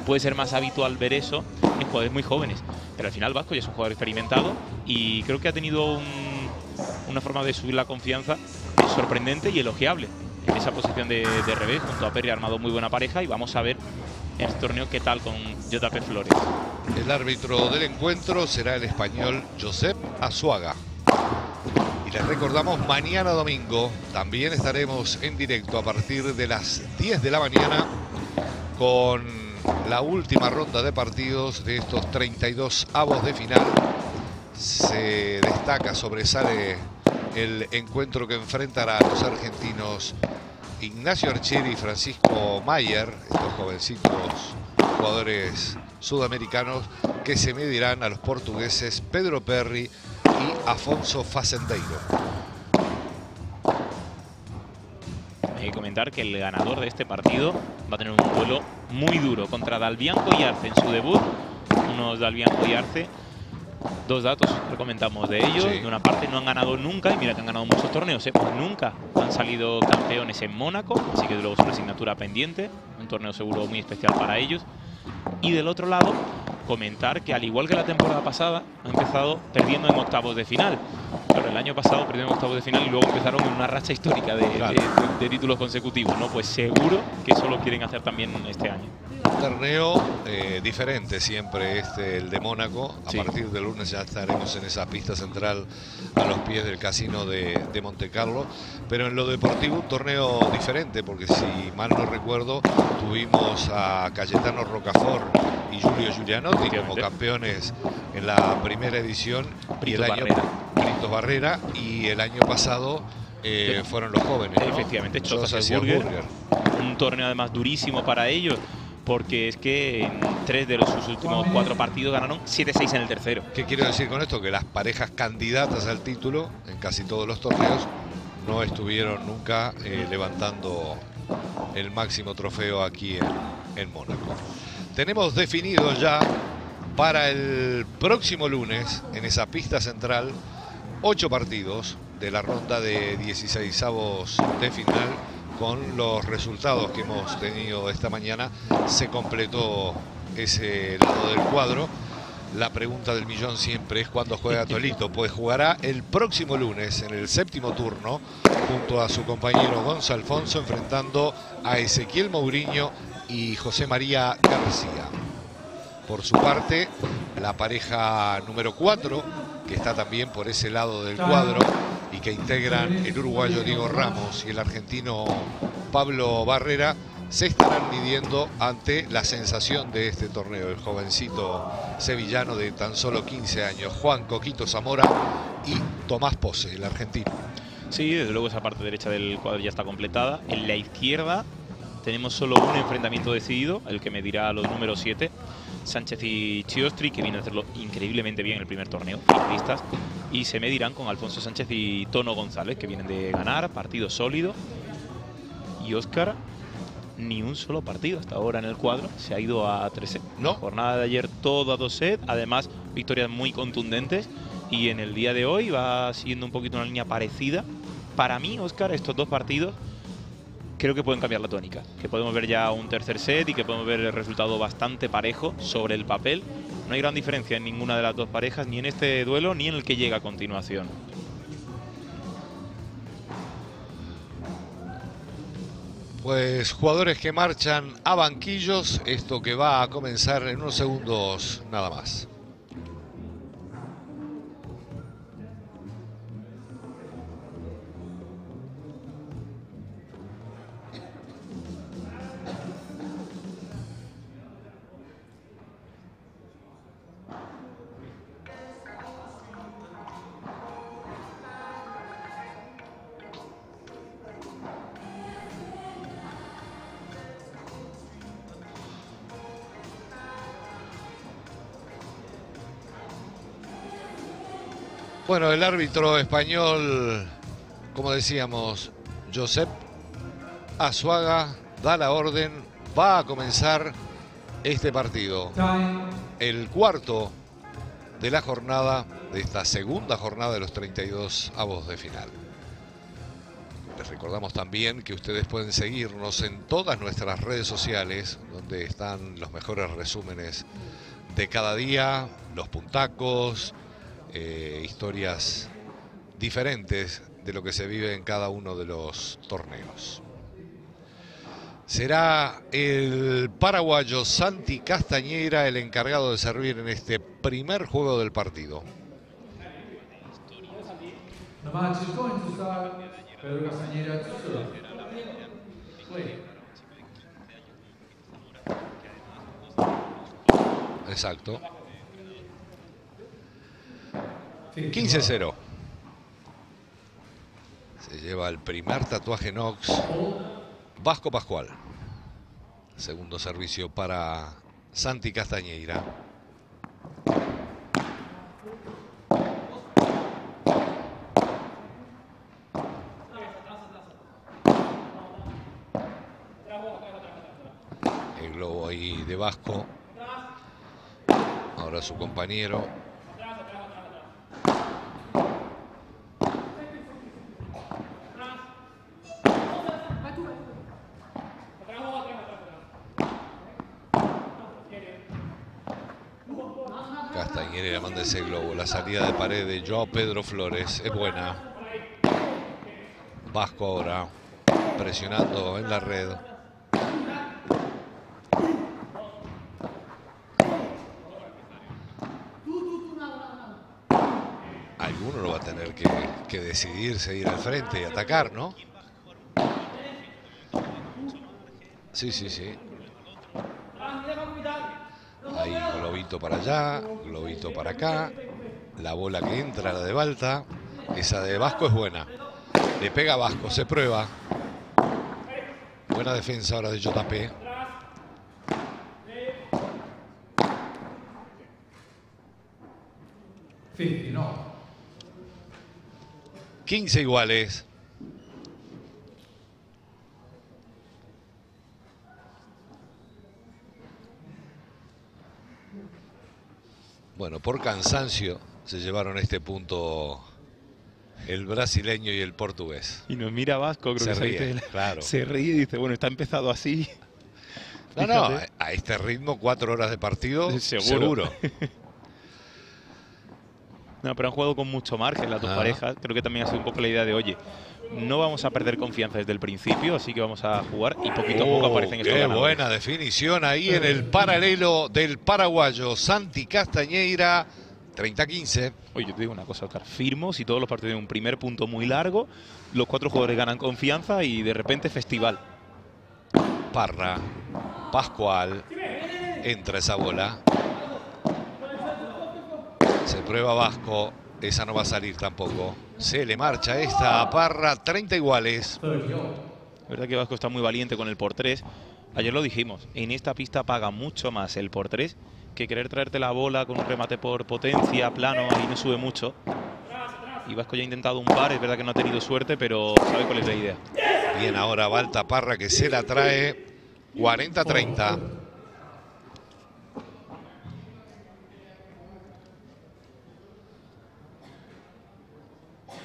Puede ser más habitual ver eso en jugadores muy jóvenes. Pero al final Vasco ya es un jugador experimentado y creo que ha tenido un, una forma de subir la confianza sorprendente y elogiable. En esa posición de, de revés, junto a Perry armado muy buena pareja y vamos a ver en este torneo qué tal con JP Flores. El árbitro del encuentro será el español Josep Azuaga. Y les recordamos, mañana domingo también estaremos en directo a partir de las 10 de la mañana con la última ronda de partidos de estos 32 avos de final. Se destaca, sobresale el encuentro que enfrentará a los argentinos Ignacio Archeri y Francisco Mayer, estos jovencitos jugadores sudamericanos que se medirán a los portugueses Pedro Perry y Afonso Facendeiro. Hay que comentar que el ganador de este partido va a tener un duelo muy duro contra Dalbianco y Arce en su debut. Unos Dalbianco y Arce Dos datos que comentamos de ellos. Sí. De una parte no han ganado nunca, y mira que han ganado muchos torneos, ¿eh? Pues nunca han salido campeones en Mónaco, así que luego es una asignatura pendiente, un torneo seguro muy especial para ellos. Y del otro lado, comentar que al igual que la temporada pasada, ha empezado perdiendo en octavos de final. Claro, el año pasado perdieron en octavos de final y luego empezaron en una racha histórica de, Claro. de- de- de títulos consecutivos, ¿no? Pues seguro que eso lo quieren hacer también este año. Un torneo eh, diferente siempre este, el de Mónaco. A Sí. partir del lunes ya estaremos en esa pista central a los pies del casino de, de Monte Carlo. Pero en lo deportivo un torneo diferente, porque si mal no recuerdo, tuvimos a Cayetano Rocafort y Julio Giulianotti como campeones en la primera edición. y el año, Barrera. Barrera. Y el año pasado eh, fueron los jóvenes. ¿no? Efectivamente, Burger. Burger. Un torneo además durísimo para ellos, porque es que en tres de los, sus últimos cuatro partidos ganaron 7-6 en el tercero. ¿Qué quiero decir con esto? Que las parejas candidatas al título en casi todos los torneos no estuvieron nunca eh, levantando el máximo trofeo aquí en, en Mónaco. Tenemos definido ya para el próximo lunes en esa pista central ocho partidos de la ronda de 16 avos de final con los resultados que hemos tenido esta mañana se completó ese lado del cuadro la pregunta del millón siempre es cuándo juega Tolito. Pues jugará el próximo lunes en el séptimo turno junto a su compañero Gonzalo Alfonso enfrentando a Ezequiel Mourinho y José María García. Por su parte, la pareja número 4, que está también por ese lado del cuadro y que integran el uruguayo Diego Ramos y el argentino Pablo Barrera, se estarán midiendo ante la sensación de este torneo, el jovencito sevillano de tan solo 15 años, Juan Coquito Zamora y Tomás Pose, el argentino. Sí, desde luego esa parte derecha del cuadro ya está completada. En la izquierda tenemos solo un enfrentamiento decidido, el que medirá los números 7, Sánchez y Chiostri, que vienen a hacerlo increíblemente bien en el primer torneo, finalistas, y se medirán con Alfonso Sánchez y Tono González, que vienen de ganar, partido sólido. Y Óscar, ni un solo partido hasta ahora en el cuadro, se ha ido a 3 set. No. Jornada de ayer todo a 2 set, además victorias muy contundentes, y en el día de hoy va siguiendo un poquito una línea parecida. Para mí, Óscar, estos dos partidos creo que pueden cambiar la tónica. Que podemos ver ya un tercer set y que podemos ver el resultado bastante parejo sobre el papel. No hay gran diferencia en ninguna de las dos parejas, ni en este duelo ni en el que llega a continuación. Pues jugadores que marchan a banquillos, esto que va a comenzar en unos segundos nada más. Bueno, el árbitro español, como decíamos, Josep Azuaga, da la orden, va a comenzar este partido. El cuarto de la jornada, de esta segunda jornada de los 32 avos de final. Les recordamos también que ustedes pueden seguirnos en todas nuestras redes sociales, donde están los mejores resúmenes de cada día, los puntacos, eh, historias diferentes de lo que se vive en cada uno de los torneos. Será el paraguayo Santi Castañera el encargado de servir en este primer juego del partido. The match is going to start. Pedro Castañeda to serve. Play. Exacto. 15-0. Se lleva el primer tatuaje Nox. Vasco Pascual. Segundo servicio para Santi Castañeira. El globo ahí de Vasco. Ahora su compañero. Castañera le manda ese globo. La salida de pared de Joao Pedro Flores es buena. Vasco ahora presionando en la red. Alguno lo va a tener que, que decidirse ir al frente y atacar, ¿no? Sí, sí, sí. Ahí globito para allá, globito para acá. La bola que entra, la de Balta. Esa de Vasco es buena. Le pega a Vasco, se prueba. Buena defensa ahora de. Fifty, no. 15 iguales. Bueno, por cansancio se llevaron este punto el brasileño y el portugués. Y nos mira Vasco, creo Se que ríe, claro. se ríe y dice, bueno, está empezado así. No, Fíjate. a a este ritmo, cuatro horas de partido, Seguro. seguro. No, pero han jugado con mucho margen las dos Ah. parejas. Creo que también ha sido un poco la idea de, oye, no vamos a perder confianza desde el principio, así que vamos a jugar y poquito a poco Oh, aparecen estos qué ganadores. buena definición ahí en el paralelo del paraguayo Santi Castañeira, 30-15. Oye, yo te digo una cosa, Oscar. Firmo si todos los partidos tienen un primer punto muy largo, los cuatro jugadores ganan confianza y de repente festival. Parra, Pascual, entra esa bola. Se prueba Vasco, esa no va a salir tampoco. Se le marcha esta a Parra, 30 iguales. La verdad que Vasco está muy valiente con el por 3. Ayer lo dijimos, en esta pista paga mucho más el por 3 que querer traerte la bola con un remate por potencia, plano, ahí no sube mucho. Y Vasco ya ha intentado un par, es verdad que no ha tenido suerte, pero sabe cuál es la idea. Bien ahora Balta Parra que se la trae 40-30.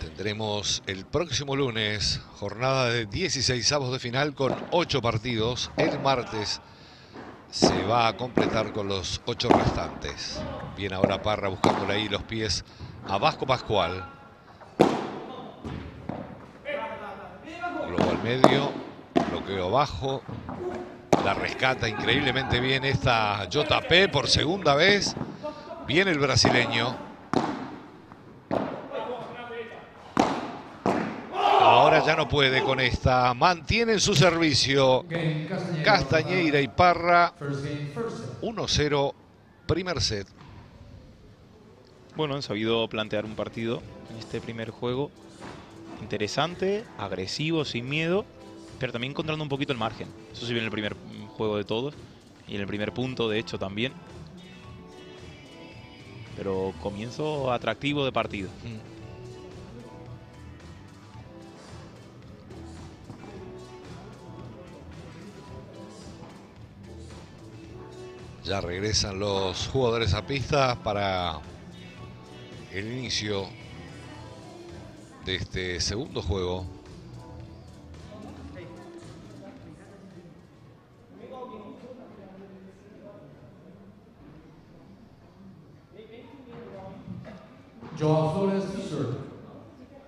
Tendremos el próximo lunes jornada de 16 avos de final con 8 partidos. El martes se va a completar con los 8 restantes. Bien ahora Parra buscándole ahí los pies a Vasco Pascual. Globo al medio, bloqueo bajo. La rescata increíblemente bien esta JP por segunda vez. Viene el brasileño. Ahora ya no puede con esta. Mantienen su servicio. Castañeira. Y Parra. First game, first set. 1-0, primer set. Bueno, han sabido plantear un partido en este primer juego interesante, agresivo, sin miedo, pero también encontrando un poquito el margen. Eso sí viene en el primer mm, juego de todos y en el primer punto, de hecho, también. Pero comienzo atractivo de partido. Ya regresan los jugadores a pista para el inicio de este segundo juego.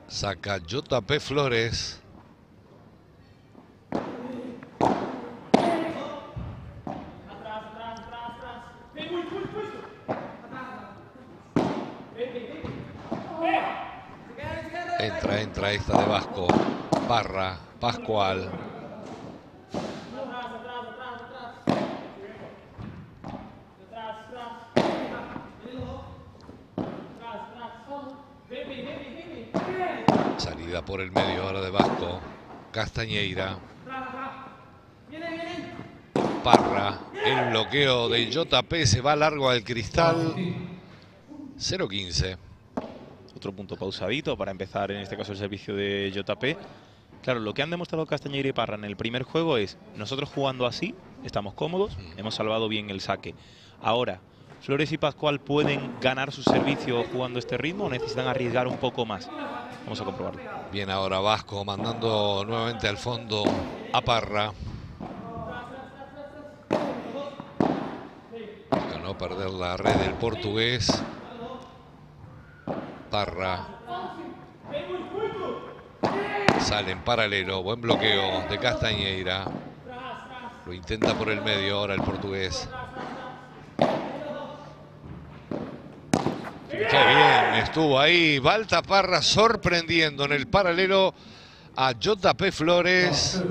Saca JP Flores. Entra, entra esta de Vasco. Parra, Pascual. Salida por el medio ahora de Vasco. Castañeira. Parra. El bloqueo de JP se va largo al cristal. 0-15. Otro punto pausadito para empezar, en este caso, el servicio de JP. Claro, lo que han demostrado Castañeira y Parra en el primer juego es, nosotros jugando así, estamos cómodos, hemos salvado bien el saque. Ahora, Flores y Pascual pueden ganar su servicio jugando este ritmo o necesitan arriesgar un poco más. Vamos a comprobarlo. Bien ahora Vasco mandando nuevamente al fondo a Parra. Ganó no perder la red del portugués. Parra. Sale en paralelo. Buen bloqueo de Castañeira. Lo intenta por el medio ahora el portugués. Bien, estuvo ahí. Balta Parra sorprendiendo en el paralelo a JP Flores.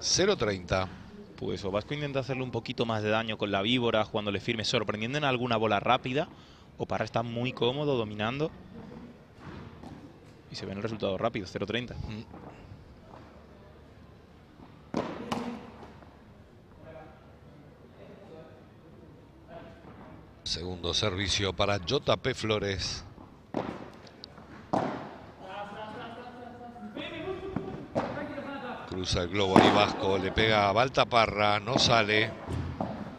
0.30. Pues o Vasco intenta hacerle un poquito más de daño con la víbora, jugándole firme, sorprendiendo en alguna bola rápida. O Parra está muy cómodo, dominando. Y se ve el resultado rápido, 0.30. Segundo servicio para JP Flores. Cruza el globo ahí Vasco, le pega a Baltaparra, no sale.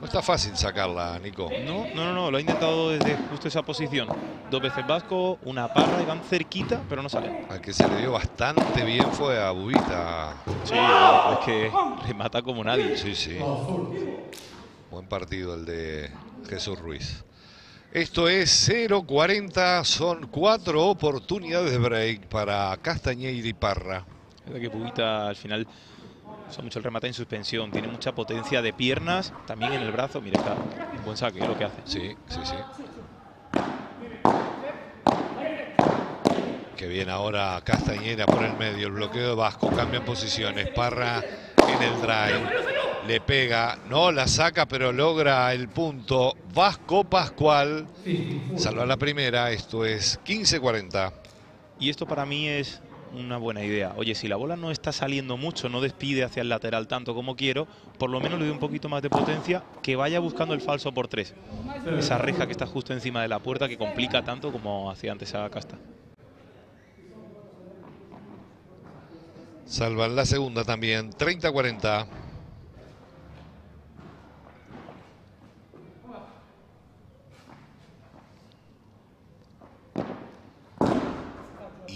No está fácil sacarla, Nico. No, no, no, no, lo ha intentado desde justo esa posición. Dos veces Vasco, una parra y van cerquita, pero no sale. Al que se le dio bastante bien fue a Bubita. Sí, es que remata como nadie. Sí, sí. Buen partido el de Jesús Ruiz. Esto es 0.40, son cuatro oportunidades de break para Castañeira y Parra. Es que Bubita al final usa mucho el remate en suspensión, tiene mucha potencia de piernas, también en el brazo. Mira, está un buen saque es lo que hace. Sí, sí, sí. Que viene ahora Castañera por el medio, el bloqueo de Vasco, cambian posiciones, Parra en el drive, le pega, no la saca pero logra el punto, Vasco Pascual, salva la primera, esto es 15-40. Y esto para mí es una buena idea. Oye, si la bola no está saliendo mucho, no despide hacia el lateral tanto como quiero, por lo menos le doy un poquito más de potencia, que vaya buscando el falso por tres. Esa reja que está justo encima de la puerta que complica tanto como hacía antes a Casta. Salvan la segunda también, 30-40.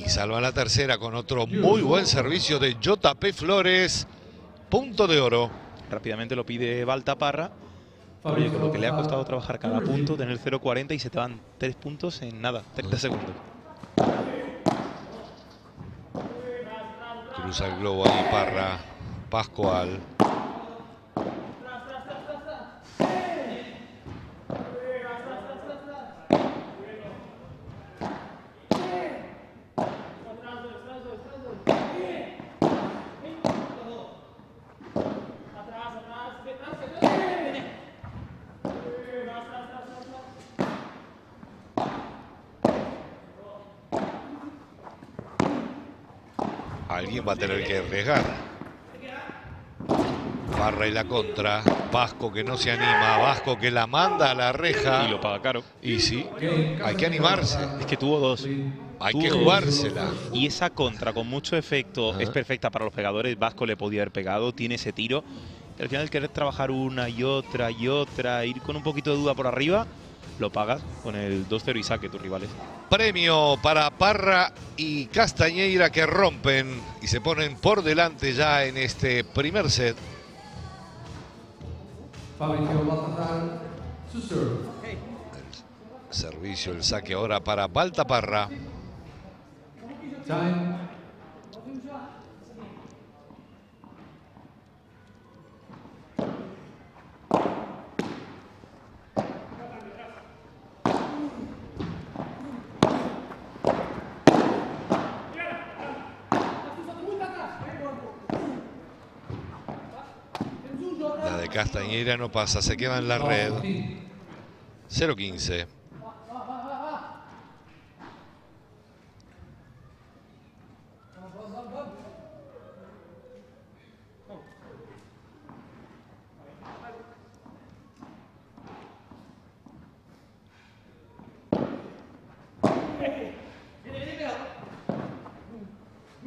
Y salva la tercera con otro muy buen servicio de JP Flores. Punto de oro. Rápidamente lo pide Baltaparra. Oye, con lo que le ha costado trabajar cada punto, tener 0.40 y se te van tres puntos en nada, 30 segundos. Cruza el globo ahí Parra. Pascual. Va a tener que arriesgar. Barra y la contra. Vasco que no se anima. Vasco que la manda a la reja. Y lo paga caro. Y sí, hay que animarse. Es que tuvo dos. Hay Tuvo que dos. jugársela. Y esa contra con mucho efecto Ajá. es perfecta para los pegadores. Vasco le podía haber pegado, tiene ese tiro. Al final querer trabajar una y otra y otra, ir con un poquito de duda por arriba, lo pagas con el 2-0 y saque tus rivales. Premio para Parra y Castañeira que rompen y se ponen por delante ya en este primer set. Serve. Servicio, el saque ahora para Baltaparra. Time. Castañeira no pasa, se queda en la red. 0-15.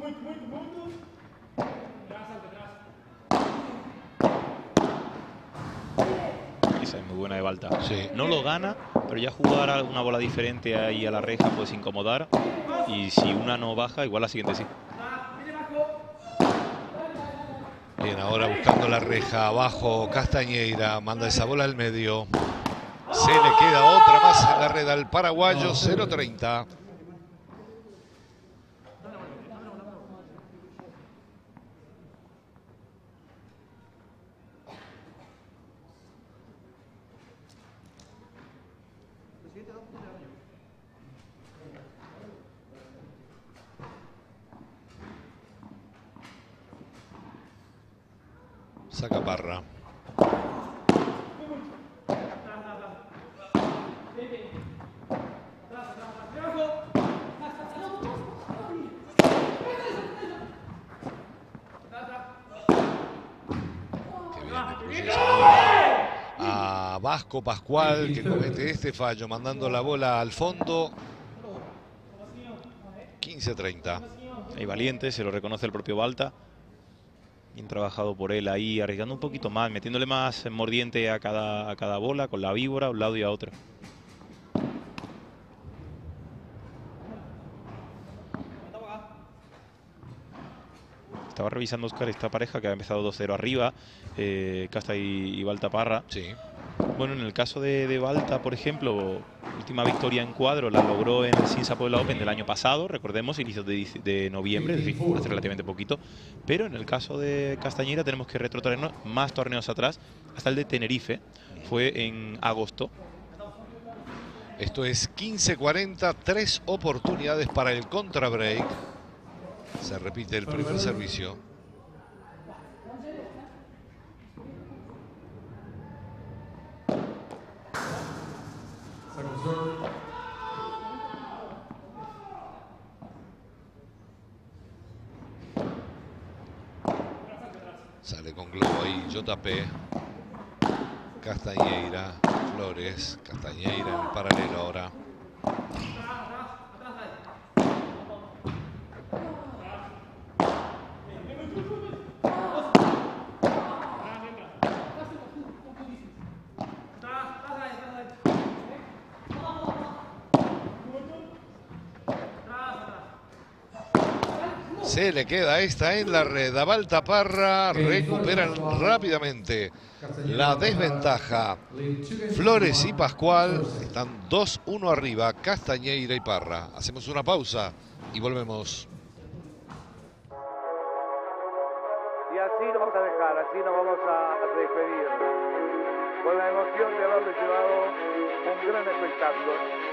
Muito, muito, muito. Atrás, atrás. Esa es muy buena de Balta. Sí. No lo gana, pero ya jugar a una bola diferente ahí a la reja puedes incomodar. Y si una no baja, igual la siguiente sí. Bien, ahora buscando la reja, abajo Castañeira, manda esa bola al medio. Se le queda otra más en la red al paraguayo, 0.30. Saca. A Vasco Pascual que comete este fallo mandando la bola al fondo. 15-30. Ahí valiente, se lo reconoce el propio Balta. Bien trabajado por él ahí, arriesgando un poquito más, metiéndole más mordiente a cada, a cada bola, con la víbora a un lado y a otro. Estaba revisando Oscar esta pareja que ha empezado 2-0 arriba, eh, Casta y, y Balta Parra. Sí. Bueno, en el caso de, de Balta, por ejemplo, última victoria en cuadro la logró en el Sinsa Puebla Open del año pasado, recordemos, inicios de, de noviembre, hace relativamente poquito. Pero en el caso de Castañera tenemos que retrotraernos más torneos atrás, hasta el de Tenerife, fue en agosto. Esto es 15-40, tres oportunidades para el contra break. Se repite el primer servicio. Sale con globo ahí JP. Castañeira, Flores, Castañeira en el paralelo ahora. Se le queda esta en la red. A Balta Parra recuperan rápidamente la desventaja. Flores y Pascual están 2-1 arriba. Castañeira y Parra. Hacemos una pausa y volvemos. Y así nos vamos a dejar, así nos vamos a despedir. Con la emoción de haberle llevado un gran espectáculo.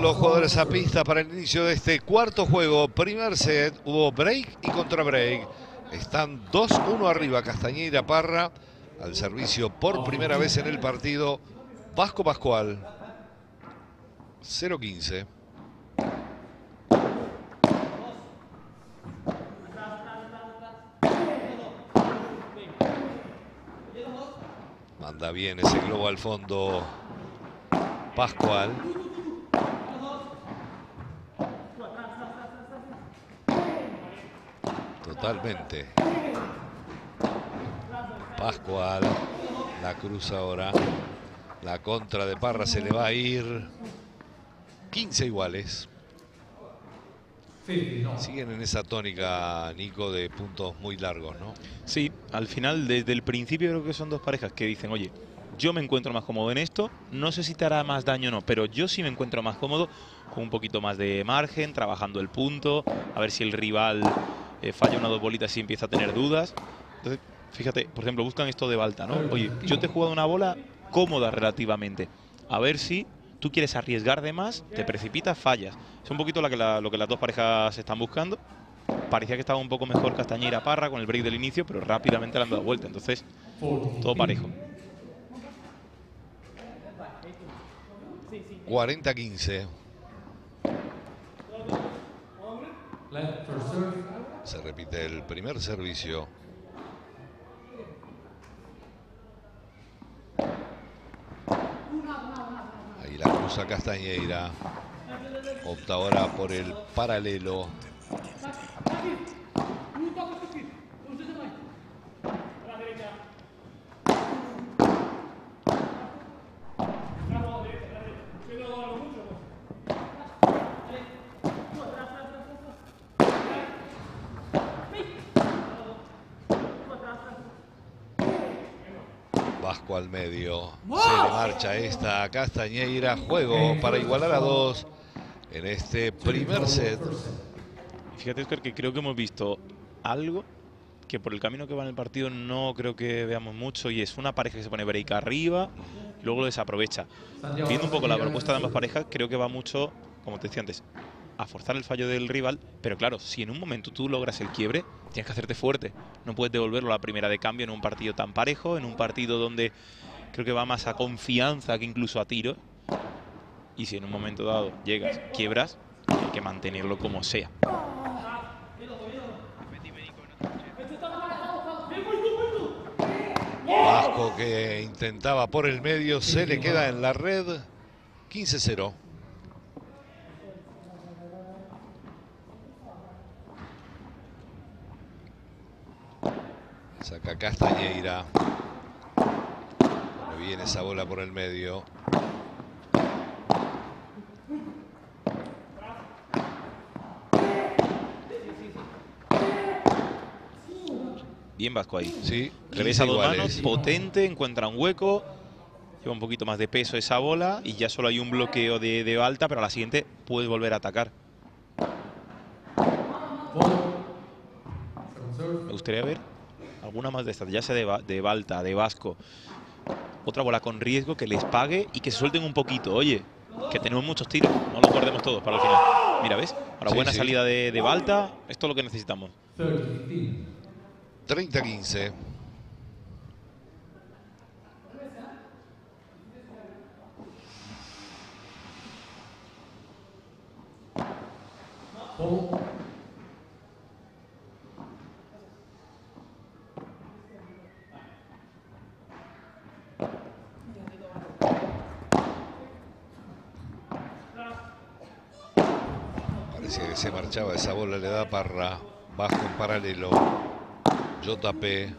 Los jugadores a pista para el inicio de este cuarto juego. Primer set, hubo break y contra break. Están 2-1 arriba Castañeira Parra. Al servicio por primera vez en el partido. Vasco Pascual. 0-15. Manda bien ese globo al fondo. Pascual. Totalmente. Pascual. La cruz ahora. La contra de Parra se le va a ir. 15 iguales. Siguen en esa tónica, Nico, de puntos muy largos, ¿no? Sí, al final, desde el principio creo que son dos parejas que dicen, oye, yo me encuentro más cómodo en esto, no sé si te hará más daño o no, pero yo sí me encuentro más cómodo con un poquito más de margen, trabajando el punto, a ver si el rival eh, falla una dos bolitas y empieza a tener dudas. Entonces, fíjate, por ejemplo, buscan esto de Balta, ¿no? Oye, yo te he jugado una bola cómoda relativamente, a ver si tú quieres arriesgar de más, te precipitas, fallas. Es un poquito la que la- lo que las dos parejas están buscando. Parecía que estaba un poco mejor Castañeira Parra con el break del inicio, pero rápidamente le han dado vuelta. Entonces, todo parejo. 40-15. Se repite el primer servicio. Ahí la cruza Castañeira. Opta ahora por el paralelo. Al medio. Se le marcha esta Castañeira. Juego para igualar a dos en este primer set. Fíjate, Oscar, que creo que hemos visto algo que por el camino que va en el partido no creo que veamos mucho y es una pareja que se pone break arriba y luego lo desaprovecha. Viendo un poco la propuesta de ambas parejas, creo que va mucho, como te decía antes, a forzar el fallo del rival, pero claro, si en un momento tú logras el quiebre, tienes que hacerte fuerte. No puedes devolverlo a la primera de cambio en un partido tan parejo, en un partido donde creo que va más a confianza que incluso a tiro. Y si en un momento dado llegas, quiebras, hay que mantenerlo como sea. Vasco que intentaba por el medio. Se le queda en la red. 15-0. Saca Castañeira. Bueno, viene esa bola por el medio. Bien Vasco ahí. Sí, Regresa 15 dos iguales. manos, potente, encuentra un hueco, lleva un poquito más de peso esa bola y ya solo hay un bloqueo de, de alta, pero a la siguiente puedes volver a atacar. Me gustaría ver alguna más de estas, ya sea de, de Balta, de Vasco. Otra bola con riesgo que les pague y que se suelten un poquito. Oye, que tenemos muchos tiros, no los guardemos todos para el final. Mira, ¿ves? Ahora Sí, buena sí. salida de, de Balta, esto es lo que necesitamos. 30-15. Se marchaba esa bola, le da Parra. Bajo en paralelo. Yo tapé.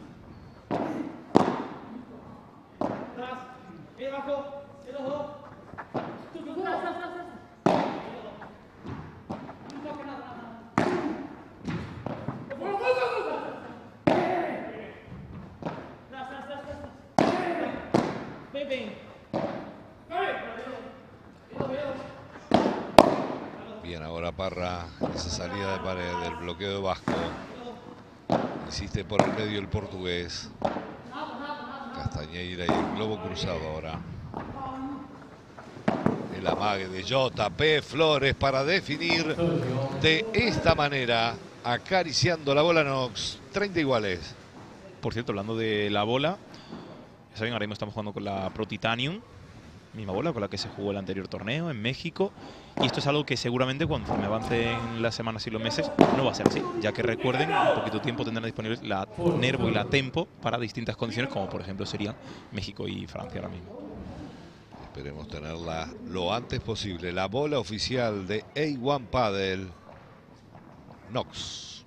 Bien, ahora Esa salida de pared del bloqueo de Vasco. Insiste por el medio el portugués. Castañeira y el globo cruzado ahora. El amague de JP Flores para definir de esta manera, acariciando la bola Nox. 30 iguales. Por cierto, hablando de la bola, saben, ahora mismo estamos jugando con la Pro Titanium, misma bola con la que se jugó el anterior torneo en México. Y esto es algo que seguramente conforme avancen las semanas y los meses no va a ser así, ya que recuerden, en poquito tiempo tendrán disponibles la Nervo y la Tempo para distintas condiciones, como por ejemplo serían México y Francia ahora mismo. Esperemos tenerla lo antes posible. La bola oficial de A1 Paddle. Nox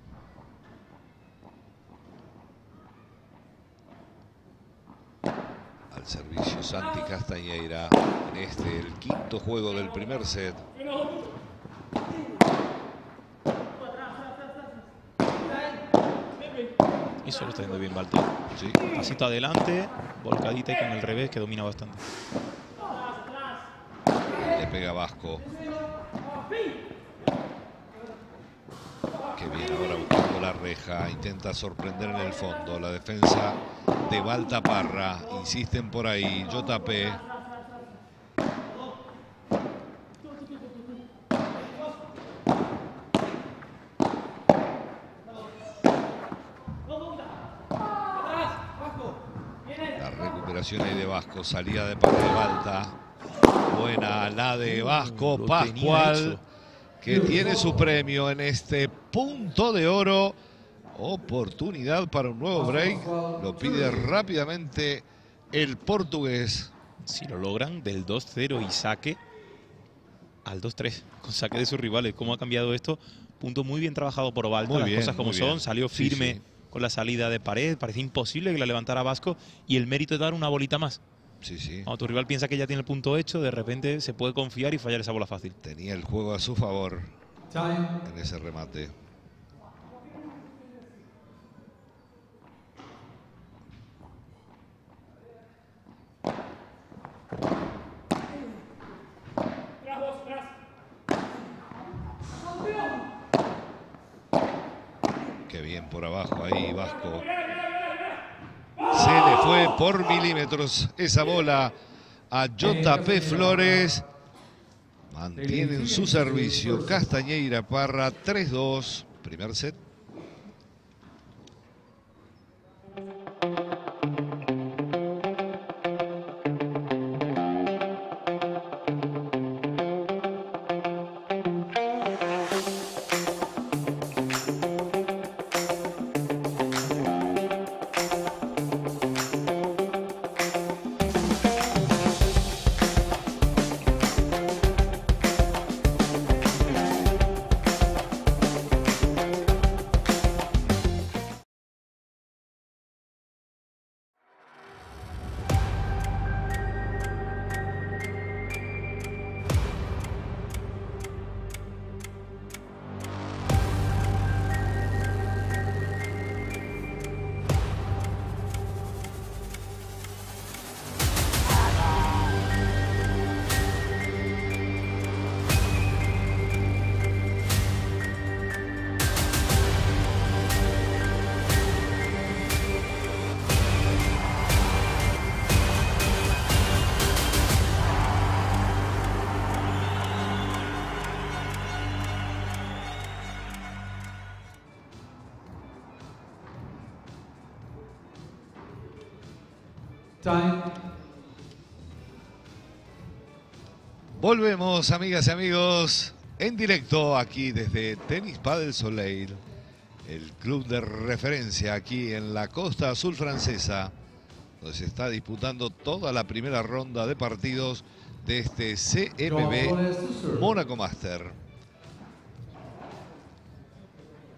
al servicio Santi Castañeira en este, el quinto juego del primer set. Y solo está yendo bien Balti. Sí. Pasito adelante, volcadita y con el revés que domina bastante. Le pega Vasco. Bien, ahora buscando la reja. Intenta sorprender en el fondo. La defensa de Balta Parra. Insisten por ahí. Yo tapé. La recuperación ahí de Vasco. Salida de parte de Balta. Buena la de Vasco. Lo tenía Pascual. Que tiene su premio en este punto de oro. Oportunidad para un nuevo break. Lo pide rápidamente el portugués. Si lo logran, del 2-0 y saque al 2-3, con saque de sus rivales. ¿Cómo ha cambiado esto? Punto muy bien trabajado por Muy las bien, cosas como bien. son. Salió firme sí. con la salida de pared. Parecía imposible que la levantara Vasco. Y el mérito de dar una bolita más. Sí, sí. Cuando tu rival piensa que ya tiene el punto hecho, de repente se puede confiar y fallar esa bola fácil. Tenía el juego a su favor. En ese remate. Qué bien por abajo ahí Vasco. Se le fue por milímetros esa bola a JP Flores. Mantienen su servicio Castañeira Parra 3-2. Primer set. Amigas y amigos, en directo aquí desde Tenis Padel Soleil, el club de referencia aquí en la costa azul francesa, donde se está disputando toda la primera ronda de partidos de este CMB Mónaco Master.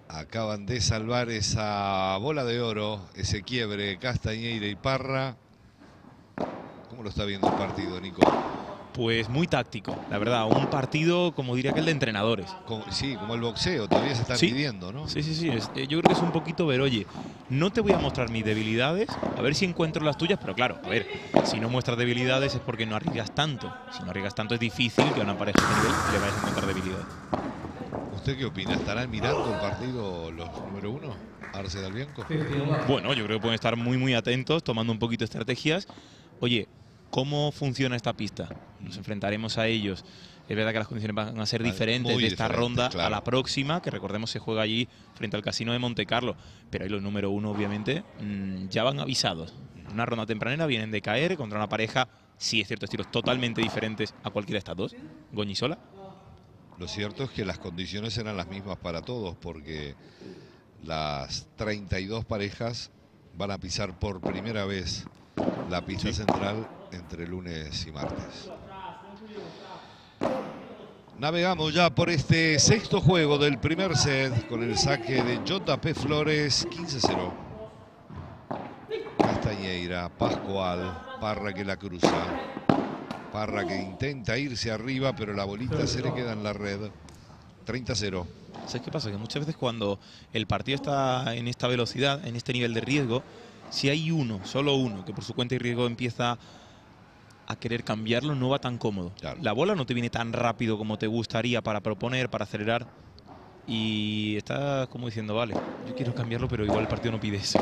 Acaban de salvar esa bola de oro, ese quiebre Castañeira y Parra. ¿Cómo lo está viendo el partido, Nico? Pues muy táctico, la verdad. Un partido, como diría que el de entrenadores. Sí, como el boxeo, todavía se están Sí. midiendo, ¿no? Sí, sí, sí. es- eh, yo creo que es un poquito ver, oye, no te voy a mostrar mis debilidades, a ver si encuentro las tuyas, pero claro, a ver, si no muestras debilidades es porque no arriesgas tanto. Si no arriesgas tanto es difícil que a una pareja de nivel le vayas a encontrar debilidades. ¿Usted qué opina? ¿Estarán mirando el partido los número uno? Arce del Bianco. Bueno, yo creo que pueden estar muy, muy atentos, tomando un poquito de estrategias. Oye, ¿cómo funciona esta pista? Nos enfrentaremos a ellos. Es verdad que las condiciones van a ser diferentes muy de esta ronda a la próxima, que recordemos se juega allí frente al Casino de Monte Carlo. Pero ahí los número uno, obviamente, mm, ya van avisados. Una ronda tempranera vienen de caer contra una pareja, sí es cierto, estilos totalmente diferentes a cualquiera de estas dos. Goñisola. Lo cierto es que las condiciones eran las mismas para todos porque las 32 parejas van a pisar por primera vez la pista central entre lunes y martes. Navegamos ya por este sexto juego del primer set con el saque de JP Flores 15-0. Castañeira, Pascual, Parra que la cruza. Parra que intenta irse arriba, pero la bolita se le queda en la red. 30-0. ¿Sabes qué pasa? Que muchas veces cuando el partido está en esta velocidad, en este nivel de riesgo, si hay uno, solo uno, que por su cuenta y riesgo empieza a querer cambiarlo, no va tan cómodo. La bola no te viene tan rápido como te gustaría para proponer, para acelerar. Y estás como diciendo, vale, yo quiero cambiarlo, pero igual el partido no pide eso.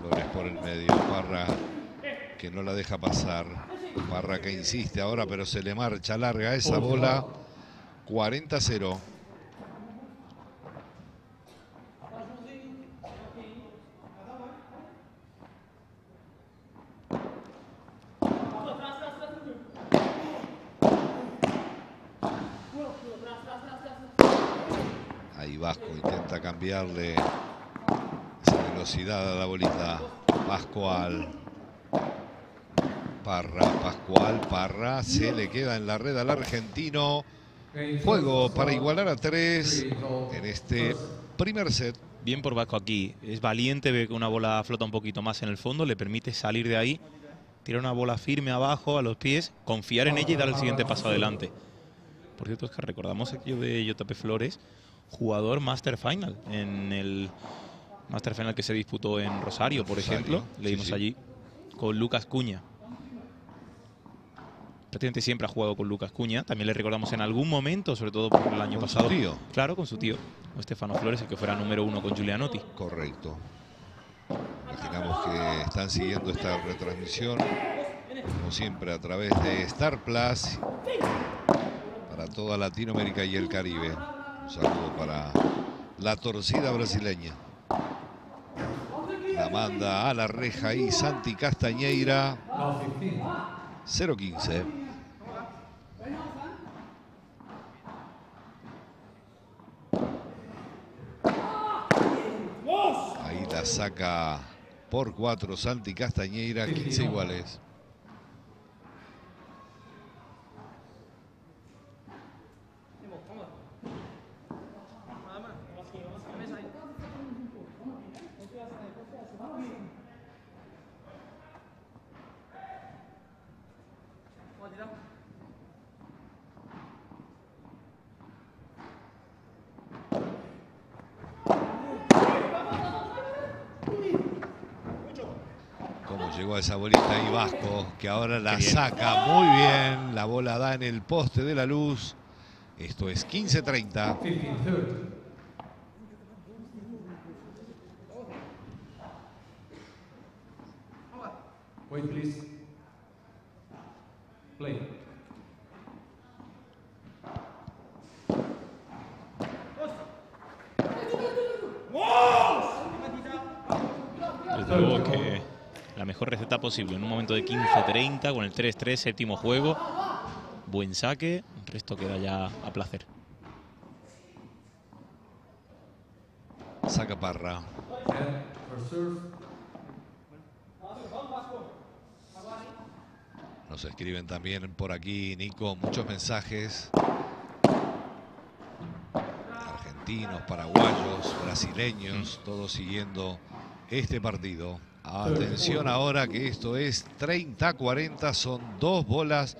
Flores por el medio, Parra que no la deja pasar. Parra que insiste ahora, pero se le marcha larga esa bola. 40-0. Vasco intenta cambiarle esa velocidad a la bolita. Pascual. Parra, Pascual, Parra. Se le queda en la red al argentino. Juego para igualar a tres en este primer set. Bien por Vasco aquí. Es valiente, ve que una bola flota un poquito más en el fondo, le permite salir de ahí, tirar una bola firme abajo, a los pies, confiar en ella y dar el siguiente paso adelante. Por cierto, es que recordamos aquello de JP Flores, jugador Master Final, en el Master Final que se disputó en Rosario, por Rosario, ejemplo. Le dimos sí. allí con Lucas Cuña. Prácticamente siempre ha jugado con Lucas Cuña. También le recordamos en algún momento, sobre todo por el año Con su pasado. tío. Claro, con su tío, con Stefano Flores, el que fuera número uno con Giulianotti. Correcto. Imaginamos que están siguiendo esta retransmisión, como siempre, a través de Star Plus para toda Latinoamérica y el Caribe. Un saludo para la torcida brasileña. La manda a la reja y Santi Castañeira. 0-15. Ahí la saca por 4 Santi Castañeira, 15 iguales. Cómo llegó a esa bolita ahí Vasco, que ahora la saca muy bien. La bola da en el poste de la luz. Esto es 15-30. 15-30. Wait, please. Play. Desde luego que la mejor receta posible en un momento de 15-30 con el 3-3, séptimo juego. Buen saque, el resto queda ya a placer. Saca Parra. Nos escriben también por aquí, Nico, muchos mensajes. Argentinos, paraguayos, brasileños, todos siguiendo este partido. Atención ahora que esto es 30-40, son dos bolas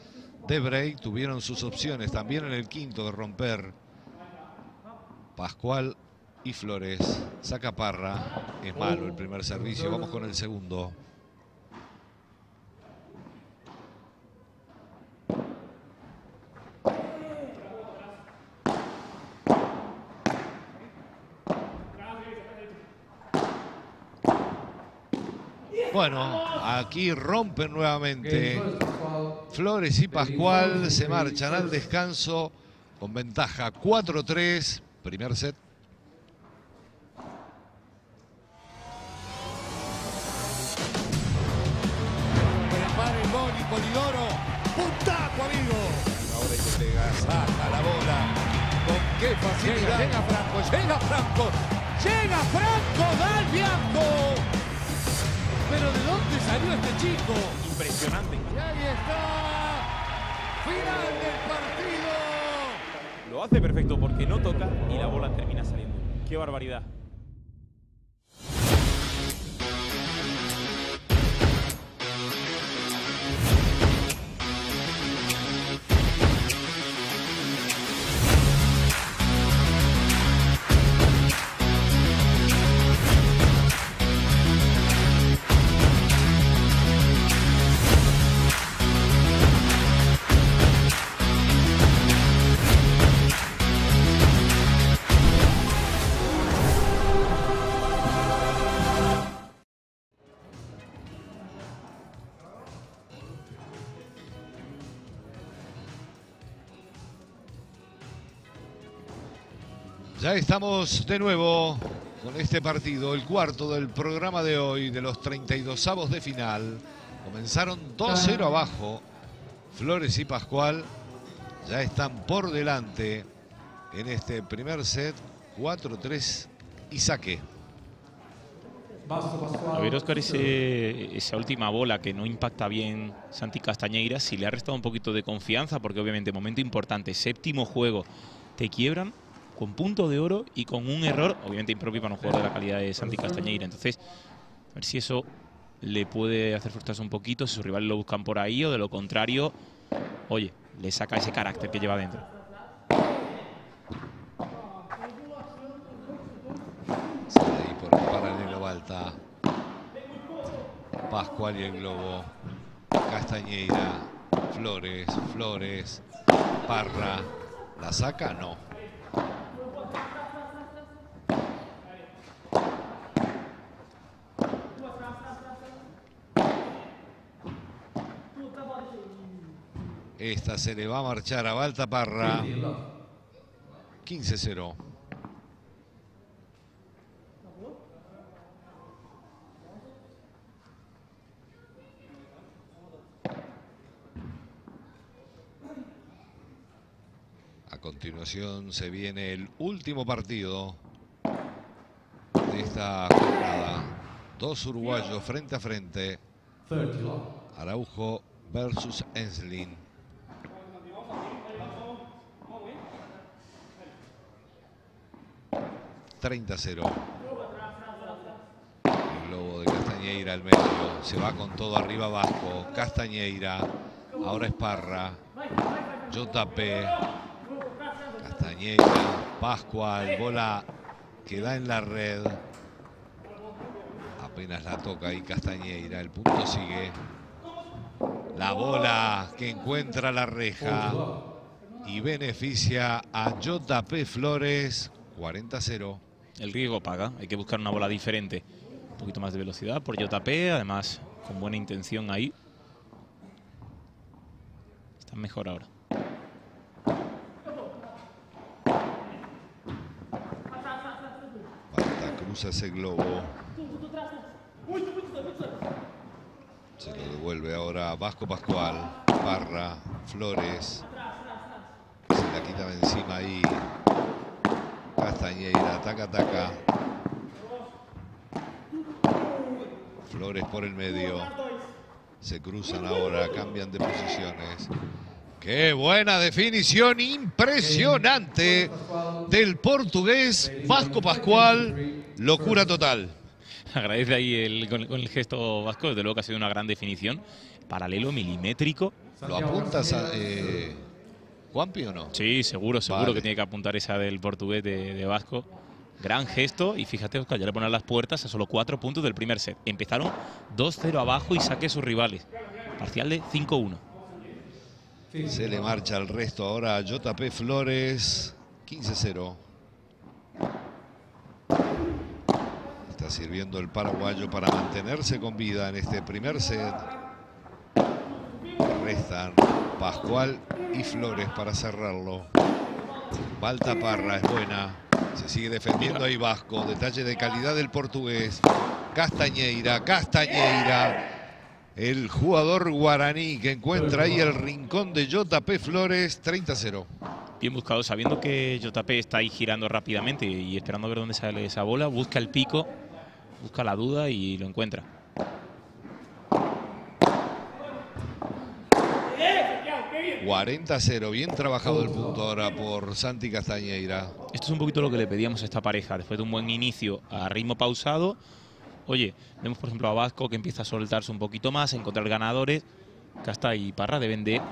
de break. Tuvieron sus opciones también en el quinto de romper. Pascual y Flores. Saca Parra. Es malo el primer servicio. Vamos con el segundo. Bueno, aquí rompen nuevamente Flores y Pascual. Se marchan al descanso con ventaja 4-3. Primer set. Estamos de nuevo con este partido, el cuarto del programa de hoy de los 32 avos de final. Comenzaron 2-0 abajo. Flores y Pascual ya están por delante en este primer set. 4-3 y saque. A ver, Oscar, ese- esa última bola que no impacta bien Santi Castañeira, si le ha restado un poquito de confianza, porque obviamente, momento importante, séptimo juego, te quiebran con punto de oro y con un error, obviamente impropio para un jugador de la calidad de Santi Castañeira. Entonces, a ver si eso le puede hacer frustrarse un poquito, si sus rivales lo buscan por ahí, o de lo contrario, oye, le saca ese carácter que lleva dentro. Sale ahí por el paralelo Balta. Pascual y el globo. Castañeira. Flores, Flores. Parra. ¿La saca? No. Esta se le va a marchar a Balta Parra. 15-0. A continuación se viene el último partido de esta jornada. Dos uruguayos frente a frente. Araujo versus Enslin. ...30-0... El globo de Castañeira al medio... ...se va con todo arriba Vasco... ...Castañeira... ...ahora es Parra... JP... Castañeira, Pascual, bola que da en la red. Apenas la toca ahí Castañeira, el punto sigue. La bola que encuentra la reja y beneficia a JP Flores, 40-0. El riesgo paga, hay que buscar una bola diferente. Un poquito más de velocidad por JP, además con buena intención ahí. Están mejor ahora. Ese globo. Se lo devuelve ahora Vasco Pascual, Parra, Flores. Se la quita de encima ahí. Castañeira, taca, taca. Flores por el medio. Se cruzan ahora, cambian de posiciones. Qué buena definición, impresionante del portugués Vasco Pascual. Locura total. Agradece ahí el, con, con el gesto vasco, desde luego que ha sido una gran definición. Paralelo milimétrico. ¿Lo apuntas a eh, Juanpi o no? Sí, seguro, seguro Vale. que tiene que apuntar esa del portugués de, de Vasco. Gran gesto y fíjate, Oscar, ya le ponen las puertas a solo cuatro puntos del primer set. Empezaron 2-0 abajo y saque sus rivales. Parcial de 5-1. Se le marcha el resto ahora a JP Flores. 15-0. Sirviendo el paraguayo para mantenerse con vida en este primer set. Restan Pascual y Flores para cerrarlo. Balta Parra es buena. Se sigue defendiendo ahí Vasco. Detalle de calidad del portugués. Castañeira, Castañeira. El jugador guaraní que encuentra ahí el rincón de JP Flores. 30-0. Bien buscado, sabiendo que JP está ahí girando rápidamente y esperando ver dónde sale esa bola, busca el pico, busca la duda y lo encuentra. 40-0. Bien trabajado el punto ahora por Santi Castañeira. Esto es un poquito lo que le pedíamos a esta pareja. Después de un buen inicio a ritmo pausado, oye, vemos por ejemplo a Vasco que empieza a soltarse un poquito más, a encontrar ganadores. Casta y Parra deben de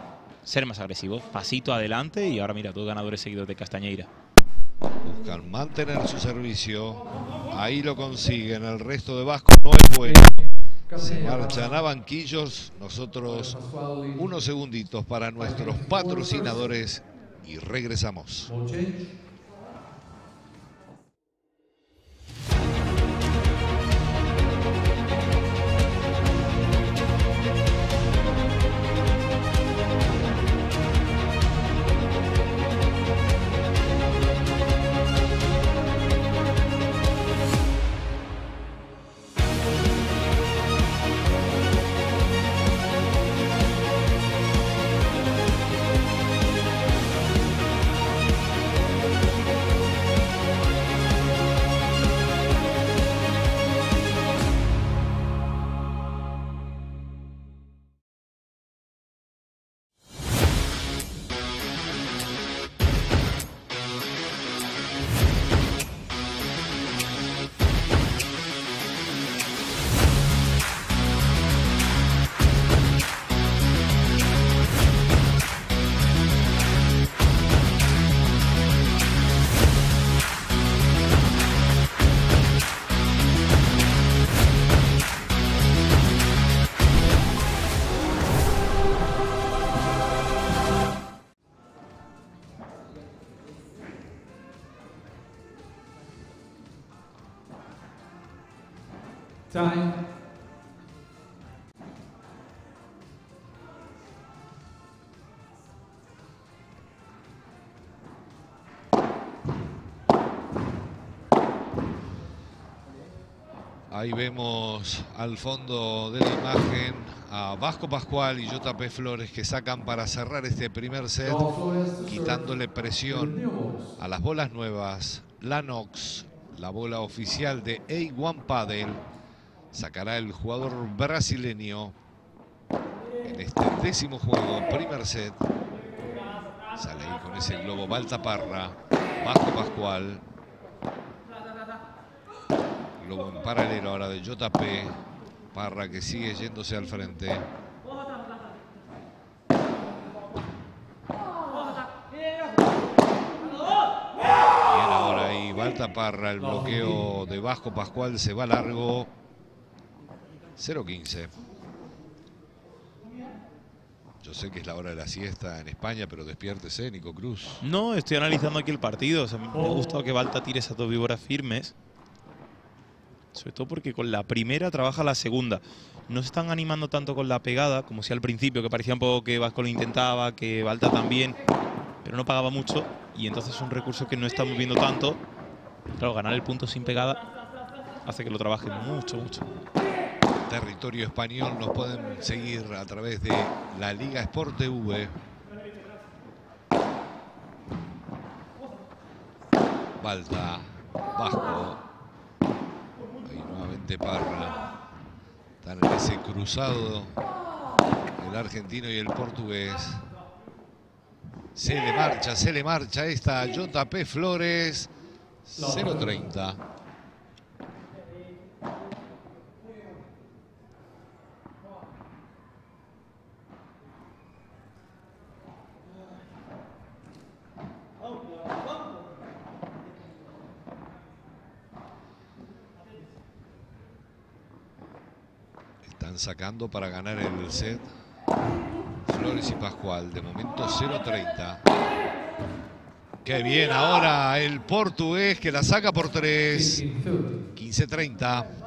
ser más agresivos. Pasito adelante y ahora mira, dos ganadores seguidos de Castañeira. Buscan mantener su servicio. Ahí lo consiguen. El resto de Vasco no es bueno. Se marchan a banquillos. Nosotros unos segunditos para nuestros patrocinadores y regresamos. Ahí vemos al fondo de la imagen a Vasco Pascual y JP Flores que sacan para cerrar este primer set, quitándole presión a las bolas nuevas. La Nox, la bola oficial de A1 Padel, sacará el jugador brasileño en este décimo juego, primer set. Sale ahí con ese globo Balta Parra, Vasco Pascual. Globo en paralelo ahora de JP. Parra que sigue yéndose al frente. Bien ahora ahí, Balta Parra, el bloqueo de Vasco Pascual se va largo. 0-15. Yo sé que es la hora de la siesta en España, pero despiértese, Nico Cruz. No, estoy analizando aquí el partido. Me ha gustado que Balta tire esas dos víboras firmes. Sobre todo porque con la primera trabaja la segunda. No se están animando tanto con la pegada, como si al principio, que parecía un poco que Vasco lo intentaba, que Balta también, pero no pagaba mucho. Y entonces es un recurso que no estamos viendo tanto. Claro, ganar el punto sin pegada hace que lo trabajen mucho, mucho. Territorio español nos pueden seguir a través de la Liga Sport TV. Balta, Vasco. Nuevamente Parra. Están en ese cruzado el argentino y el portugués. Se le marcha, se le marcha esta JP Flores. 0.30. Sacando para ganar el set Flores y Pascual. De momento 0.30. Qué bien ahora el portugués que la saca por 3. 15.30.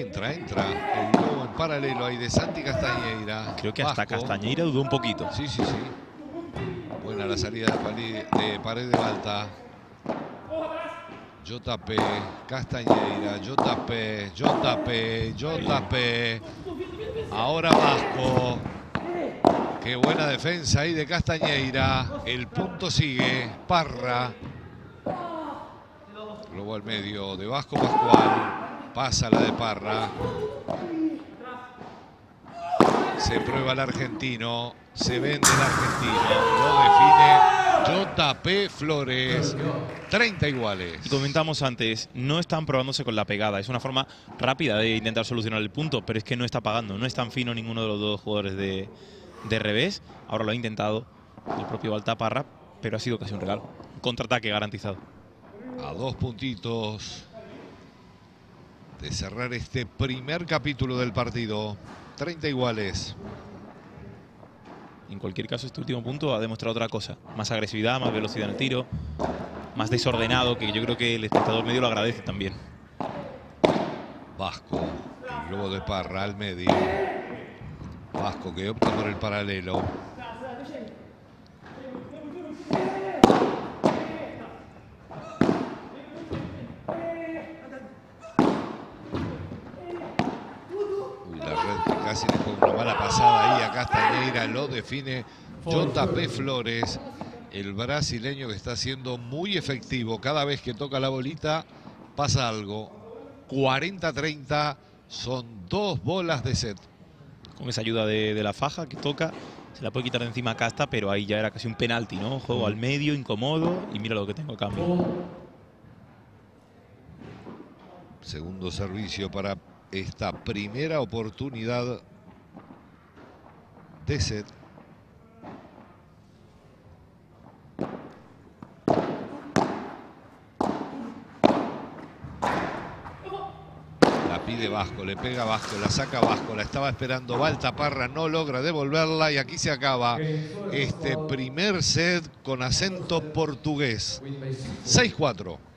Entra, entra. El globo en paralelo ahí de Santi Castañeira. Creo que hasta Vasco. Castañeira dudó un poquito. Sí, sí, sí. Buena la salida de, pali- de pared de Balta. JP, Castañeira, JP, JP, JP. Ahora Vasco. Qué buena defensa ahí de Castañeira. El punto sigue. Parra. Globo al medio de Vasco Pascual. Pasa la de Parra. Se prueba el argentino. Se vende el argentino. Lo define JP Flores. 30 iguales. Y comentamos antes, no están probándose con la pegada. Es una forma rápida de intentar solucionar el punto, pero es que no está pagando. No es tan fino ninguno de los dos jugadores de, de revés. Ahora lo ha intentado el propio Baltaparra, pero ha sido casi un regalo. Un contraataque garantizado. A dos puntitos de cerrar este primer capítulo del partido. 30 iguales. En cualquier caso, este último punto ha demostrado otra cosa. Más agresividad, más velocidad en el tiro, más desordenado, que yo creo que el espectador medio lo agradece también. Vasco, el globo de Parra al medio. Vasco que opta por el paralelo. Uy, la red que casi le pone una mala pasada ahí a Castañeira. Lo define JP Flores, el brasileño que está siendo muy efectivo. Cada vez que toca la bolita pasa algo. 40-30 son dos bolas de set. Con esa ayuda de, de la faja que toca, se la puede quitar de encima a Casta, pero ahí ya era casi un penalti, ¿no? Juego al medio, incómodo, y mira lo que tengo a cambio. Segundo servicio para esta primera oportunidad de set. La pide Vasco, le pega Vasco, la saca Vasco, la estaba esperando Baltaparra, no logra devolverla y aquí se acaba este primer set con acento portugués. 6-4.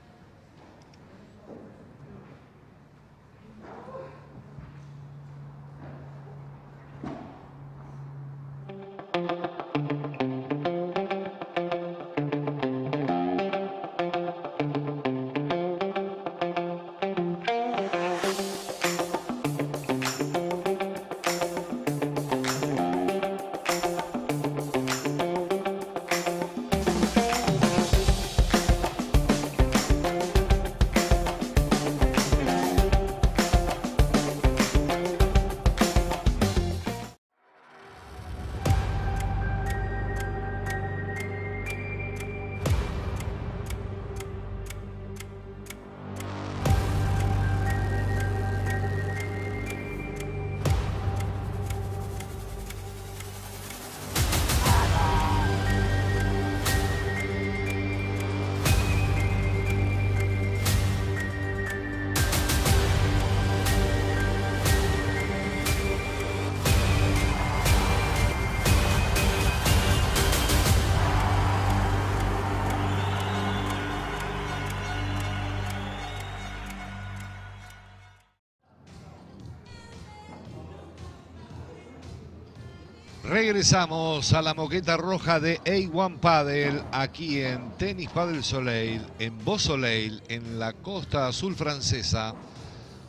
Regresamos a la moqueta roja de A1 Padel, aquí en Tenis Padel Soleil, en Soleil, en la costa azul francesa,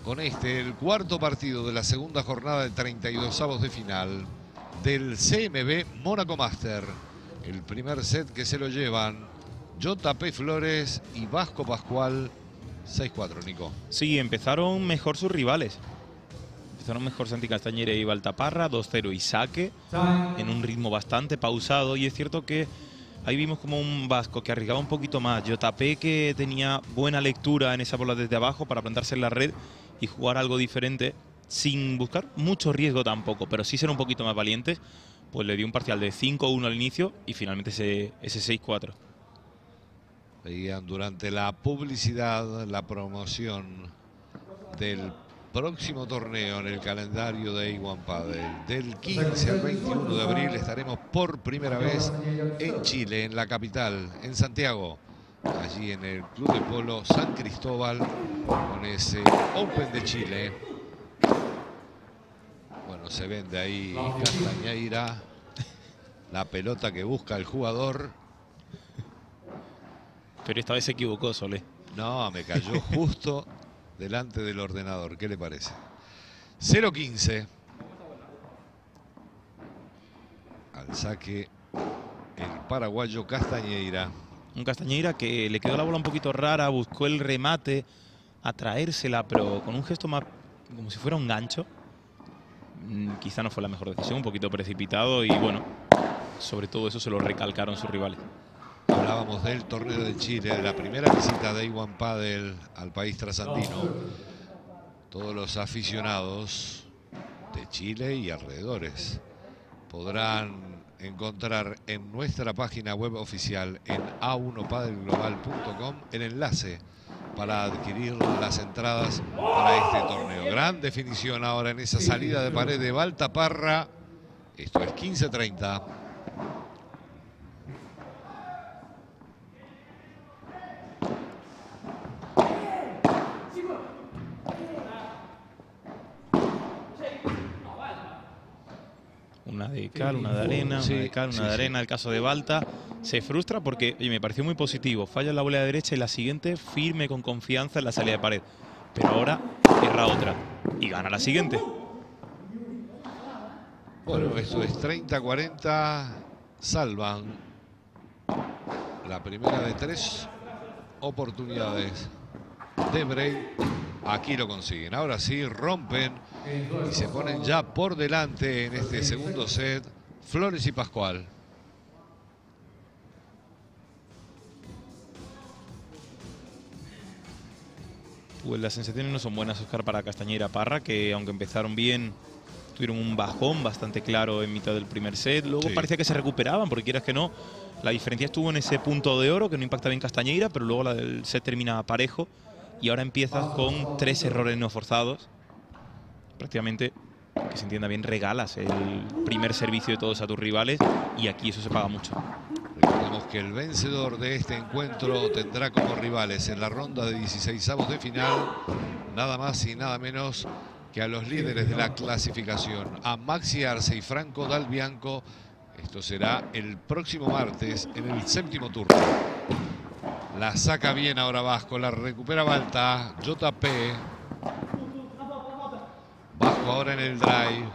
con este, el cuarto partido de la segunda jornada de 32 avos de final del CMB Mónaco Master. El primer set que se lo llevan JP Flores y Vasco Pascual, 6-4, Nico. Sí, empezaron mejor sus rivales. Empezaron mejor Santi Castañera y Baltaparra, 2-0 y saque, en un ritmo bastante pausado. Y es cierto que ahí vimos como un vasco que arriesgaba un poquito más. Yotapé que tenía buena lectura en esa bola desde abajo para plantarse en la red y jugar algo diferente, sin buscar mucho riesgo tampoco, pero sí ser un poquito más valientes. Pues le dio un parcial de 5-1 al inicio y finalmente ese, ese 6-4. Veían durante la publicidad, la promoción del próximo torneo en el calendario de A1 Padel. Del 15 al 21 de abril estaremos por primera vez en Chile, en la capital, en Santiago. Allí en el Club de Polo San Cristóbal con ese Open de Chile. Bueno, se vende ahí Castañeira. La pelota que busca el jugador. Pero esta vez se equivocó, Solé. No, me cayó justo delante del ordenador. ¿Qué le parece? 0-15. Al saque el paraguayo Castañeira. Un Castañeira que le quedó la bola un poquito rara, buscó el remate, atraérsela, pero con un gesto más como si fuera un gancho. Mm, quizá no fue la mejor decisión, un poquito precipitado y bueno, sobre todo eso se lo recalcaron sus rivales. Hablábamos del torneo de Chile, de la primera visita de Iwan Padel al país trasandino. Todos los aficionados de Chile y alrededores podrán encontrar en nuestra página web oficial en a1padelglobal.com el enlace para adquirir las entradas para este torneo. Gran definición ahora en esa salida de pared de Baltaparra. Esto es 15-30. Una de cal, una de arena, Sí, una de cal, una sí, de sí. arena. El caso de Balta se frustra porque oye, me pareció muy positivo. Falla la bola de derecha y la siguiente firme con confianza en la salida de pared. Pero ahora erra otra y gana la siguiente. Bueno, esto es 30-40. Salvan la primera de tres oportunidades de break. Aquí lo consiguen. Ahora sí, rompen y se ponen ya por delante en este segundo set. Flores y Pascual. Pues las sensaciones no son buenas, Oscar, para Castañeira Parra, que aunque empezaron bien, tuvieron un bajón bastante claro en mitad del primer set. Luego Sí. parecía que se recuperaban, porque quieras que no, la diferencia estuvo en ese punto de oro que no impacta bien Castañeira, pero luego la del set termina parejo y ahora empiezas con tres errores no forzados. Prácticamente, que se entienda bien, regalas el primer servicio de todos a tus rivales y aquí eso se paga mucho. Recordemos que el vencedor de este encuentro tendrá como rivales en la ronda de 16 avos de final nada más y nada menos que a los líderes de la clasificación, a Maxi Arce y Franco Dal Bianco. Esto será el próximo martes en el séptimo turno. La saca bien ahora Vasco, la recupera Balta, JP. Vasco ahora en el drive.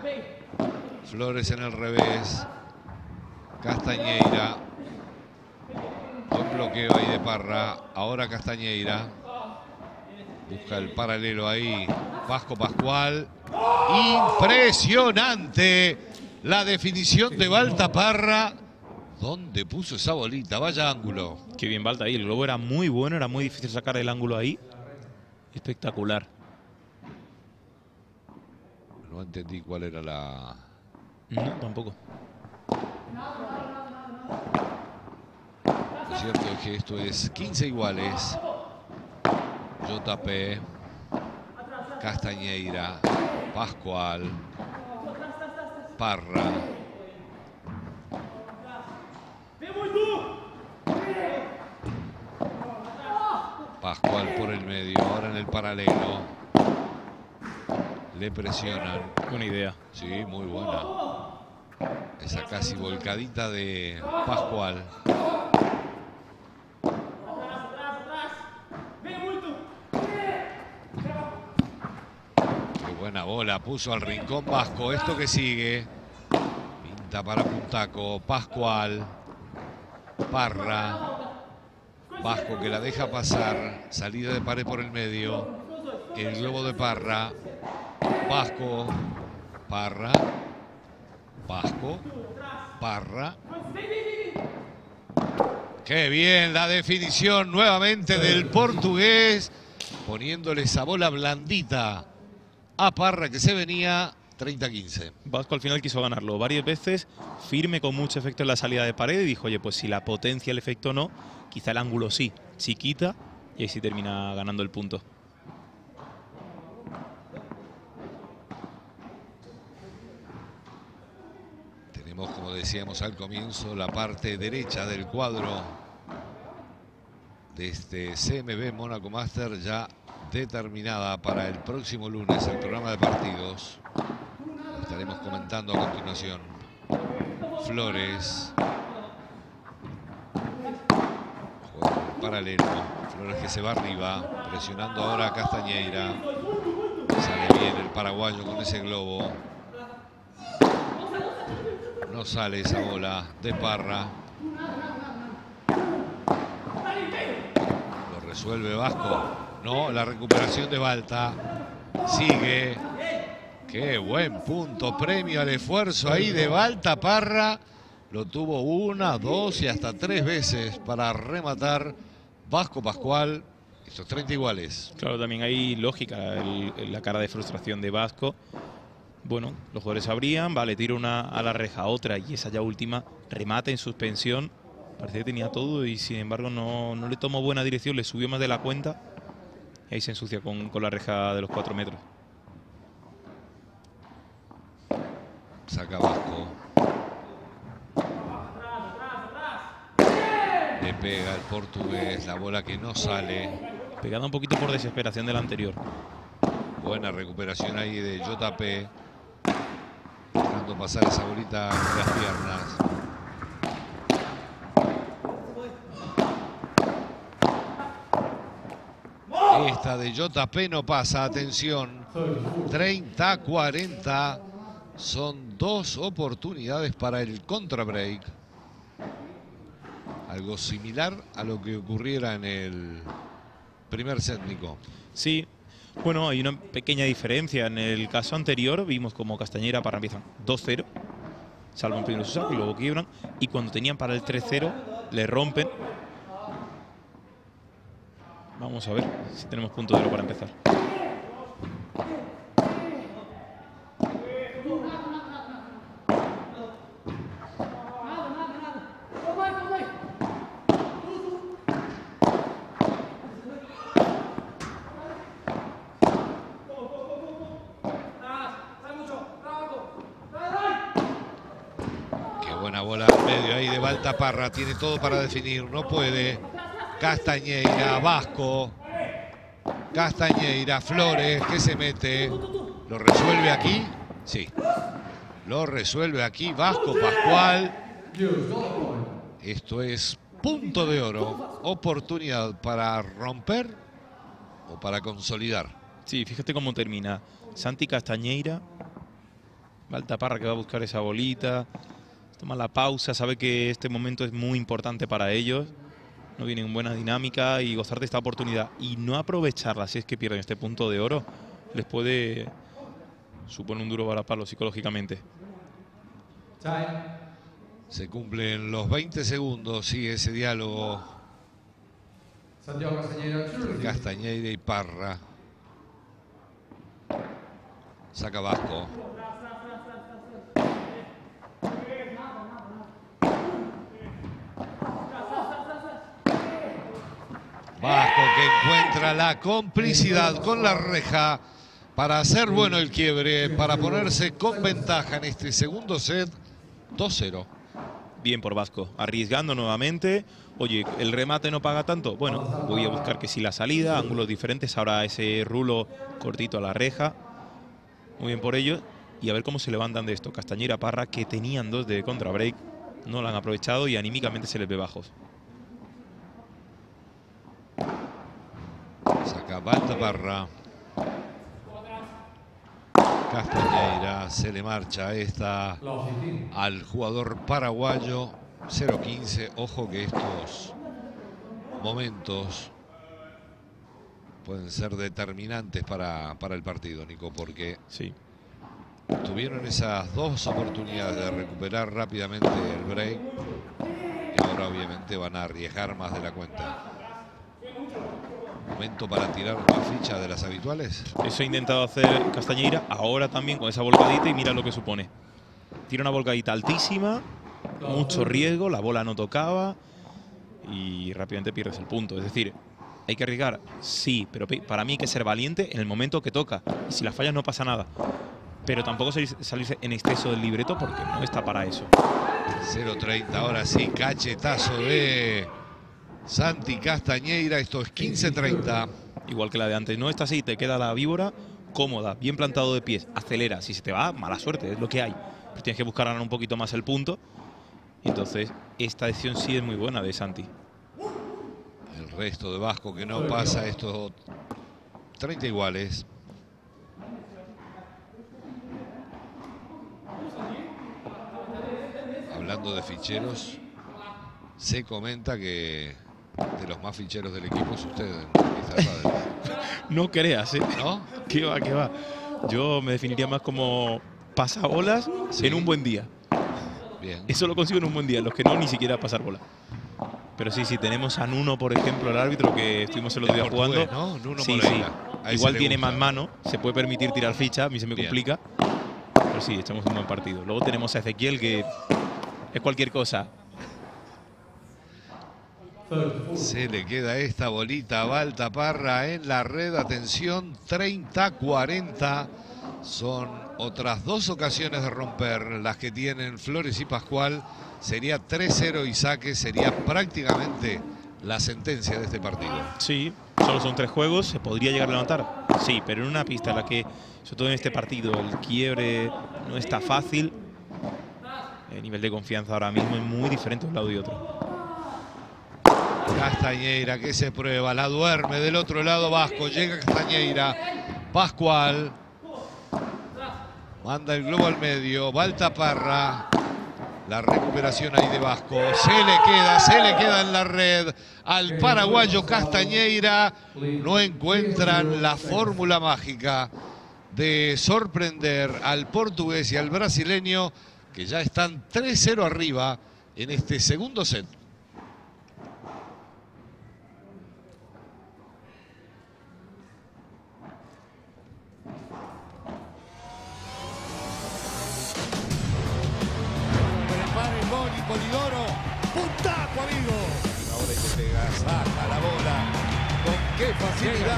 Flores en el revés. Castañeira. Buen bloqueo ahí de Parra. Ahora Castañeira. Busca el paralelo ahí. Vasco Pascual. Impresionante la definición de Balta Parra. ¿Dónde puso esa bolita? Vaya ángulo. Qué bien Balta ahí. El globo era muy bueno, era muy difícil sacar el ángulo ahí. Espectacular. No entendí cuál era la... No, tampoco. Lo cierto es que esto es 15 iguales. JP, Castañeira, Pascual, Parra. Pascual por el medio, ahora en el paralelo. Le presionan. Buena idea. Sí, muy buena. Esa casi volcadita de Pascual. Qué buena bola, puso al rincón Vasco. Esto que sigue. Pinta para Puntaco. Pascual. Parra. Vasco que la deja pasar. Salida de pared por el medio. El globo de Parra. Vasco. Parra. Vasco. Parra. Qué bien la definición nuevamente del portugués. Poniéndole esa bola blandita a Parra que se venía 30-15. Vasco al final quiso ganarlo varias veces, firme con mucho efecto en la salida de pared y dijo, oye, pues si la potencia el efecto no, quizá el ángulo sí, chiquita, y ahí sí termina ganando el punto. Como decíamos al comienzo, la parte derecha del cuadro de este CMB Mónaco Master ya determinada para el próximo lunes, el programa de partidos. Lo estaremos comentando a continuación. Flores. Juega paralelo. Flores que se va arriba, presionando ahora a Castañeira. Sale bien el paraguayo con ese globo. No sale esa bola de Parra. Lo resuelve Vasco. No, la recuperación de Balta. Sigue. Qué buen punto. Premio al esfuerzo ahí de Balta Parra. Lo tuvo una, dos y hasta tres veces para rematar Vasco Pascual. Estos 30 iguales. Claro, también hay lógica la cara de frustración de Vasco. Bueno, los jugadores abrían, vale, tiro una a la reja, otra y esa ya última, remate en suspensión. Parecía que tenía todo y sin embargo no, no le tomó buena dirección, le subió más de la cuenta. Y ahí se ensucia con, con la reja de los cuatro metros. Saca Vasco. Le pega el portugués, la bola que no sale. Pegada un poquito por desesperación del anterior. Buena recuperación ahí de JP. Dejando pasar esa bolita entre las piernas. Esta de JP no pasa, atención. 30-40. Son dos oportunidades para el contra break. Algo similar a lo que ocurriera en el primer set. Sí, bueno, hay una pequeña diferencia. En el caso anterior vimos como Castañera para empiezan 2-0, salvan primero su saque y luego quiebran. Y cuando tenían para el 3-0, le rompen. Vamos a ver si tenemos punto de oro para empezar. Qué buena bola al medio Baltaparra. Tiene todo para definir. No puede. Castañeira, Vasco. Castañeira, Flores, que se mete. ¿Lo resuelve aquí? Sí. Lo resuelve aquí Vasco Pascual. Esto es punto de oro. Oportunidad para romper o para consolidar. Sí, fíjate cómo termina. Santi Castañeira. Baltaparra que va a buscar esa bolita. Toma la pausa, sabe que este momento es muy importante para ellos. No vienen en buena dinámica y gozar de esta oportunidad y no aprovecharla si es que pierden este punto de oro les puede suponer un duro varapalo psicológicamente. Se cumplen los 20 segundos, sigue ese diálogo Santiago Castañeira y Parra. Saca Vasco. Vasco que encuentra la complicidad con la reja para hacer bueno el quiebre, para ponerse con ventaja en este segundo set 2-0. Bien por Vasco, arriesgando nuevamente. Oye, el remate no paga tanto. Bueno, voy a buscar que si la salida, ángulos diferentes, ahora ese rulo cortito a la reja. Muy bien por ellos. Y a ver cómo se levantan de esto. Castañera Parra, que tenían dos de contra break, no lo han aprovechado y anímicamente se les ve bajos. Saca Baltaparra. Castañeira se le marcha esta al jugador paraguayo 0-15. Ojo que estos momentos pueden ser determinantes para, para el partido, Nico, porque sí. tuvieron esas dos oportunidades de recuperar rápidamente el break y ahora obviamente van a arriesgar más de la cuenta. Momento para tirar una ficha de las habituales. Eso ha intentado hacer Castañeira, ahora también con esa volcadita y mira lo que supone. Tira una volcadita altísima, mucho riesgo, la bola no tocaba y rápidamente pierdes el punto. Es decir, ¿hay que arriesgar? Sí, pero para mí hay que ser valiente en el momento que toca. Y si las fallas no pasa nada. Pero tampoco salirse en exceso del libreto porque no está para eso. 0-30, ahora sí, cachetazo de Santi Castañeira, esto es 15-30. Igual que la de antes, no está así, te queda la víbora cómoda, bien plantado de pies, acelera, si se te va, mala suerte, es lo que hay. Pero tienes que buscar ganar un poquito más el punto. Entonces, esta decisión sí es muy buena de Santi. El resto de Vasco que no pasa estos 30 iguales. Hablando de ficheros, se comenta que de los más ficheros del equipo es usted. no creas, ¿eh? ¿No? ¿Qué va, qué va? Yo me definiría más como pasabolas sí. en un buen día. Bien. Eso lo consigo en un buen día, los que no, ni siquiera pasar bola. Pero sí, sí, tenemos a Nuno, por ejemplo, el árbitro que estuvimos el otro día jugando. ¿no? Nuno sí, sí. Igual tiene más mano, se puede permitir tirar ficha, a mí se me Bien. complica. Pero sí, echamos un buen partido. Luego tenemos a Ezequiel que es cualquier cosa. Se le queda esta bolita a Baltaparra en la red. Atención, 30-40. Son otras dos ocasiones de romper las que tienen Flores y Pascual. Sería 3-0 y saque. Sería prácticamente la sentencia de este partido. Sí, solo son tres juegos. ¿Se podría llegar a levantar? Sí, pero en una pista en la que, sobre todo en este partido, el quiebre no está fácil. El nivel de confianza ahora mismo es muy diferente de un lado y otro. Castañeira que se prueba, la duerme del otro lado Vasco, llega Castañeira, Pascual, manda el globo al medio, Baltaparra, la recuperación ahí de Vasco, se le queda, se le queda en la red al paraguayo Castañeira, no encuentran la fórmula mágica de sorprender al portugués y al brasileño que ya están 3-0 arriba en este segundo set.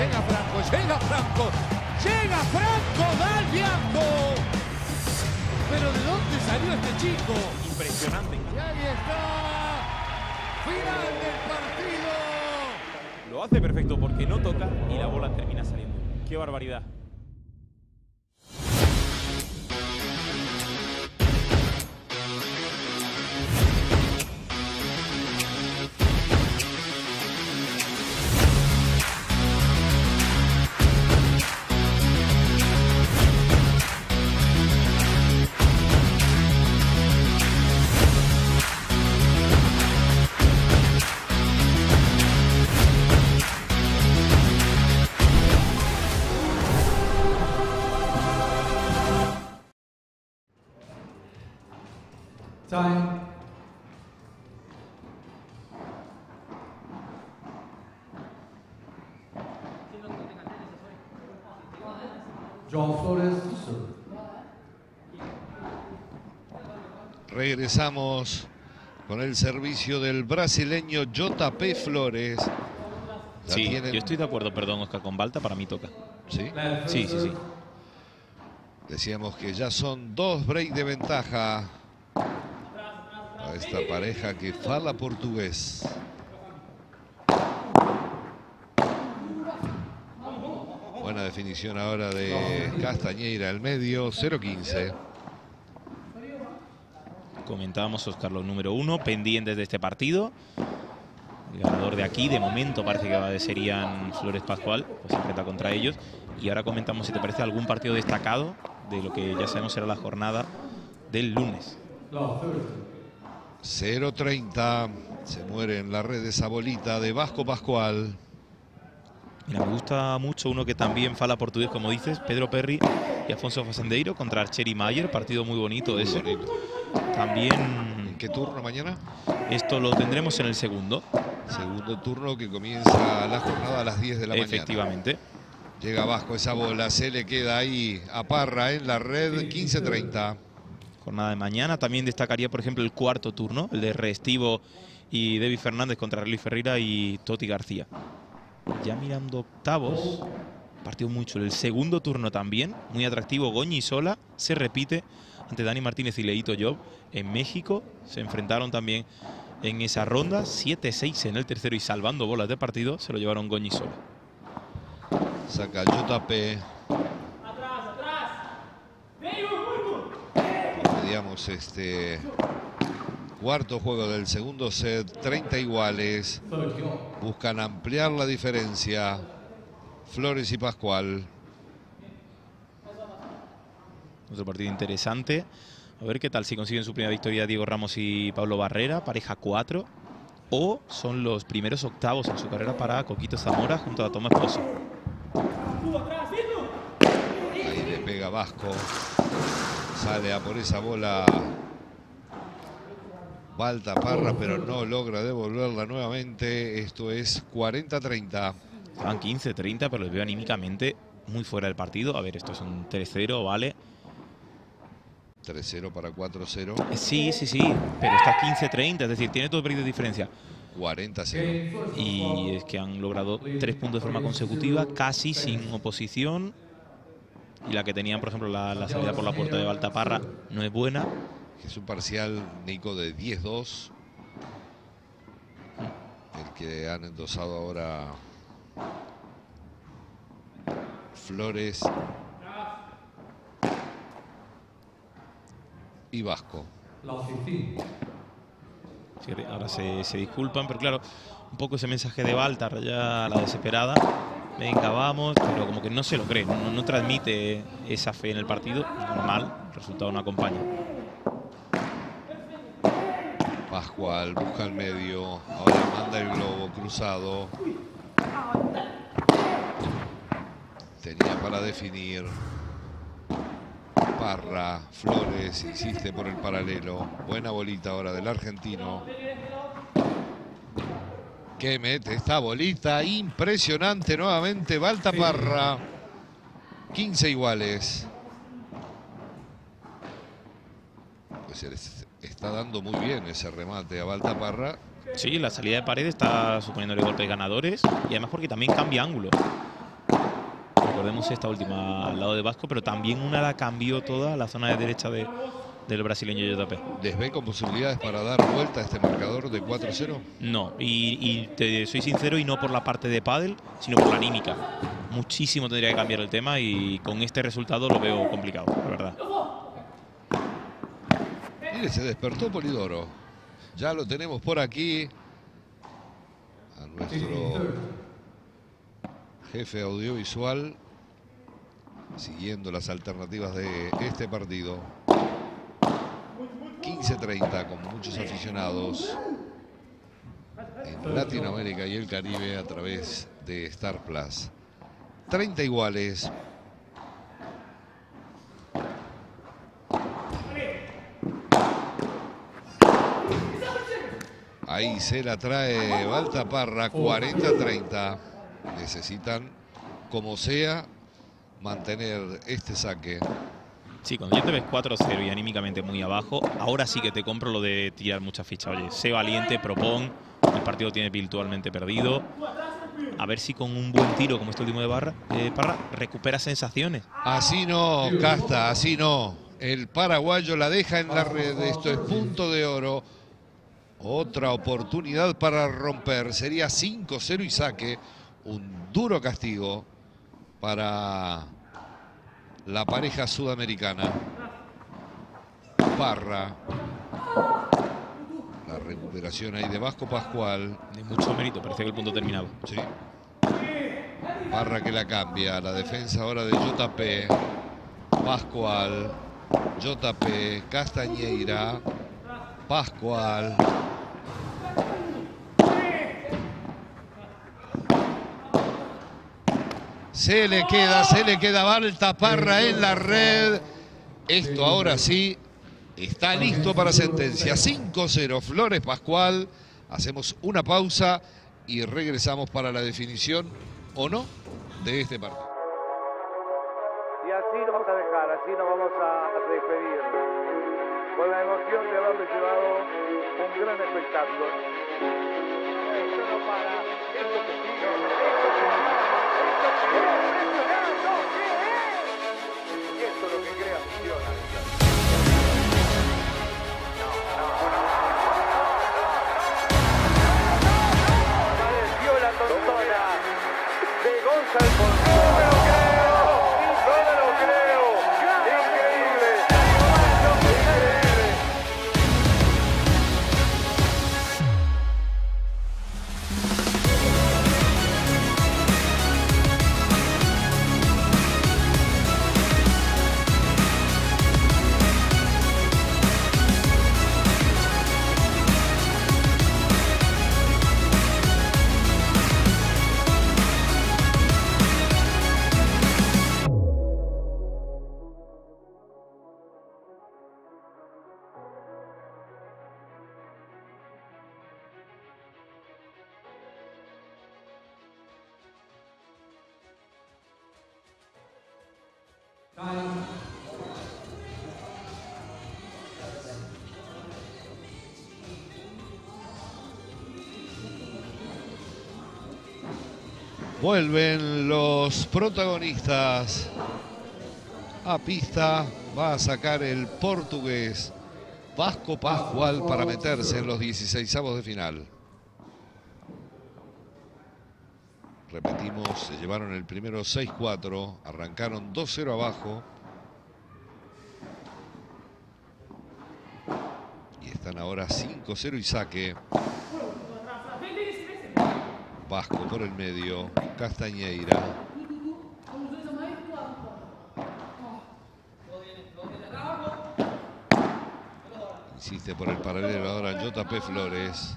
Llega, Franco, llega Franco. Llega Franco, da el Bianco. Pero ¿de dónde salió este chico? Impresionante. Y ahí está. Final del partido. Lo hace perfecto porque no toca y la bola termina saliendo. ¡Qué barbaridad! Time. João Flores to serve. Regresamos con el servicio del brasileño JP Flores. La Sí, tienen- yo estoy de acuerdo, perdón, Oscar, con Balta para mí toca. ¿Sí? Sí, sí, sí. Decíamos que ya son dos break de ventaja a esta pareja que fala portugués. Buena definición ahora de Castañeira, el medio, 0-15. Comentábamos, Oscar, los número uno, pendientes de este partido. El ganador de aquí, de momento, parece que va a- serían Flores Pascual, pues se enfrenta contra ellos. Y ahora comentamos si te parece algún partido destacado de lo que ya sabemos será la jornada del lunes. Law 30. 0-30. Se muere en la red esa bolita de Vasco Pascual. Mira, me gusta mucho uno que también fala portugués, como dices, Pedro Perry y Afonso Facendeiro contra Archeri Mayer, partido muy bonito ese. También... ¿En qué turno mañana? Esto lo tendremos en el segundo. Segundo turno que comienza la jornada a las 10 de la mañana. Efectivamente. Llega Vasco esa bola, se le queda ahí a Parra en la red, 15-30. Jornada de mañana. También destacaría, por ejemplo, el cuarto turno, el de Restivo y David Fernández contra Relly Ferreira y Toti García. Ya mirando octavos, partido muy chulo. El segundo turno también, muy atractivo. Goñi y Sola se repite ante Dani Martínez y Leito Job en México. Se enfrentaron también en esa ronda. 7-6 en el tercero y salvando bolas de partido, se lo llevaron Goñi y Sola. Saca JP. Veíamos este cuarto juego del segundo set, 30 iguales. Buscan ampliar la diferencia. Flores y Pascual. Otro partido interesante. A ver qué tal si consiguen su primera victoria Diego Ramos y Pablo Barrera, pareja 4. O son los primeros octavos en su carrera para Coquito Zamora junto a Tomás Pozo. Ahí le pega Vasco. Sale a por esa bola. Balta Parra, pero no logra devolverla nuevamente. Esto es 40-30. Estaban 15-30, pero los veo anímicamente muy fuera del partido. A ver, esto es un 3-0, ¿vale? 3-0 para 4-0. Eh, Sí, sí, sí, pero está 15-30, es decir, tiene dos periodos de diferencia. 40-0. Y es que han logrado tres puntos de forma consecutiva, casi sin oposición. Y la que tenían, por ejemplo, la, la salida por la puerta de Baltaparra no es buena. Es un parcial, Nico, de 10-2. El que han endosado ahora Flores y Vasco. 15. Sí, Ahora se, se disculpan, pero claro, un poco ese mensaje de Baltar ya la desesperada. Venga, vamos, pero como que no se lo cree, no, no transmite esa fe en el partido. Normal, el resultado no acompaña. Pascual busca el medio, ahora manda el globo cruzado. Tenía para definir. Parra, Flores, insiste por el paralelo. Buena bolita ahora del argentino. Que mete esta bolita impresionante nuevamente. Balta Parra. 15 iguales. Este- está dando muy bien ese remate a Baltaparra. Sí, la salida de pared está suponiéndole golpes ganadores y además porque también cambia ángulo. Recordemos esta última al lado de Vasco, pero también una la cambió toda la zona de derecha de, del brasileño. ¿Les ve con posibilidades para dar vuelta a este marcador de 4-0? No, y, y te soy sincero, y no por la parte de pádel, sino por la anímica. Muchísimo tendría que cambiar el tema y con este resultado lo veo complicado, la verdad. Mire, se despertó Polidoro. Ya lo tenemos por aquí. A nuestro jefe audiovisual. Siguiendo las alternativas de este partido. 15-30 con muchos aficionados en Latinoamérica y el Caribe a través de Star Plus. 30 iguales. Ahí se la trae Baltaparra, 40-30. Necesitan, como sea, mantener este saque. Sí, cuando ya te ves 4-0 y anímicamente muy abajo, ahora sí que te compro lo de tirar muchas fichas. Oye, sé valiente, propón. El partido tiene virtualmente perdido. A ver si con un buen tiro como este último de Barra, eh, Parra, recupera sensaciones. Así no, Casta, así no. El paraguayo la deja en la red. Esto es punto de oro. Otra oportunidad para romper. Sería 5-0 y saque. Un duro castigo para la pareja sudamericana. Parra. La recuperación ahí de Vasco Pascual. De mucho mérito, parece que el punto terminado. Sí. Parra que la cambia. La defensa ahora de JP. Pascual. JP. Castañeira. Pascual. Se le queda, se le queda Baltaparra en la red. Esto ahora sí está listo para sentencia. 5-0 Flores Pascual. Hacemos una pausa y regresamos para la definición o no de este partido. Y así nos vamos a dejar, así nos vamos a despedir. Con la emoción de haberle llevado un gran espectáculo. Vuelven los protagonistas a pista. Va a sacar el portugués Vasco Pascual para meterse en los 16 de final. Repetimos, se llevaron el primero 6-4, arrancaron 2-0 abajo. Y están ahora 5-0 y saque. Vasco por el medio, Castañeira. Insiste por el paralelo ahora JP Flores.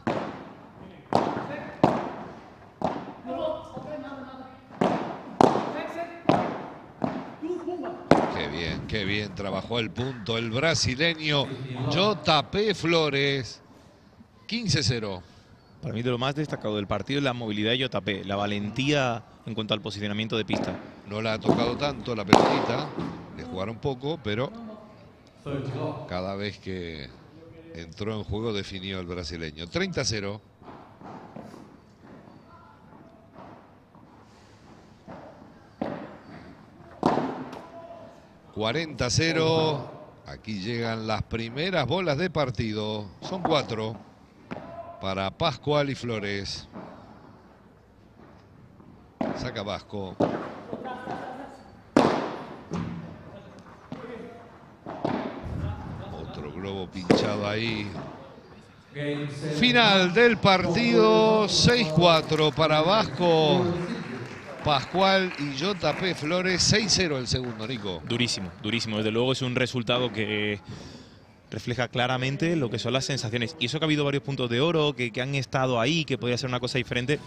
Qué bien, qué bien trabajó el punto el brasileño JP Flores. 15-0. Para mí de lo más destacado del partido es la movilidad de JP, la valentía en cuanto al posicionamiento de pista. No la ha tocado tanto la pelotita, le jugaron poco, pero cada vez que entró en juego, definió el brasileño. 30-0. ...40-0... Aquí llegan las primeras bolas de partido. Son cuatro. Para Pascual y Flores. Saca Vasco. Otro globo pinchado ahí. Final del partido. 6-4 para Vasco. Pascual y JP Flores. 6-0 el segundo, Nico. Durísimo, durísimo. Desde luego es un resultado que refleja claramente lo que son las sensaciones. Y eso que ha habido varios puntos de oro, que, que han estado ahí, que podía ser una cosa diferente.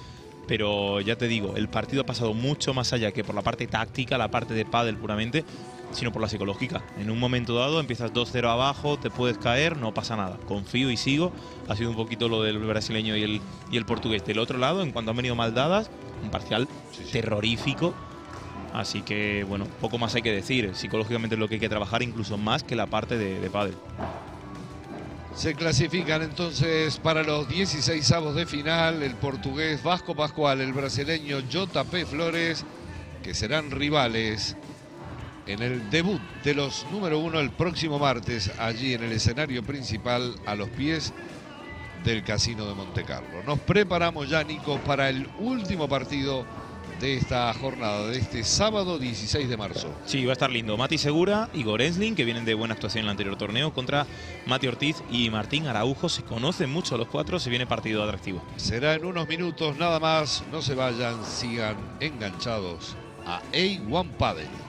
Pero ya te digo, el partido ha pasado mucho más allá que por la parte táctica, la parte de pádel puramente, sino por la psicológica. En un momento dado empiezas 2-0 abajo, te puedes caer, no pasa nada. Confío y sigo. Ha sido un poquito lo del brasileño y el, y el portugués. Del otro lado, en cuanto han venido mal dadas, un parcial terrorífico. Así que, bueno, poco más hay que decir. Psicológicamente es lo que hay que trabajar, incluso más que la parte de, de pádel. Se clasifican entonces para los 16 avos de final el portugués Vasco Pascual, el brasileño JP Flores, que serán rivales en el debut de los número uno el próximo martes, allí en el escenario principal, a los pies del Casino de Montecarlo. Nos preparamos ya, Nico, para el último partido de esta jornada, de este sábado 16 de marzo. Sí, va a estar lindo. Mati Segura y Gorensling, que vienen de buena actuación en el anterior torneo, contra Mati Ortiz y Martín Araujo. Se conocen mucho los cuatro, se viene partido atractivo. Será en unos minutos nada más. No se vayan, sigan enganchados a A1 Padel.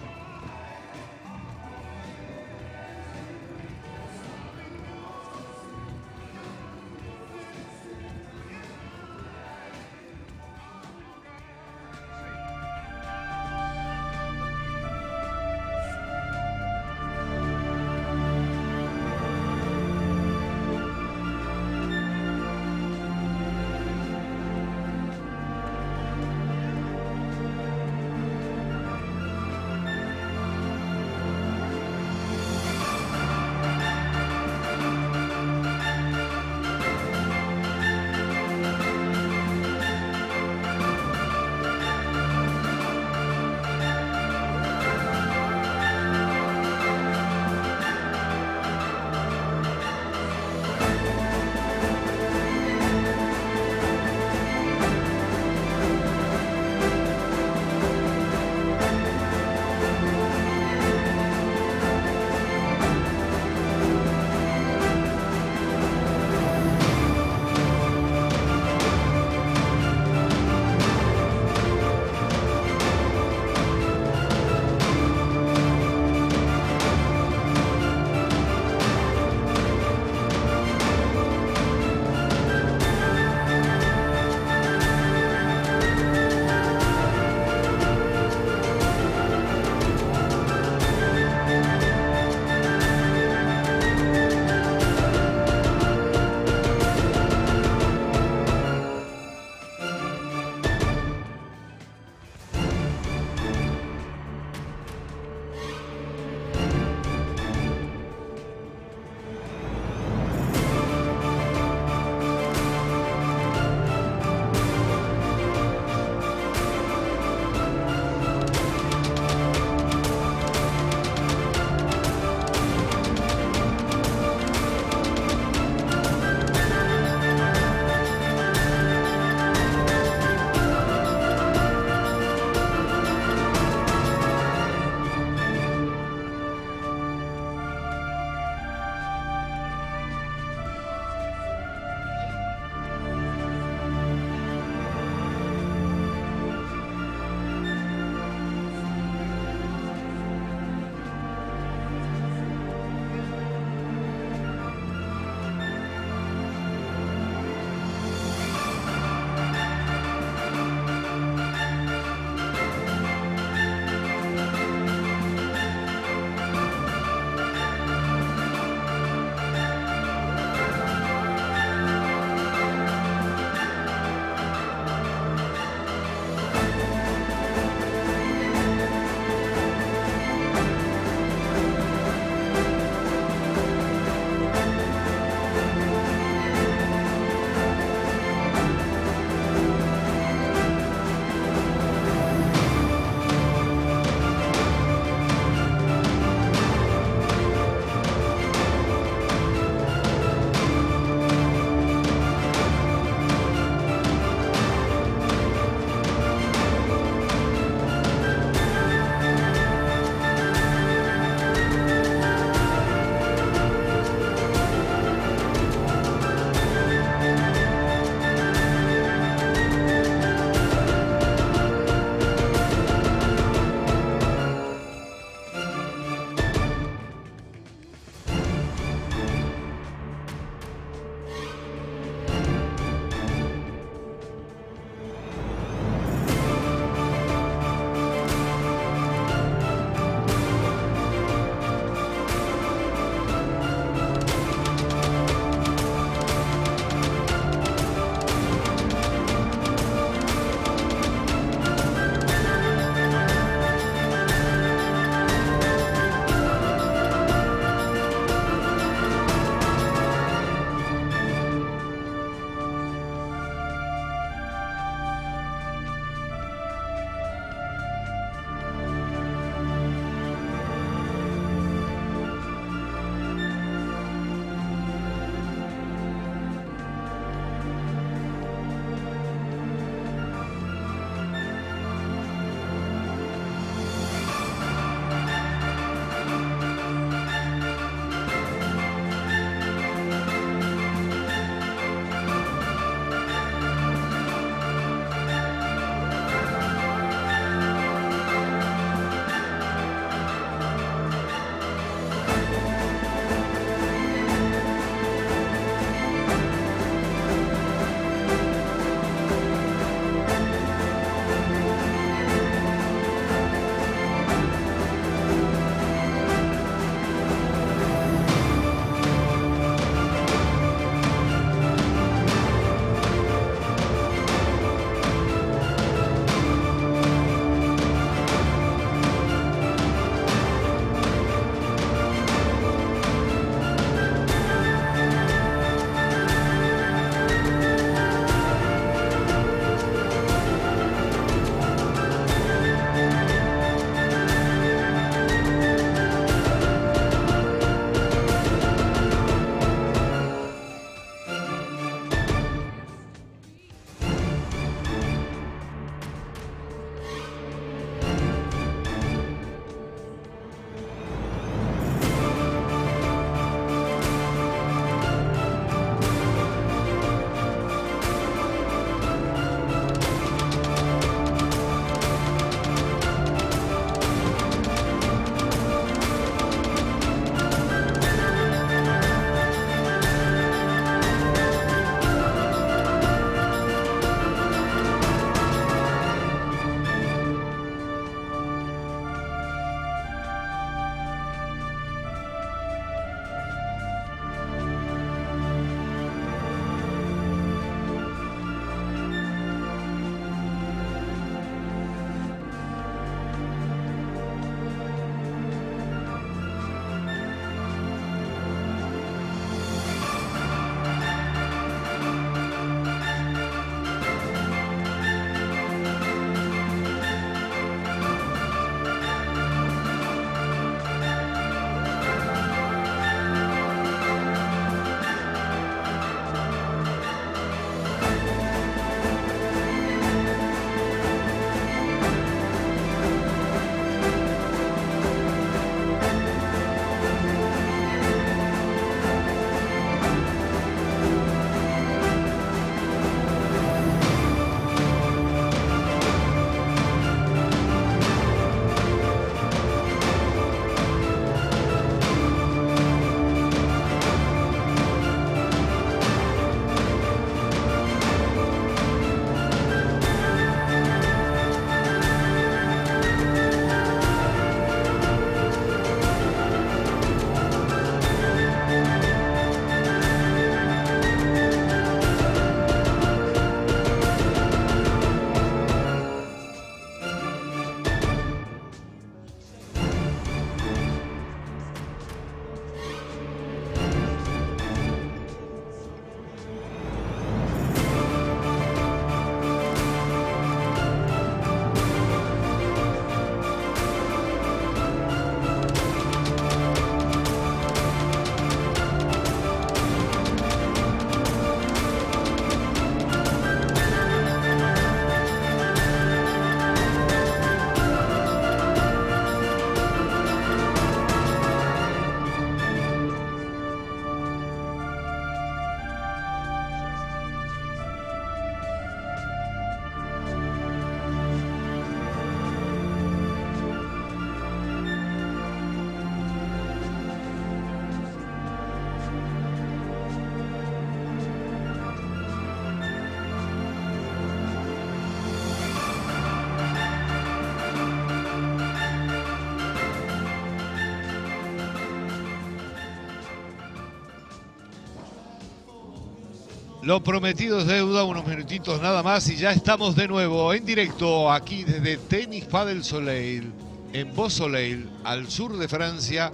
Lo prometido es deuda, unos minutitos nada más y ya estamos de nuevo en directo aquí desde Tenis Padel Soleil, en Beau Soleil, al sur de Francia,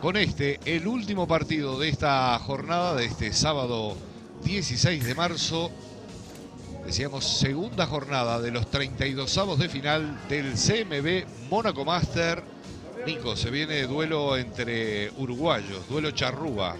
con este, el último partido de esta jornada, de este sábado 16 de marzo. Decíamos segunda jornada de los 32 avos de final del CMB Mónaco Master. Nico, se viene duelo entre uruguayos, duelo charrúa.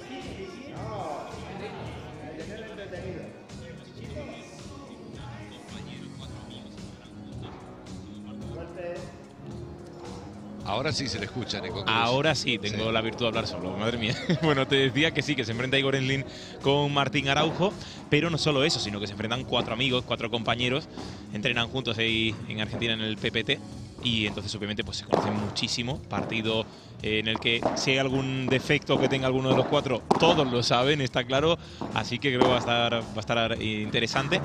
Ahora sí se le escucha, Nico. Cruz. Ahora sí, tengo Sí. la virtud de hablar solo, madre mía. Bueno, te decía que sí, que se enfrenta Igor Enlin con Martín Araujo, pero no solo eso, sino que se enfrentan cuatro amigos, cuatro compañeros, entrenan juntos ahí en Argentina en el PPT y entonces obviamente pues se conocen muchísimo, partido eh, en el que si hay algún defecto que tenga alguno de los cuatro, todos lo saben, está claro, así que creo que va a estar, va a estar interesante.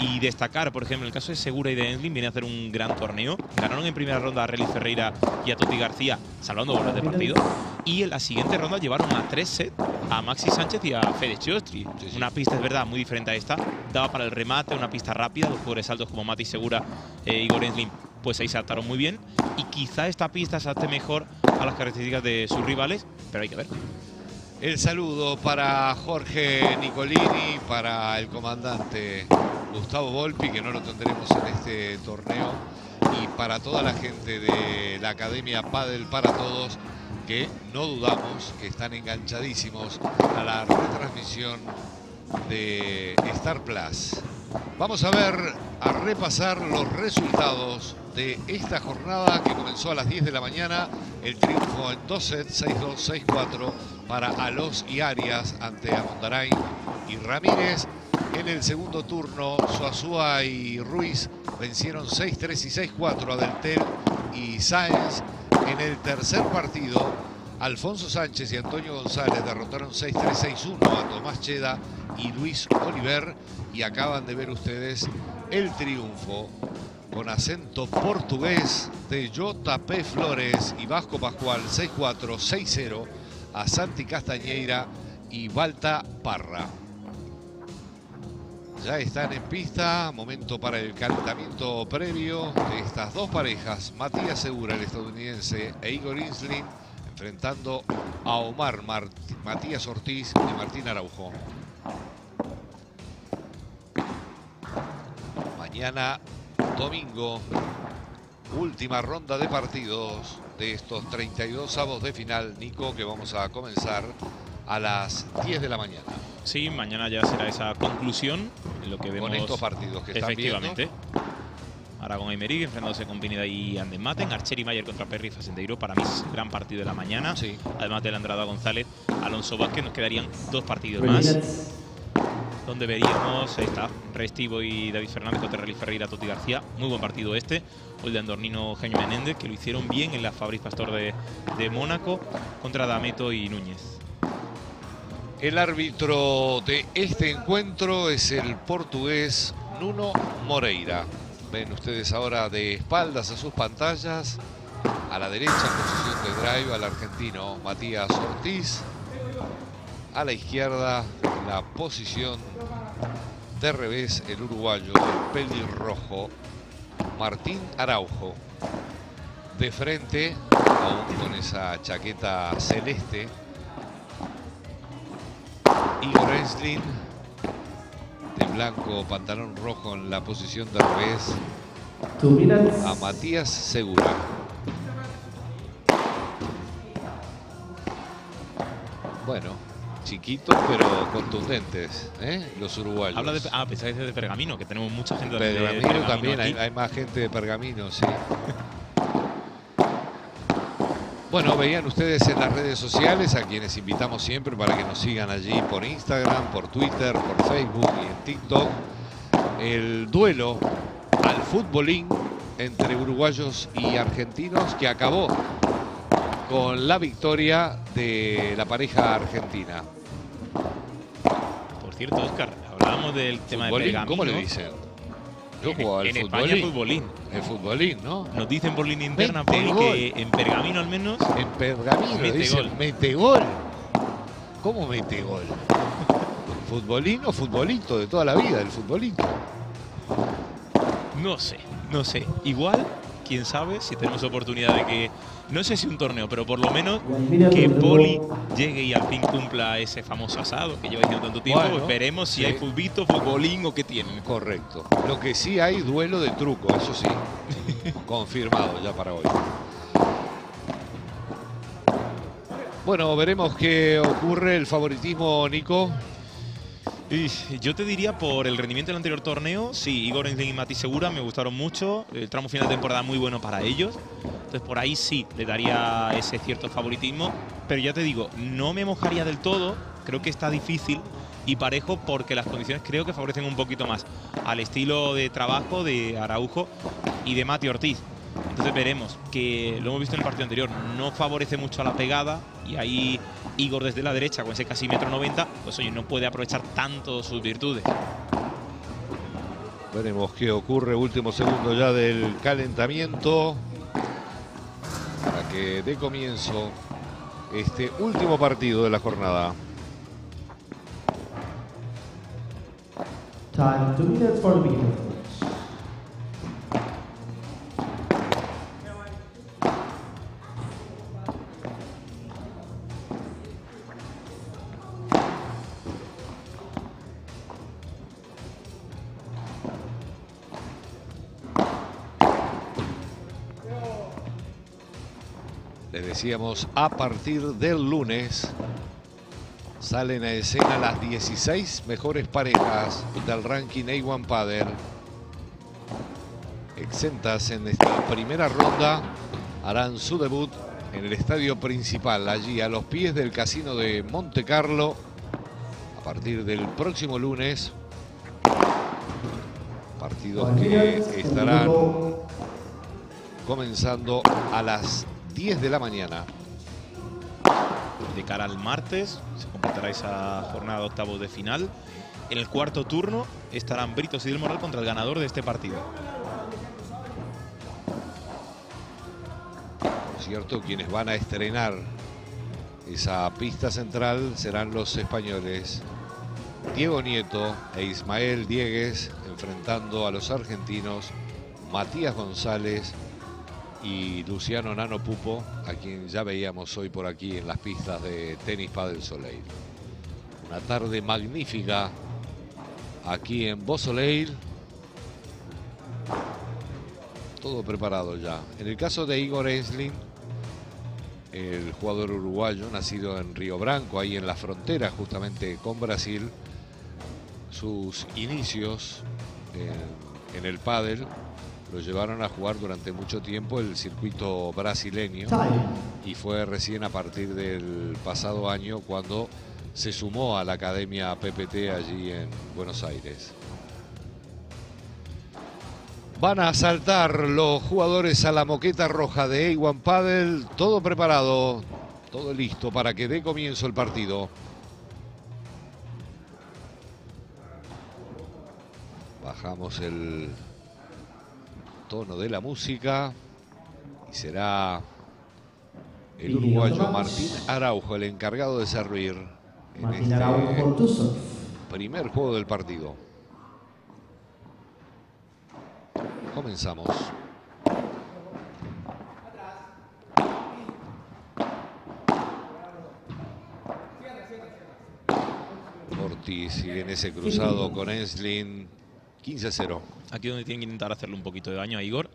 Y destacar, por ejemplo, el caso de Segura y de Enslin, viene a hacer un gran torneo. Ganaron en primera ronda a Relly Ferreira y a Toti García, salvando goles de partido. Y en la siguiente ronda llevaron a tres sets a Maxi Sánchez y a Fede Chiostri. Una pista, es verdad, muy diferente a esta. Daba para el remate, una pista rápida. Los jugadores altos como Mati Segura e Igor Enslin, pues ahí se adaptaron muy bien. Y quizá esta pista se adapte mejor a las características de sus rivales, pero hay que ver. El saludo para Jorge Nicolini, para el comandante Gustavo Volpi, que no lo tendremos en este torneo, y para toda la gente de la Academia Padel para Todos, que no dudamos que están enganchadísimos a la retransmisión de Star Plus. Vamos a ver, a repasar los resultados de esta jornada que comenzó a las 10 de la mañana. El triunfo en dos sets, 6-2, 6-4 para Alos y Arias ante Amondaray y Ramírez. En el segundo turno, Suazúa y Ruiz vencieron 6-3 y 6-4 a Deltel y Sáenz. En el tercer partido, Alfonso Sánchez y Antonio González derrotaron 6-3, 6-1 a Tomás Cheda y Luis Oliver. Y acaban de ver ustedes el triunfo con acento portugués de JP Flores y Vasco Pascual 6-4, 6-0 a Santi Castañeira y Balta Parra. Ya están en pista, momento para el calentamiento previo de estas dos parejas, Matías Segura, el estadounidense, e Igor Inslin, enfrentando a Omar Matías Ortiz y Martín Araujo. Mañana, domingo, última ronda de partidos de estos 32 avos de final, Nico, que vamos a comenzar a las 10 de la mañana. Sí, mañana ya será esa conclusión, lo que vemos. Con estos partidos que están Efectivamente. Aragón Emery enfrentándose con Pineda y Anden Maten. Archer y Mayer contra Perry Fasendeiro. Para mí es el gran partido de la mañana. Además de la Andrada González, Alonso Vázquez. Nos quedarían dos partidos más. Donde veríamos, está, Restivo y David Fernández contra Relly Ferreira, Toti García. Muy buen partido este. El de Andornino Jaime Menéndez, que lo hicieron bien en la Fabriz Pastor de, de Mónaco contra Dameto y Núñez. El árbitro de este encuentro es el portugués Nuno Moreira. Ven ustedes ahora de espaldas a sus pantallas. A la derecha posición de drive al argentino Matías Ortiz. A la izquierda en la posición de revés el uruguayo el pelirrojo Martín Araujo. De frente, aún con esa chaqueta celeste, Igor Enslin, de blanco, pantalón rojo en la posición de revés. A Matías Segura. Bueno, chiquitos pero contundentes, ¿eh? los uruguayos. Habla de. Ah, pensáis de Pergamino, que tenemos mucha gente de Pergamino Pergamino también, hay, hay más gente de Pergamino, sí. Bueno, veían ustedes en las redes sociales, a quienes invitamos siempre para que nos sigan allí por Instagram, por Twitter, por Facebook y en TikTok, el duelo al futbolín entre uruguayos y argentinos que acabó con la victoria de la pareja argentina. Por cierto, Oscar, hablábamos del tema de. Pergamino. ¿Cómo le dicen? Yo jugaba al en España, futbolín. futbolín. El futbolín, ¿no? Nos dicen por línea interna, Poli, que en Pergamino al menos. En Pergamino mete dicen gol. mete gol. ¿Cómo mete gol? ¿Futbolín o futbolito de toda la vida, el futbolito? No sé, no sé. Igual, quién sabe, si tenemos oportunidad de que, no sé si un torneo, pero por lo menos que Poli llegue y al fin cumpla ese famoso asado que lleva diciendo tanto tiempo. Bueno, Veremos si sí. hay futbito, futbolín o qué tienen. Correcto. Lo que sí hay duelo de truco, eso sí. Confirmado ya para hoy. Bueno, veremos qué ocurre. El favoritismo, Nico. Yo te diría por el rendimiento del anterior torneo, sí, Igor Enzlin y Mati Segura me gustaron mucho. El tramo final de temporada muy bueno para ellos. Entonces por ahí sí le daría ese cierto favoritismo. Pero ya te digo, no me mojaría del todo. Creo que está difícil y parejo porque las condiciones creo que favorecen un poquito más al estilo de trabajo de Araujo y de Mati Ortiz. Entonces veremos que lo hemos visto en el partido anterior, no favorece mucho a la pegada y ahí Igor desde la derecha con ese casi metro 90, pues oye, no puede aprovechar tanto sus virtudes. Veremos qué ocurre. Último segundo ya del calentamiento. Para que dé comienzo este último partido de la jornada. Time, decíamos, a partir del lunes salen a escena las 16 mejores parejas del ranking A1 Padel. Exentas en esta primera ronda harán su debut en el estadio principal, allí a los pies del casino de Monte Carlo, a partir del próximo lunes. Partidos que estarán comenzando a las 10 de la mañana. De cara al martes se completará esa jornada de octavos de final. En el cuarto turno estarán Britos y Del Moral contra el ganador de este partido. Por cierto, quienes van a estrenar esa pista central serán los españoles Diego Nieto e Ismael Diegues enfrentando a los argentinos Matías González y Luciano Nano Pupo, a quien ya veíamos hoy por aquí en las pistas de tenis Padel Soleil. Una tarde magnífica aquí en Soleil. Todo preparado ya. En el caso de Igor Esling, el jugador uruguayo, nacido en Río Branco, ahí en la frontera justamente con Brasil, sus inicios en, en el pádel lo llevaron a jugar durante mucho tiempo el circuito brasileño y fue recién a partir del pasado año cuando se sumó a la academia PPT allí en Buenos Aires. Van a saltar los jugadores a la moqueta roja de A1 Paddle, todo preparado, todo listo para que dé comienzo el partido. Bajamos el tono de la música y será el uruguayo Martín Araujo el encargado de servir en Martín este primer juego del partido. Comenzamos. Ortiz sigue en ese cruzado con Enslin. 15-0. Aquí donde tienen que intentar hacerle un poquito de daño a Igor.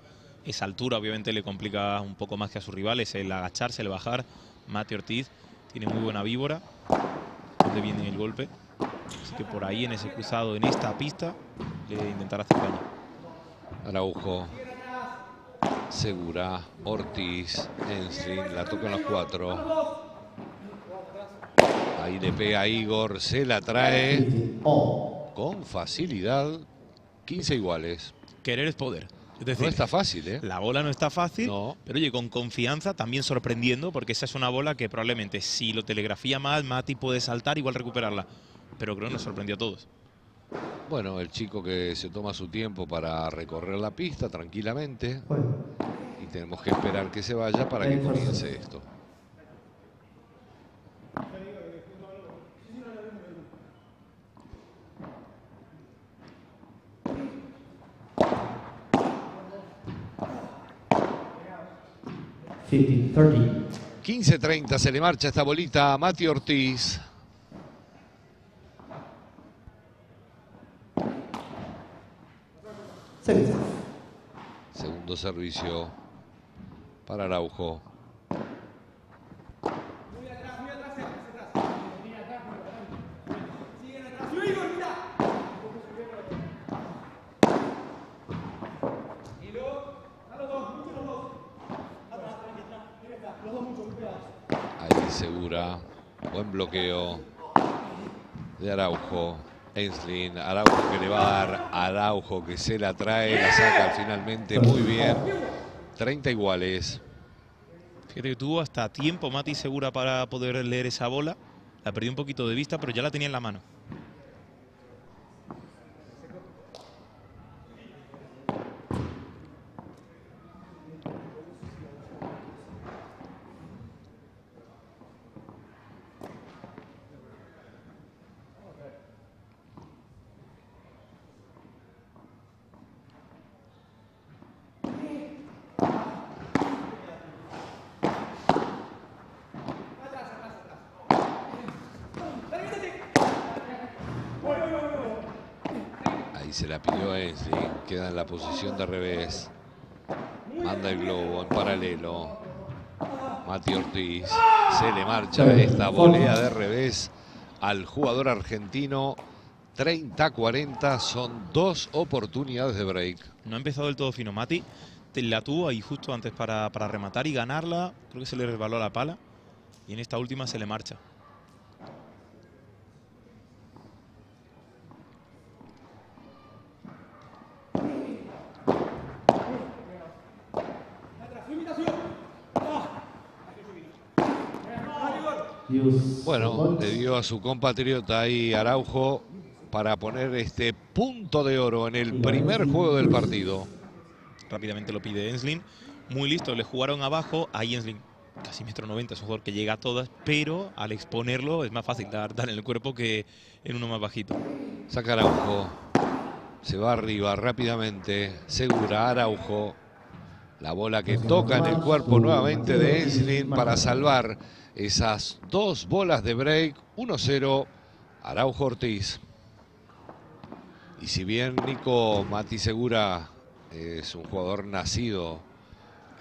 Esa altura obviamente le complica un poco más que a sus rivales, el agacharse, el bajar. Mate Ortiz tiene muy buena víbora. Donde viene el golpe. Así que por ahí en ese cruzado, en esta pista, le intentar hacer daño. Araujo. Segura. Ortiz. Enslin. La tocan los cuatro. Ahí le pega a Igor. Se la trae. Con facilidad. 15 iguales. Querer es poder. Es decir, no está fácil, ¿eh? La bola no está fácil, pero oye, con confianza, también sorprendiendo, porque esa es una bola que probablemente si lo telegrafía mal, Mati puede saltar, igual recuperarla. Pero creo que nos sorprendió a todos. Bueno, el chico que se toma su tiempo para recorrer la pista tranquilamente. Y tenemos que esperar que se vaya para que comience esto. 15-30. 15-30 se le marcha esta bolita a Mati Ortiz. Segundo servicio para Araujo. Ahí segura. Buen bloqueo de Araujo. Enslin, Araujo que le va a dar, Araujo que se la trae, la saca finalmente muy bien. 30 iguales. Fíjate que tuvo hasta tiempo Mati Segura para poder leer esa bola. La perdió un poquito de vista, pero ya la tenía en la mano. Ahí se la pidió a Enslin. Queda en la de revés. Manda el globo en paralelo. Mati Ortiz. Se le marcha esta volea de revés al jugador argentino. 30-40 son dos oportunidades de break. No ha empezado del todo fino Mati. Te- La tuvo ahí justo antes para, para rematar y ganarla. Creo que se le resbaló la pala. Y en esta última se le marcha. Bueno, le dio a su compatriota ahí Araujo para poner este punto de oro en el primer juego del partido. Rápidamente lo pide Enslin. Muy listo, le jugaron abajo. Ahí Enslin, casi metro 90, es un jugador que llega a todas, pero al exponerlo es más fácil dar, dar en el cuerpo que en uno más bajito. Saca Araujo. Se va arriba rápidamente. Segura Araujo. La bola que toca en el cuerpo nuevamente de Enslin para salvar esas dos bolas de break. 1-0. Araujo Ortiz. Y si bien Nico Mati Segura es un jugador nacido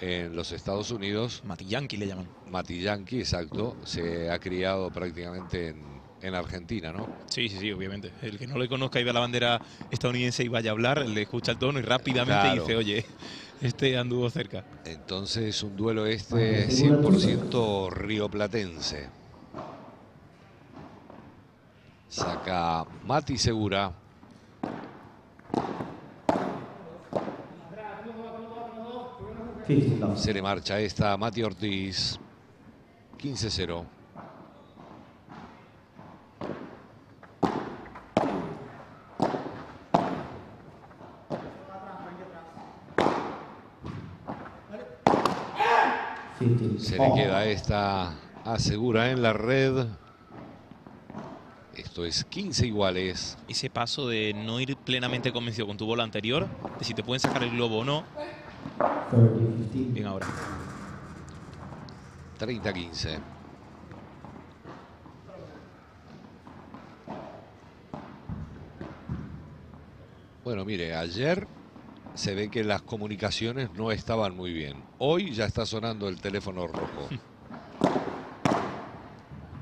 en los Estados Unidos. Mati Yankee le llaman. Mati Yankee, exacto. Se ha criado prácticamente en, en Argentina, ¿no? Sí, sí, sí, obviamente. El que no le conozca y vea la bandera estadounidense y vaya a hablar, le escucha el tono y rápidamente Claro. dice, oye, este anduvo cerca. Entonces un duelo este 100% rioplatense. Saca Mati Segura. Se le marcha esta a Mati Ortiz. 15-0. Se le queda esta asegura en la red. Esto es 15 iguales. Ese paso de no ir plenamente convencido con tu bola anterior, de si te pueden sacar el globo o no. Bien ahora. 30-15. Bueno, mire, ayer se ve que las comunicaciones no estaban muy bien. Hoy ya está sonando el teléfono rojo.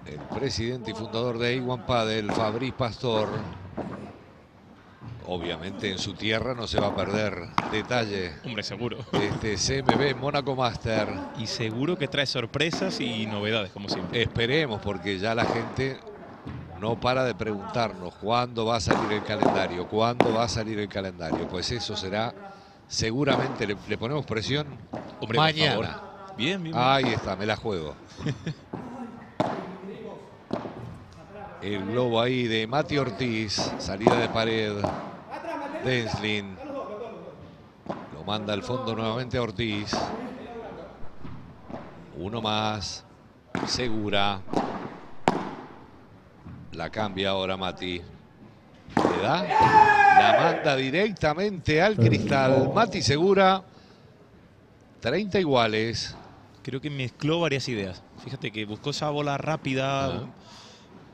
El presidente y fundador de A1 Padel, Fabriz Pastor, obviamente en su tierra no se va a perder detalle. Hombre, seguro. Este CMB Mónaco Master. Y seguro que trae sorpresas y novedades, como siempre. Esperemos, porque ya la gente no para de preguntarnos cuándo va a salir el calendario, cuándo va a salir el calendario. Pues eso será, seguramente, le, le ponemos presión Hombre, por mañana. favor. Bien, bien, bien. Ahí está, me la juego. El globo ahí de Mati Ortiz, salida de pared de Enslin. Lo manda al fondo nuevamente a Ortiz. Uno más. Segura. La cambia ahora Mati. Le da. La manda directamente al cristal. Mati Segura. 30 iguales. creo que mezcló varias ideas. Fíjate que buscó esa bola rápida,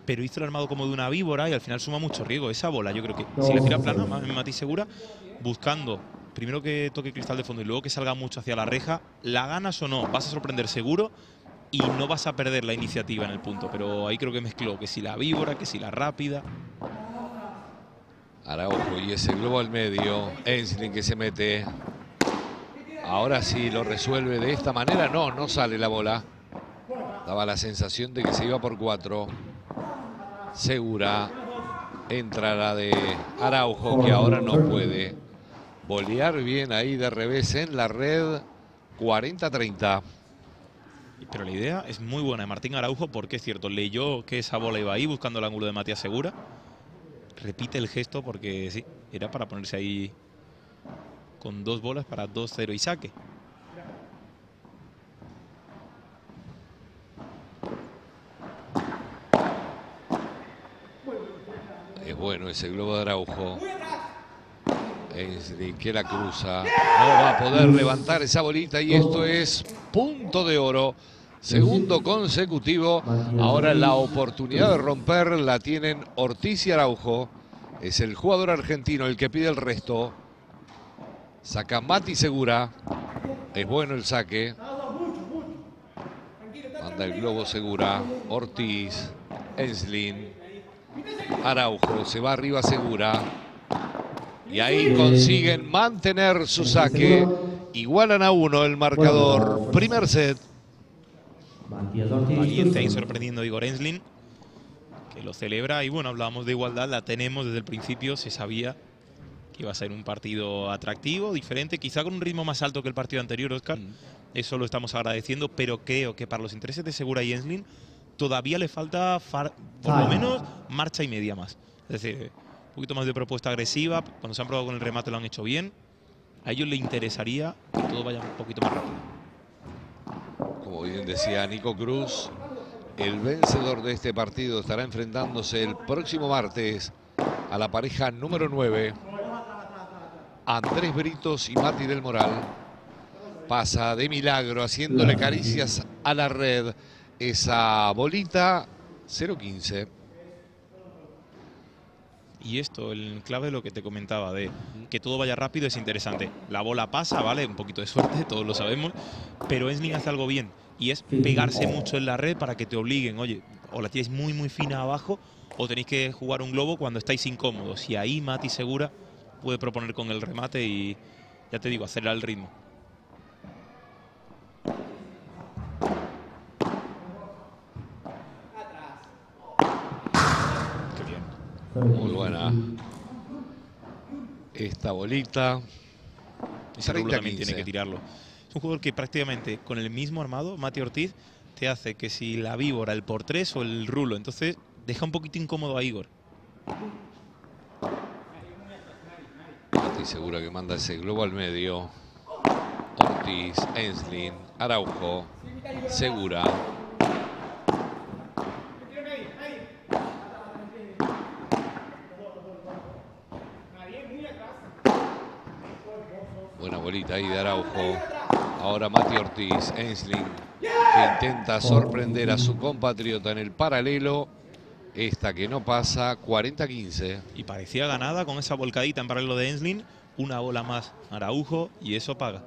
pero hizo el armado como de una víbora y al final suma mucho riesgo. Esa bola, yo creo que si le tira plana, Ma- Mati Segura, buscando primero que toque cristal de fondo y luego que salga mucho hacia la reja, la ganas o no, vas a sorprender seguro y no vas a perder la iniciativa en el punto. Pero ahí creo que mezcló que si la víbora, que si la rápida. Araujo y ese globo al medio. Ensling que se mete. Ahora sí lo resuelve de esta manera. No, no sale la bola. Daba la sensación de que se iba por cuatro. Segura. Entra la de Araujo que ahora no puede. Bolear bien ahí de revés en la red. 40-30. Pero la idea es muy buena de Martín Araujo porque es cierto, leyó que esa bola iba ahí buscando el ángulo de Matías Segura. Repite el gesto porque sí, era para ponerse ahí con dos bolas para 2-0 y saque. Es bueno ese globo de Araujo. Ensling que la cruza. No va a poder levantar esa bolita y esto es punto de oro. Segundo consecutivo. Ahora la oportunidad de romper la tienen Ortiz y Araujo. Es el jugador argentino el que pide el resto. Saca Mati Segura. Es bueno el saque. Manda el globo Segura. Ortiz. Ensling. Araujo se va arriba Segura. Y ahí consiguen mantener su saque. Igualan a uno el marcador. Primer set. Valiente ahí sorprendiendo a Igor Enslin, que lo celebra. Y bueno, hablábamos de igualdad, la tenemos desde el principio, se sabía que iba a ser un partido atractivo, diferente, quizá con un ritmo más alto que el partido anterior, Oscar. Eso lo estamos agradeciendo, pero creo que para los intereses de Segura y Enslin todavía le falta far- por lo menos marcha y media más. Es decir, un poquito más de propuesta agresiva. Cuando se han probado con el remate lo han hecho bien. A ellos les interesaría que todo vaya un poquito más rápido. Como bien decía Nico Cruz, el vencedor de este partido estará enfrentándose el próximo martes a la pareja número 9, Andrés Britos y Mati del Moral. Pasa de milagro haciéndole caricias a la red esa bolita 0-15. Y esto, el clave de lo que te comentaba, de que todo vaya rápido es interesante. La bola pasa, ¿vale? Un poquito de suerte, todos lo sabemos. Pero Ensling hace algo bien. Y es pegarse mucho en la red para que te obliguen, oye, o la tienes muy, muy fina abajo, o tenéis que jugar un globo cuando estáis incómodos. Y ahí Mati Segura puede proponer con el remate y, ya te digo, acelerar el ritmo. Muy buena. Esta bolita. Ese rulo 30 también tiene 15. que tirarlo. Es un jugador que prácticamente con el mismo armado, Mati Ortiz, te hace que si la víbora, el por tres o el rulo. Entonces deja un poquito incómodo a Igor. Estoy segura que manda ese globo al medio. Ortiz, Enslin, Araujo, Segura. Bolita ahí de Araujo. Ahora Mati Ortiz, Enslin, que intenta sorprender a su compatriota en el paralelo. Esta que no pasa, 40-15. Y parecía ganada con esa volcadita en paralelo de Enslin. Una bola más Araujo y eso paga.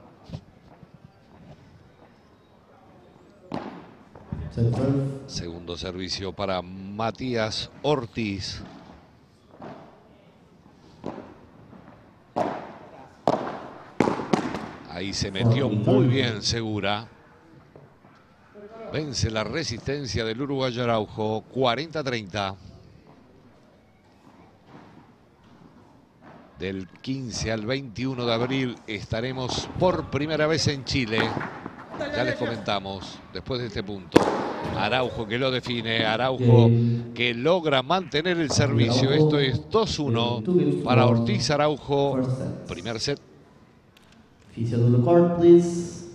Segundo servicio para Matías Ortiz. Ahí se metió muy bien Segura. Vence la resistencia del uruguayo Araujo, 40-30. Del 15 al 21 de abril estaremos por primera vez en Chile. Ya les comentamos, después de este punto. Araujo que lo define, Araujo que logra mantener el servicio. Esto es 2-1 para Ortiz Araujo. Primer set. Official on the court, please.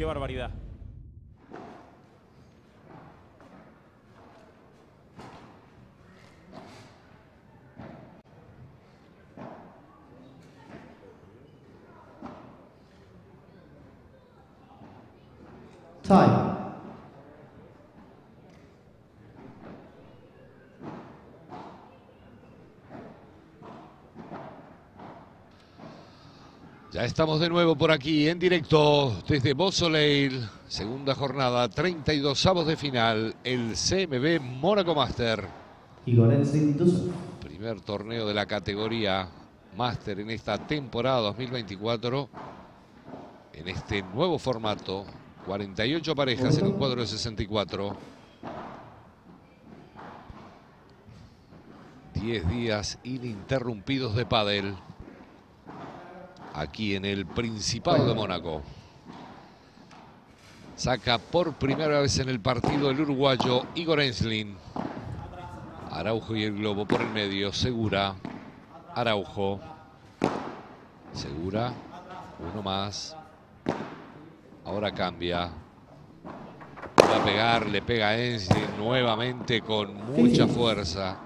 ¡Qué barbaridad! Time. Ya estamos de nuevo por aquí en directo desde Beausoleil, segunda jornada, 32 avos de final, el CMB Mónaco Master. Primer torneo de la categoría Master en esta temporada 2024. En este nuevo formato, 48 parejas en un cuadro de 64. 10 días ininterrumpidos de pádel aquí en el Principado de Mónaco. Saca por primera vez en el partido el uruguayo Igor Enslin. Araujo y el globo por el medio. Segura. Araujo. Segura. Uno más. Ahora cambia. Va a pegar, le pega a Enslin nuevamente con mucha fuerza.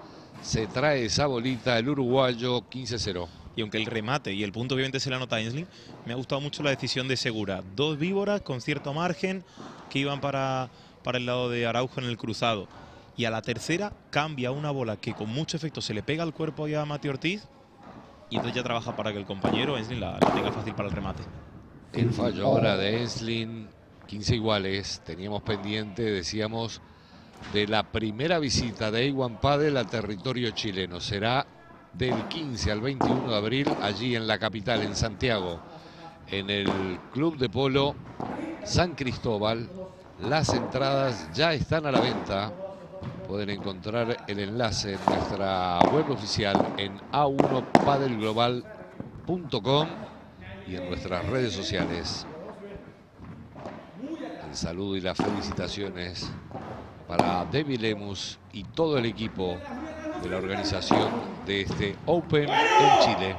Se trae esa bolita el uruguayo 15-0. Y aunque el remate y el punto obviamente se la nota a Enslin, me ha gustado mucho la decisión de Segura. Dos víboras con cierto margen que iban para, para el lado de Araujo en el cruzado. Y a la tercera cambia una bola que con mucho efecto se le pega al cuerpo ya a Mati Ortiz. Y entonces ya trabaja para que el compañero la, la tenga fácil para el remate. El fallo ahora de Enslin, 15 iguales. Teníamos pendiente, decíamos, de la primera visita de Iwan Padel al territorio chileno. Será del 15 al 21 de abril, allí en la capital, en Santiago, en el Club de Polo San Cristóbal. Las entradas ya están a la venta. Pueden encontrar el enlace en nuestra web oficial en a1padelglobal.com y en nuestras redes sociales. El saludo y las felicitaciones para David Lemus y todo el equipo de la organización de este Open en Chile.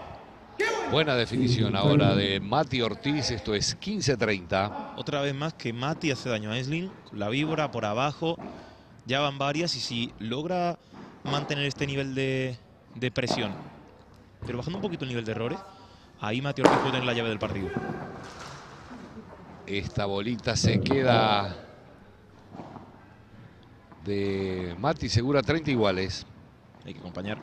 Buena definición ahora de Mati Ortiz, esto es 15-30. Otra vez más que Mati hace daño a Enslin, la víbora por abajo, ya van varias y si logra mantener este nivel de, de presión, pero bajando un poquito el nivel de errores, ahí Mati Ortiz puede tener la llave del partido. Esta bolita se queda de Mati Segura 30 iguales. Hay que acompañar.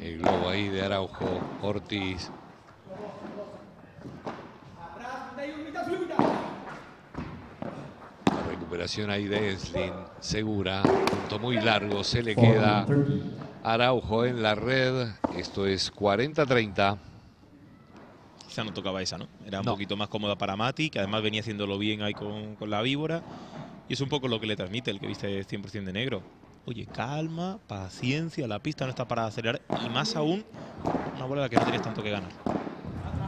El globo ahí de Araujo, Ortiz. La recuperación ahí de Enslin, segura, punto muy largo, se le queda Araujo en la red. Esto es 40-30. Quizá no tocaba esa, ¿no? Era un No. poquito más cómoda para Mati, que además venía haciéndolo bien ahí con, con la víbora. Y es un poco lo que le transmite el que viste 100% de negro. Oye, calma, paciencia, la pista no está para acelerar. Y más aún, una bola a la que no tienes tanto que ganar.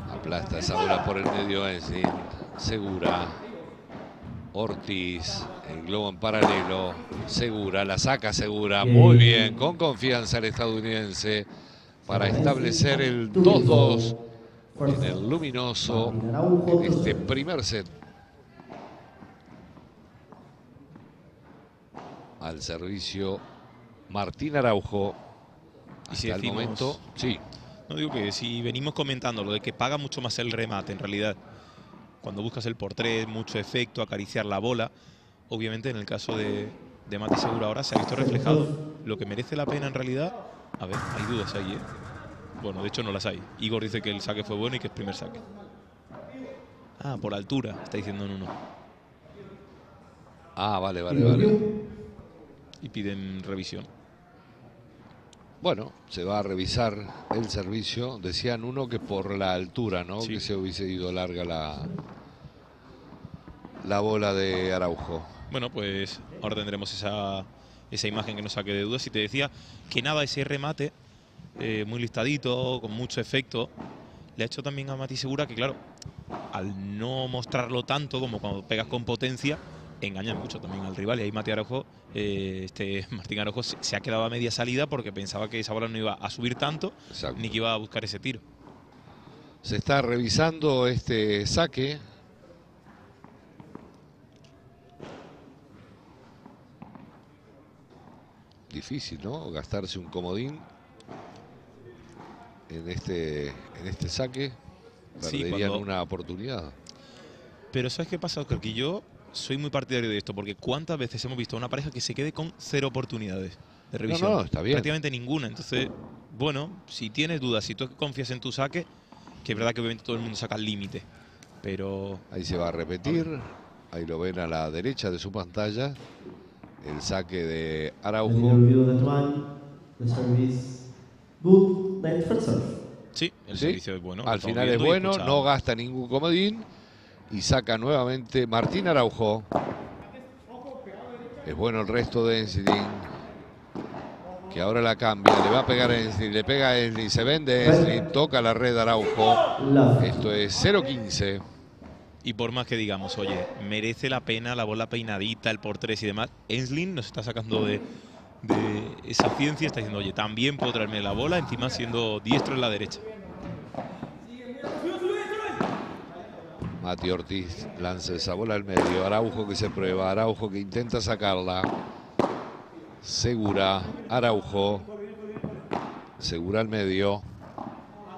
Aplasta esa bola por el medio Enslin, segura. Ortiz, el globo en paralelo, segura, la saca segura, muy bien, con confianza el estadounidense para establecer el 2-2 en el luminoso en este primer set. Al servicio Martín Araujo. Y si Hasta el momento, sí. No digo que si venimos comentando lo de que paga mucho más el remate, en realidad, cuando buscas el por tres, mucho efecto, acariciar la bola, obviamente en el caso de, de Mati Segura ahora se ha visto reflejado. Lo que merece la pena en realidad, a ver, hay dudas ahí, ¿eh? Bueno, de hecho no las hay. Igor dice que el saque fue bueno y que es primer saque. Ah, por altura, está diciendo en uno. Ah, vale, vale, vale. Y piden revisión. Bueno, se va a revisar el servicio. Decían uno que por la altura, ¿no? Que se hubiese ido larga la, la bola de Araujo. Bueno, pues ahora tendremos esa, esa imagen que nos saque de dudas. Y te decía que nada, ese remate, eh, muy listadito, con mucho efecto, le ha hecho también a Mati Segura que, claro, al no mostrarlo tanto como cuando pegas con potencia, engaña mucho también al rival. Y ahí Mati Araujo, eh, este Martín Araujo se, se ha quedado a media salida porque pensaba que esa bola no iba a subir tanto ni que iba a buscar ese tiro. Se está revisando este saque. Difícil, ¿no? Gastarse un comodín en este, en este saque. Sí, Perderían cuando- una oportunidad. Pero ¿sabes qué pasa, Oscar? Que yo soy muy partidario de esto, porque ¿cuántas veces hemos visto a una pareja que se quede con cero oportunidades de revisión? no, está bien. Prácticamente ninguna. Entonces, bueno, si tienes dudas, si tú confías en tu saque, que es verdad que obviamente todo el mundo saca el límite, pero... Ahí se va a repetir. Ahí lo ven a la derecha de su pantalla. El saque de Araujo. Sí, el Sí, servicio es bueno. Al final es bueno, no gasta ningún comodín. Y saca nuevamente Martín Araujo. Es bueno el resto de Enslin. Que ahora la cambia. Le va a pegar a. Le pega a Enslin. Se vende Enslin. Toca la red Araujo. Esto es 0-15. Y por más que digamos, oye, merece la pena la bola peinadita, el por tres y demás, Enslin nos está sacando de, de esa ciencia, está diciendo, oye, también puedo traerme la bola, encima siendo diestro en la derecha. Mati Ortiz lanza esa bola al medio. Araujo que se prueba. Araujo que intenta sacarla. Segura. Araujo. Segura al medio.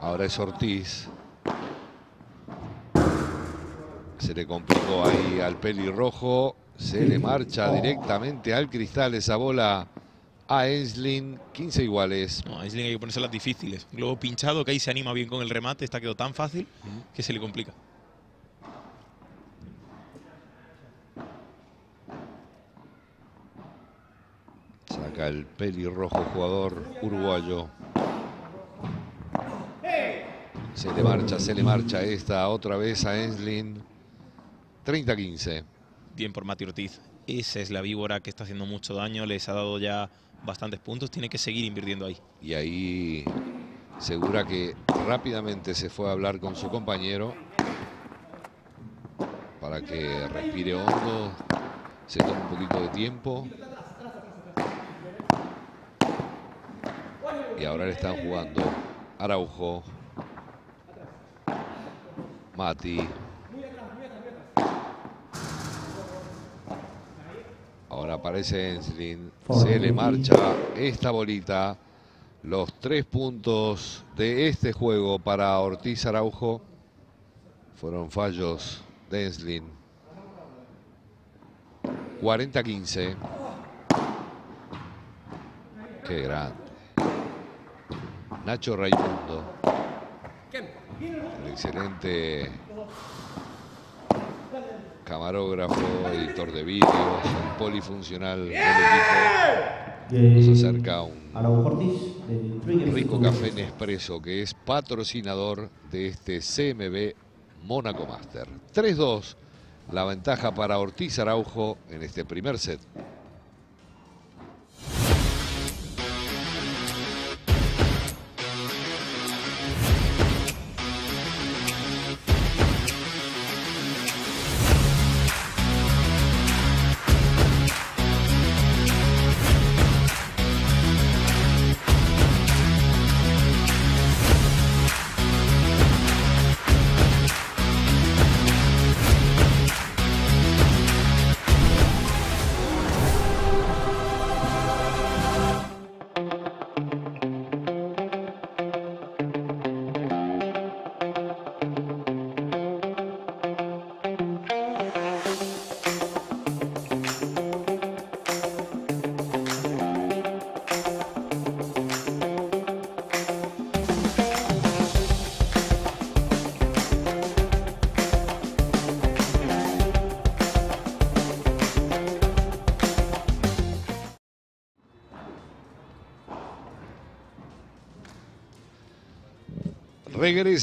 Ahora es Ortiz. Se le complicó ahí al pelirrojo. Se le marcha directamente al cristal esa bola a Enslin. 15 iguales. No, a hay que ponerse las difíciles. Globo pinchado que ahí se anima bien con el remate, está quedó tan fácil que se le complica. El pelirrojo jugador uruguayo. Se le marcha, se le marcha esta otra vez a Enslin. 30-15. Bien por Mati Ortiz. Esa es la víbora que está haciendo mucho daño, les ha dado ya bastantes puntos, tiene que seguir invirtiendo ahí. Y ahí Segura que rápidamente se fue a hablar con su compañero para que respire hondo, se tome un poquito de tiempo. Y ahora le están jugando Araujo, Mati. Ahora aparece Enslin, se le marcha esta bolita. Los tres puntos de este juego para Ortiz Araujo fueron fallos de Enslin. 40-15. Qué grande. Nacho Raimundo. El excelente camarógrafo, editor de vídeos, un polifuncional del equipo. Nos acerca un rico café Nespresso que es patrocinador de este CMB Mónaco Master. 3-2, la ventaja para Ortiz Araujo en este primer set.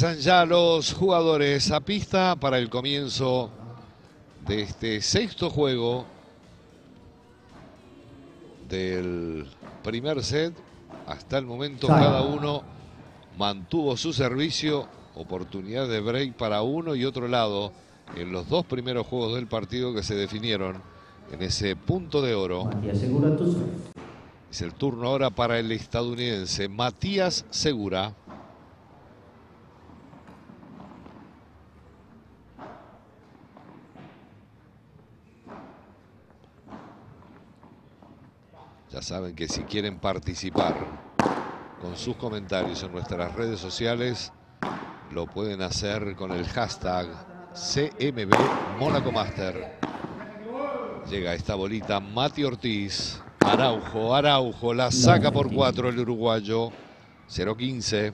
Regresan ya los jugadores a pista para el comienzo de este sexto juego del primer set. Hasta el momento cada uno mantuvo su servicio, oportunidad de break para uno y otro lado en los dos primeros juegos del partido que se definieron en ese punto de oro. Es el turno ahora para el estadounidense Matías Segura. Ya saben que si quieren participar con sus comentarios en nuestras redes sociales, lo pueden hacer con el hashtag CMB Mónaco Master. Llega esta bolita Mati Ortiz. Araujo, Araujo, la saca por cuatro el uruguayo. 0-15.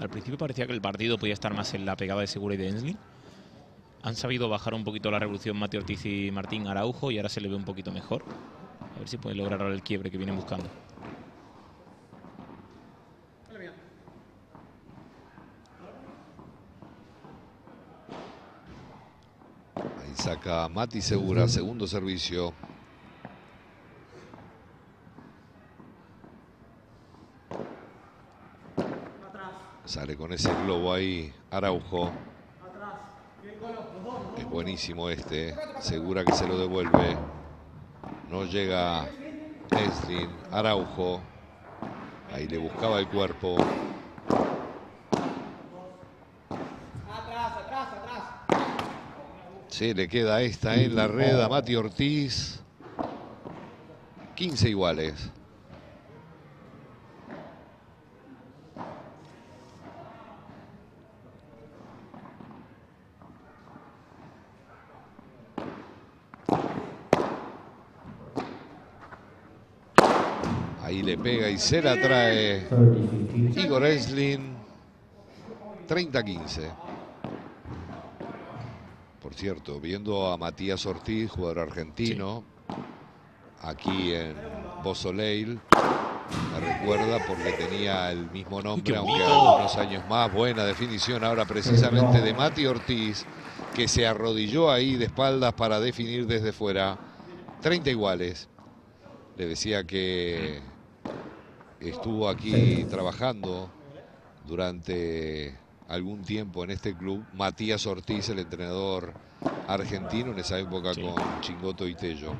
Al principio parecía que el partido podía estar más en la pegada de Segura y de Ensley. Han sabido bajar un poquito la revolución Mati Ortiz y Martín Araujo y ahora se le ve un poquito mejor. A ver si pueden lograr ahora el quiebre que vienen buscando. Ahí saca Mati Segura, segundo servicio. Sale con ese globo ahí Araujo. Es buenísimo este. Segura que se lo devuelve. No llega Eslin. Araujo. Ahí le buscaba el cuerpo. Se le queda esta en la red a Mati Ortiz. 15 iguales. Ahí le pega y se la trae Igor Eslin. 30-15. Por cierto, viendo a Matías Ortiz, jugador argentino, aquí en Bosoleil, me recuerda porque tenía el mismo nombre, aunque algunos años más. Buena definición ahora precisamente de Mati Ortiz, que se arrodilló ahí de espaldas para definir desde fuera. 30 iguales. Le decía que estuvo aquí trabajando durante algún tiempo en este club. Matías Ortiz, el entrenador argentino en esa época con Chingoto y Tello.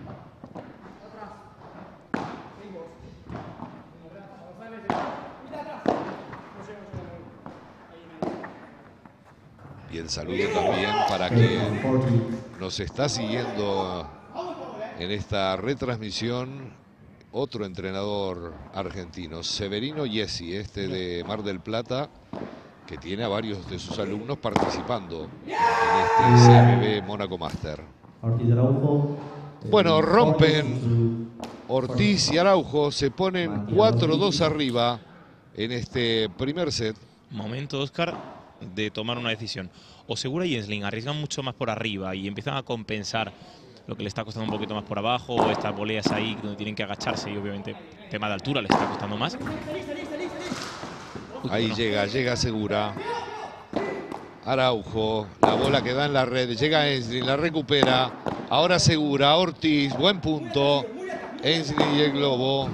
Y el saludo también para quien nos está siguiendo en esta retransmisión otro entrenador argentino, Severino Yesi, este de Mar del Plata, que tiene a varios de sus alumnos participando en este CMB Mónaco Master. Ortiz Araujo. Bueno, rompen Ortiz y Araujo, se ponen 4-2 arriba en este primer set. Momento, Oscar, de tomar una decisión. O Segura y Ensling arriesgan mucho más por arriba y empiezan a compensar lo que le está costando un poquito más por abajo, o estas voleas ahí donde tienen que agacharse y obviamente tema de altura les está costando más. Uy, Ahí bueno. llega, llega Segura. Araujo, la bola que da en la red, llega Enslin, la recupera. Ahora Segura, Ortiz, buen punto. Enslin y el globo.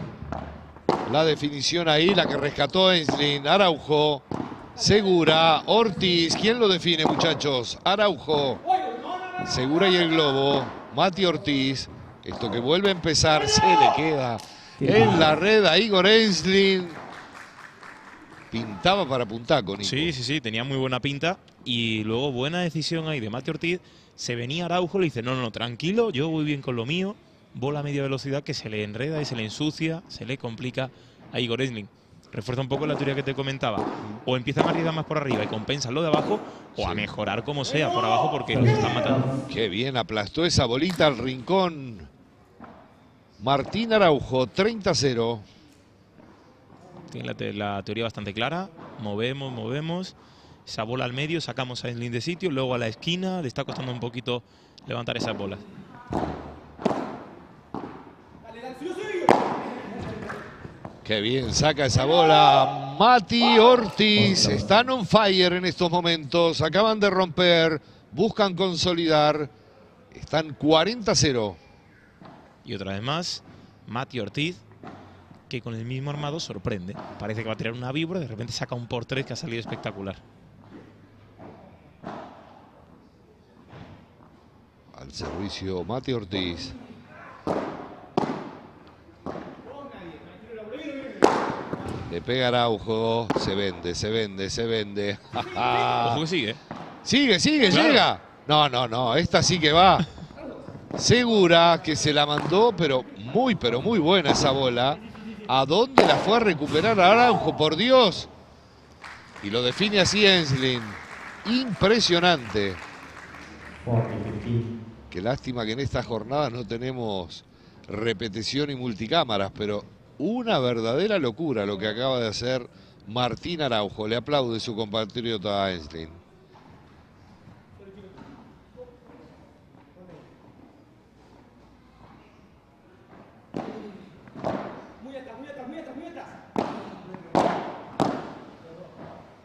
La definición ahí, la que rescató Enslin, Araujo. Segura, Ortiz, ¿quién lo define muchachos? Araujo. Segura y el globo. Mati Ortiz. Esto que vuelve a empezar, se le queda en la red a Igor Enslin. Pintaba para Puntaco, Nico. Sí, sí, sí, tenía muy buena pinta. Y luego buena decisión ahí de Mati Ortiz. Se venía Araujo, le dice, no, no, no, tranquilo, yo voy bien con lo mío. Bola a media velocidad que se le enreda y se le ensucia, se le complica a Igor Esling. Refuerza un poco la teoría que te comentaba. O empiezan a arriesgar más por arriba y compensan lo de abajo, o a mejorar como sea por abajo porque los están matando. Qué bien aplastó esa bolita al rincón. Martín Araujo, 30-0. Tiene la, te- la teoría bastante clara. Movemos, movemos. Esa bola al medio, sacamos a Esling de sitio, luego a la esquina. Le está costando un poquito levantar esas bolas. Qué bien, saca esa bola Mati Ortiz. Están on fire en estos momentos. Acaban de romper, buscan consolidar. Están 40-0. Y otra vez más, Mati Ortiz, que con el mismo armado sorprende. Parece que va a tirar una víbora, de repente saca un por tres que ha salido espectacular. Al servicio Mati Ortiz. Le pega Araujo, se vende, se vende, se vende. Ojo que sigue. Sigue, sigue, Claro. llega. No, no, no, esta sí que va. Segura que se la mandó, pero muy, pero muy buena esa bola. ¿A dónde la fue a recuperar Araujo? Por Dios. Y lo define así Enslin. Impresionante. Qué lástima que en esta jornada no tenemos repetición y multicámaras, pero una verdadera locura lo que acaba de hacer Martín Araujo. Le aplaude su compatriota atrás.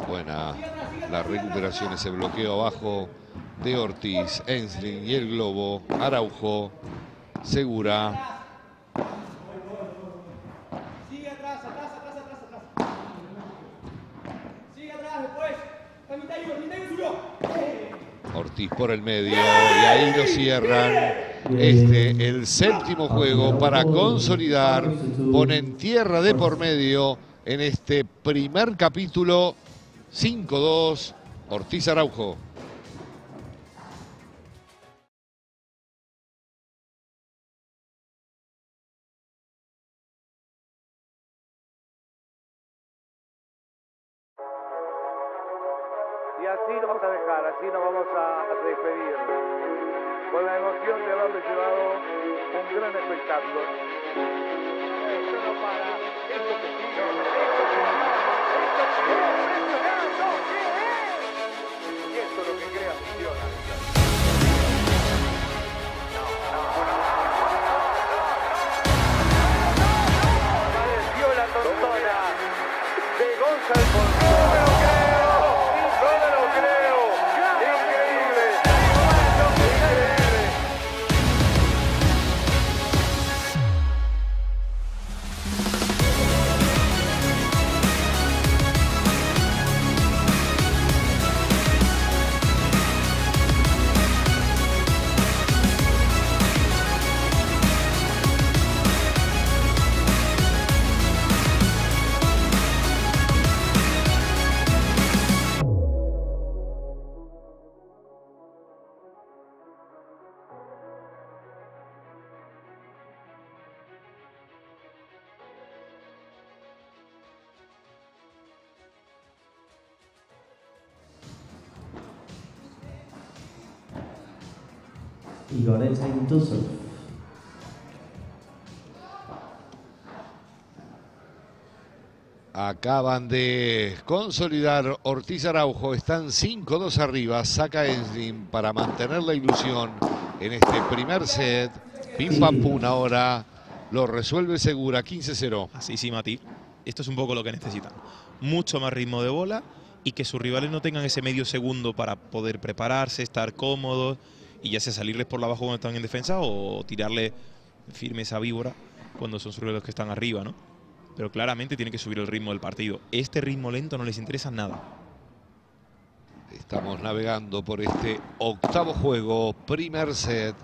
Buena la recuperación, ese bloqueo abajo de Ortiz, Enslin y el globo. Araujo, segura. Sigue atrás, atrás, atrás, atrás, atrás. Sigue atrás, después. La mitad y uno, mitad y uno subió. Eh. Ortiz por el medio y ahí lo cierran. Este, el séptimo juego para consolidar, ponen tierra de por medio en este primer capítulo 5-2, Ortiz Araujo. Así nos vamos a, despedir. Con la emoción de haberle llevado un gran espectáculo. Esto no para, esto que esto Acaban de consolidar Ortiz Araujo, están 5-2 arriba, saca Enslin para mantener la ilusión en este primer set. Pim pam pum ahora, lo resuelve Segura, 15-0. Así sí, Mati. Esto es un poco lo que necesitan. Mucho más ritmo de bola y que sus rivales no tengan ese medio segundo para poder prepararse, estar cómodos y ya sea salirles por la abajo cuando están en defensa o tirarle firme esa víbora cuando son sus rivales que están arriba, ¿no? Pero claramente tiene que subir el ritmo del partido. Este ritmo lento no les interesa nada. Estamos navegando por este octavo juego, primer set,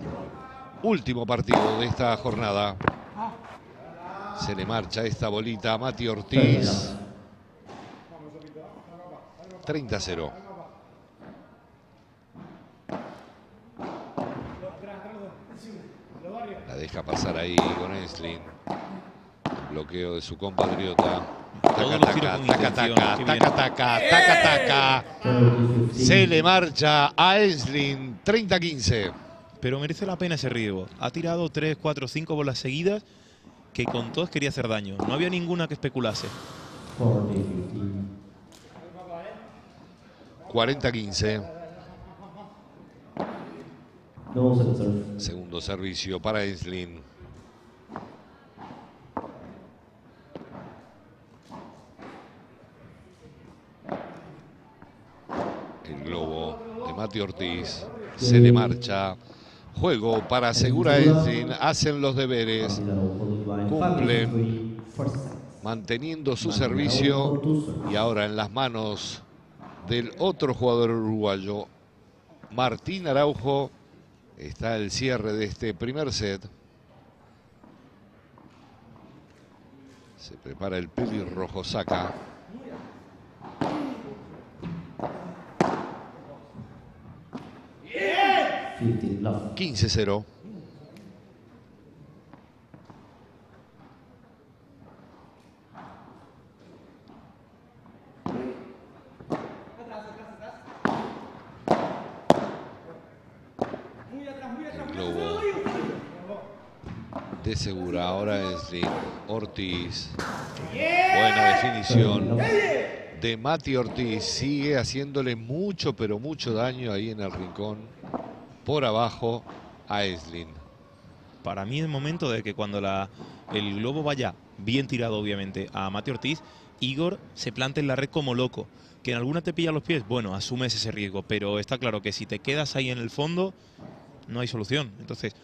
último partido de esta jornada. Se le marcha esta bolita a Mati Ortiz. 30-0. Deja pasar ahí con Enslin. Bloqueo de su compatriota. Taca, taca, taca, taca, taca, taca, taca, taca. Se le marcha a Enslin 30-15. Pero merece la pena ese riesgo. Ha tirado 3, 4, 5 bolas seguidas que con todas quería hacer daño. No había ninguna que especulase. 40-15. Segundo servicio para Enslin. El globo de Mati Ortiz se le marcha. Juego para Segura Enslin. Hacen los deberes. Cumplen. Manteniendo su servicio. Y ahora en las manos del otro jugador uruguayo. Martín Araujo. Está el cierre de este primer set. Se prepara el pelirrojo saca. Fifteen love. 15-0. El de Segura. Ahora es de Ortiz. Buena definición de Mati Ortiz. Sigue haciéndole mucho, pero mucho daño ahí en el rincón. Por abajo a Eslin. Para mí es momento de que cuando la, el globo vaya bien tirado, obviamente, a Mati Ortiz, Igor se plante en la red como loco. Que en alguna te pilla los pies, bueno, asumes ese riesgo, pero está claro que si te quedas ahí en el fondo, no hay solución. Entonces,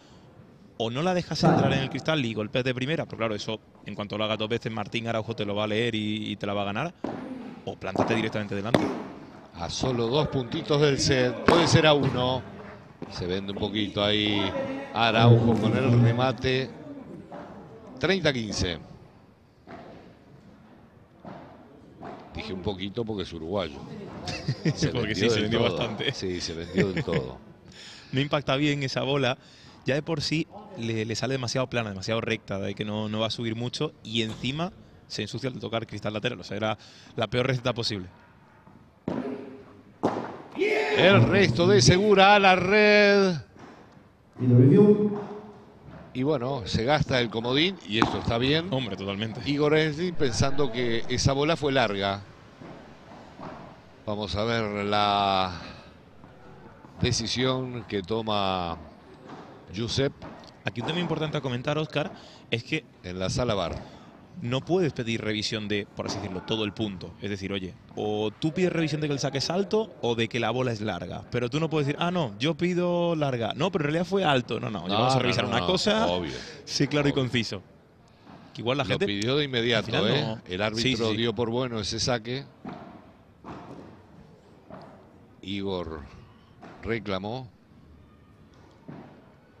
o no la dejas entrar en el cristal y golpeas de primera, pero claro, eso en cuanto lo hagas dos veces, Martín Araujo te lo va a leer y, y te la va a ganar, o plántate directamente delante. A solo dos puntitos del set. Puede ser a uno. Se vende un poquito ahí Araujo con el remate. 30-15. Dije un poquito porque es uruguayo. Porque sí, se vendió todo. bastante. Sí, se vendió del todo. No impacta bien esa bola. Ya de por sí le, le sale demasiado plana, demasiado recta, de que no, no va a subir mucho y encima se ensucia al tocar cristal lateral. O sea, era la peor receta posible. El resto de Segura a la red. Y bueno, se gasta el comodín y esto está bien. Hombre, totalmente. Igor Esli pensando que esa bola fue larga. Vamos a ver la decisión que toma Josep Aquí un tema importante a comentar, Oscar, es que en la sala bar. no puedes pedir revisión de, por así decirlo, todo el punto. Es decir, oye, o tú pides revisión de que el saque es alto o de que la bola es larga. Pero tú no puedes decir, ah, no, yo pido larga. No, pero en realidad fue alto. No, no, No, vamos a revisar no, una cosa. obvio, Sí, claro y conciso. Que igual la Lo gente. pidió de inmediato, final ¿eh? El árbitro Sí, sí, sí. dio por bueno ese saque. Igor reclamó.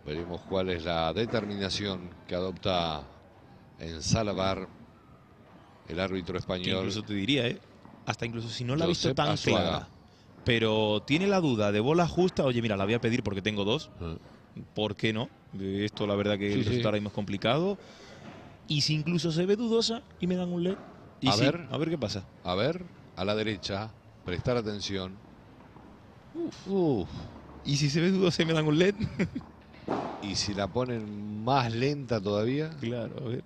Veremos cuál es la determinación que adopta en sala bar el árbitro Que español. incluso te diría, ¿eh? Hasta incluso si no la ha visto tan Azuaga. clara, pero tiene la duda de bola justa, oye, mira, la voy a pedir porque tengo dos. ¿Por qué no? Esto la verdad que Sí, el sí. resultado ahora mismo es complicado. Y si incluso se ve dudosa y me dan un LED. Y A sí, ver. a ver qué pasa. A ver, a la derecha, prestar atención. Uf. ¿Y si se ve dudosa y me dan un LED? ¿Y si la ponen más lenta todavía? Claro, a ver.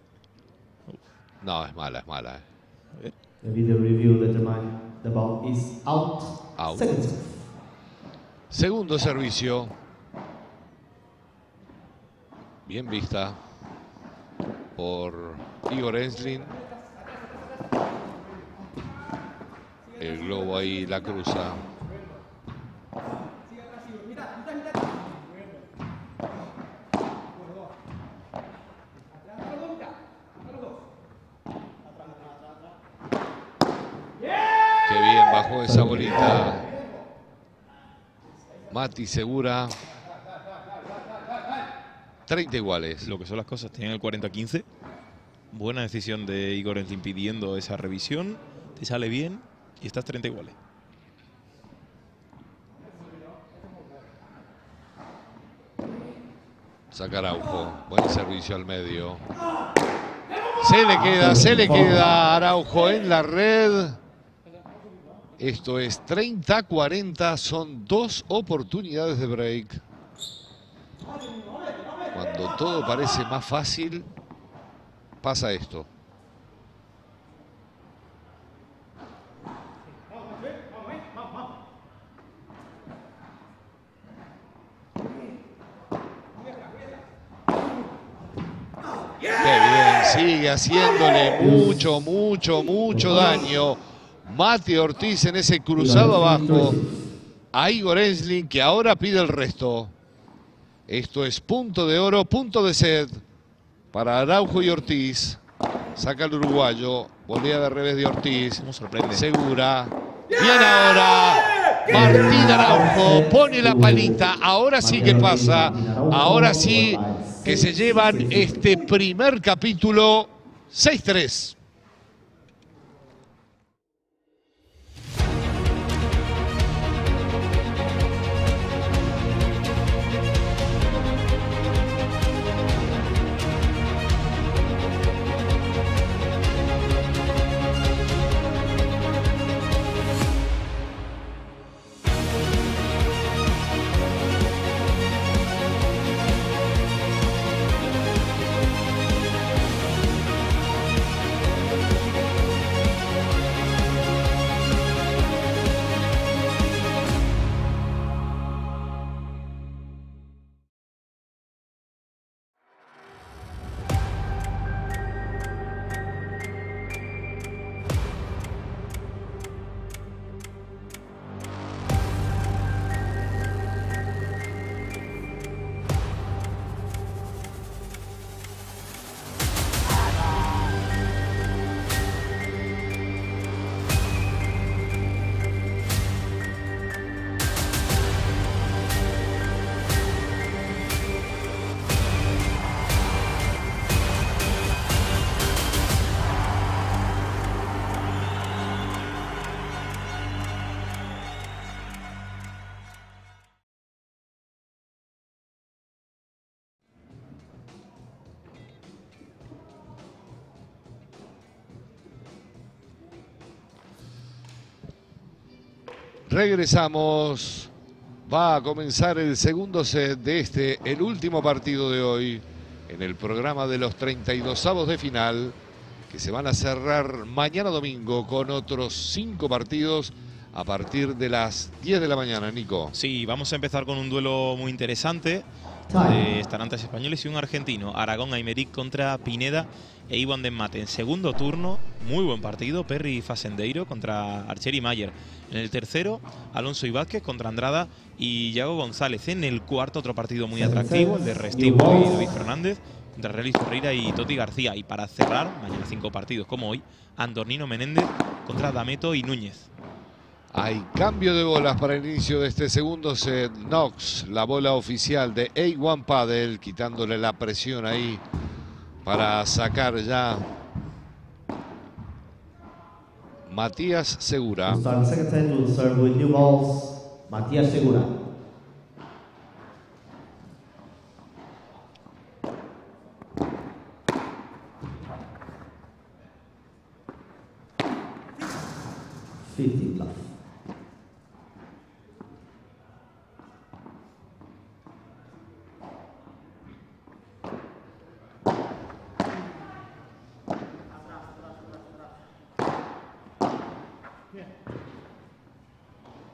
No, es mala, es mala. eh. The video review determine the ball is out. Out. Second. Segundo servicio. Bien vista por Igor Enslin. El globo ahí la cruza. Qué bajó esa bolita. Mati Segura. 30 iguales. Lo que son las cosas, tienen el 40-15. Buena decisión de Igor Enslin pidiendo esa revisión. Te sale bien y estás 30 iguales. Saca Araujo. Buen servicio al medio. Se le queda, se le queda Araujo en la red. Esto es 30-40. Son dos oportunidades de break. Cuando todo parece más fácil, pasa esto. Qué bien, sigue haciéndole mucho, mucho, mucho daño. Mati Ortiz en ese cruzado abajo a Igor Ensling, que ahora pide el resto. Esto es punto de oro, punto de sed para Araujo y Ortiz. Saca el uruguayo, volea de revés de Ortiz. Segura. Bien ahora. Martín Araujo pone la palita. Ahora sí que pasa. Ahora sí que se llevan este primer capítulo 6-3. Regresamos. Va a comenzar el segundo set de este, el último partido de hoy, en el programa de los 32 avos de final, que se van a cerrar mañana domingo con otros cinco partidos a partir de las 10 de la mañana, Nico. Sí, vamos a empezar con un duelo muy interesante. De estarantes españoles y un argentino, Aragón Aymeric contra Pineda e Iwan Denmate. En segundo turno, muy buen partido, Perry Fasendeiro contra Archer y Mayer. En el tercero, Alonso y Vázquez contra Andrada y Yago González. En el cuarto, otro partido muy atractivo, el de Restivo y Luis Fernández contra Relis Ferreira y Toti García. Y para cerrar, mañana cinco partidos como hoy, Andornino Menéndez contra Dameto y Núñez. Hay cambio de bolas para el inicio de este segundo set. Knox, la bola oficial de A1 Paddle, quitándole la presión ahí para sacar ya Matías Segura. The second set will serve with new balls. Matías Segura. Fifty plus.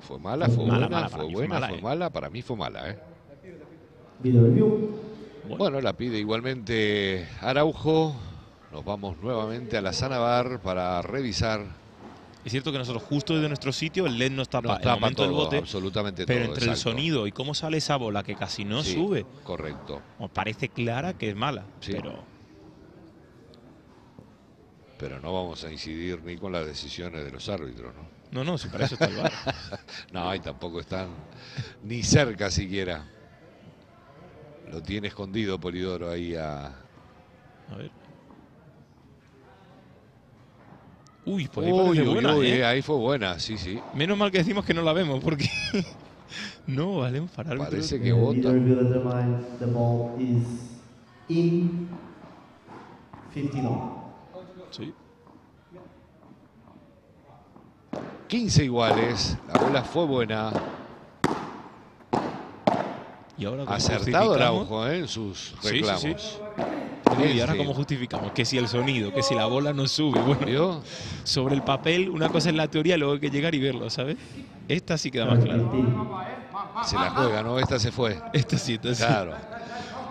Fue mala, fue Mala, buena, mala, para fue mí fue buena, mala, fue eh. mala. Para mí fue mala, ¿eh? Bueno, la pide igualmente Araujo. Nos vamos nuevamente a la Sanabar para revisar. Es cierto que nosotros justo desde nuestro sitio el LED nos tapa, Nos el tapa del todo, bote, absolutamente pero todo, entre el sonido y cómo sale esa bola que casi no Sí, sube, Correcto. parece clara que es mala, Sí. pero Pero no vamos a incidir ni con las decisiones de los árbitros, ¿no? No, no, si para eso está el VAR. no, y tampoco están ni cerca siquiera. Lo tiene escondido Polidoro ahí a... A ver. Uy, pues ahí Uy, uy, buena, uy, ¿eh? ahí fue buena, sí, sí. Menos mal que decimos que no la vemos, porque no valemos para árbitros. Parece que vota. review determines the ball is in 59. Sí. 15 iguales, la bola fue buena. Y ahora ¿cómo Acertado? Araujo ¿eh? en sus Sí, sí, reclamos. sí. ¿Y ahora Sí. cómo justificamos? Que si el sonido, que si la bola no sube. Bueno, ¿Vio? sobre el papel, una cosa es la teoría, luego hay que llegar y verlo, ¿sabes? Esta sí queda más clara. Se la juega, ¿no? Esta se fue. Esta sí, esta sí. Claro.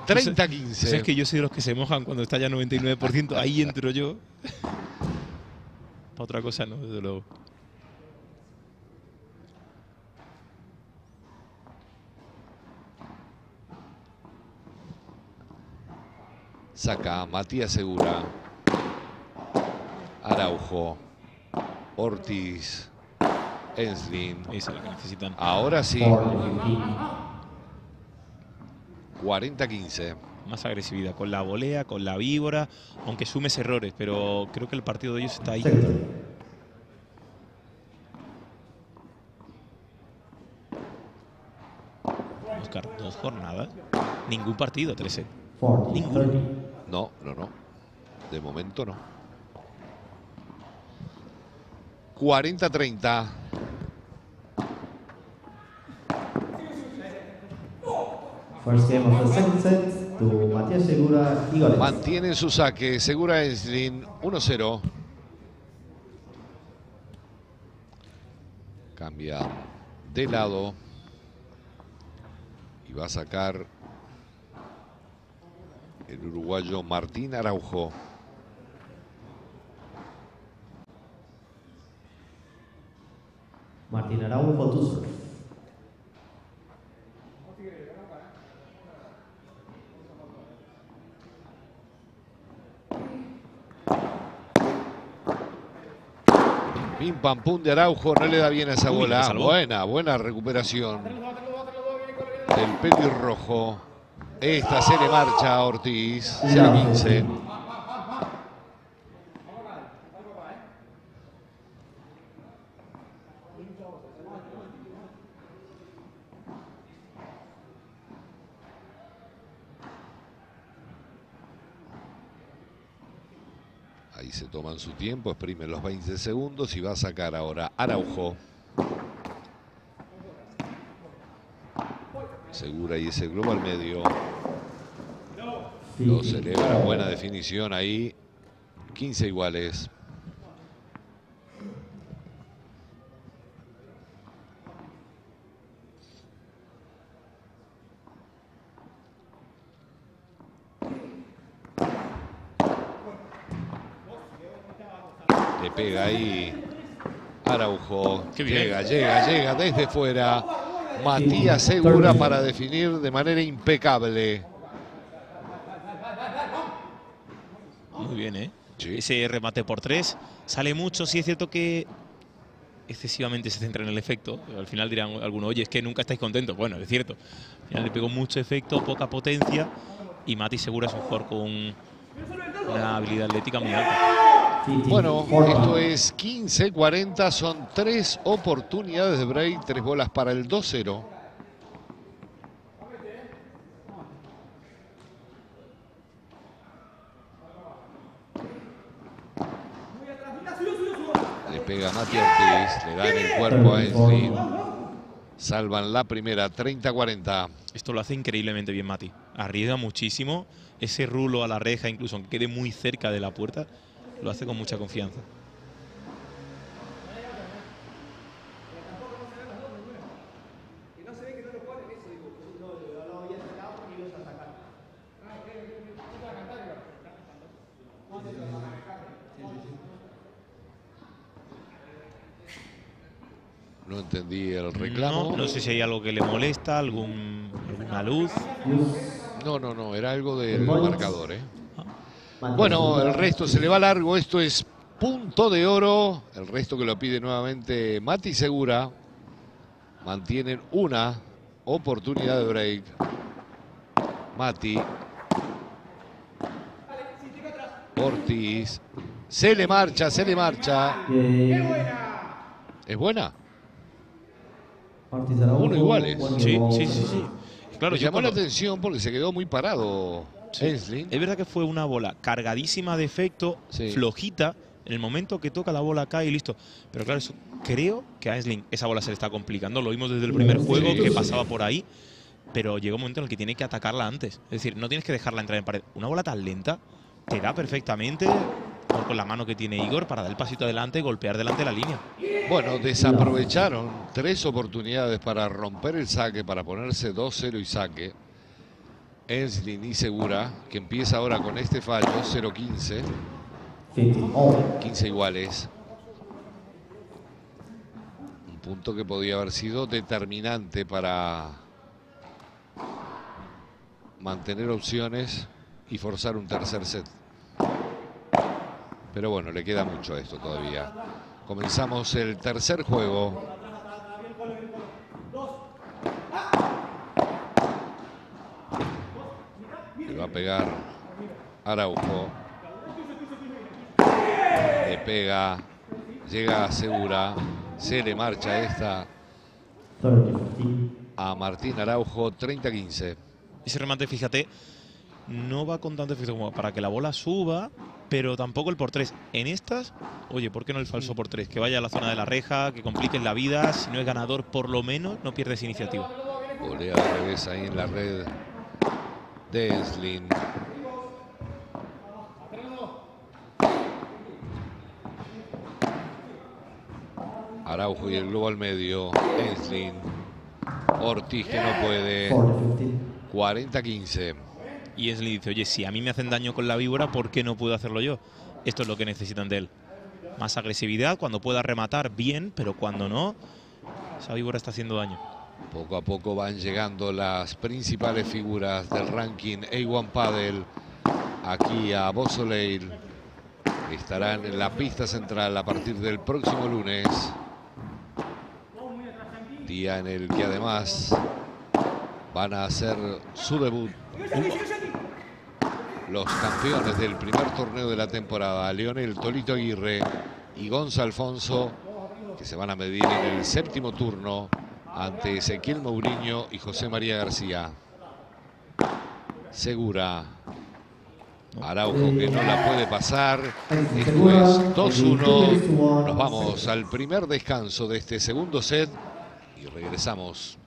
30-15. ¿Sabes que yo soy de los que se mojan cuando está ya 99%? Ahí entro yo. Para otra cosa no, desde luego. Saca Matías Segura. Araujo. Ortiz. Enslin. Esa es la que necesitan. Ahora sí. 40-15. Más agresividad con la volea, con la víbora, aunque sumes errores, pero creo que el partido de ellos está ahí. Oscar, dos jornadas. Ningún partido, 13. Ninguno. No, no, no. De momento no. 40-30. First game of the second set to Matías Segura, Igor. Mantiene su saque. Segura Enslin 1-0. Cambia de lado. Y va a sacar el uruguayo Martín Araujo. Martín Araujo. Pim pam pum de Araujo, no le da bien a esa bola. Buena, buena recuperación. Del pelirrojo. Esta se le marcha a Ortiz. Se a 15. Ahí se toman su tiempo, exprimen los 20 segundos y va a sacar ahora Araujo. Segura y ese globo al medio. Lo celebra, buena definición ahí. 15 iguales. Le pega ahí Araujo. Qué bien. Llega, llega, llega desde fuera. Matías Segura para definir de manera impecable. Muy bien, ¿eh? Ese remate por tres sale mucho. Sí es cierto que excesivamente se centra en el efecto. Al final dirán algunos, oye, es que nunca estáis contentos. Bueno, es cierto. Al final le pegó mucho efecto, poca potencia. Y Mati Segura es un jugador con una habilidad atlética muy alta. Bueno, esto es 15-40, son tres oportunidades de break, tres bolas para el 2-0. Le pega Mati Ortiz, le da en el cuerpo a Enslin. Salvan la primera, 30-40. Esto lo hace increíblemente bien Mati. Arriesga muchísimo. Ese rulo a la reja, incluso aunque quede muy cerca de la puerta, lo hace con mucha confianza. No entendí el reclamo. No, no sé si hay algo que le molesta, algún, alguna luz. No, no, no, era algo del marcador. ¿eh? Bueno, el resto se le va largo. Esto es punto de oro. El resto que lo pide nuevamente Mati Segura. Mantienen una oportunidad de break. Mati. Ortiz. Se le marcha, se le marcha. ¿Es buena? Ortiz Araujo, Uno iguales. Sí, sí, sí, sí. Claro, Me llamó la atención porque se quedó muy parado Es verdad que fue una bola cargadísima de efecto, Sí. flojita. En el momento que toca la bola cae y listo. Pero claro, eso, creo que a Ensling esa bola se le está complicando. Lo vimos desde el primer juego que pasaba por ahí. Pero llega un momento en el que tiene que atacarla antes. Es decir, no tienes que dejarla entrar en pared. Una bola tan lenta te da perfectamente con- con la mano que tiene Igor para dar el pasito adelante y golpear delante de la línea. Bueno, desaprovecharon tres oportunidades para romper el saque, para ponerse 2-0 y saque. Enslin y Segura, que empieza ahora con este fallo, 0-15. 15 all. 15 iguales. Un punto que podía haber sido determinante para mantener opciones y forzar un tercer set. Pero bueno, le queda mucho a esto todavía. Comenzamos el tercer juego. Va a pegar Araujo. Le pega. Llega segura. Se le marcha esta 30-15. a Martín Araujo. 30-15. Ese remate, fíjate, no va con tanto efecto como para que la bola suba, pero tampoco el por tres. En estas, oye, ¿por qué no el falso por tres? Que vaya a la zona de la reja, que compliquen la vida. Si no es ganador, por lo menos no pierdes iniciativa. Volea de revés ahí en la red de Enslin. Araujo y el globo al medio. Enslin. Ortiz que no puede. 40-15. 40-15. Y Ensley dice, oye, si a mí me hacen daño con la víbora, ¿por qué no puedo hacerlo yo? Esto es lo que necesitan de él. Más agresividad, cuando pueda rematar, bien, pero cuando no, esa víbora está haciendo daño. Poco a poco van llegando las principales figuras del ranking A1 Paddle aquí a Beausoleil. Estarán en la pista central a partir del próximo lunes. Día en el que además van a hacer su debut los campeones del primer torneo de la temporada, Leonel Tolito Aguirre y Gonza Alfonso, que se van a medir en el séptimo turno ante Ezequiel Mourinho y José María García. Segura. Araujo que no la puede pasar. Es 2-1. Nos vamos al primer descanso de este segundo set y regresamos.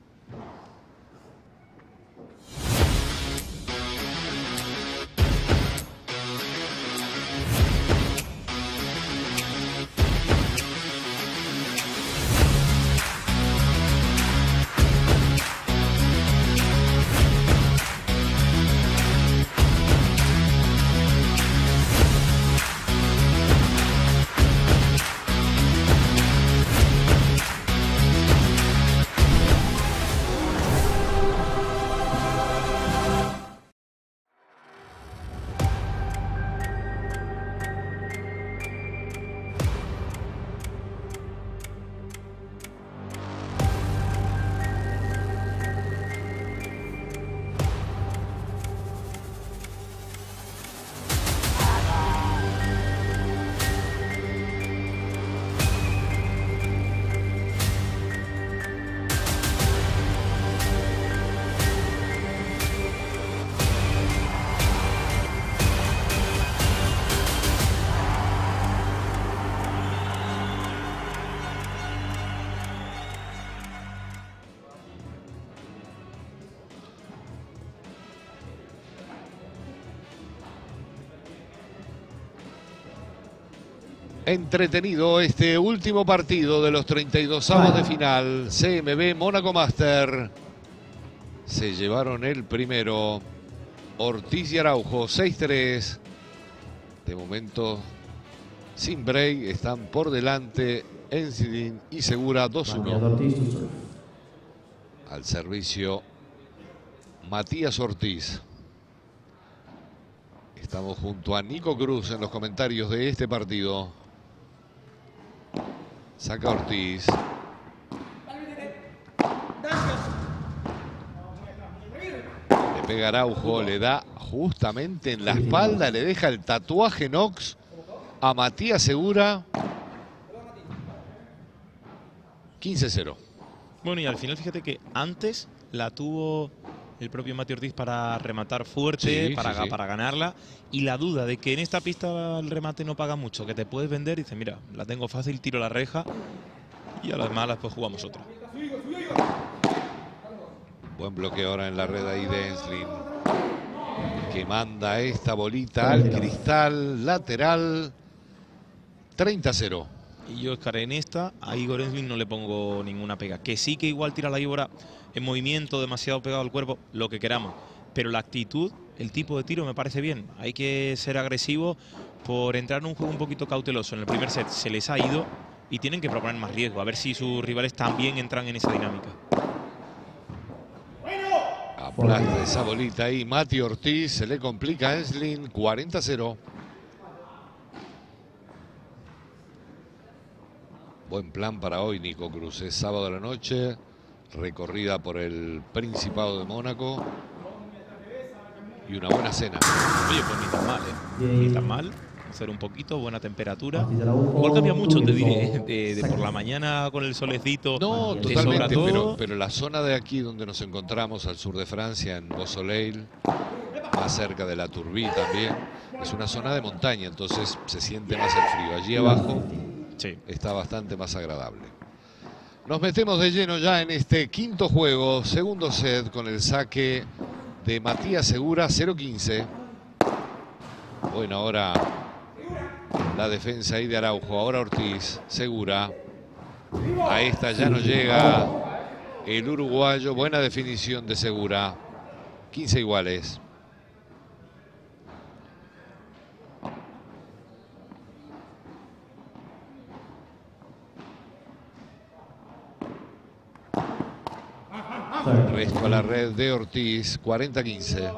Entretenido este último partido de los 32 avos de final. CMB Mónaco Master. Se llevaron el primero. Ortiz y Araujo 6-3. De momento, sin break, están por delante Ensidin y Segura 2-1. Ortiz to serve. Al servicio Matías Ortiz. Estamos junto a Nico Cruz en los comentarios de este partido. Saca Ortiz. Le pega Araujo, le da justamente en la espalda, le deja el tatuaje Nox a Matías Segura. 15-0. Bueno, y al final fíjate que antes la tuvo el propio Mati Ortiz para rematar fuerte, Sí, para, sí, sí. para ganarla. Y la duda de que en esta pista el remate no paga mucho, que te puedes vender y dices, mira, la tengo fácil, tiro la reja y a las malas pues jugamos otra. Buen bloqueo ahora en la red ahí de Enslin. Que manda esta bolita al cristal lateral. 30-0. Y yo, Oscar, en esta, a Igor Enslin no le pongo ninguna pega. Que sí que igual tira la víbora en movimiento, demasiado pegado al cuerpo, lo que queramos. Pero la actitud, el tipo de tiro me parece bien. Hay que ser agresivo por entrar en un juego un poquito cauteloso. En el primer set se les ha ido y tienen que proponer más riesgo. A ver si sus rivales también entran en esa dinámica. Aplasta esa bolita ahí. Mati Ortiz se le complica a Enslin 40-0. Buen plan para hoy, Nico Cruz. Es sábado a la noche, recorrida por el Principado de Mónaco. Y una buena cena. Oye, pues ni tan mal, ¿eh? Ni tan mal. Hacer un poquito, buena temperatura. Igual cambia mucho, te diré. De, de por la mañana con el solecito. No, totalmente, pero, pero la zona de aquí donde nos encontramos, al sur de Francia, en Beausoleil, más cerca de la Turbie también, es una zona de montaña, entonces se siente más el frío. Allí abajo Sí. está bastante más agradable. Nos metemos de lleno ya en este quinto juego, segundo set, con el saque de Matías Segura, 0-15. Bueno, ahora la defensa ahí de Araujo, ahora Ortiz, Segura. A esta ya no llega el uruguayo, buena definición de Segura. 15 iguales. Resto a la red de Ortiz, 40-15.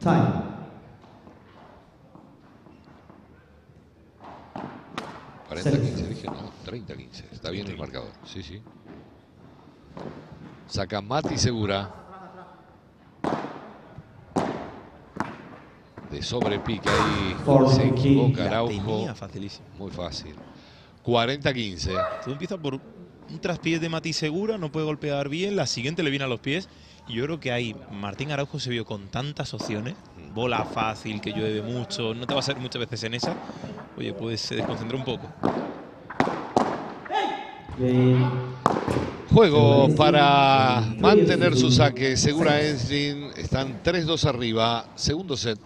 Time. 40-15, dije, no, 30-15. Está bien el marcador. Sí, sí. Saca Mati Segura. De sobrepique ahí. Se equivoca Araujo. tenía facilísimo. Muy fácil. 40-15. Todo empieza por un traspiés de Mati Segura, no puede golpear bien, la siguiente le viene a los pies. Y yo creo que ahí Martín Araujo se vio con tantas opciones, bola fácil, que llueve mucho, no te va a salir muchas veces en esa. Oye, pues se desconcentró un poco. Juego para mantener su saque. Segura Enslin. Están 3-2 arriba. Segundo set.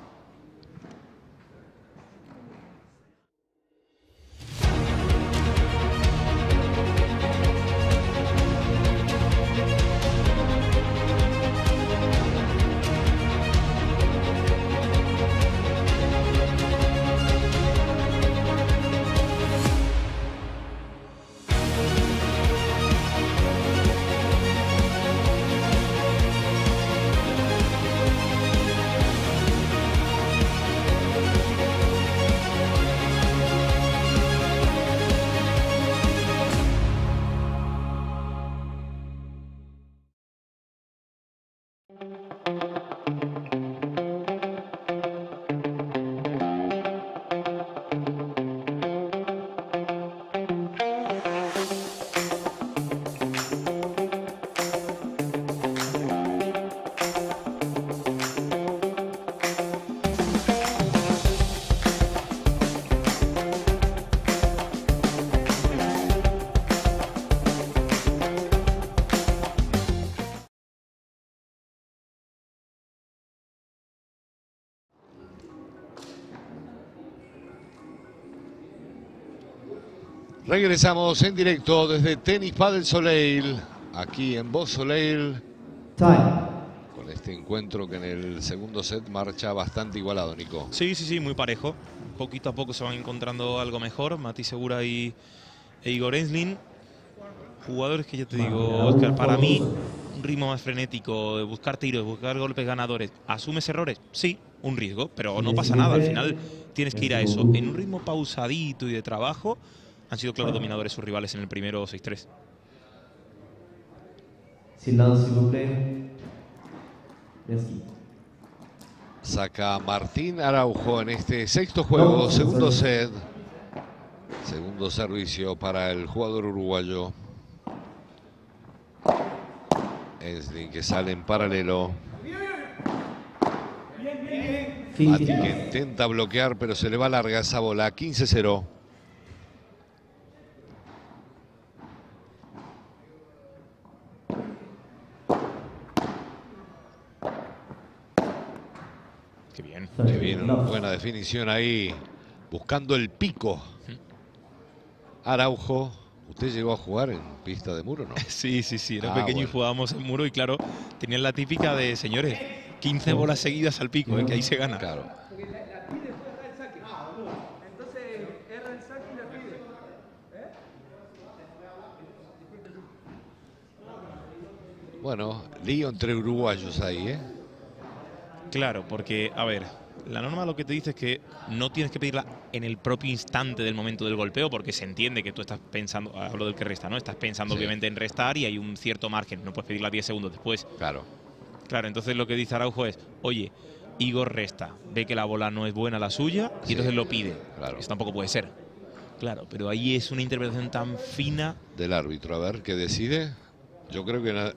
Regresamos en directo desde Tenis Padel Soleil. Aquí en Vos Soleil. Time. Con este encuentro que en el segundo set marcha bastante igualado, Nico. Sí, sí, sí, muy parejo. Poquito a poco se van encontrando algo mejor. Mati Segura y e Igor Enslin. Jugadores que yo te digo, Oscar, para mí, un ritmo más frenético, de buscar tiros, de buscar golpes ganadores. ¿Asumes errores? Sí, un riesgo, pero no pasa nada. Al final tienes que ir a eso. En un ritmo pausadito y de trabajo, han sido claros dominadores sus rivales en el primero 6-3. Silence, s'il vous plaît. Merci. Saca Martín Araujo en este sexto juego, segundo set. Segundo servicio para el jugador uruguayo. Enslin que sale en paralelo. Mati que intenta bloquear, pero se le va larga esa bola. 15-0. Qué bien. Una buena definición ahí. Buscando el pico. Araujo. ¿Usted llegó a jugar en pista de muro no? Sí, sí, sí, era Ah, pequeño bueno. y jugábamos en muro y claro, tenían la típica de, señores, 15 bolas seguidas al pico, eh, que ahí se gana. Claro. Entonces, erra el saque y la pide. Bueno, lío entre uruguayos ahí, ¿eh? Claro, porque, a ver, la norma lo que te dice es que no tienes que pedirla en el propio instante del momento del golpeo, porque se entiende que tú estás pensando, hablo del que resta, ¿no? Estás pensando Sí. obviamente en restar y hay un cierto margen, no puedes pedirla 10 segundos después. Claro. Claro, entonces lo que dice Araujo es, oye, Igor resta, ve que la bola no es buena la suya y entonces lo pide. Claro. Eso tampoco puede ser. Claro, pero ahí es una interpretación tan fina. Del árbitro, a ver, ¿qué decide? Yo creo que na-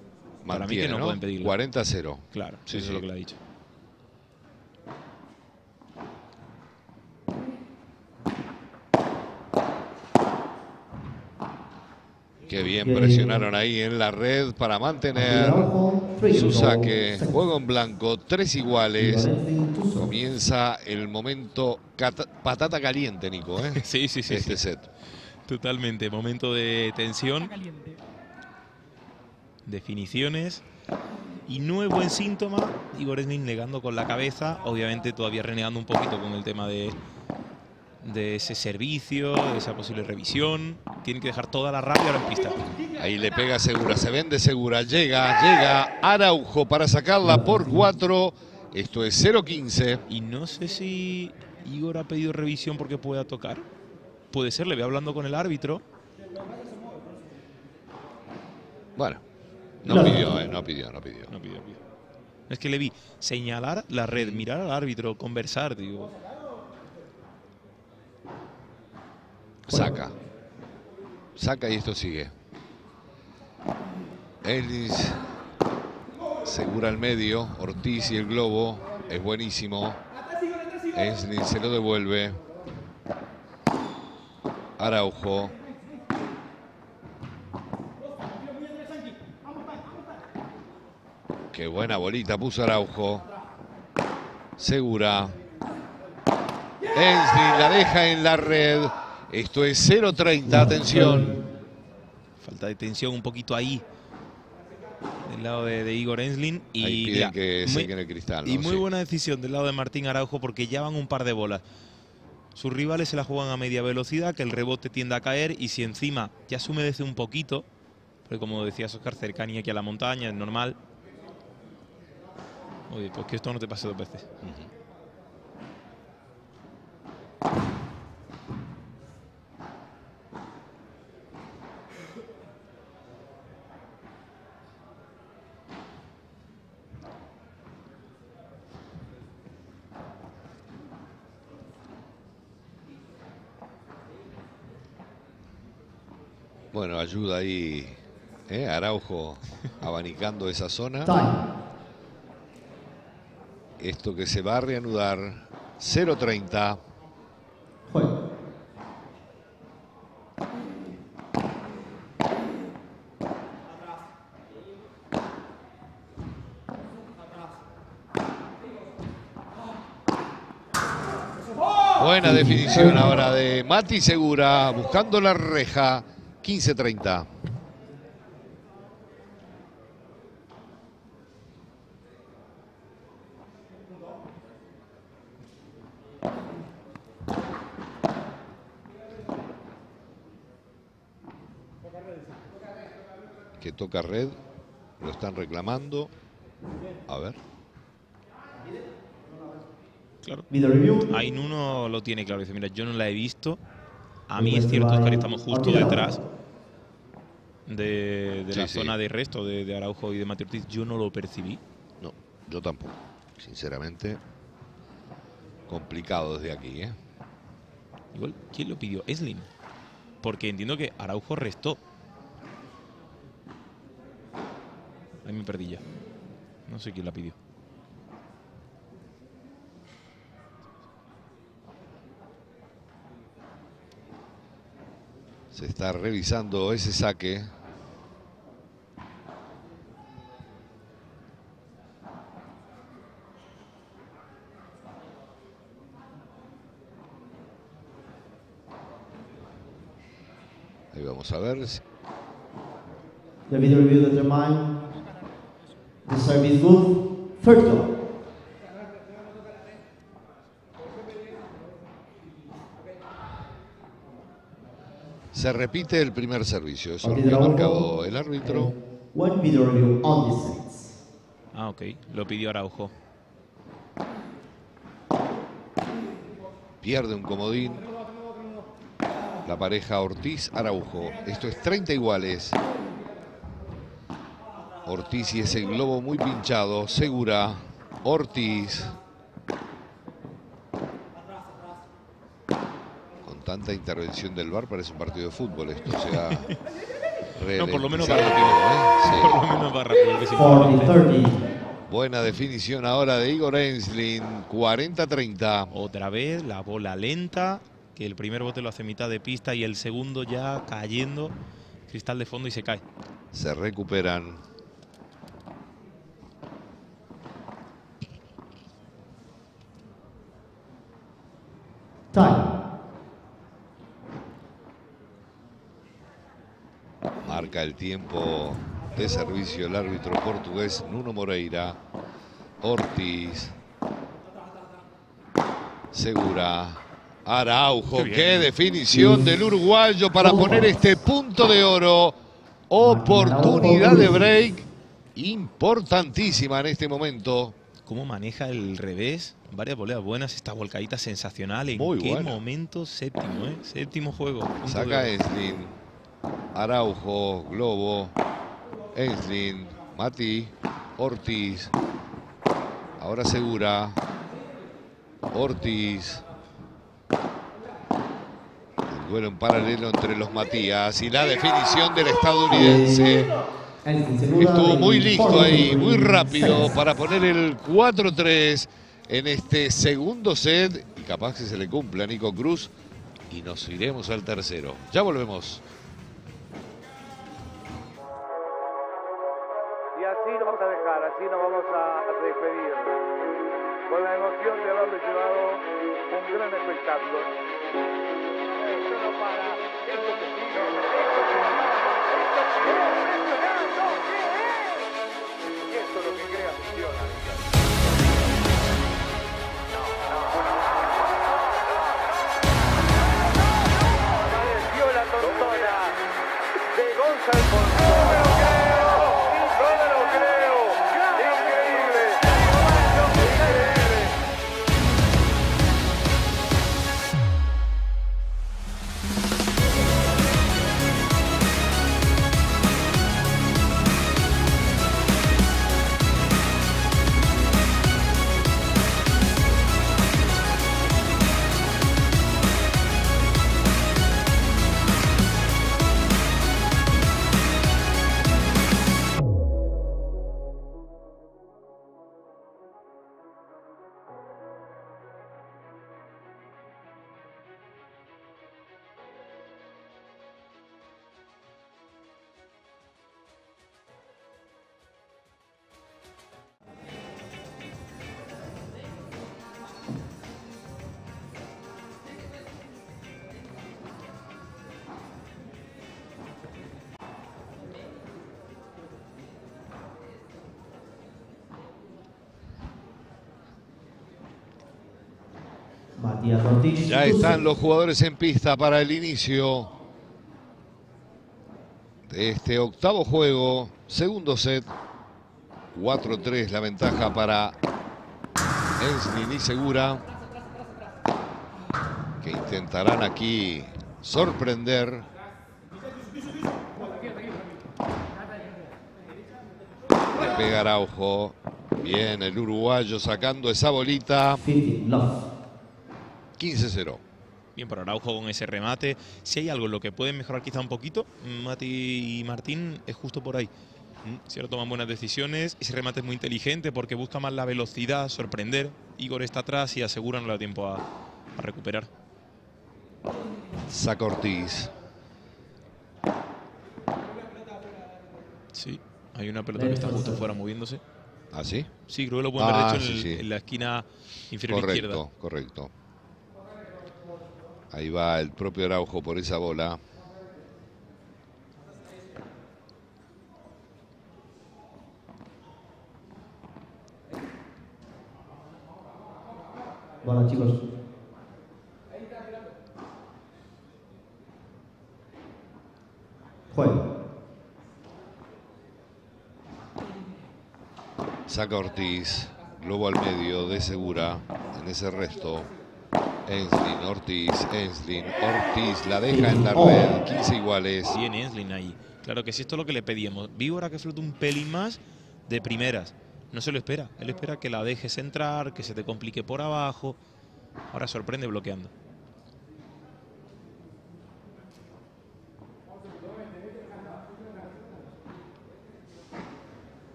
Para mí que mantiene, no ¿no? pueden pedirlo. 40 a 0. Claro, Sí, eso sí. es lo que le ha dicho. Qué bien presionaron ahí en la red para mantener su saque. Juego en blanco, tres iguales. Comienza el momento patata caliente, Nico. ¿eh? Sí, sí, sí. Este sí. set. Totalmente, momento de tensión. Definiciones. Y no es buen síntoma. Igor Esnin negando con la cabeza. Obviamente todavía renegando un poquito con el tema de, de ese servicio, de esa posible revisión. Tienen que dejar toda la rabia ahora en pista. Ahí le pega Segura, se vende Segura. Llega, llega Araujo para sacarla por 4. Esto es 0-15. Y no sé si Igor ha pedido revisión porque pueda tocar. Puede ser, le voy hablando con el árbitro. Bueno, no No. pidió, eh, no pidió, no pidió. No pidió, pidió. Es que le vi señalar la red, mirar al árbitro, conversar, digo. Saca. Saca y esto sigue. Ellis segura el medio. Ortiz y el globo. Es buenísimo. Ellis se lo devuelve. Araujo. Qué buena bolita puso Araujo. Segura. Ellis la deja en la red. Esto es 0.30. Atención. Falta de tensión un poquito ahí. Del lado de, de Igor Enslin. Y Ahí piden mira, que muy- sequen el cristal. Y muy Sí. buena decisión del lado de Martín Araujo porque ya van un par de bolas. Sus rivales se la juegan a media velocidad, que el rebote tiende a caer y si encima ya se humedece un poquito, porque como decía Oscar, cercanía aquí a la montaña, es normal. Oye, pues que esto no te pase dos veces. Bueno, ayuda ahí ¿eh? Araujo abanicando esa zona. Esto que se va a reanudar. 0.30. Buena definición ahora de Mati Segura, buscando la reja. 15-30. Que toca red. Lo están reclamando. A ver. Claro. Video review. Ahí Nuno lo tiene claro. Dice, mira, yo no la he visto. A mí es cierto, Oscar, estamos justo detrás de, de Sí, la sí. zona de resto de, de Araujo y de Ortiz. Yo no lo percibí. No, yo tampoco. Sinceramente, complicado desde aquí, ¿eh? Igual, ¿quién lo pidió? Eslin. Porque entiendo que Araujo restó. Ahí me perdí ya. No sé quién la pidió. Se está revisando ese saque. Ahí vamos a ver. The video review determine the service good. Third. Se repite el primer servicio. Eso es lo ha marcado el árbitro. One video review on this sets. Ah, ok. Lo pidió Araujo. Pierde un comodín. La pareja Ortiz-Araujo. Esto es 30 iguales. Ortiz y ese globo muy pinchado. Segura. Ortiz. Tanta intervención del VAR parece un partido de fútbol esto. O sea, No, por lo menos ralentizado va rápido. ¿eh? Sí. Por lo menos va rápido. que es 40, importante. 30. Buena definición ahora de Igor Enslin. 40-30. Otra vez la bola lenta, que el primer bote lo hace mitad de pista y el segundo ya cayendo, cristal de fondo y se cae. Se recuperan. Time. Marca el tiempo de servicio el árbitro portugués Nuno Moreira. Ortiz. Segura. Araujo. Qué definición del uruguayo para poner este punto de oro. Oportunidad de break importantísima en este momento. Cómo maneja el revés, varias boleas buenas, esta volcadita sensacional. ¿En Muy qué buena. momento? Séptimo, ¿eh? Séptimo juego. Saca de- Enslin. Araujo, Globo, Enslin, Mati, Ortiz. Ahora Segura. Ortiz. El duelo en paralelo entre los Matías y la definición del estadounidense. Estuvo muy listo 43 ahí, muy rápido para poner el 4-3 en este segundo set. Y capaz que se le cumpla a Nico Cruz. Y nos iremos al tercero. Ya volvemos. La emoción de haberle llevado un gran espectáculo. Ya están los jugadores en pista para el inicio de este octavo juego. Segundo set. 4-3 la ventaja para Enslin y Segura. Que intentarán aquí sorprender. Le pega Araujo. Bien, el uruguayo sacando esa bolita. 15, love. 15-0. Bien por Araujo con ese remate. Si hay algo en lo que pueden mejorar quizá un poquito, Mati y Martín es justo por ahí. Si ahora toman buenas decisiones, ese remate es muy inteligente porque busca más la velocidad, sorprender. Igor está atrás y asegura no le da tiempo a, a recuperar. Saca Ortiz. Sí, hay una pelota que está justo fuera moviéndose. ¿Ah, sí? Sí, creo que lo pueden Ah, haber hecho en, el- sí. en la esquina inferior Correcto, izquierda. correcto. Ahí va el propio Araujo por esa bola. Bueno, chicos. Juego. Saca Ortiz, globo al medio de Segura en ese resto. Enslin, Ortiz, Enslin, Ortiz. La deja en la red. 15 iguales. Bien Enslin ahí. Claro que sí, esto es lo que le pedíamos. Víbora que flote un pelín más de primeras. No se lo espera. Él espera que la dejes entrar, que se te complique por abajo. Ahora sorprende bloqueando.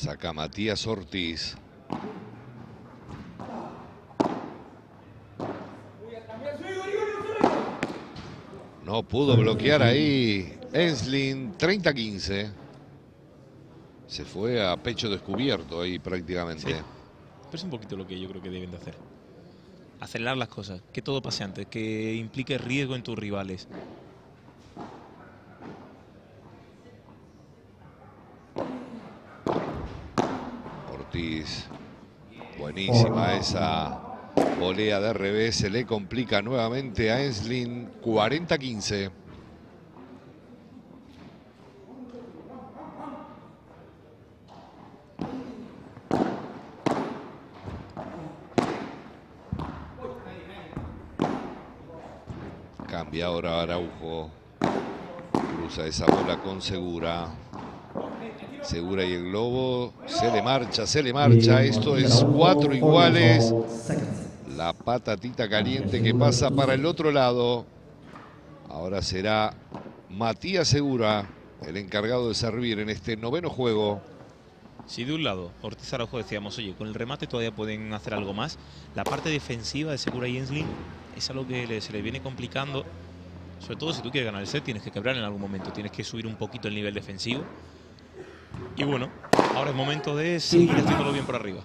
Saca Matías Ortiz. No pudo bloquear ahí Enslin 30-15. Se fue a pecho descubierto ahí prácticamente. Pero es un poquito lo que yo creo que deben de hacer. Acelerar las cosas, que todo pase antes, que implique riesgo en tus rivales. Ortiz. Buenísima esa volea de revés. Se le complica nuevamente a Enslin 40-15. Cambia ahora Araujo. Cruza esa bola con Segura. Segura y el globo. Se le marcha, se le marcha. Esto es cuatro iguales. La patatita caliente que pasa para el otro lado. Ahora será Matías Segura el encargado de servir en este noveno juego. Si de un lado Ortiz Araujo decíamos, oye, con el remate todavía pueden hacer algo más, la parte defensiva de Segura y Enslin es algo que se le viene complicando. Sobre todo si tú quieres ganar el set, tienes que quebrar en algún momento, tienes que subir un poquito el nivel defensivo. Y bueno, ahora es momento de seguir haciéndolo bien por arriba.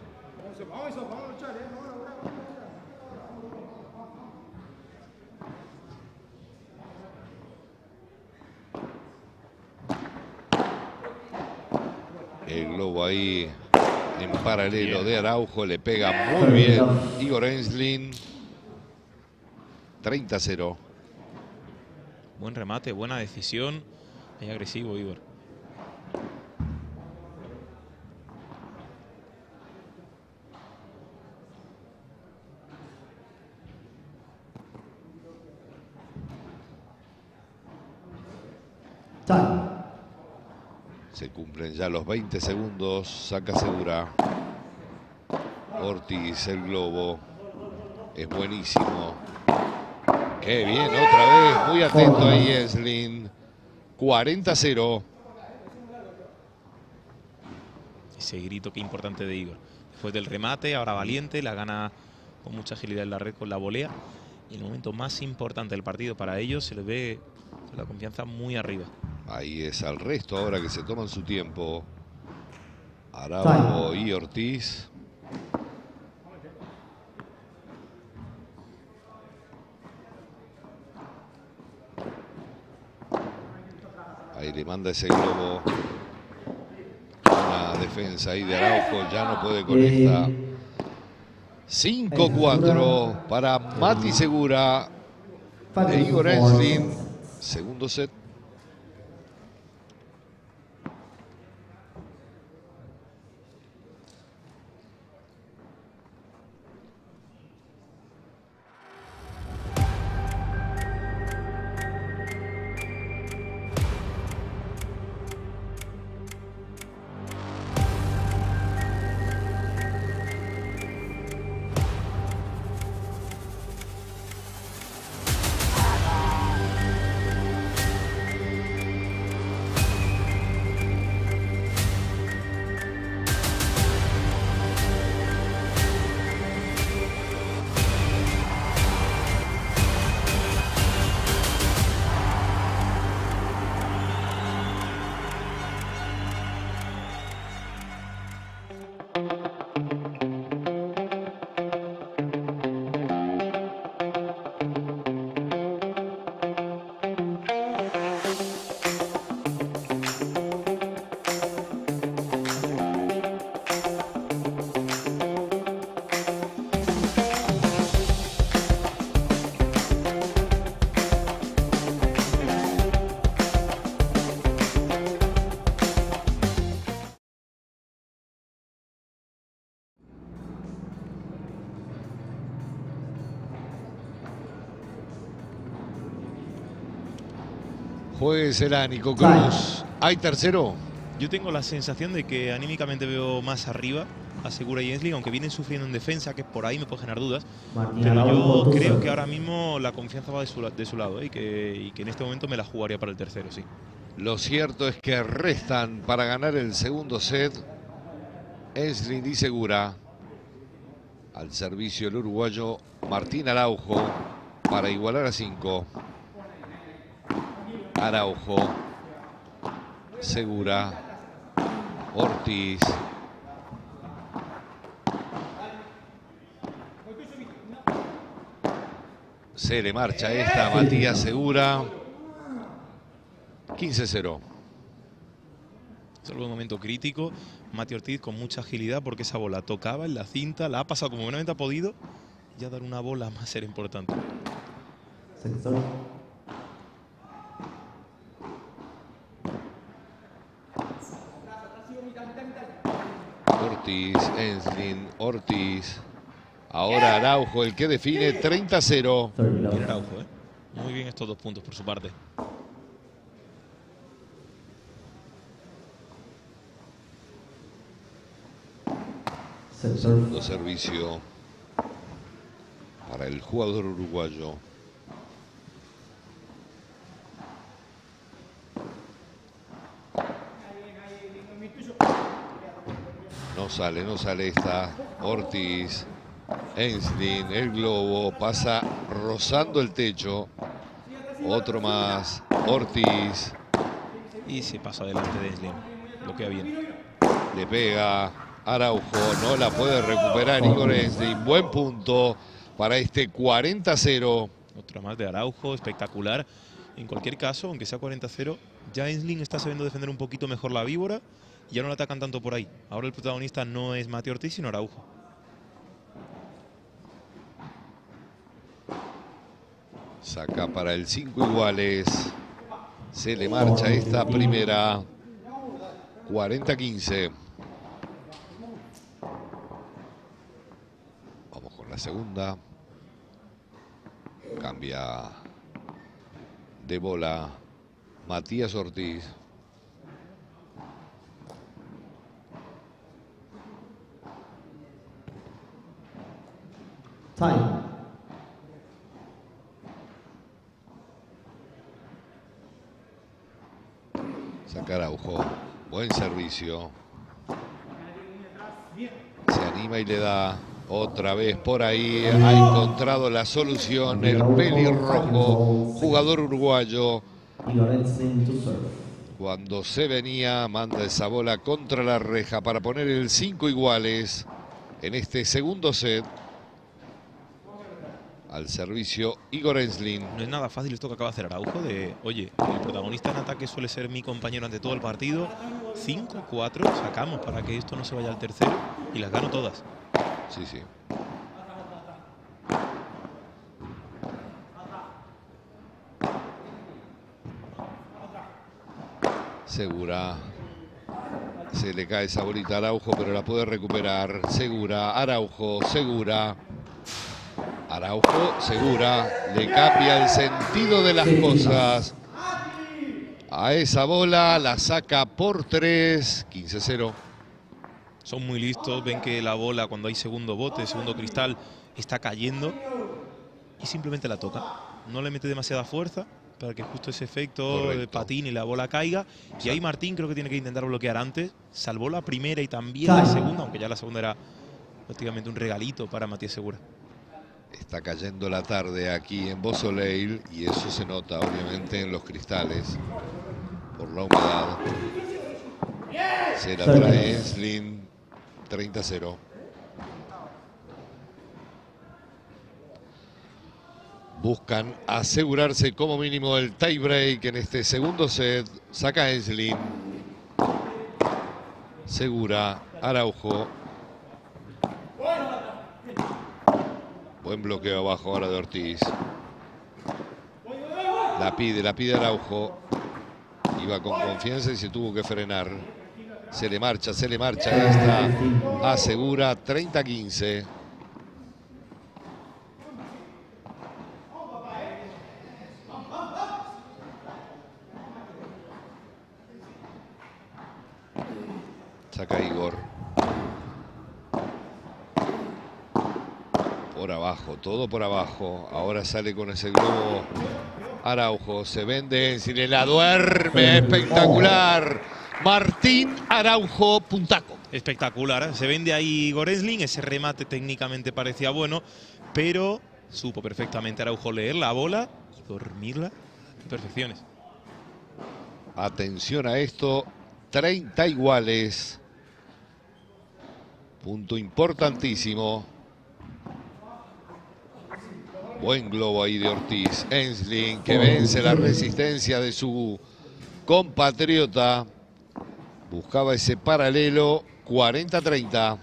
El globo ahí en paralelo de Araujo. Le pega muy bien Igor Enslin. 30-0. Buen remate, buena decisión. Es agresivo, Igor. Se cumplen ya los 20 segundos. Saca segura. Ortiz, el globo. Es buenísimo. Qué bien, otra vez. Muy atento ahí, Enslin. 40-0. Ese grito que importante de Igor. Después del remate, ahora valiente, la gana con mucha agilidad en la red con la volea. Y el momento más importante del partido para ellos se les ve con la confianza muy arriba. Ahí es al resto ahora que se toman su tiempo. Araujo y Ortiz. Ahí le manda ese globo. Una defensa ahí de Araujo. Ya no puede con esta. 5-4 para Mati Segura. E Igor Enslin. Segundo set. Jueguesela, Nico Cruz. ¿Hay tercero? Yo tengo la sensación de que anímicamente veo más arriba a Segura y Ensling, aunque vienen sufriendo en defensa, que por ahí me puede generar dudas. Martín Pero yo creo que ahora mismo la confianza va de su, la- de su lado ¿eh? y, que, y que en este momento me la jugaría para el tercero, sí. Lo cierto es que restan para ganar el segundo set Enslin y Segura. Al servicio el uruguayo Martín Araujo para igualar a 5. Araujo, Segura, Ortiz. Se le marcha esta a Matías Segura. 15-0. Salvo un momento crítico, Mati Ortiz con mucha agilidad porque esa bola tocaba en la cinta, la ha pasado como buenamente ha podido y ya dar una bola más era importante. Sector. Ortiz, Enslin, Ortiz. Ahora Araujo, el que define 30-0. Bien Araujo, ¿eh? Muy bien estos dos puntos por su parte. Segundo servicio para el jugador uruguayo. Sale, no sale esta. Ortiz, Enslin, el globo, pasa rozando el techo. Otro más, Ortiz. Y se pasa adelante de Ensling. Bloquea bien. Le pega Araujo, no la puede recuperar Igor Enslin. Buen punto para este 40-0. Otra más de Araujo, espectacular. En cualquier caso, aunque sea 40-0, ya Ensling está sabiendo defender un poquito mejor la víbora ya no la atacan tanto por ahí. Ahora el protagonista no es Mati Ortiz, sino Araujo. Saca para el 5 iguales. Se le marcha esta primera. 40-15. Vamos con la segunda. Cambia de bola Matías Ortiz. Time. Saca Araujo. Buen servicio. Se anima y le da otra vez por ahí. Ha encontrado la solución el pelirrojo, jugador uruguayo. Cuando se venía, manda esa bola contra la reja para poner el 5 iguales en este segundo set. Al servicio Igor Enslin. No es nada fácil esto que acaba de hacer Araujo de, oye, el protagonista en ataque suele ser mi compañero ante todo el partido. 5-4 sacamos para que esto no se vaya al tercero y las gano todas. Sí, sí. Segura. Se le cae esa bolita a Araujo, pero la puede recuperar. Segura. Araujo. Segura. Araujo. Segura. Le cambia el sentido de las cosas. A esa bola la saca por 3. 15-0. Son muy listos, ven que la bola cuando hay segundo bote, segundo cristal, está cayendo y simplemente la toca. No le mete demasiada fuerza para que justo ese efecto de patín y la bola caiga. Y ahí Martín creo que tiene que intentar bloquear antes. Salvó la primera y también la segunda, aunque ya la segunda era prácticamente un regalito para Matías Segura. Está cayendo la tarde aquí en Bosoleil y eso se nota obviamente en los cristales por la humedad. Se la trae Enslin 30-0. Buscan asegurarse como mínimo el tie break en este segundo set. Saca Enslin. Segura. Araujo. Buen bloqueo abajo ahora de Ortiz. La pide, la pide Araujo. Iba con confianza y se tuvo que frenar. Se le marcha, se le marcha. Gasta, asegura 30-15. Saca Igor. Por abajo, todo por abajo. Ahora sale con ese globo Araujo. Se vende, si le la duerme. Espectacular. Martín Araujo Puntaco. Espectacular. Se vende ahí Gorensling. Ese remate técnicamente parecía bueno, pero supo perfectamente Araujo leer la bola y dormirla perfecciones. Atención a esto. 30 iguales. Punto importantísimo. Buen globo ahí de Ortiz. Ensling que vence la resistencia de su compatriota. Buscaba ese paralelo. 40-30.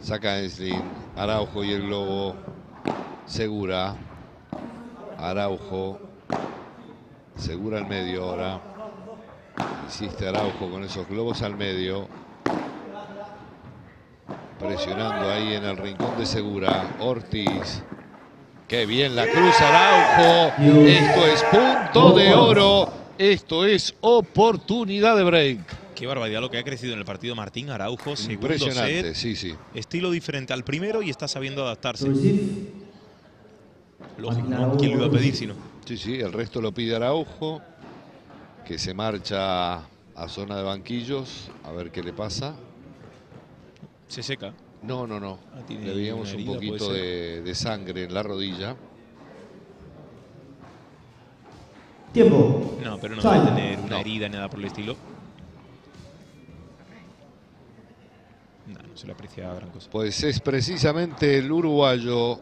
Saca Ensling. Araujo y el globo. Segura. Araujo. Segura al medio ahora. Hiciste Araujo con esos globos al medio. Presionando ahí en el rincón de Segura. Ortiz. Qué bien la cruz Araujo. Esto es punto de oro. Esto es oportunidad de break. Qué barbaridad lo que ha crecido en el partido Martín Araujo. Segundo Impresionante, set, sí, sí. Estilo diferente al primero y está sabiendo adaptarse. Receive. Lógico, ¿no? ¿quién lo iba a pedir si no? Sí, sí, el resto lo pide Araujo, que se marcha a zona de banquillos, a ver qué le pasa. Se seca. No, no, no. Ah, Le veíamos un poquito de, de sangre en la rodilla. Tiempo. No, pero no Time. debe tener una No. herida ni nada por el estilo. No, no se le aprecia gran cosa. Pues es precisamente el uruguayo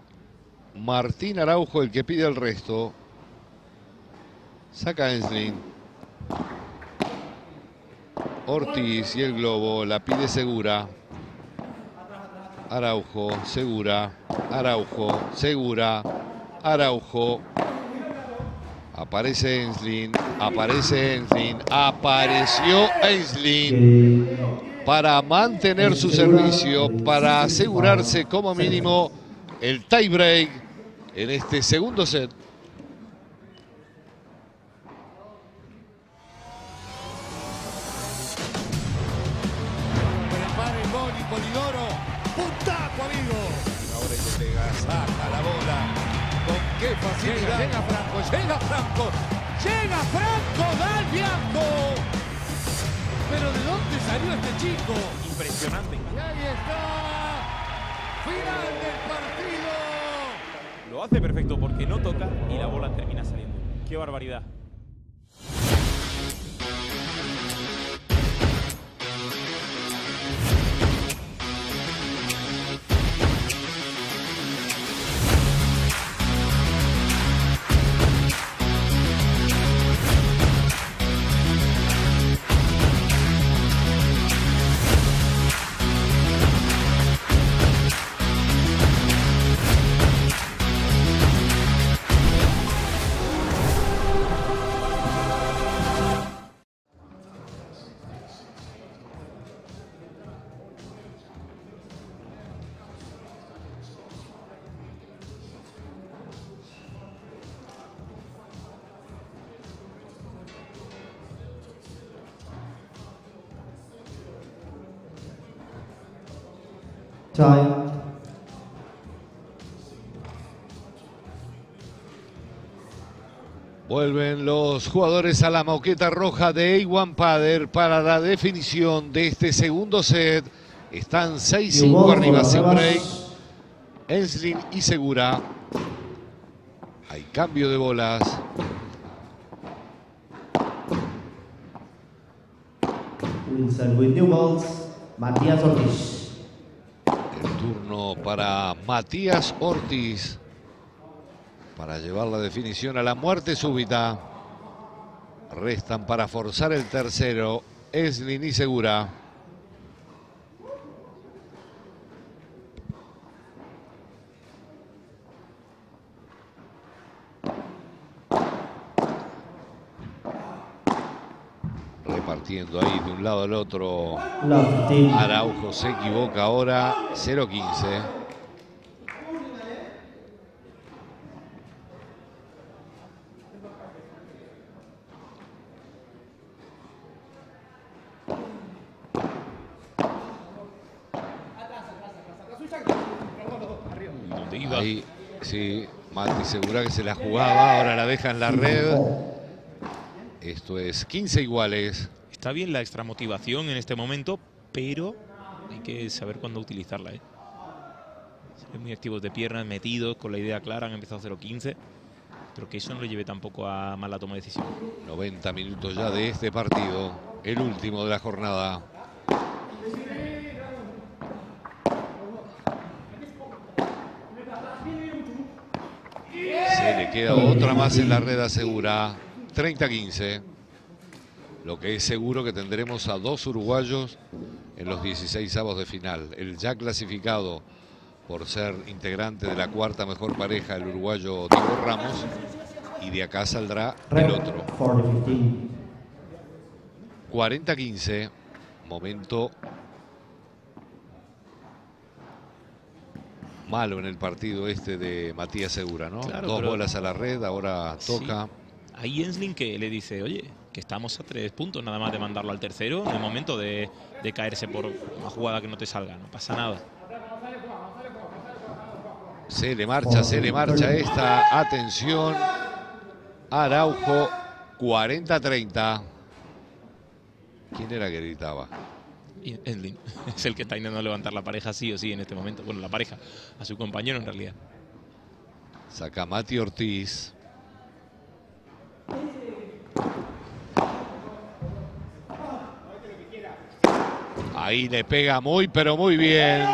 Martín Araujo el que pide el resto. Saca Ensling. Ortiz y el globo la pide segura. Araujo, segura. Araujo, segura. Araujo. Aparece Ensling. Aparece Ensling. Apareció Ensling para mantener su servicio, para asegurarse como mínimo el tie break en este segundo set. Prepara el boli, Polidoro. Puntaco, amigo. Ahora le pega, saca la bola. Con qué facilidad. Llega, Franco, llega Franco. Llega Franco, da el. Pero ¿de dónde salió este chico? Impresionante. Y ahí está. Final del partido. Lo hace perfecto porque no toca y la bola termina saliendo. ¡Qué barbaridad! Time. Vuelven los jugadores a la moqueta roja de A1 Pader para la definición de este segundo set. Están 6-5 arriba sin break. Ensling y Segura. Hay cambio de bolas. Inside with new balls. Matías Ortiz. Para Matías Ortiz. Para llevar la definición a la muerte súbita. Restan para forzar el tercero. Ensling y Segura. Repartiendo ahí de un lado al otro. Araujo se equivoca ahora. 0-15. ¿Dónde iba? Ahí, sí, Mati Segura que se la jugaba, ahora la deja en la red. Esto es 15 iguales. Está bien la extra motivación en este momento, pero hay que saber cuándo utilizarla. ¿eh? Muy activos de piernas, metidos, con la idea clara, han empezado 0-15. Pero que eso no le lleve tampoco a mala toma de decisión. 90 minutos ya de este partido, el último de la jornada. Se le queda otra más en la red asegura. 30-15. Lo que es seguro que tendremos a dos uruguayos en los 16 avos de final. El ya clasificado por ser integrante de la cuarta mejor pareja, el uruguayo Diego Ramos. Y de acá saldrá el otro. 40-15. 40-15. Momento malo en el partido este de Matías Segura, ¿no? Claro, Dos pero- bolas a la red, ahora toca. Sí. Hay Ensling que le dice, oye, que estamos a tres puntos nada más de mandarlo al tercero. En el momento de, de caerse por una jugada que no te salga, no pasa nada. Se le marcha, se le marcha esta. Atención. Araujo, 40-30. ¿Quién era que gritaba? Es el que está intentando levantar la pareja sí o sí en este momento. Bueno, la pareja, a su compañero en realidad. Saca Mati Ortiz. Ahí le pega muy, pero muy bien.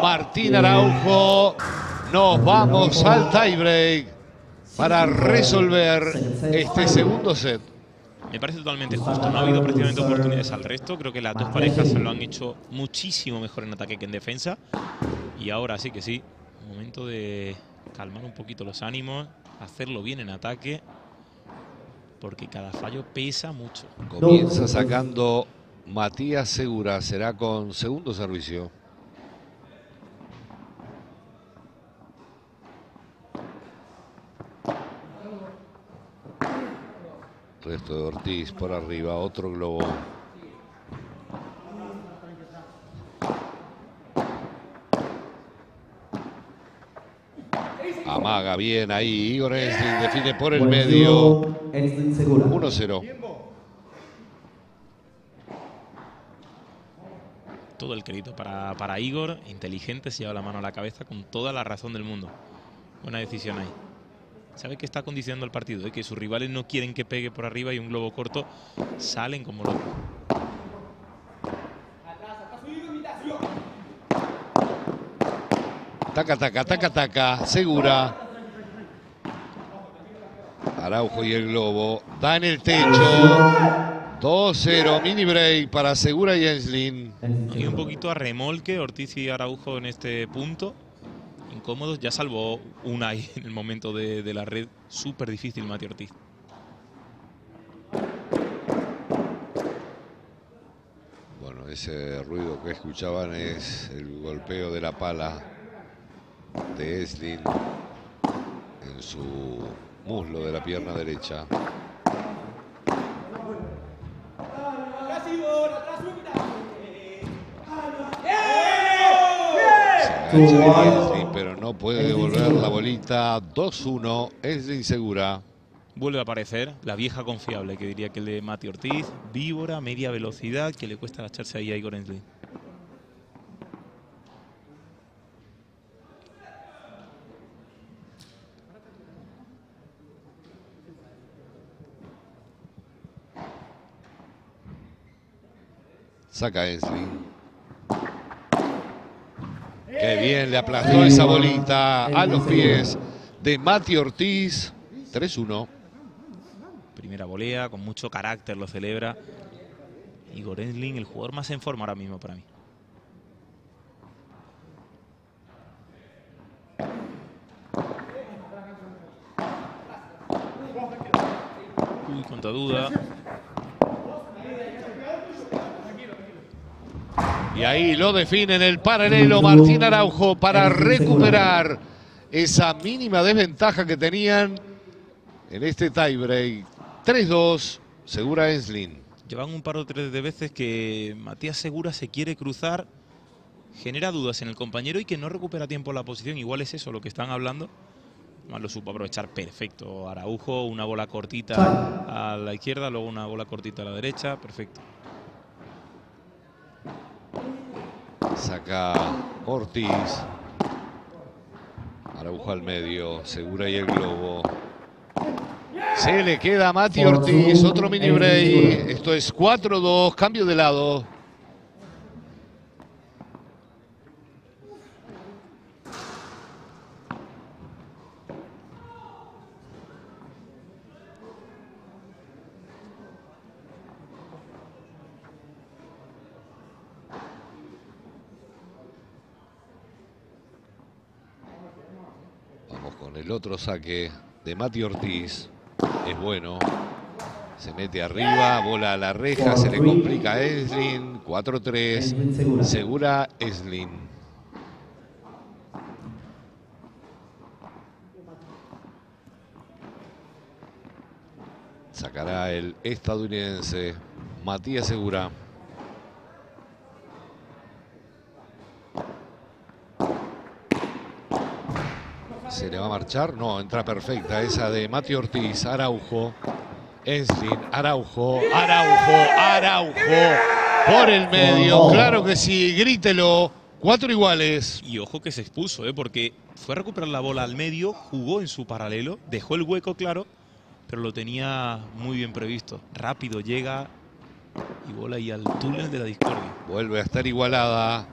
Martín Araujo. Nos vamos al tiebreak para resolver este segundo set. Me parece totalmente justo. No ha habido prácticamente oportunidades al resto. Creo que las dos parejas se lo han hecho muchísimo mejor en ataque que en defensa. Y ahora sí que sí. Momento de calmar un poquito los ánimos. Hacerlo bien en ataque. Porque cada fallo pesa mucho. Comienza sacando Matías Segura. Será con segundo servicio. Resto de Ortiz por arriba. Otro globo. Amaga bien ahí. Igor Ensling define por el medio. juego, Ensling Segura. 1-0. Todo el crédito para, para Igor. Inteligente, se lleva la mano a la cabeza con toda la razón del mundo. Buena decisión ahí. Sabe que está condicionando el partido, ¿eh? que sus rivales no quieren que pegue por arriba y un globo corto salen como locos. Taca, taca, taca, taca. Segura. Araujo y el globo. Da en el techo. 2-0. Mini break para Segura y Enslin. Y un poquito a remolque Ortiz y Araujo en este punto. Incómodos, ya salvó una ahí en el momento de, de la red. Súper difícil Mati Ortiz. Bueno, ese ruido que escuchaban es el golpeo de la pala de Enslin en su muslo de la pierna derecha. Enslin, pero no puede devolver la bolita. 2-1. Enslin segura. Vuelve a aparecer la vieja confiable que diría que el de Mati Ortiz. Víbora, media velocidad, que le cuesta agacharse ahí a Igor Enslin. Saca Enslin. Qué bien le aplastó esa bolita a los pies de Mati Ortiz. 3-1. Primera volea, con mucho carácter lo celebra. Igor Enslin, el jugador más en forma ahora mismo para mí. Uy, cuánta duda. Y ahí lo define en el paralelo Martín Araujo para recuperar esa mínima desventaja que tenían en este tiebreak. 3-2, Segura Enslin. Llevan un par o tres de veces que Matías Segura se quiere cruzar, genera dudas en el compañero y que no recupera tiempo la posición. Igual es eso lo que están hablando. Más lo supo aprovechar perfecto. Araujo, una bola cortita a la izquierda, luego una bola cortita a la derecha. Perfecto. Saca Ortiz. Araujo al medio, Segura y el globo. Se le queda a Mati Ortiz, otro mini break. Esto es 4-2, cambio de lado. Vamos con el otro saque de Mati Ortiz. Es bueno. Se mete arriba, bola a la reja, se le complica a Eslin. 4-3. Segura Eslin. Sacará el estadounidense Matías Segura. Se le va a marchar. No, entra perfecta esa de Mati Ortiz. Araujo. Eslin. Araujo. Araujo. Araujo. Por el medio. Claro que sí. Grítelo. Cuatro iguales. Y ojo que se expuso, ¿eh? porque fue a recuperar la bola al medio, jugó en su paralelo, dejó el hueco claro, pero lo tenía muy bien previsto. Rápido llega y bola ahí al túnel de la discordia. Vuelve a estar igualada.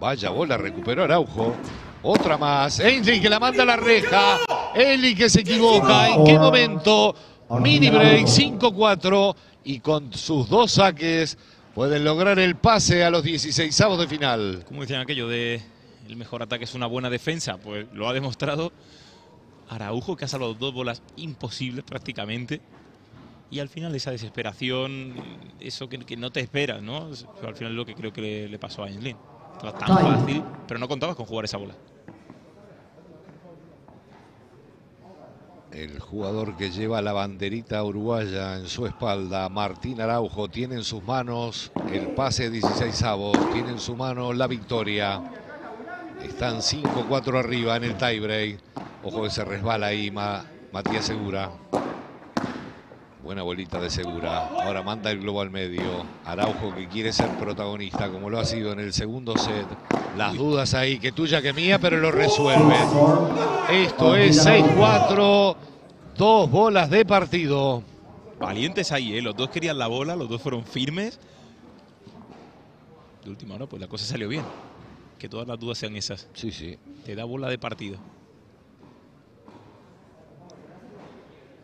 Vaya bola, recuperó Araujo. Otra más. Ainsley que la manda a la reja. Ainsley que se equivoca. ¿En qué momento? Mini break 5-4. Y con sus dos saques pueden lograr el pase a los 16 de final. Como decían aquello de el mejor ataque es una buena defensa, pues lo ha demostrado Araujo que ha salvado dos bolas imposibles prácticamente. Y al final esa desesperación, eso que, que no te esperas, ¿no? Al final es lo que creo que le, le pasó a Ainsley. Estaba tan fácil, pero no contabas con jugar esa bola. El jugador que lleva la banderita uruguaya en su espalda, Martín Araujo, tiene en sus manos el pase 16 avos, tiene en su mano la victoria. Están 5-4 arriba en el tiebreak. Ojo que se resbala ahí Ma- Matías Segura. Buena bolita de Segura. Ahora manda el globo al medio. Araujo que quiere ser protagonista como lo ha sido en el segundo set. Las dudas ahí, que tuya que mía, pero lo resuelve. Esto es 6-4. Dos bolas de partido. Valientes ahí, ¿eh? Los dos querían la bola, los dos fueron firmes. De última hora, pues la cosa salió bien. Que todas las dudas sean esas. Sí, sí. Te da bola de partido.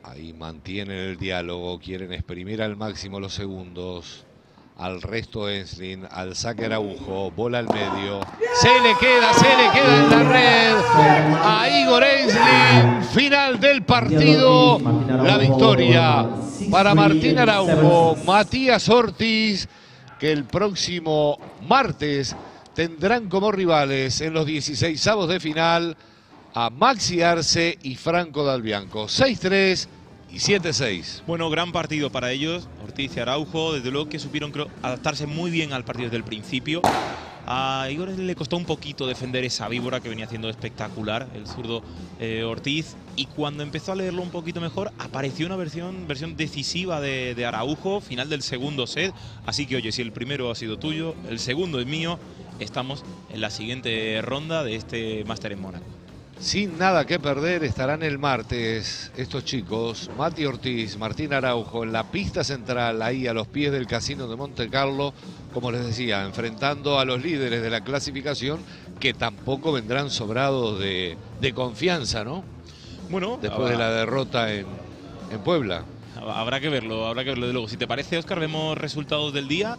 Ahí mantienen el diálogo, quieren exprimir al máximo los segundos. Al resto Enslin, al saque Araujo, bola al medio. Se le queda, se le queda en la red. A Igor Enslin, final del partido. La victoria para Martín Araujo, Matías Ortiz, que el próximo martes tendrán como rivales en los 16 avos de final a Maxi Arce y Franco Dalbianco. 6-3 y 7-6. Bueno, gran partido para ellos. Ortiz y Araujo, desde luego que supieron creo, adaptarse muy bien al partido desde el principio. A Igor le costó un poquito defender esa víbora que venía haciendo espectacular, el zurdo eh, Ortiz. Y cuando empezó a leerlo un poquito mejor, apareció una versión, versión decisiva de, Araujo, final del segundo set. Así que, oye, si el primero ha sido tuyo, el segundo es mío, estamos en la siguiente ronda de este Máster en Mónaco. Sin nada que perder estarán el martes estos chicos, Mati Ortiz, Martín Araujo, en la pista central, ahí a los pies del Casino de Monte Carlo, como les decía, enfrentando a los líderes de la clasificación, que tampoco vendrán sobrados de, de confianza, ¿no? Bueno, Después de la derrota en, en Puebla. Habrá que verlo, habrá que verlo de luego. Si te parece, Oscar, vemos resultados del día.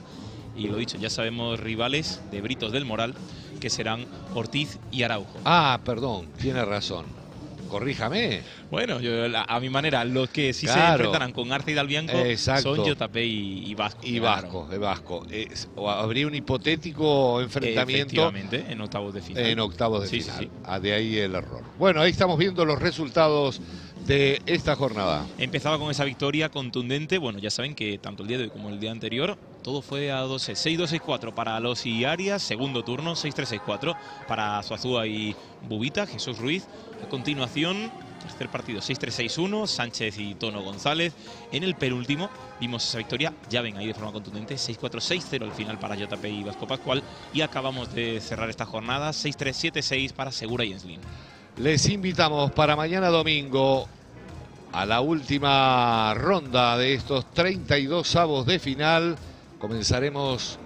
Y lo dicho, ya sabemos rivales de Britos del Moral, que serán Ortiz y Araujo. Ah, perdón, tiene razón. corríjame. Bueno, yo, la- a mi manera, los que sí se enfrentarán con Arce y Dalbianco Exacto. son JP y, y Vasco. Y Vasco, de Vasco. Es- o habría un hipotético enfrentamiento Efectivamente, en octavos de final. en octavos de Sí, sí, final. sí. Ah, De ahí el error. Bueno, ahí estamos viendo los resultados de esta jornada. Empezaba con esa victoria contundente. Bueno, ya saben que tanto el día de hoy como el día anterior, todo fue a 2 6-2-6-4 para los y Arias. Segundo turno, 6-3-6-4 para Suazúa y Bubita, Jesús Ruiz. A continuación, tercer partido, 6-3-6-1, Sánchez y Tono González. En el penúltimo, vimos esa victoria, ya ven ahí de forma contundente, 6-4-6-0 al final para JP y Vasco Pascual. Y acabamos de cerrar esta jornada, 6-3-7-6 para Segura y Enslin. Les invitamos para mañana domingo a la última ronda de estos 32 avos de final. Comenzaremos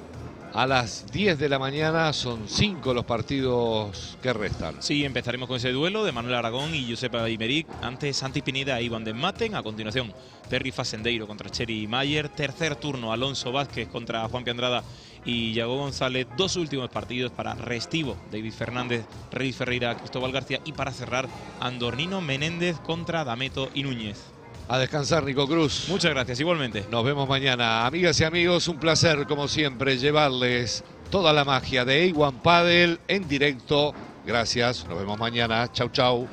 a las 10 de la mañana. Son 5 los partidos que restan. Sí, empezaremos con ese duelo de Manuel Aragón y Josepa Imeric. Antes Santi Pineda e Iván Desmaten. A continuación, Perry Fasendeiro contra Cherry Mayer. Tercer turno, Alonso Vázquez contra Juan Piandrada y Yago González. Dos últimos partidos para Restivo, David Fernández, Reyes Ferreira, Cristóbal García. Y para cerrar, Andornino Menéndez contra Dameto y Núñez. A descansar, Nico Cruz. Muchas gracias, igualmente. Nos vemos mañana. Amigas y amigos, un placer, como siempre, llevarles toda la magia de A1 Paddle en directo. Gracias. Nos vemos mañana. Chau, chau.